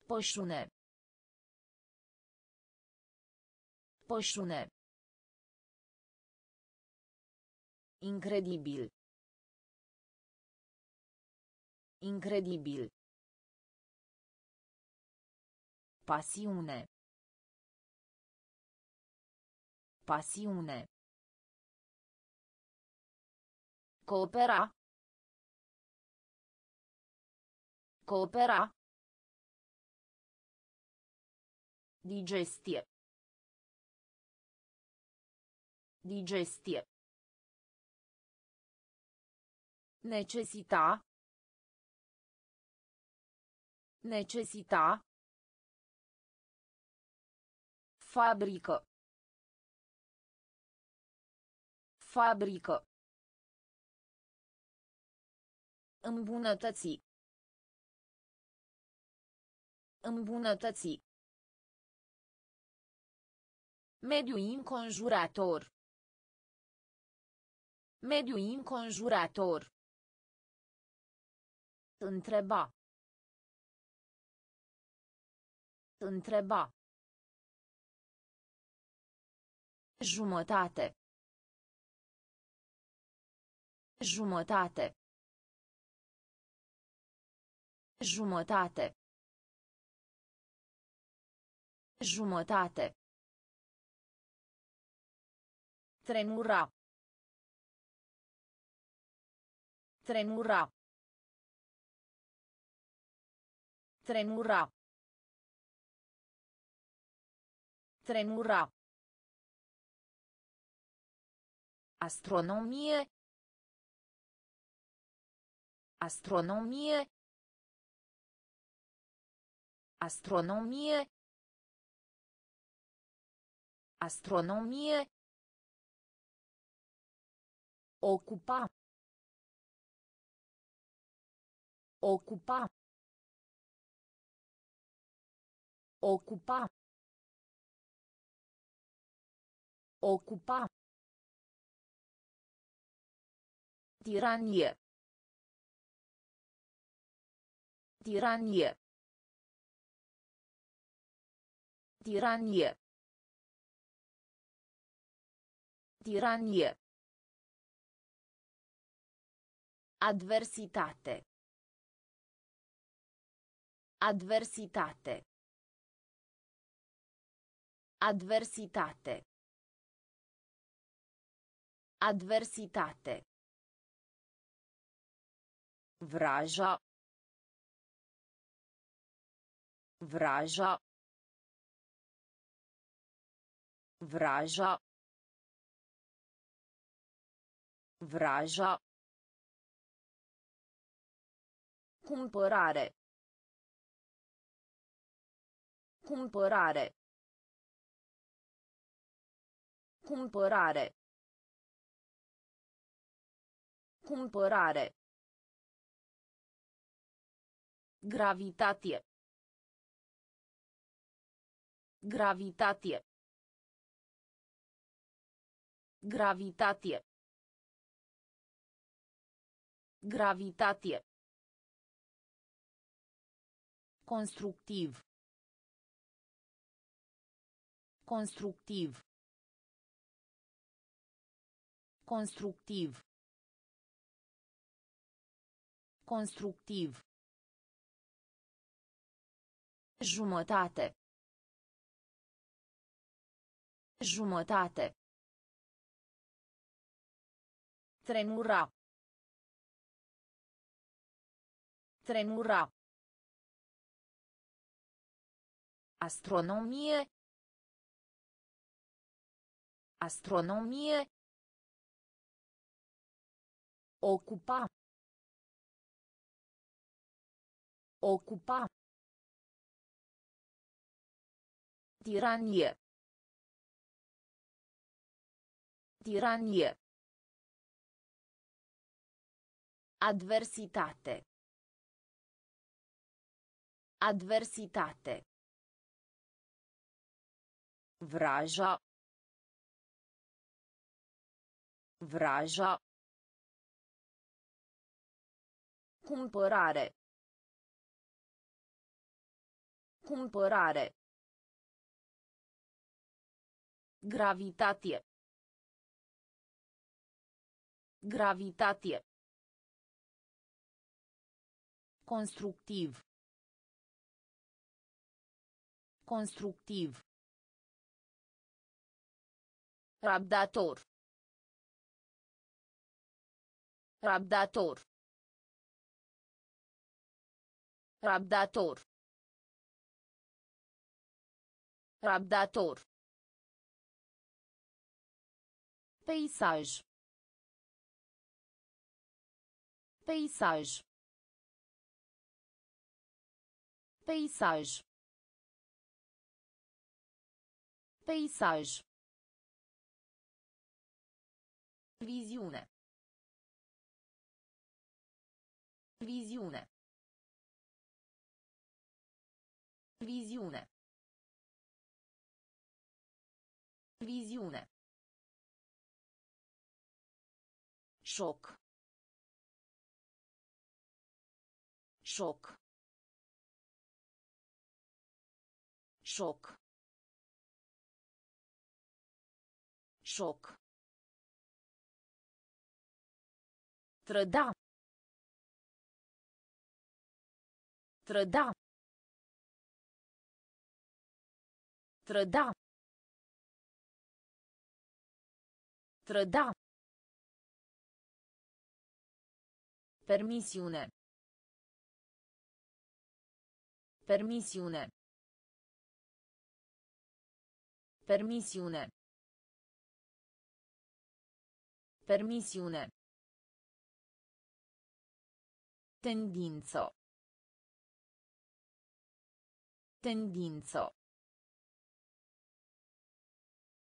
Pășune. Pășune. Incredibil. Incredibil. Pasiune. Pasiune. Coopera. Coopera. Digestie. Digestie. Necesita. Necesita. Fabrică. Fabrică. Îmbunătăți. Îmbunătăți. Mediu înconjurător. Mediu înconjurător. Întreba. Întreba. Jumătate. Jumătate. Jumătate. Jumătate. Tremura. Tremura. Tremura. Tremura. Astronomie. Astronomie. Astronomie. Astronomie. Ocupa. Ocupa. Ocupa. Ocupa. Tiranie. Tiranie. Tiranie. Tiranie. Adversitate. Adversitate. Adversitate. Adversitate. Vraja. Vraja. Vraja. Vraja. Cumpărare. Cumpărare. Cumpărare. Cumpărare. Gravitatie. Gravitatie. Gravitatie. Gravitatie. Constructiv. Constructiv. Constructiv. Constructiv. Jumătate. Jumătate. Tremura. Tremura. Astronomie. Astronomie. Ocupa. Ocupa. Tiranie. Tiranie. Adversitate. Adversitate. Vraja. Vraja. Cumpărare. Cumpărare. Gravitatie. Gravitatie. Constructiv. Constructiv. Rabdator. Rabdator. Rabdator. Rabdator. Peisaj. Peisaj. Peisaj. Peisaj. Viziune. Viziune. Viziune. Viziune. Șoc. Șoc. Șoc. Șoc. Trăda. Trăda. Trăda. Trăda. Permisiune. Permisiune. Permisiune. Permisiune. Tendinzo. Tendinzo.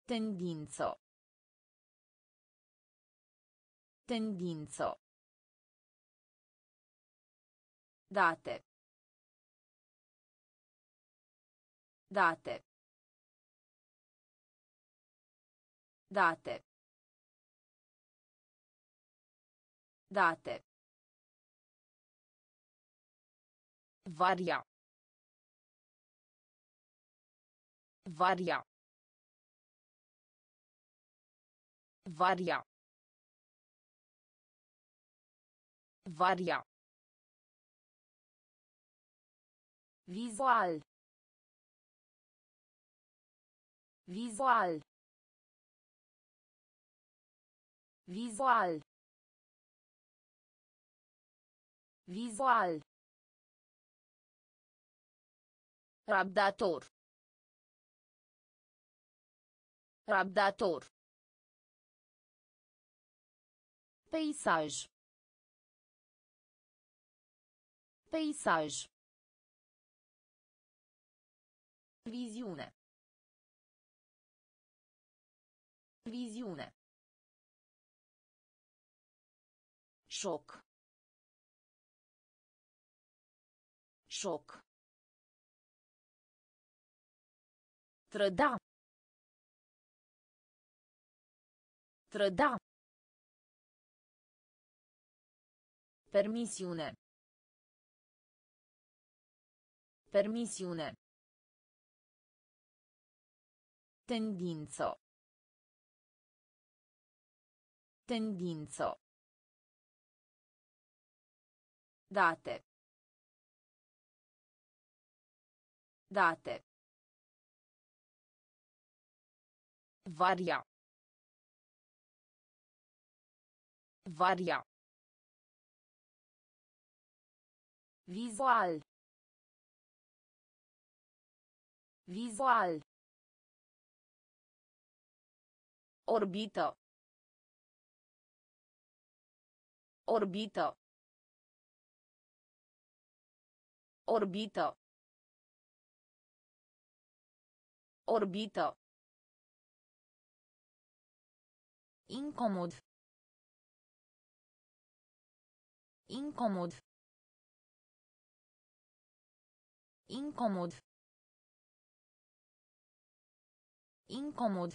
Tendinzo. Tendinzo. Date. Date. Date. Date. Varia. Varia. Varia. Varia. Vizual. Vizual. Vizual. Vizual. Rabdator. Rabdator. Peisaj. Peisaj. Viziune. Viziune. Șoc. Șoc. Trăda. Trăda. Permisiune. Permisiune. Tendinzo. Tendinzo. Date. Date. Varia. Varia. Vizual. Vizual. Orbită. Orbită. Orbită. Orbită. Incomod. Incomod. Incomod. Incomod.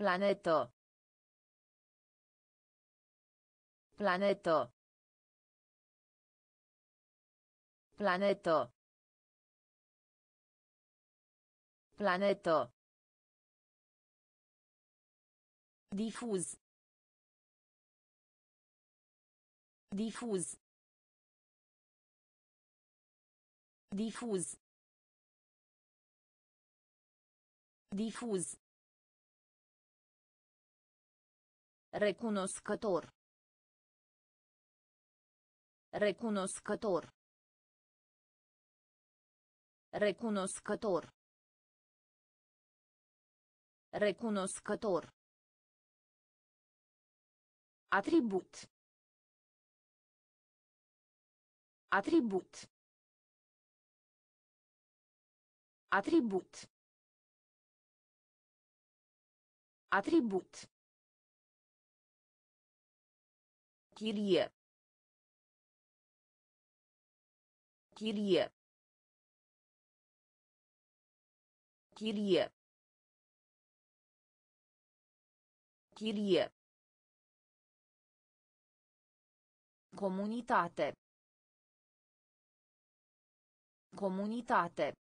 Planetă. Planetă. Planetă. Planetă. Difuz. Difuz. Difuz. Difuz. Recunoscător. Recunoscător. Recunoscător. Recunoscător. Atribut. Atribut. Atribut. Atribut. Chirie. Chirie. Chirie. Chirie. Comunitate. Comunitate.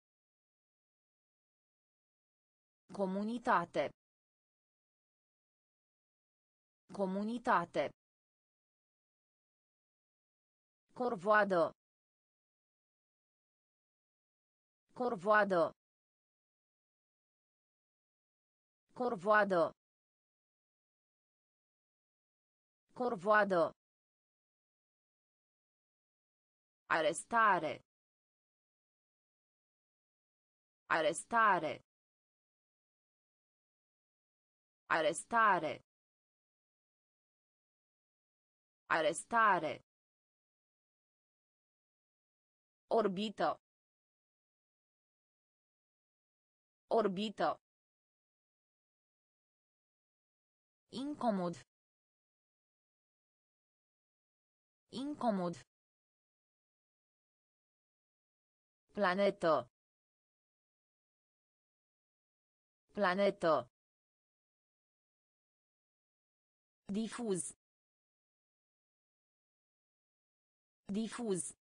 Comunitate. Comunitate. Corvoadă. Corvoadă. Corvoadă. Corvoadă. Arestare. Arestare. Arestare. Arestare. Orbită. Orbită. Incomod. Incomod. Planetă. Planetă. Difuz. Difuz.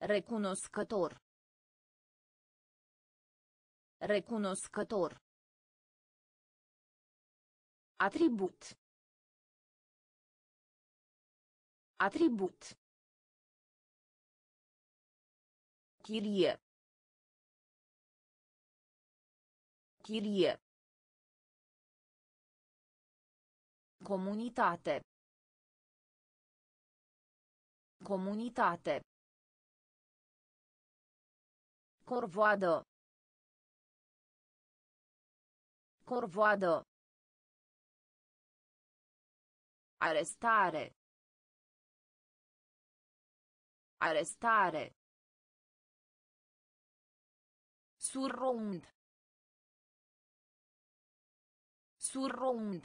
Recunoscător. Recunoscător. Atribut. Atribut. Chirie. Chirie. Comunitate. Comunitate. Corvoadă. Corvoadă. Arestare. Arestare. Surround. Surround.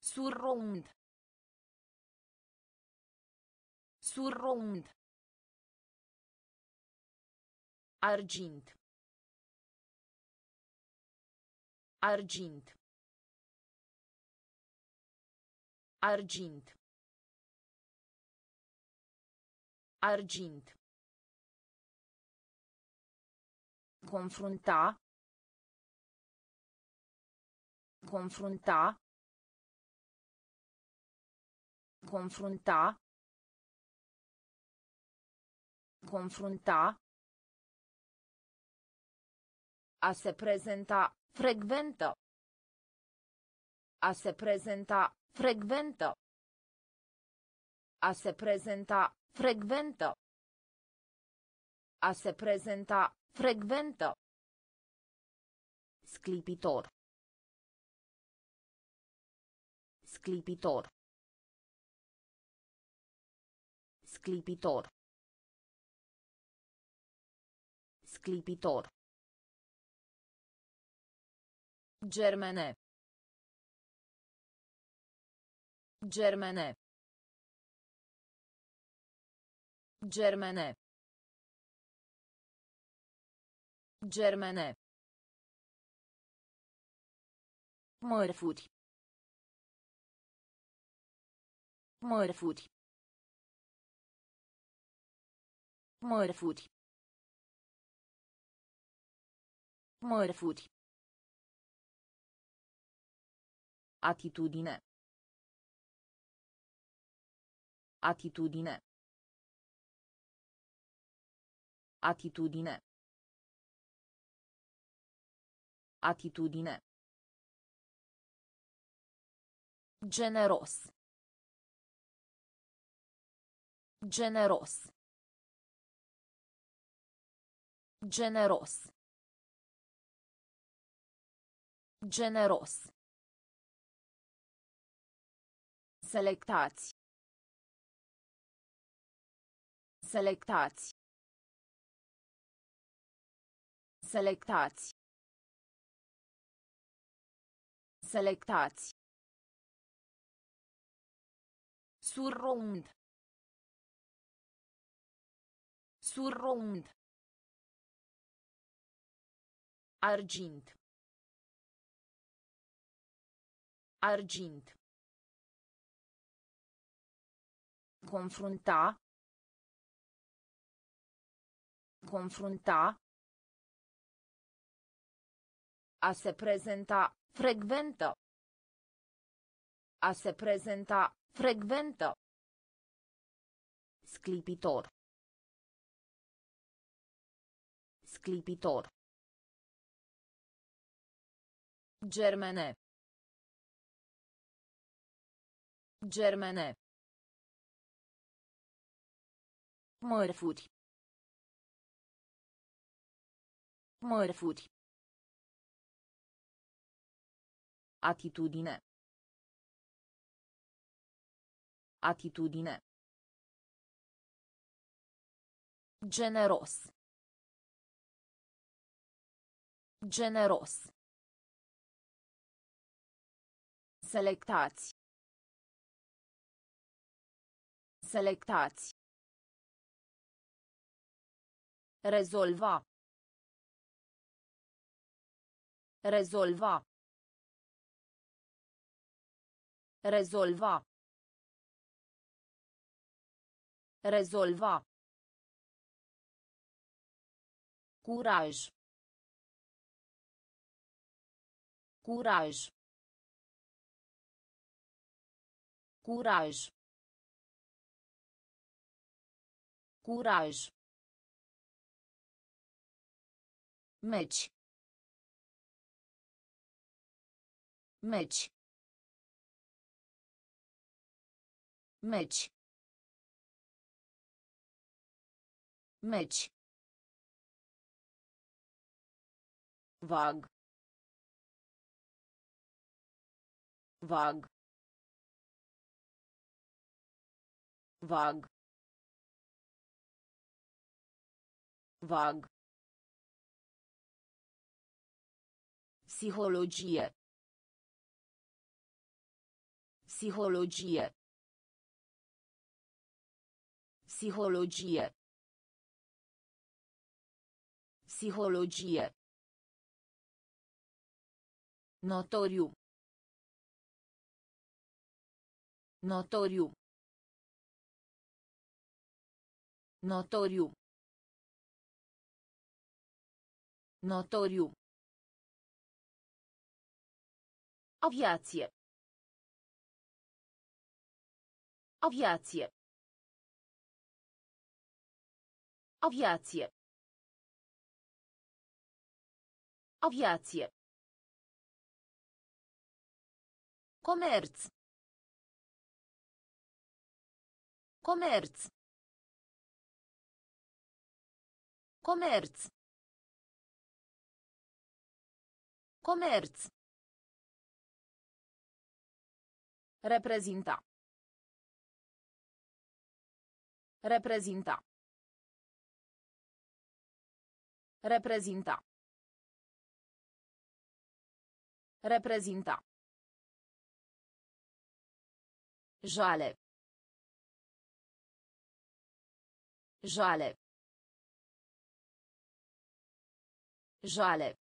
Surround. Surround. Argint. Argint. Argint. Argint. Confrunta. Confrunta. Confrunta. Confrunta. A se prezenta, frecventă. A se prezenta, frecventă. A se prezenta, frecventă. A se prezenta, frecventă. Sclipitor. Sclipitor. Sclipitor. Sclipitor. Germene. Germene. Germene. Germene. Mărfuri. Mărfuri. Mărfuri. Mărfuri. Atitudine. Atitudine. Atitudine. Atitudine. Generos. Generos. Generos. Generos. Selectați. Selectați. Selectați. Selectați. Surround. Surround. Argint. Argint. Confrunta. Confrunta. A se prezenta, frecventă. A se prezenta, Frecventă. Sclipitor. Sclipitor. Germene. Germene. Mărfuri. Mărfuri. Atitudine. Atitudine. Generos. Generos. Selectați. Selectați. Rezolva. Rezolva. Rezolva. Rezolva. Curaj. Curaj. Curaj. Curaj. Meci. Meci. Meci. Meci. Vag. Vag. Vag. Vag. Psihologie. Psihologie. Psihologie. Psihologie. Notoriu. Notoriu. Notoriu. Notoriu. Aviație. Aviație. Aviație. Aviație. Comerț. Comerț. Comerț. Comerț. Reprezinta. Reprezinta. Reprezinta. Reprezinta. Jale. Jale. Jale.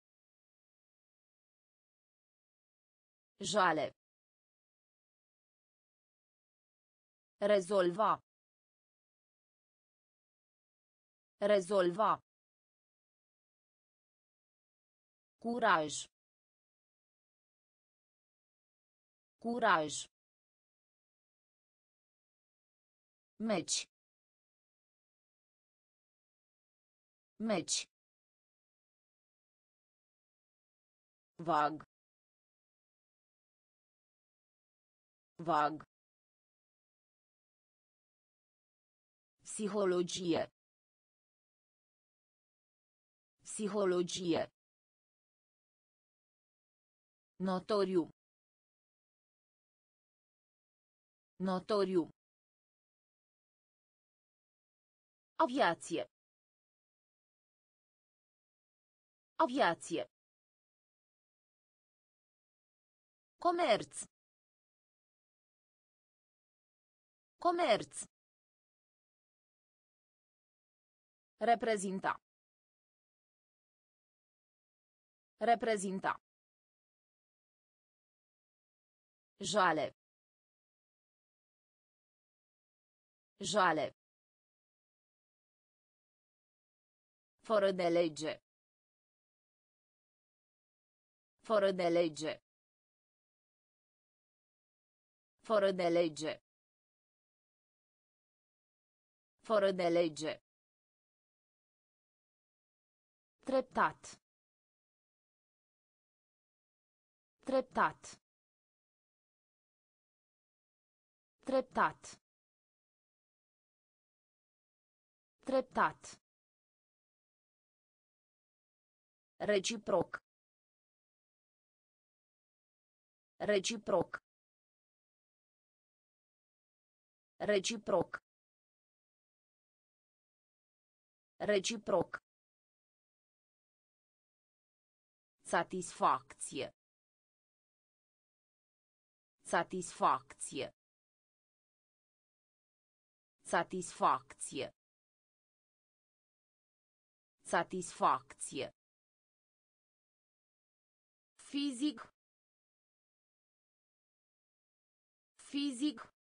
Jale. Rezolva. Rezolva. Curaj. Curaj. Meci. Meci. Vag. Vag. Psihologie. Psihologie. Notoriu. Notoriu. Aviație. Aviație. Comerț. Comerț. Reprezinta. Reprezinta. Jale. Jale. Fără de lege. Fără de lege. Fără de lege. Fără de lege. Treptat. Treptat. Treptat. Treptat. Reciproc. Reciproc. Reciproc. Reciproc. Satisfacție. Satisfacție. Satisfacție. Satisfacție. Fizic. Fizic.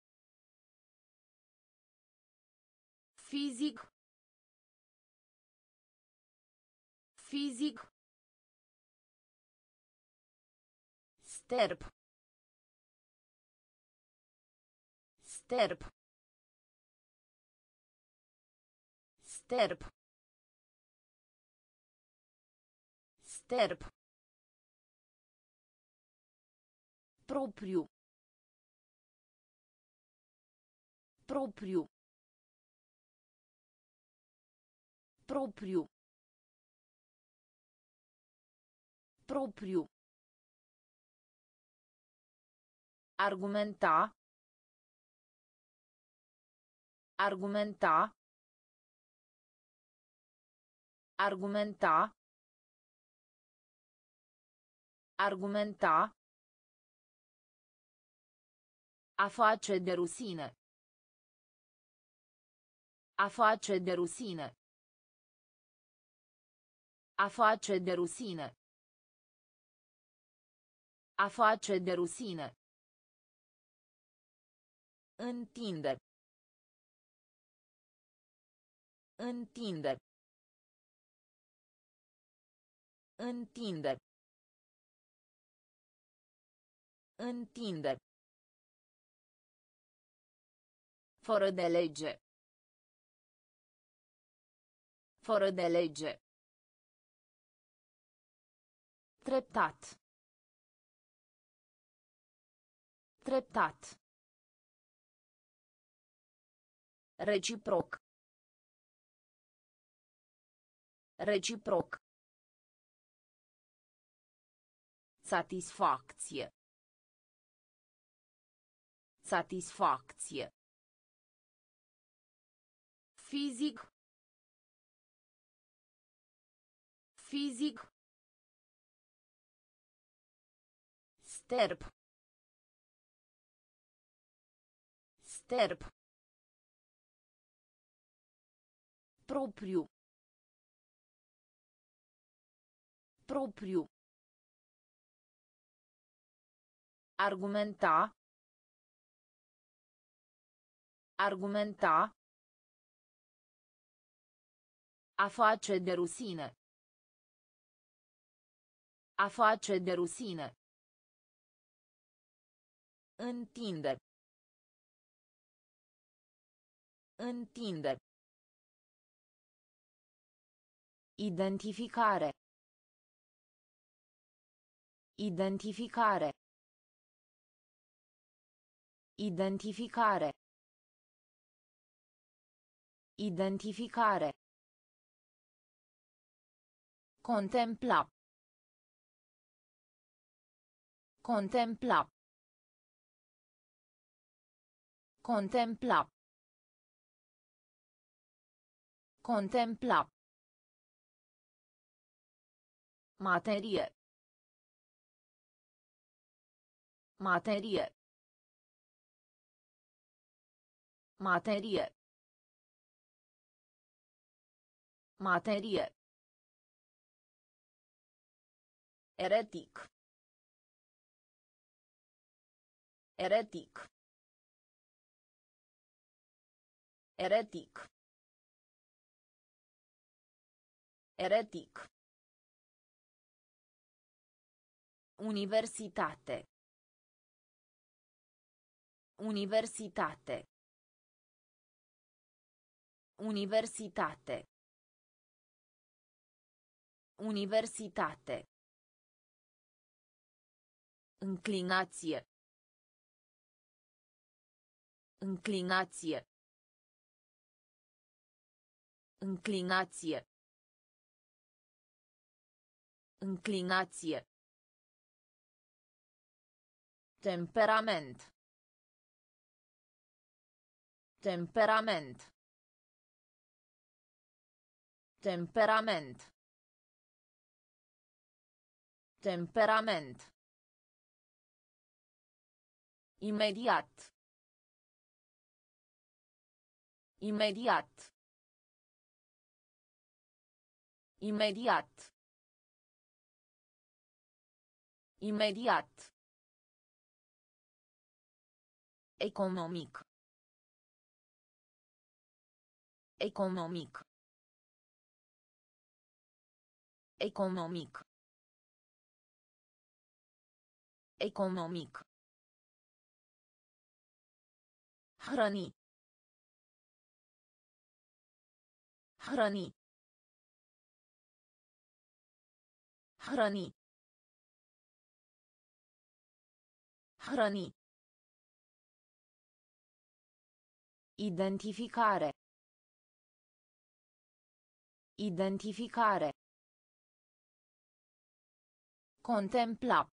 Fizic. Fizic. Sterp. Sterp. Sterp. Sterp. Proprio. Proprio. Proprio. Proprio. Argumenta. Argumenta. Argumenta. Argumenta. A face de rusine. A face de rusine. A face de rusine. A face de rusine. Întinde. Întinde. Întinde. Întinde. Fără de lege. Fără de lege. Treptat. Treptat. Reciproc. Reciproc. Satisfacție. Satisfacție. Fizic. Fizic. Sterp. Sterp. Propriu. Propriu. Argumenta. Argumenta. A face de rusine. A face de rusine. Întinde. Întinde. Identificare. Identificare. Identificare. Identificare. Contempla. Contempla. Contempla. Contempla. Materie. Materie. Materie. Materie. Eretic. Eretic. Eretic. Eretic. Universitate. Universitate. Universitate. Universitate. Înclinație. Înclinație. Înclinație. Înclinație. Temperament. Temperament. Temperament. Temperament. Imediat. Imediat. Imediat. Imediat. Economic. Economic. Economic. Economic. Hrăni. Hrăni. Hrăni. Hrăni. Identificare. Identificare. Contempla.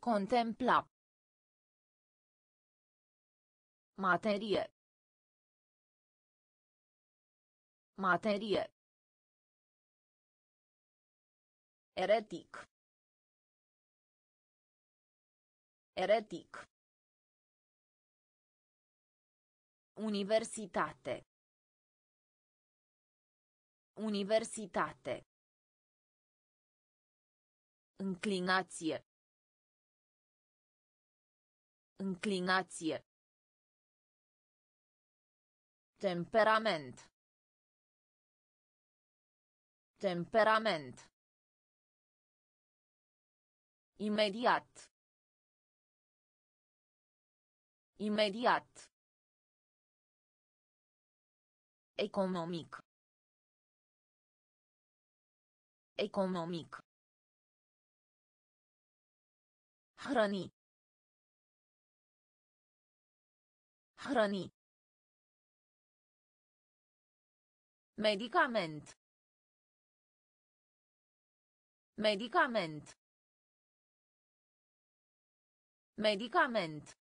Contempla. Materie. Materie. Eretic. Eretic. Universitate. Universitate. Înclinație. Înclinație. Temperament. Temperament. Imediat. Imediat. Economic. Economic. Hrăni. Hrăni. Medicament. Medicament. Medicament.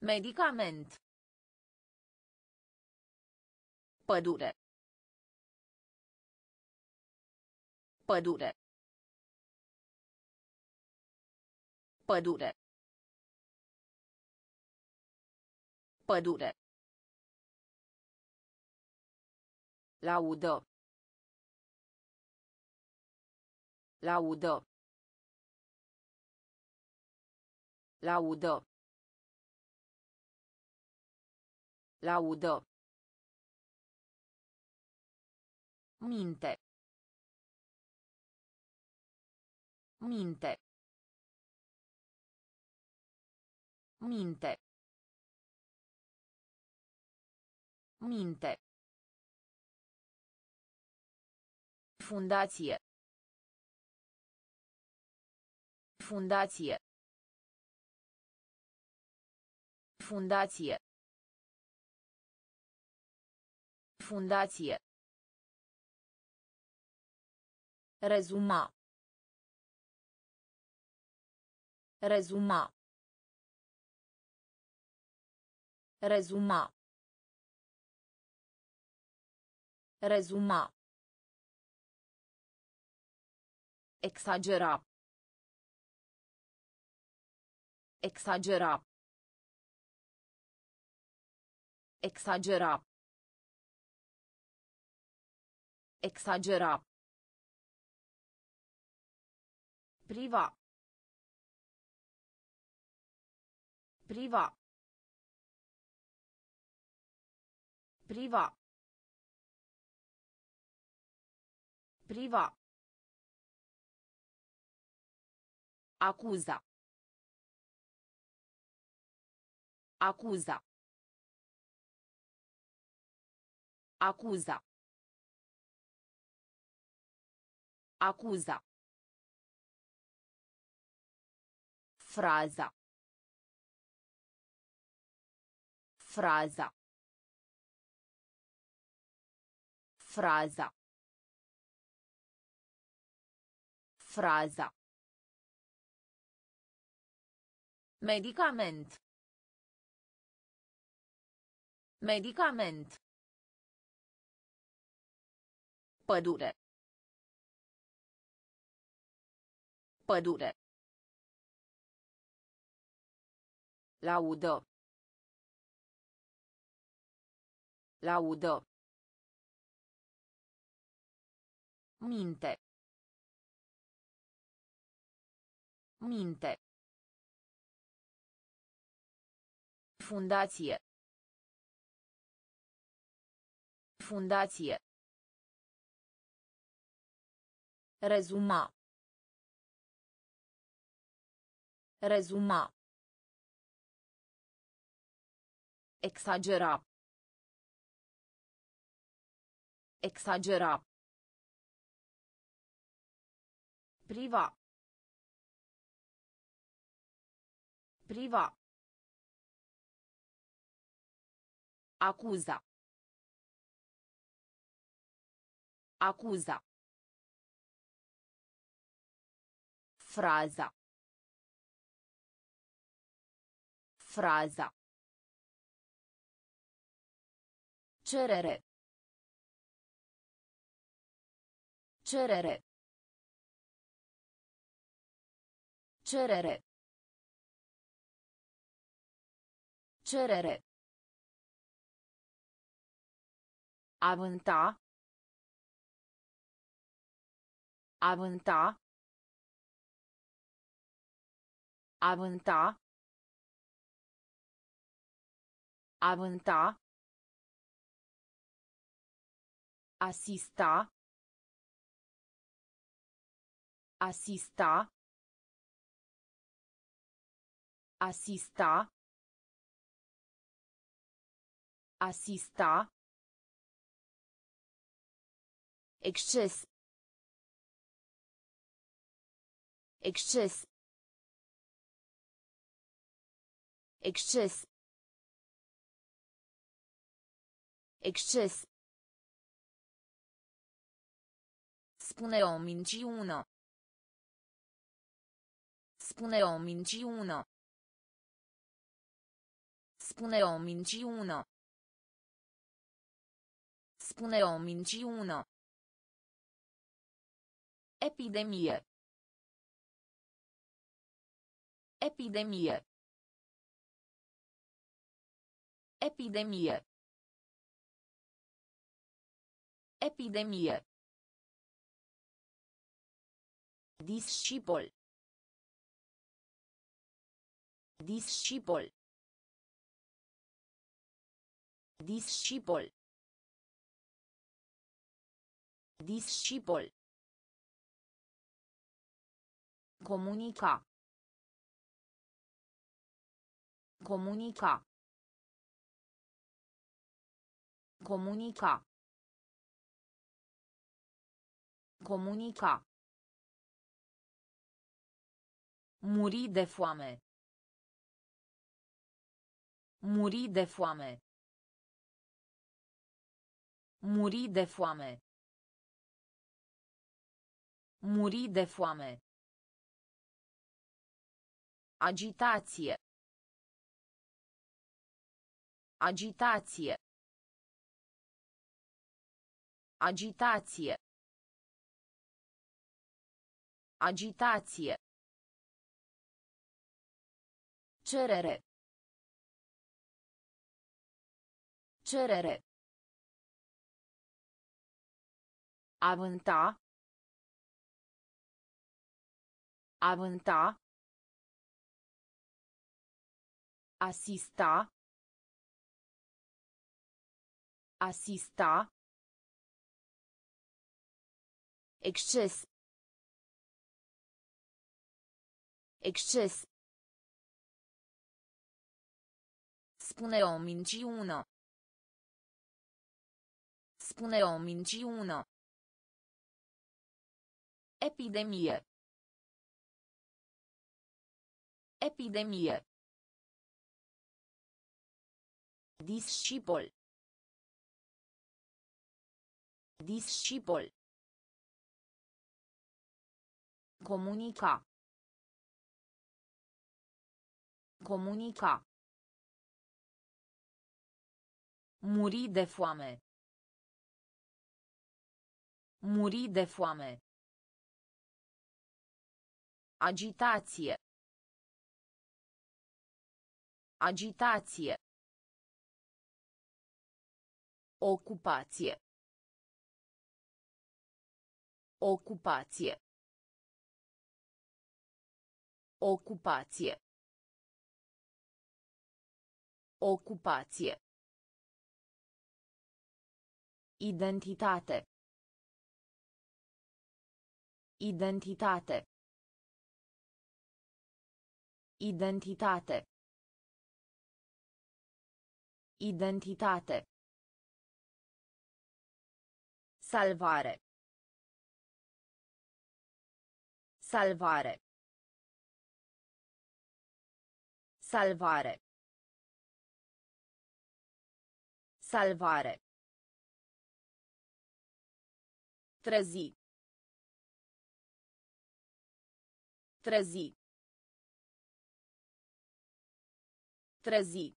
Medicament. Pădure. Pădure. Pădure. Pădure. Laudă. Laudă. Laudă. Laudă. Minte. Minte. Minte. Minte. Fundație. Fundație. Fundație. Fundație. Rezuma. Rezuma. Rezuma. Rezuma. Exagera. Exagera. Exagera. Exagera. Priva. Priva. Priva. Priva. Acuza. Acuza. Acuza. Acuza. Fraza. Fraza. Fraza. Fraza. Medicament. Medicament. Pădure. Pădure. Laudă. Laudă. Minte. Minte. Fundație. Fundație. Rezuma. Rezuma. Exagera. Exagera. Priva. Priva. Acuza. Acuza. Fraza. Fraza. Cerere. Cerere. Cerere. Cerere. Avânta. Avânta. Avânta. Avânta. Asista. Asista. Asista. Asista. Exces. Exces. Exces. Exces. Spune o minciună. Spune o minciună. Spune o minciună. Spune o minciună. Epidemie. Epidemie. Epidemie. Epidemie. Discipol. Discipol. Discipol. Discipol. Comunica. Comunica. Comunica. Comunica. Muri de foame. Muri de foame. Muri de foame. Muri de foame. Agitație. Agitație. Agitație. Agitație. Cerere. Cerere. Avânta. Avânta. Asista. Asista. Exces. Exces. Spune o minciună. Spune o minciună. Epidemie. Epidemie. Discipol. Discipol. Comunica. Comunica. Muri de foame. Muri de foame. Agitație. Agitație. Ocupație. Ocupație. Ocupație. Ocupație. Identitate. Identitate. Identitate. Identitate. Salvare. Salvare. Salvare. Salvare. Trezi. Trezi. Trezi.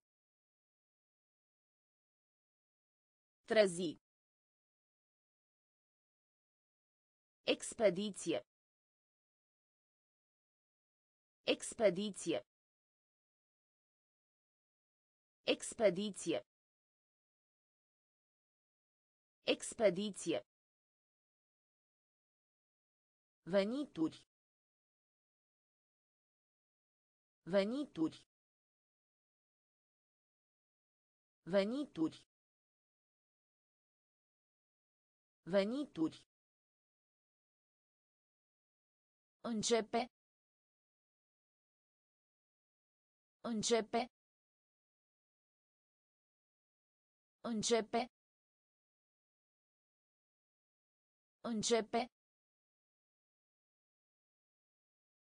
Trezi. Expediție. Expediție. Expediție. Expediție. Venituri. Venituri. Venituri. Venituri. Începe. Începe. Începe. Începe.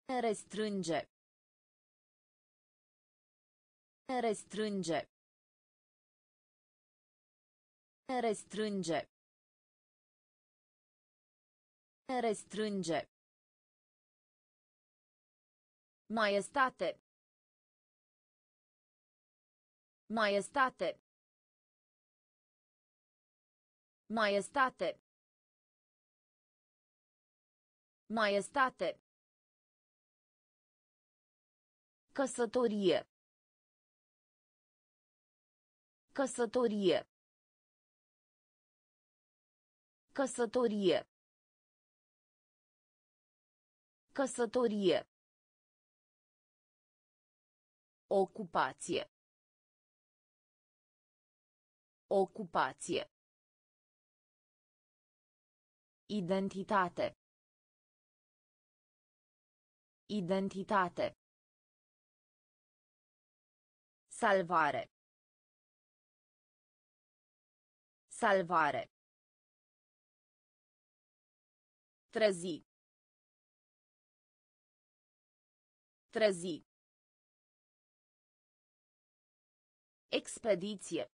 Restrânge. Restrânge. Restrânge. Restrânge. Maiestate. Maiestate. Maiestate. Maiestate. Căsătorie. Căsătorie. Căsătorie. Căsătorie. Ocupație. Ocupație. Identitate. Identitate. Salvare. Salvare. Trezi. Trezi. Expediție.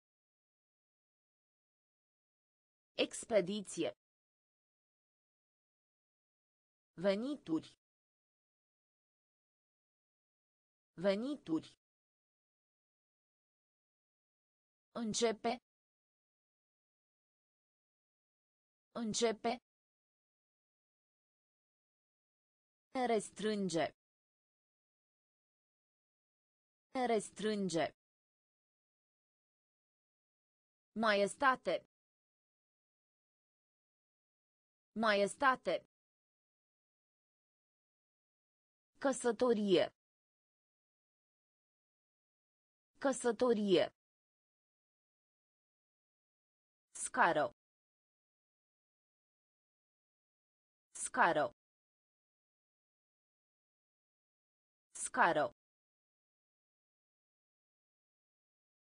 Expediție. Venituri. Venituri. Începe. Începe. Restrânge. Restrânge. Maiestate. Maiestate. Căsătorie. Căsătorie. Scară. Scară. Scară.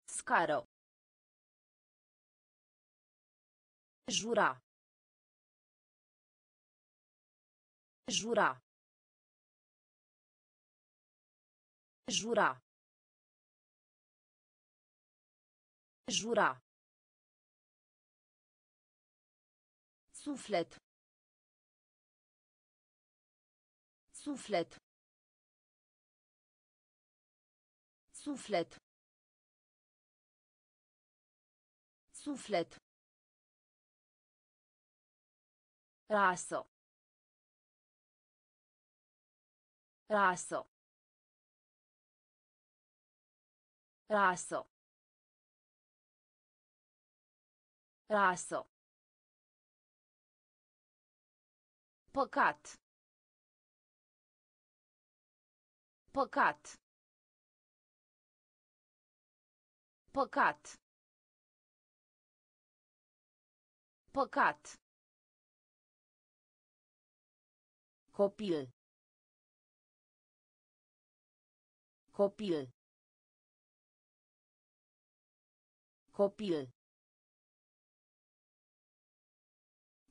Scară. Jura. Jura. Jura. Jura. Suflet. Suflet. Suflet. Suflet. Rasă. Rasă. Rasă. Rasă. Păcat. Păcat. Păcat. Păcat. Copil. Copil. Copil.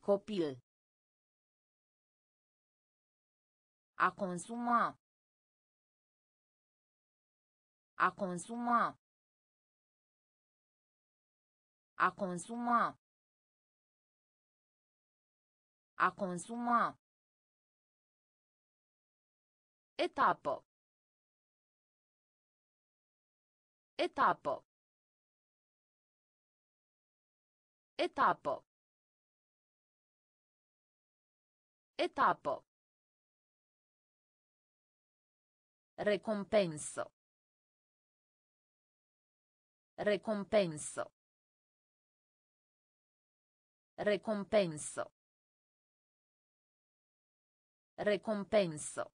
Copil. A consuma. A consuma. A consuma. A consuma. Etapă. Etapă. Etapă. Etapă. Recompensă. Recompensă. Recompensă. Recompensă.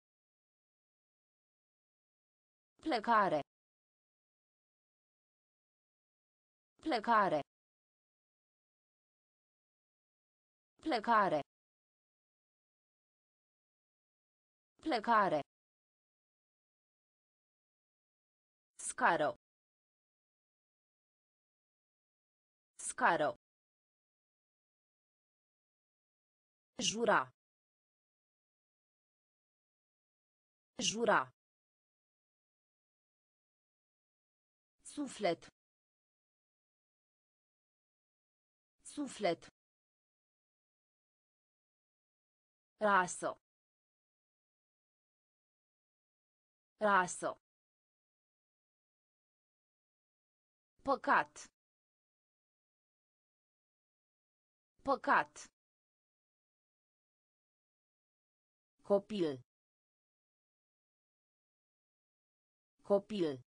Plecare. Plecare. Plecare. Plecare. Scară. Scară. Jura. Jura. Suflet. Suflet. Rasă. Rasă. Păcat. Păcat. Copil. Copil.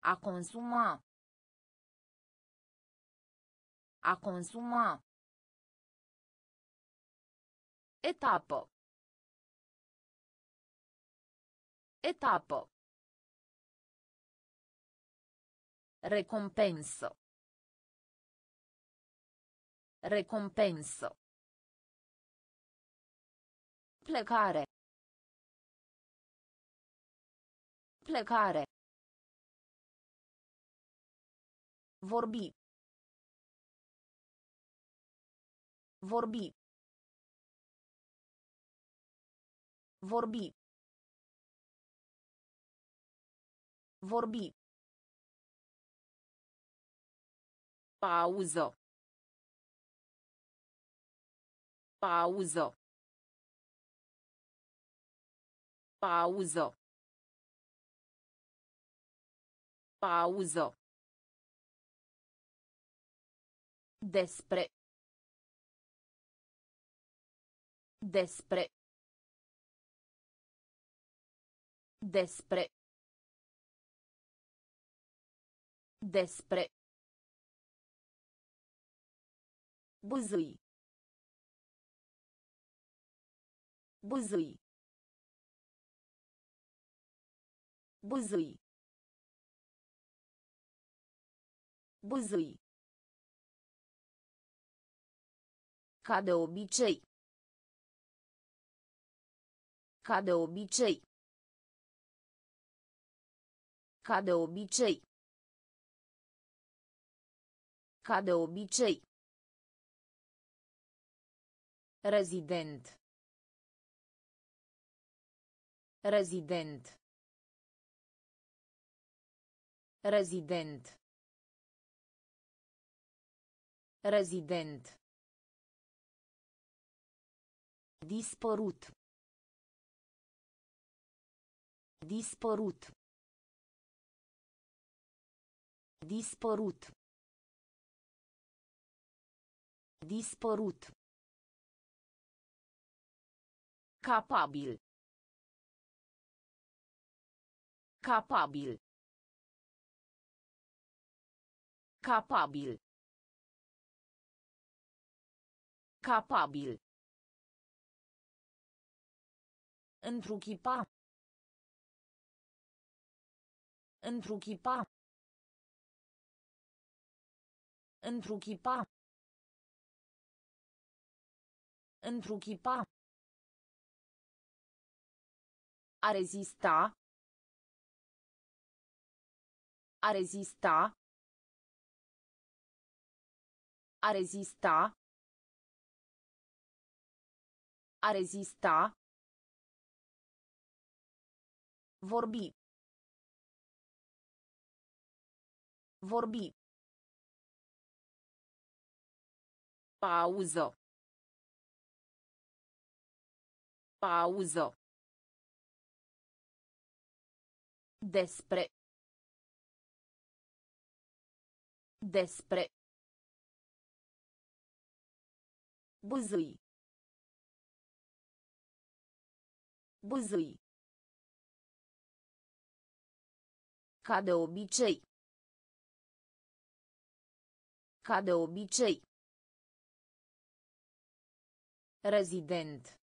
A consuma. A consuma. Etapă. Etapă. Recompensă. Recompensă. Plecare. Plecare. Vorbi. Vorbi. Vorbi. Vorbi. Pauză. Pauză. Pauză. Pauză. Despre. Despre. Despre. Despre. Buzui. Buzui. Buzui. Buzui. Ca de obicei. Ca de obicei. Ca de obicei. Ca de obicei. Rezident. Rezident. Rezident. Rezident. Dispărut. Dispărut. Dispărut. Dispărut. Capabil. Capabil. Capabil. Capabil. Întruchipa. Întruchipa. Întruchipa. Întruchipa. A rezista. A rezista. A rezista. A rezista. Vorbi. Vorbi. Pauză. Pauză. Despre. Despre. Buzui. Buzui. Ca de obicei. Ca de obicei. Rezident.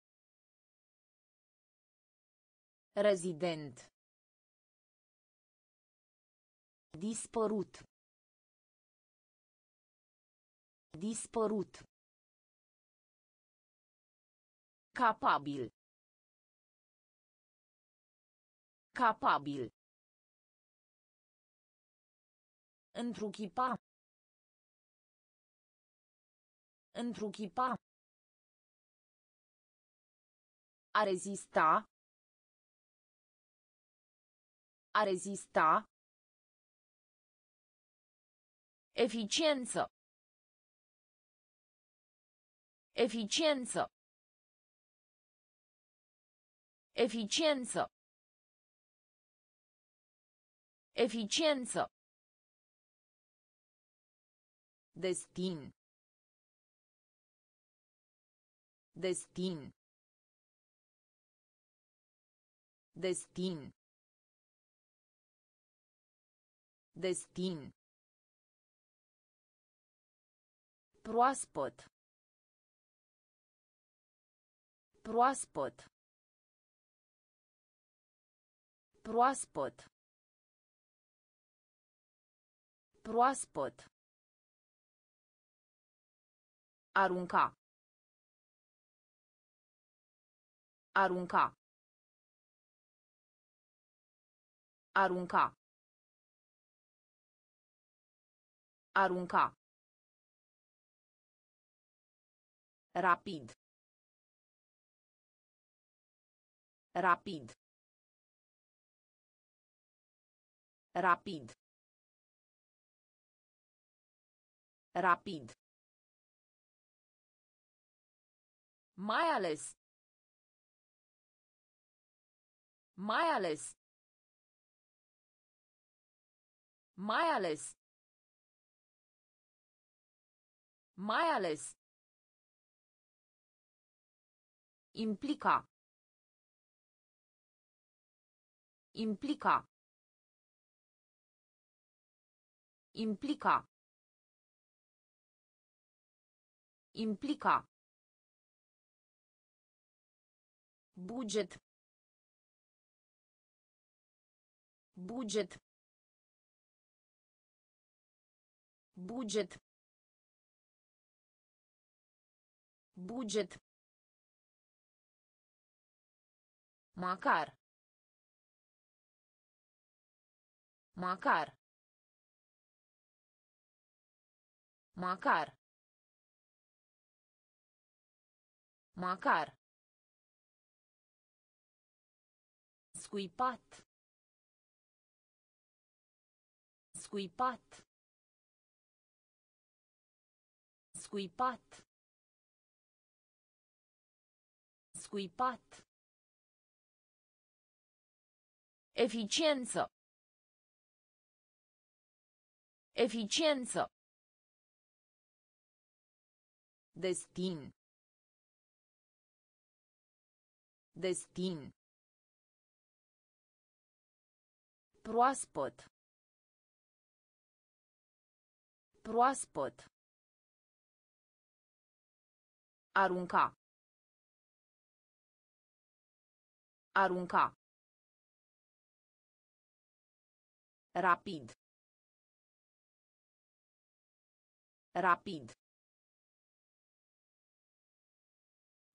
Rezident. Dispărut. Dispărut. Capabil. Capabil. Întruchipa. Întruchipa. A rezista. A rezista. Eficiență. Eficiență. Eficiență. Eficiență. Destin. Destin. Destin. Destin. Proaspăt. Proaspăt. Proaspăt. Proaspăt. Arunca. Arunca. Arunca. Arunca. Rapid. Rapid. Rapid. Rapid. Mai ales. Mai ales. Mai ales. Mai ales. Implica. Implica. Implica. Implica. Buget. Buget. Buget. Buget. Macar. Macar. Macar. Macar. Scuipat. Scuipat. Scuipat. Scuipat. Eficiență. Eficiență. Destin. Destin. Proaspăt. Proaspăt. Arunca. Arunca. Rapid. Rapid.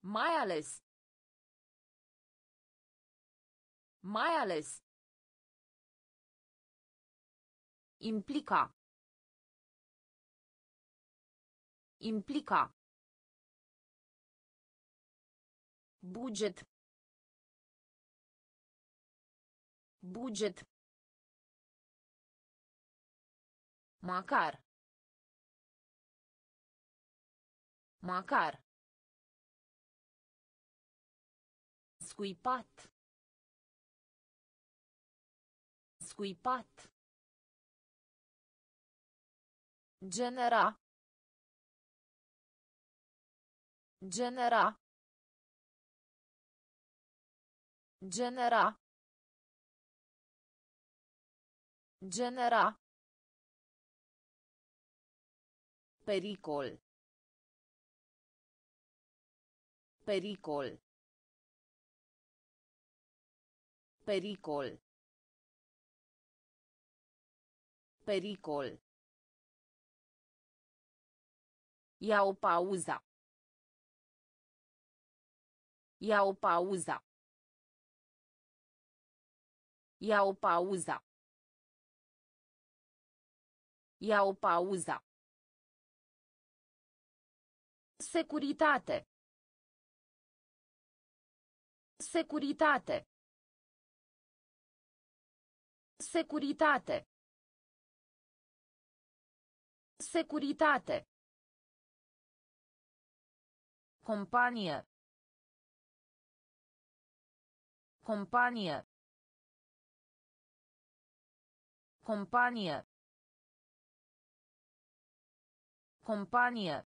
Mai ales. Mai ales. Implica. Implica. Buget. Buget. Macar. Macar. Scuipat. Scuipat. Genera. Genera. Genera. Genera. Pericol. Pericol. Pericol. Pericol. Ia o pauză. Ia o pauză. Ia o pauză. Ia o pauză. Securitate. Securitate. Securitate. Securitate. Companie. Companie. Companie. Companie.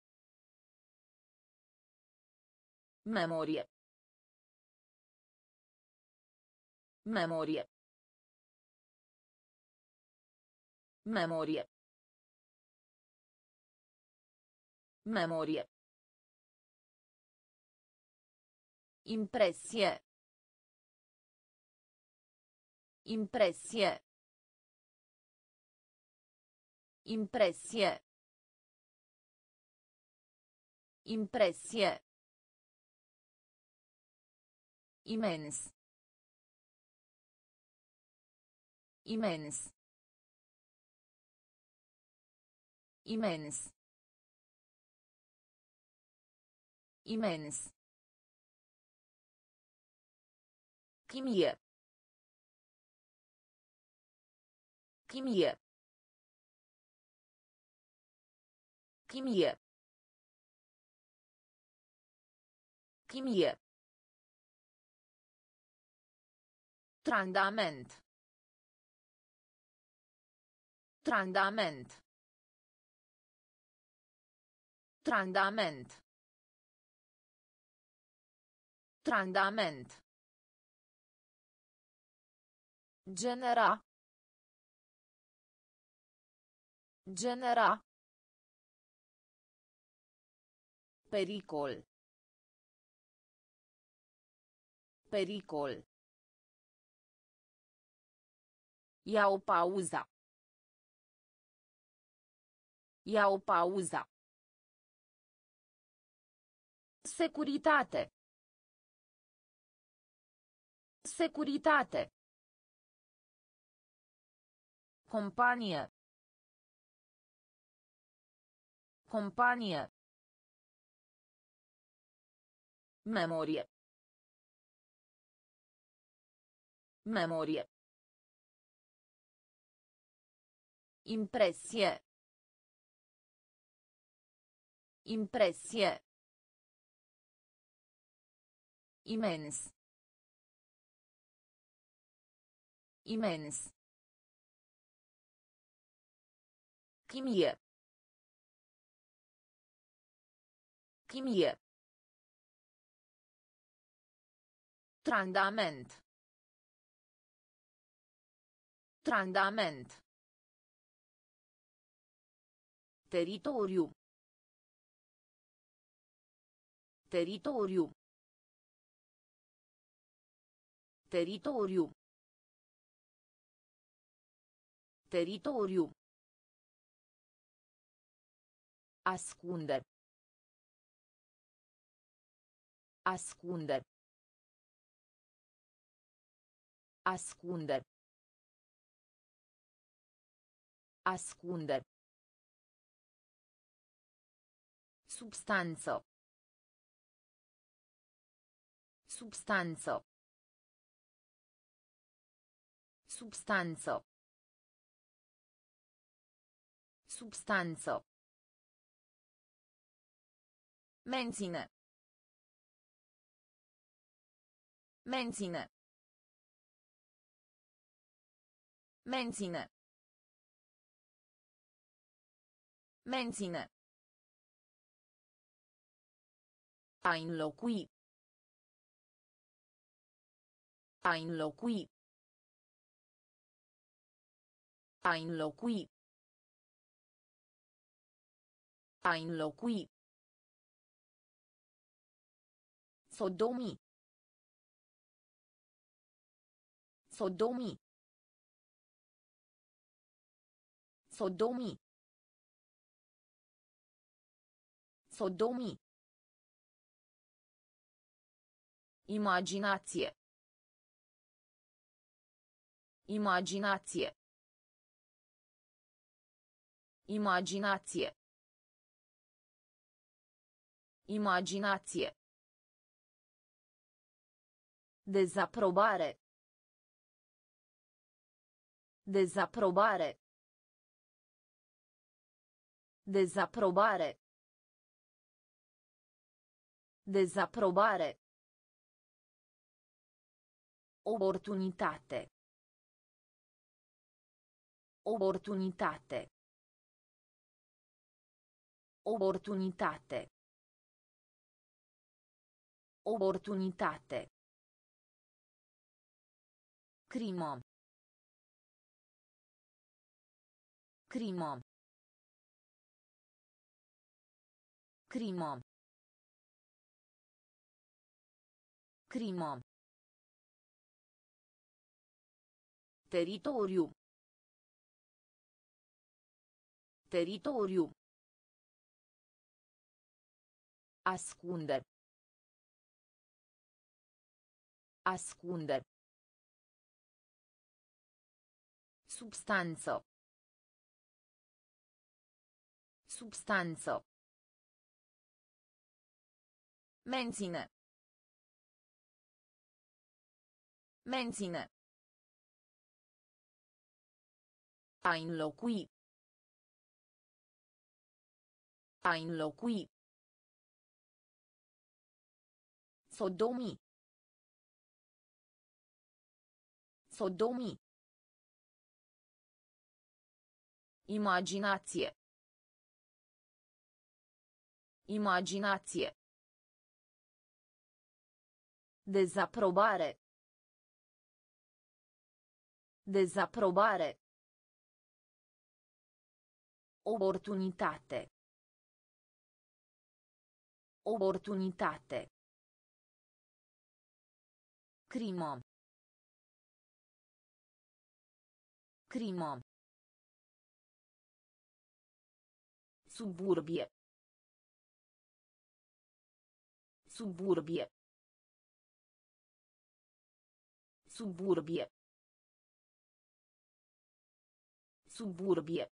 Memorie. Memorie. Memorie. Memorie. Impresie. Impresie. Impresie. Impresie. Imens. Imens. Imens. Imens. Químia. Químia. Químia. Químia. Trandament. Trandament. Trandament. Trandament. Genera. Genera. Pericol. Pericol. Ia o pauză. Ia o pauză. Securitate. Securitate. Companie. Companie. Memorie. Memorie. Impresie. Impresie. Imens. Imens. Chimie. Chimie. Trandament. Trandament. Territorium. Territorium. Territorium. Territorium. Ascunde. Ascunde. Ascunde. Ascunde. Substanță. Substanță. Substanță. Substanță. Menține. Menține. Menține. Menține. A înlocui. A înlocui. A înlocui. A înlocui. Sodomii. Sodomii. Sodomii. Sodomii. Imaginație. Imaginație. Imaginație. Imaginație. Dezaprobare. Dezaprobare. Dezaprobare. Dezaprobare. Oportunitate. Oportunitate. Oportunitate. Oportunitate. Crimă. Crimă. Crimă. Crimă. Teritoriu. Teritoriu. Ascunde. Ascunde. Substanță. Substanță. Menține. Menține. A înlocui. A înlocui. Sodomii. Sodomii. Imaginație. Imaginație. Dezaprobare. Dezaprobare. Oportunitate. Oportunitate. Crimă. Crimă. Suburbie. Suburbie. Suburbie. Suburbie.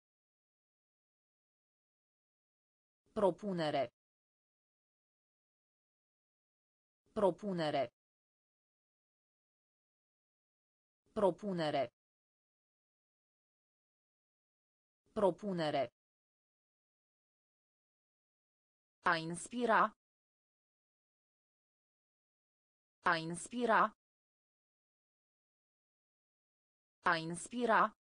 Propunere. Propunere. Propunere. Propunere. A inspira. A inspira. A inspira.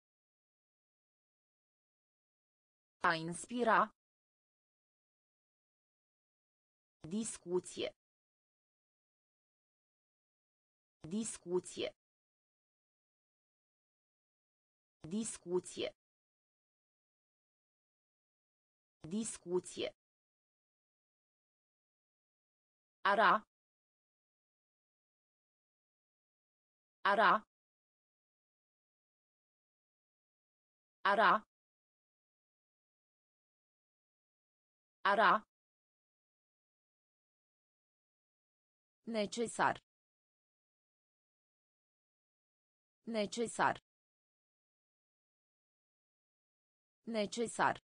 A inspira. Discuție. Discuție. Discuție. Discuție. Ara. Ara. Ara. Ara. Necesar. Necesar. Necesar.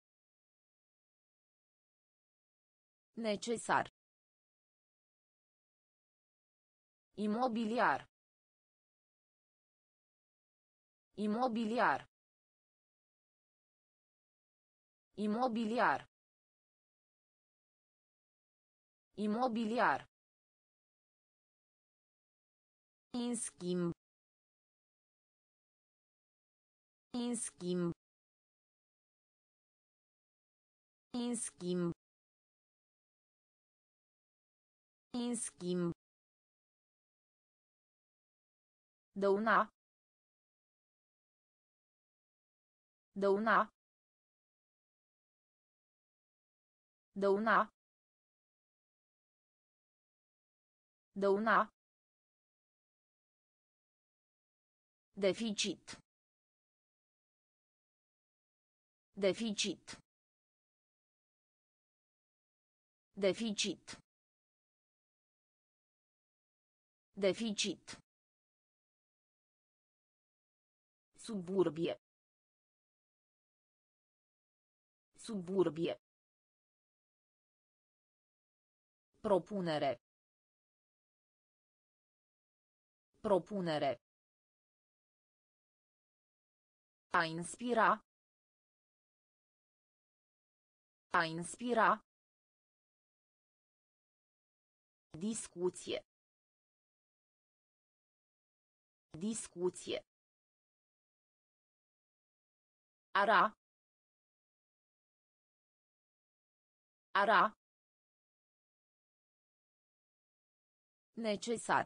Necesar. Imobiliar. Imobiliar. Imobiliar. Imobiliar. În schimb. În schimb. Dăuna. Dăuna. Dăuna. Dăuna. Deficit. Deficit. Deficit. Deficit. Suburbie. Suburbie. Propunere. Propunere. A inspira. A inspira. Discuție. Discuție. Ara. Ara. Necesar.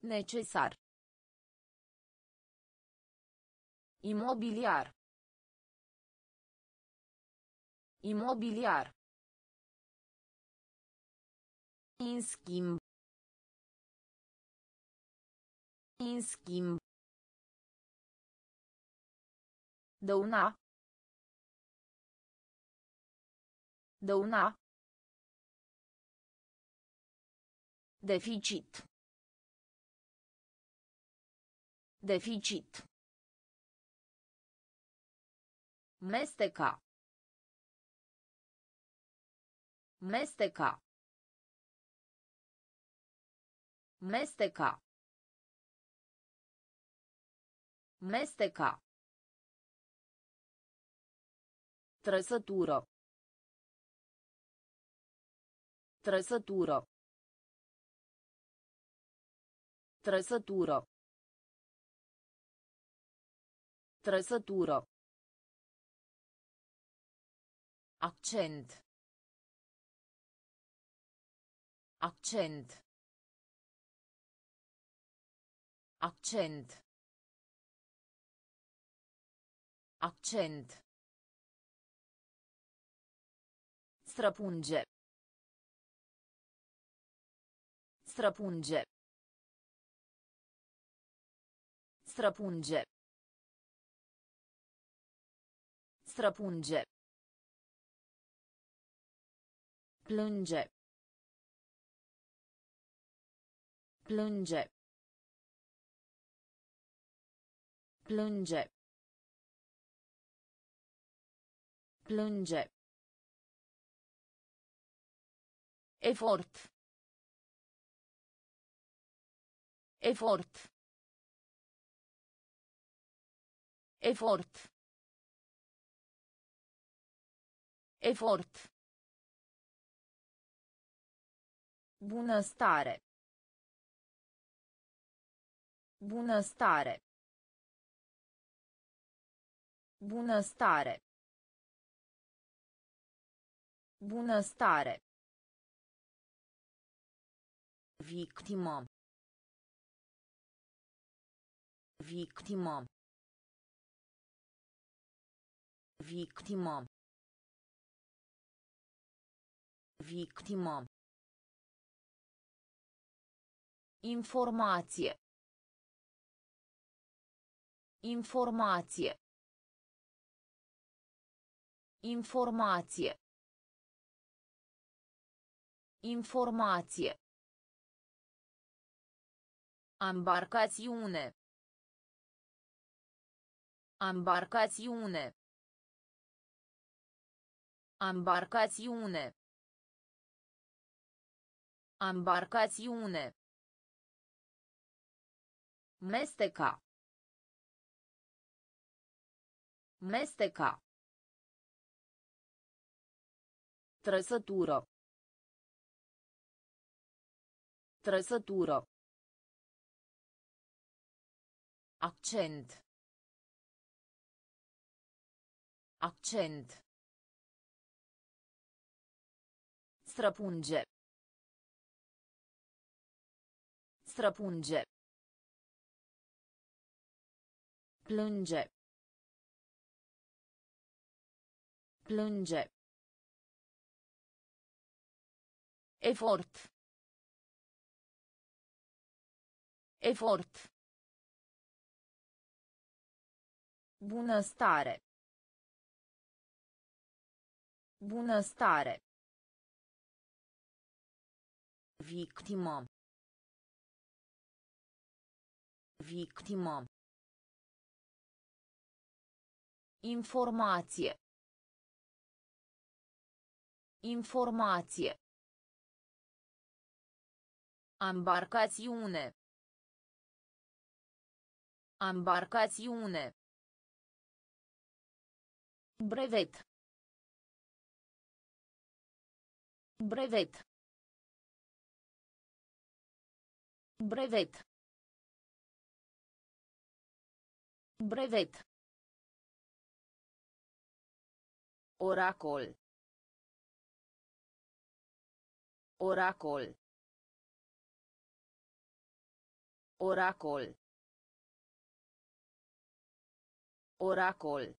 Necesar. Imobiliar. Imobiliar. În schimb. În schimb. Dăuna. Dăuna. Deficit. Deficit. Mesteca. Mesteca. Mesteca. Mesteca. Trăsătură. Trăsătură. Trăsătură. Trăsătură. Accent. Accent. Accent. Accent. Străpunge. Străpunge. Străpunge. Străpunge. Plânge. Plânge. Plânge. Plânge. Efort. Efort. Efort. Efort. Bunăstare. Bunăstare. Bunăstare. Bunăstare. Victimă. Victimă. Victimă. Victimă. Informație. Informație. Informație. Informație. Ambarcațiune. Ambarcațiune. Ambarcațiune. Ambarcațiune. Mesteca. Mesteca. Trăsătură. Trăsătură. Accent. Accent. Străpunge. Străpunge. Plânge. Plânge. Efort. Efort. Bunăstare. Bunăstare. Victimă. Victimă. Informație. Informație. Ambarcațiune. Ambarcațiune. Brevet. Brevet. Brevet. Brevet. Oracol. Oracol. Oracol. Oracol.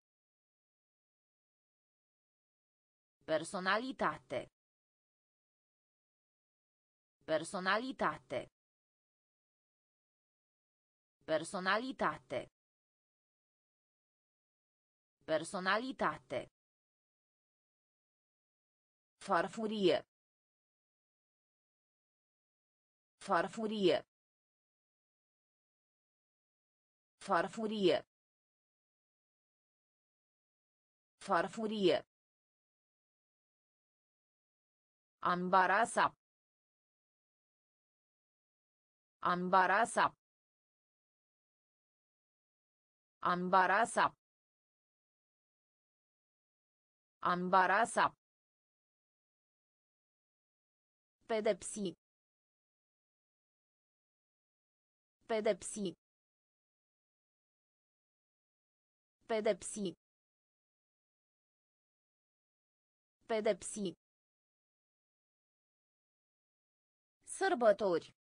Personalitate. Personalitate. Personalitate. Personalitate. Farfurie. Farfurie. Farfurie. Farfurie. Ambarasa. Ambarasa. Ambarasa. Ambarasa. Pedepsi. Pedepsi. Pedepsi. Pedepsi. Sărbători.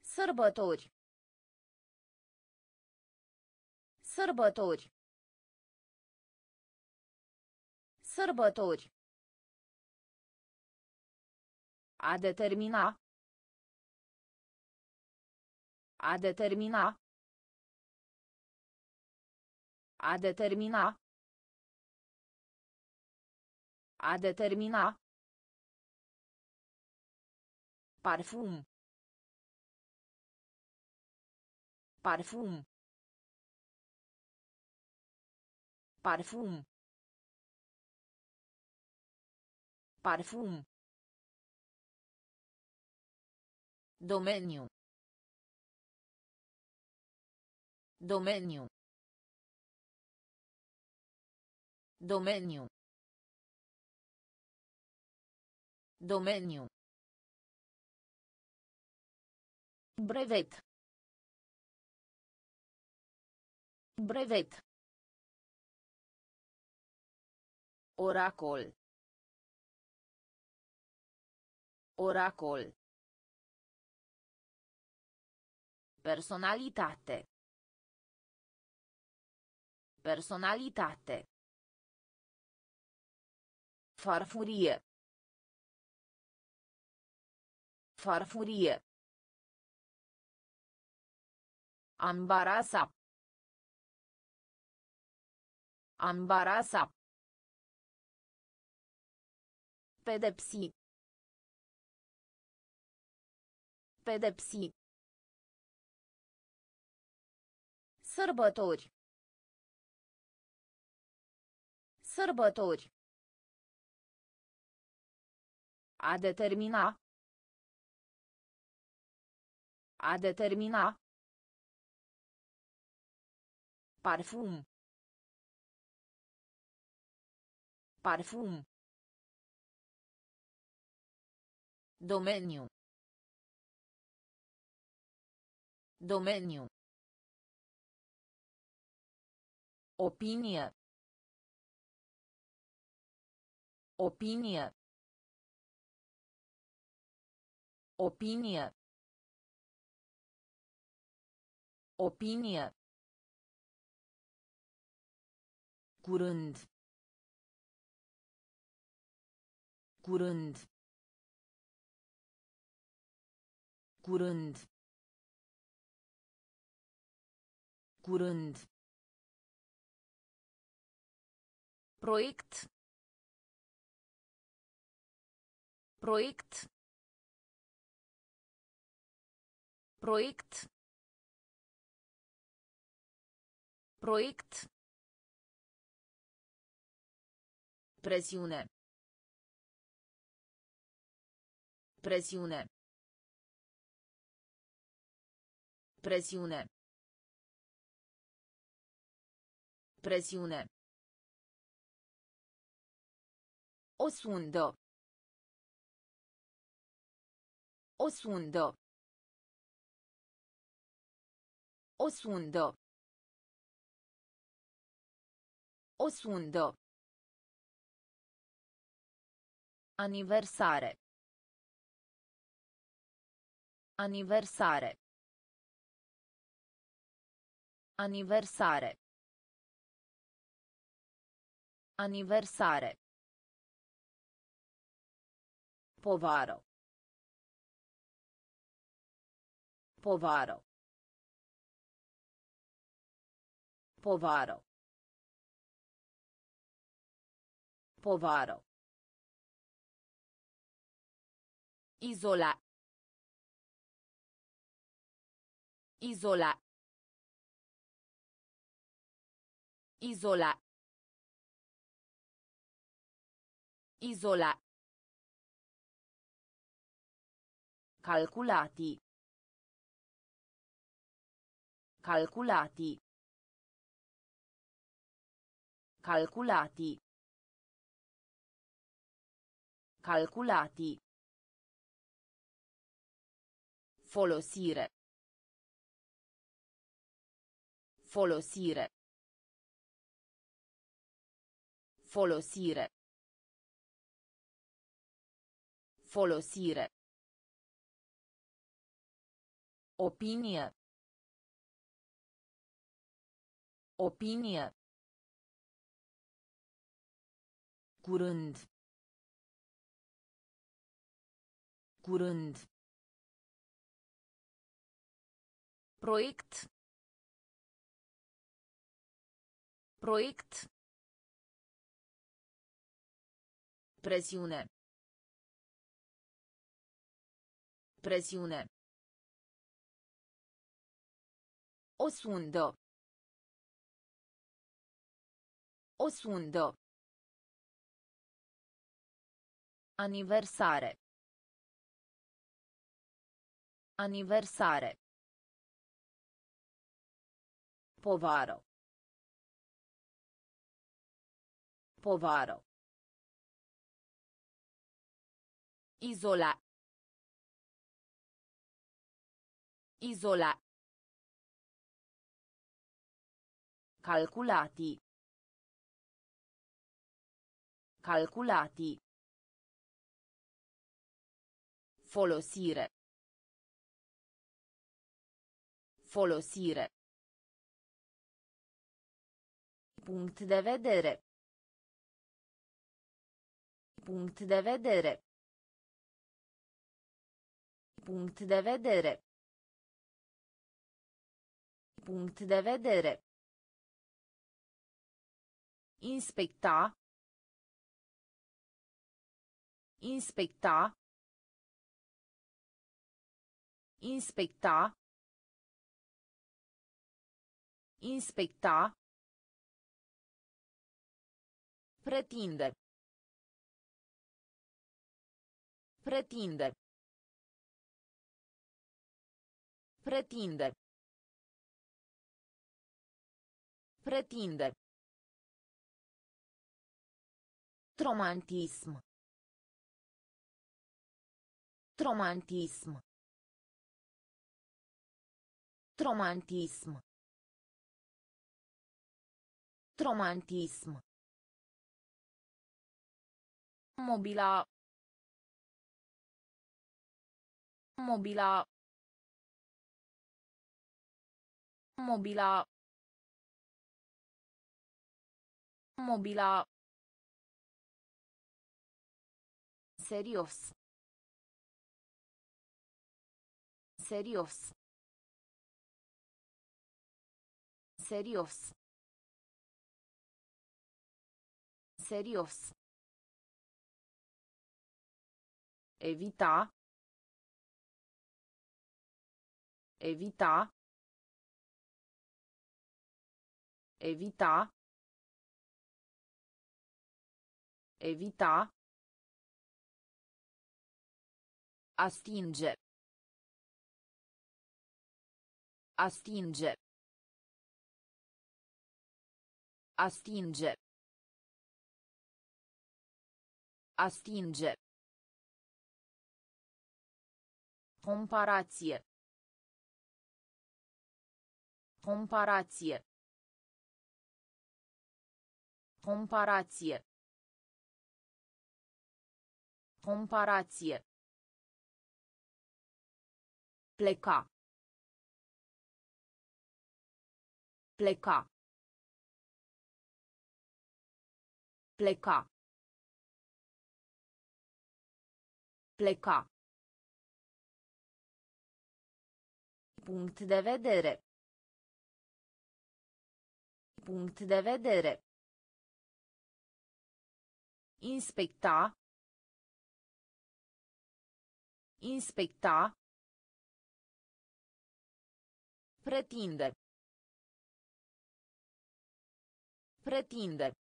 Sărbători. Sărbători. Sărbători. A determina. A determina. A determina. A determina. Parfum. Parfum. Parfum. Parfum. Domeniu. Domeniu. Domeniu. Domeniu. Brevet. Brevet. Oracol. Oracol. Personalitate. Personalitate. Farfurie. Farfurie. Ambarasa. Ambarasa. Pedepsi. Pedepsi. Sărbători. Sărbători. A determina. A determina. Parfum. Parfum. Domeniu. Domeniu. Opinie. Opinie. Opinie. Opinie. Curând. Curând. Curând. Curând. Proiect. Proiect. Proiect. Proiect. Presiune. Presiune. Presiune. Presiune. O sundă. O sundă. O sundă. O sundă. Aniversare. Aniversare. Aniversare. Aniversare. Povaro. Povaro. Povaro. Povaro. Isola. Isola. Isola. Isola. calculati calculati calculati Calcolati. Folosire. Folosire. Folosire. Folosire. Opinie. Opinie. Curând. Curând. Proiect. Proiect. Presiune. Presiune. O sundă. O sundă. Aniversare. Aniversare. Povaro. Povaro. Isola. Isola. Calculati. Calculati. Folosire. Folosire. Punct de vedere. Punct de vedere. Punct de vedere. Punct de vedere. Inspecta. Inspecta. Inspecta. Inspecta. Pretinde. Pretinde. Pretinde. Pretinde. Romantism. Romantism. Romantism. Romantism. Mobila. Mobila. Mobila. Mobila. Serios. Serios. Serios. Serios. Evita. Evita. Evita. Evita. Astinge. Astinge. A stinge. A stinge. Comparație. Comparație. Comparație. Comparație. Pleca. Pleca. Pleca. Pleca. Punct de vedere. Punct de vedere. Inspecta. Inspecta. Pretinde. Pretinde.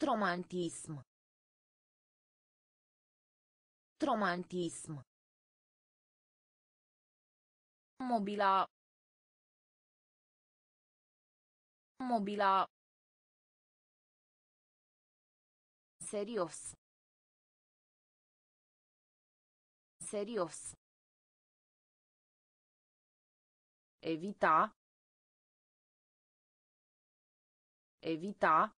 Romantism. Romantism. Mobila. Mobila. Serios. Serios. Evita. Evita.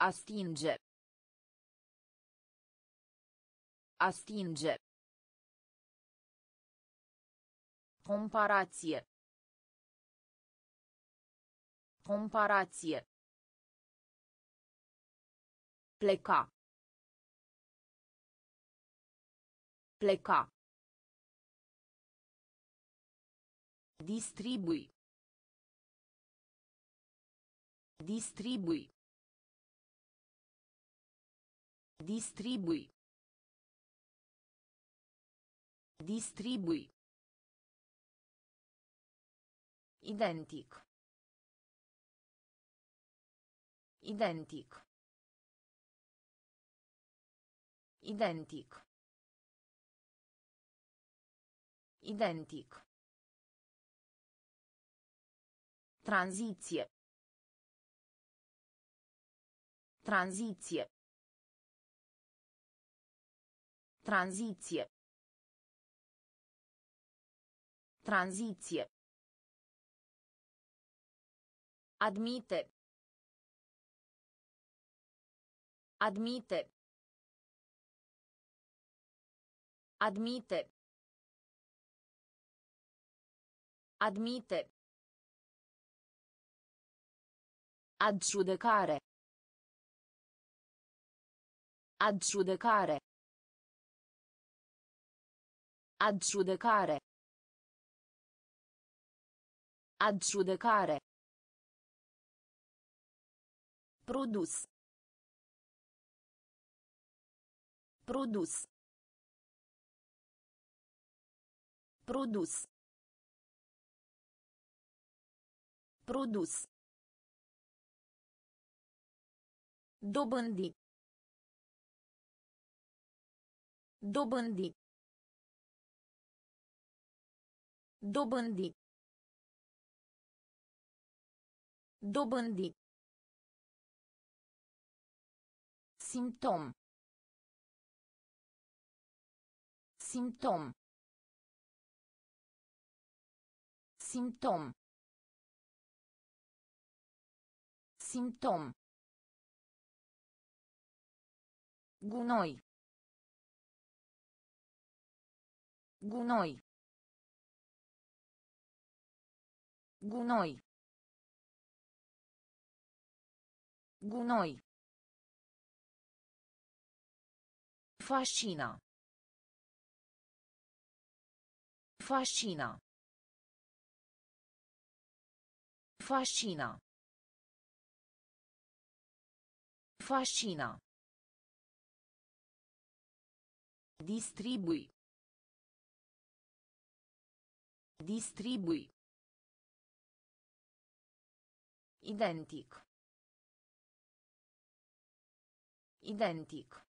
A stinge. A stinge. Comparație. Comparație. Pleca. Pleca. Distribui. Distribui. Distribui. Distribui. Identic. Identic. Identic. Identic. Tranziție. Tranziție. Tranziție. Tranziție. Admite. Admite. Admite. Admite. Adgiudecare. Adgiudecare. Adgiudecare. Adgiudecare. Produs. Produs. Produs. Produs. Dobândi. Dobândi. Dobândi. Dobândi. Simptom. Simptom. Simptom. Simptom. Gunoi. Gunoi. Gunoi. Gunoi. Fascina. Fascina. Fascina. Fascina. Distribui. Distribui. Identic. Identic.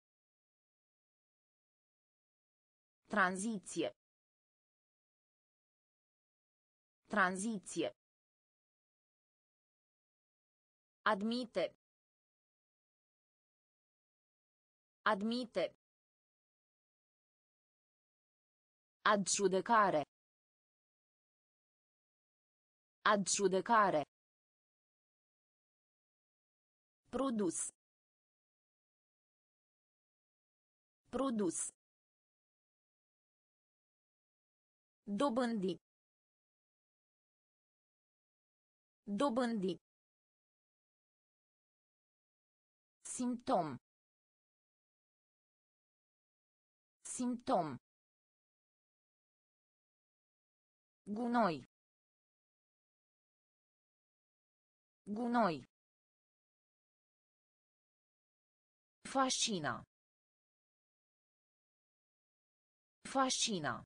Tranziție. Tranziție. Admite. Admite. Adjudecare. Adjudecare. Produs. Produs. Dobândi. Dobândi. Simptom. Simptom. Gunoi. Gunoi. Fascina. Fascina.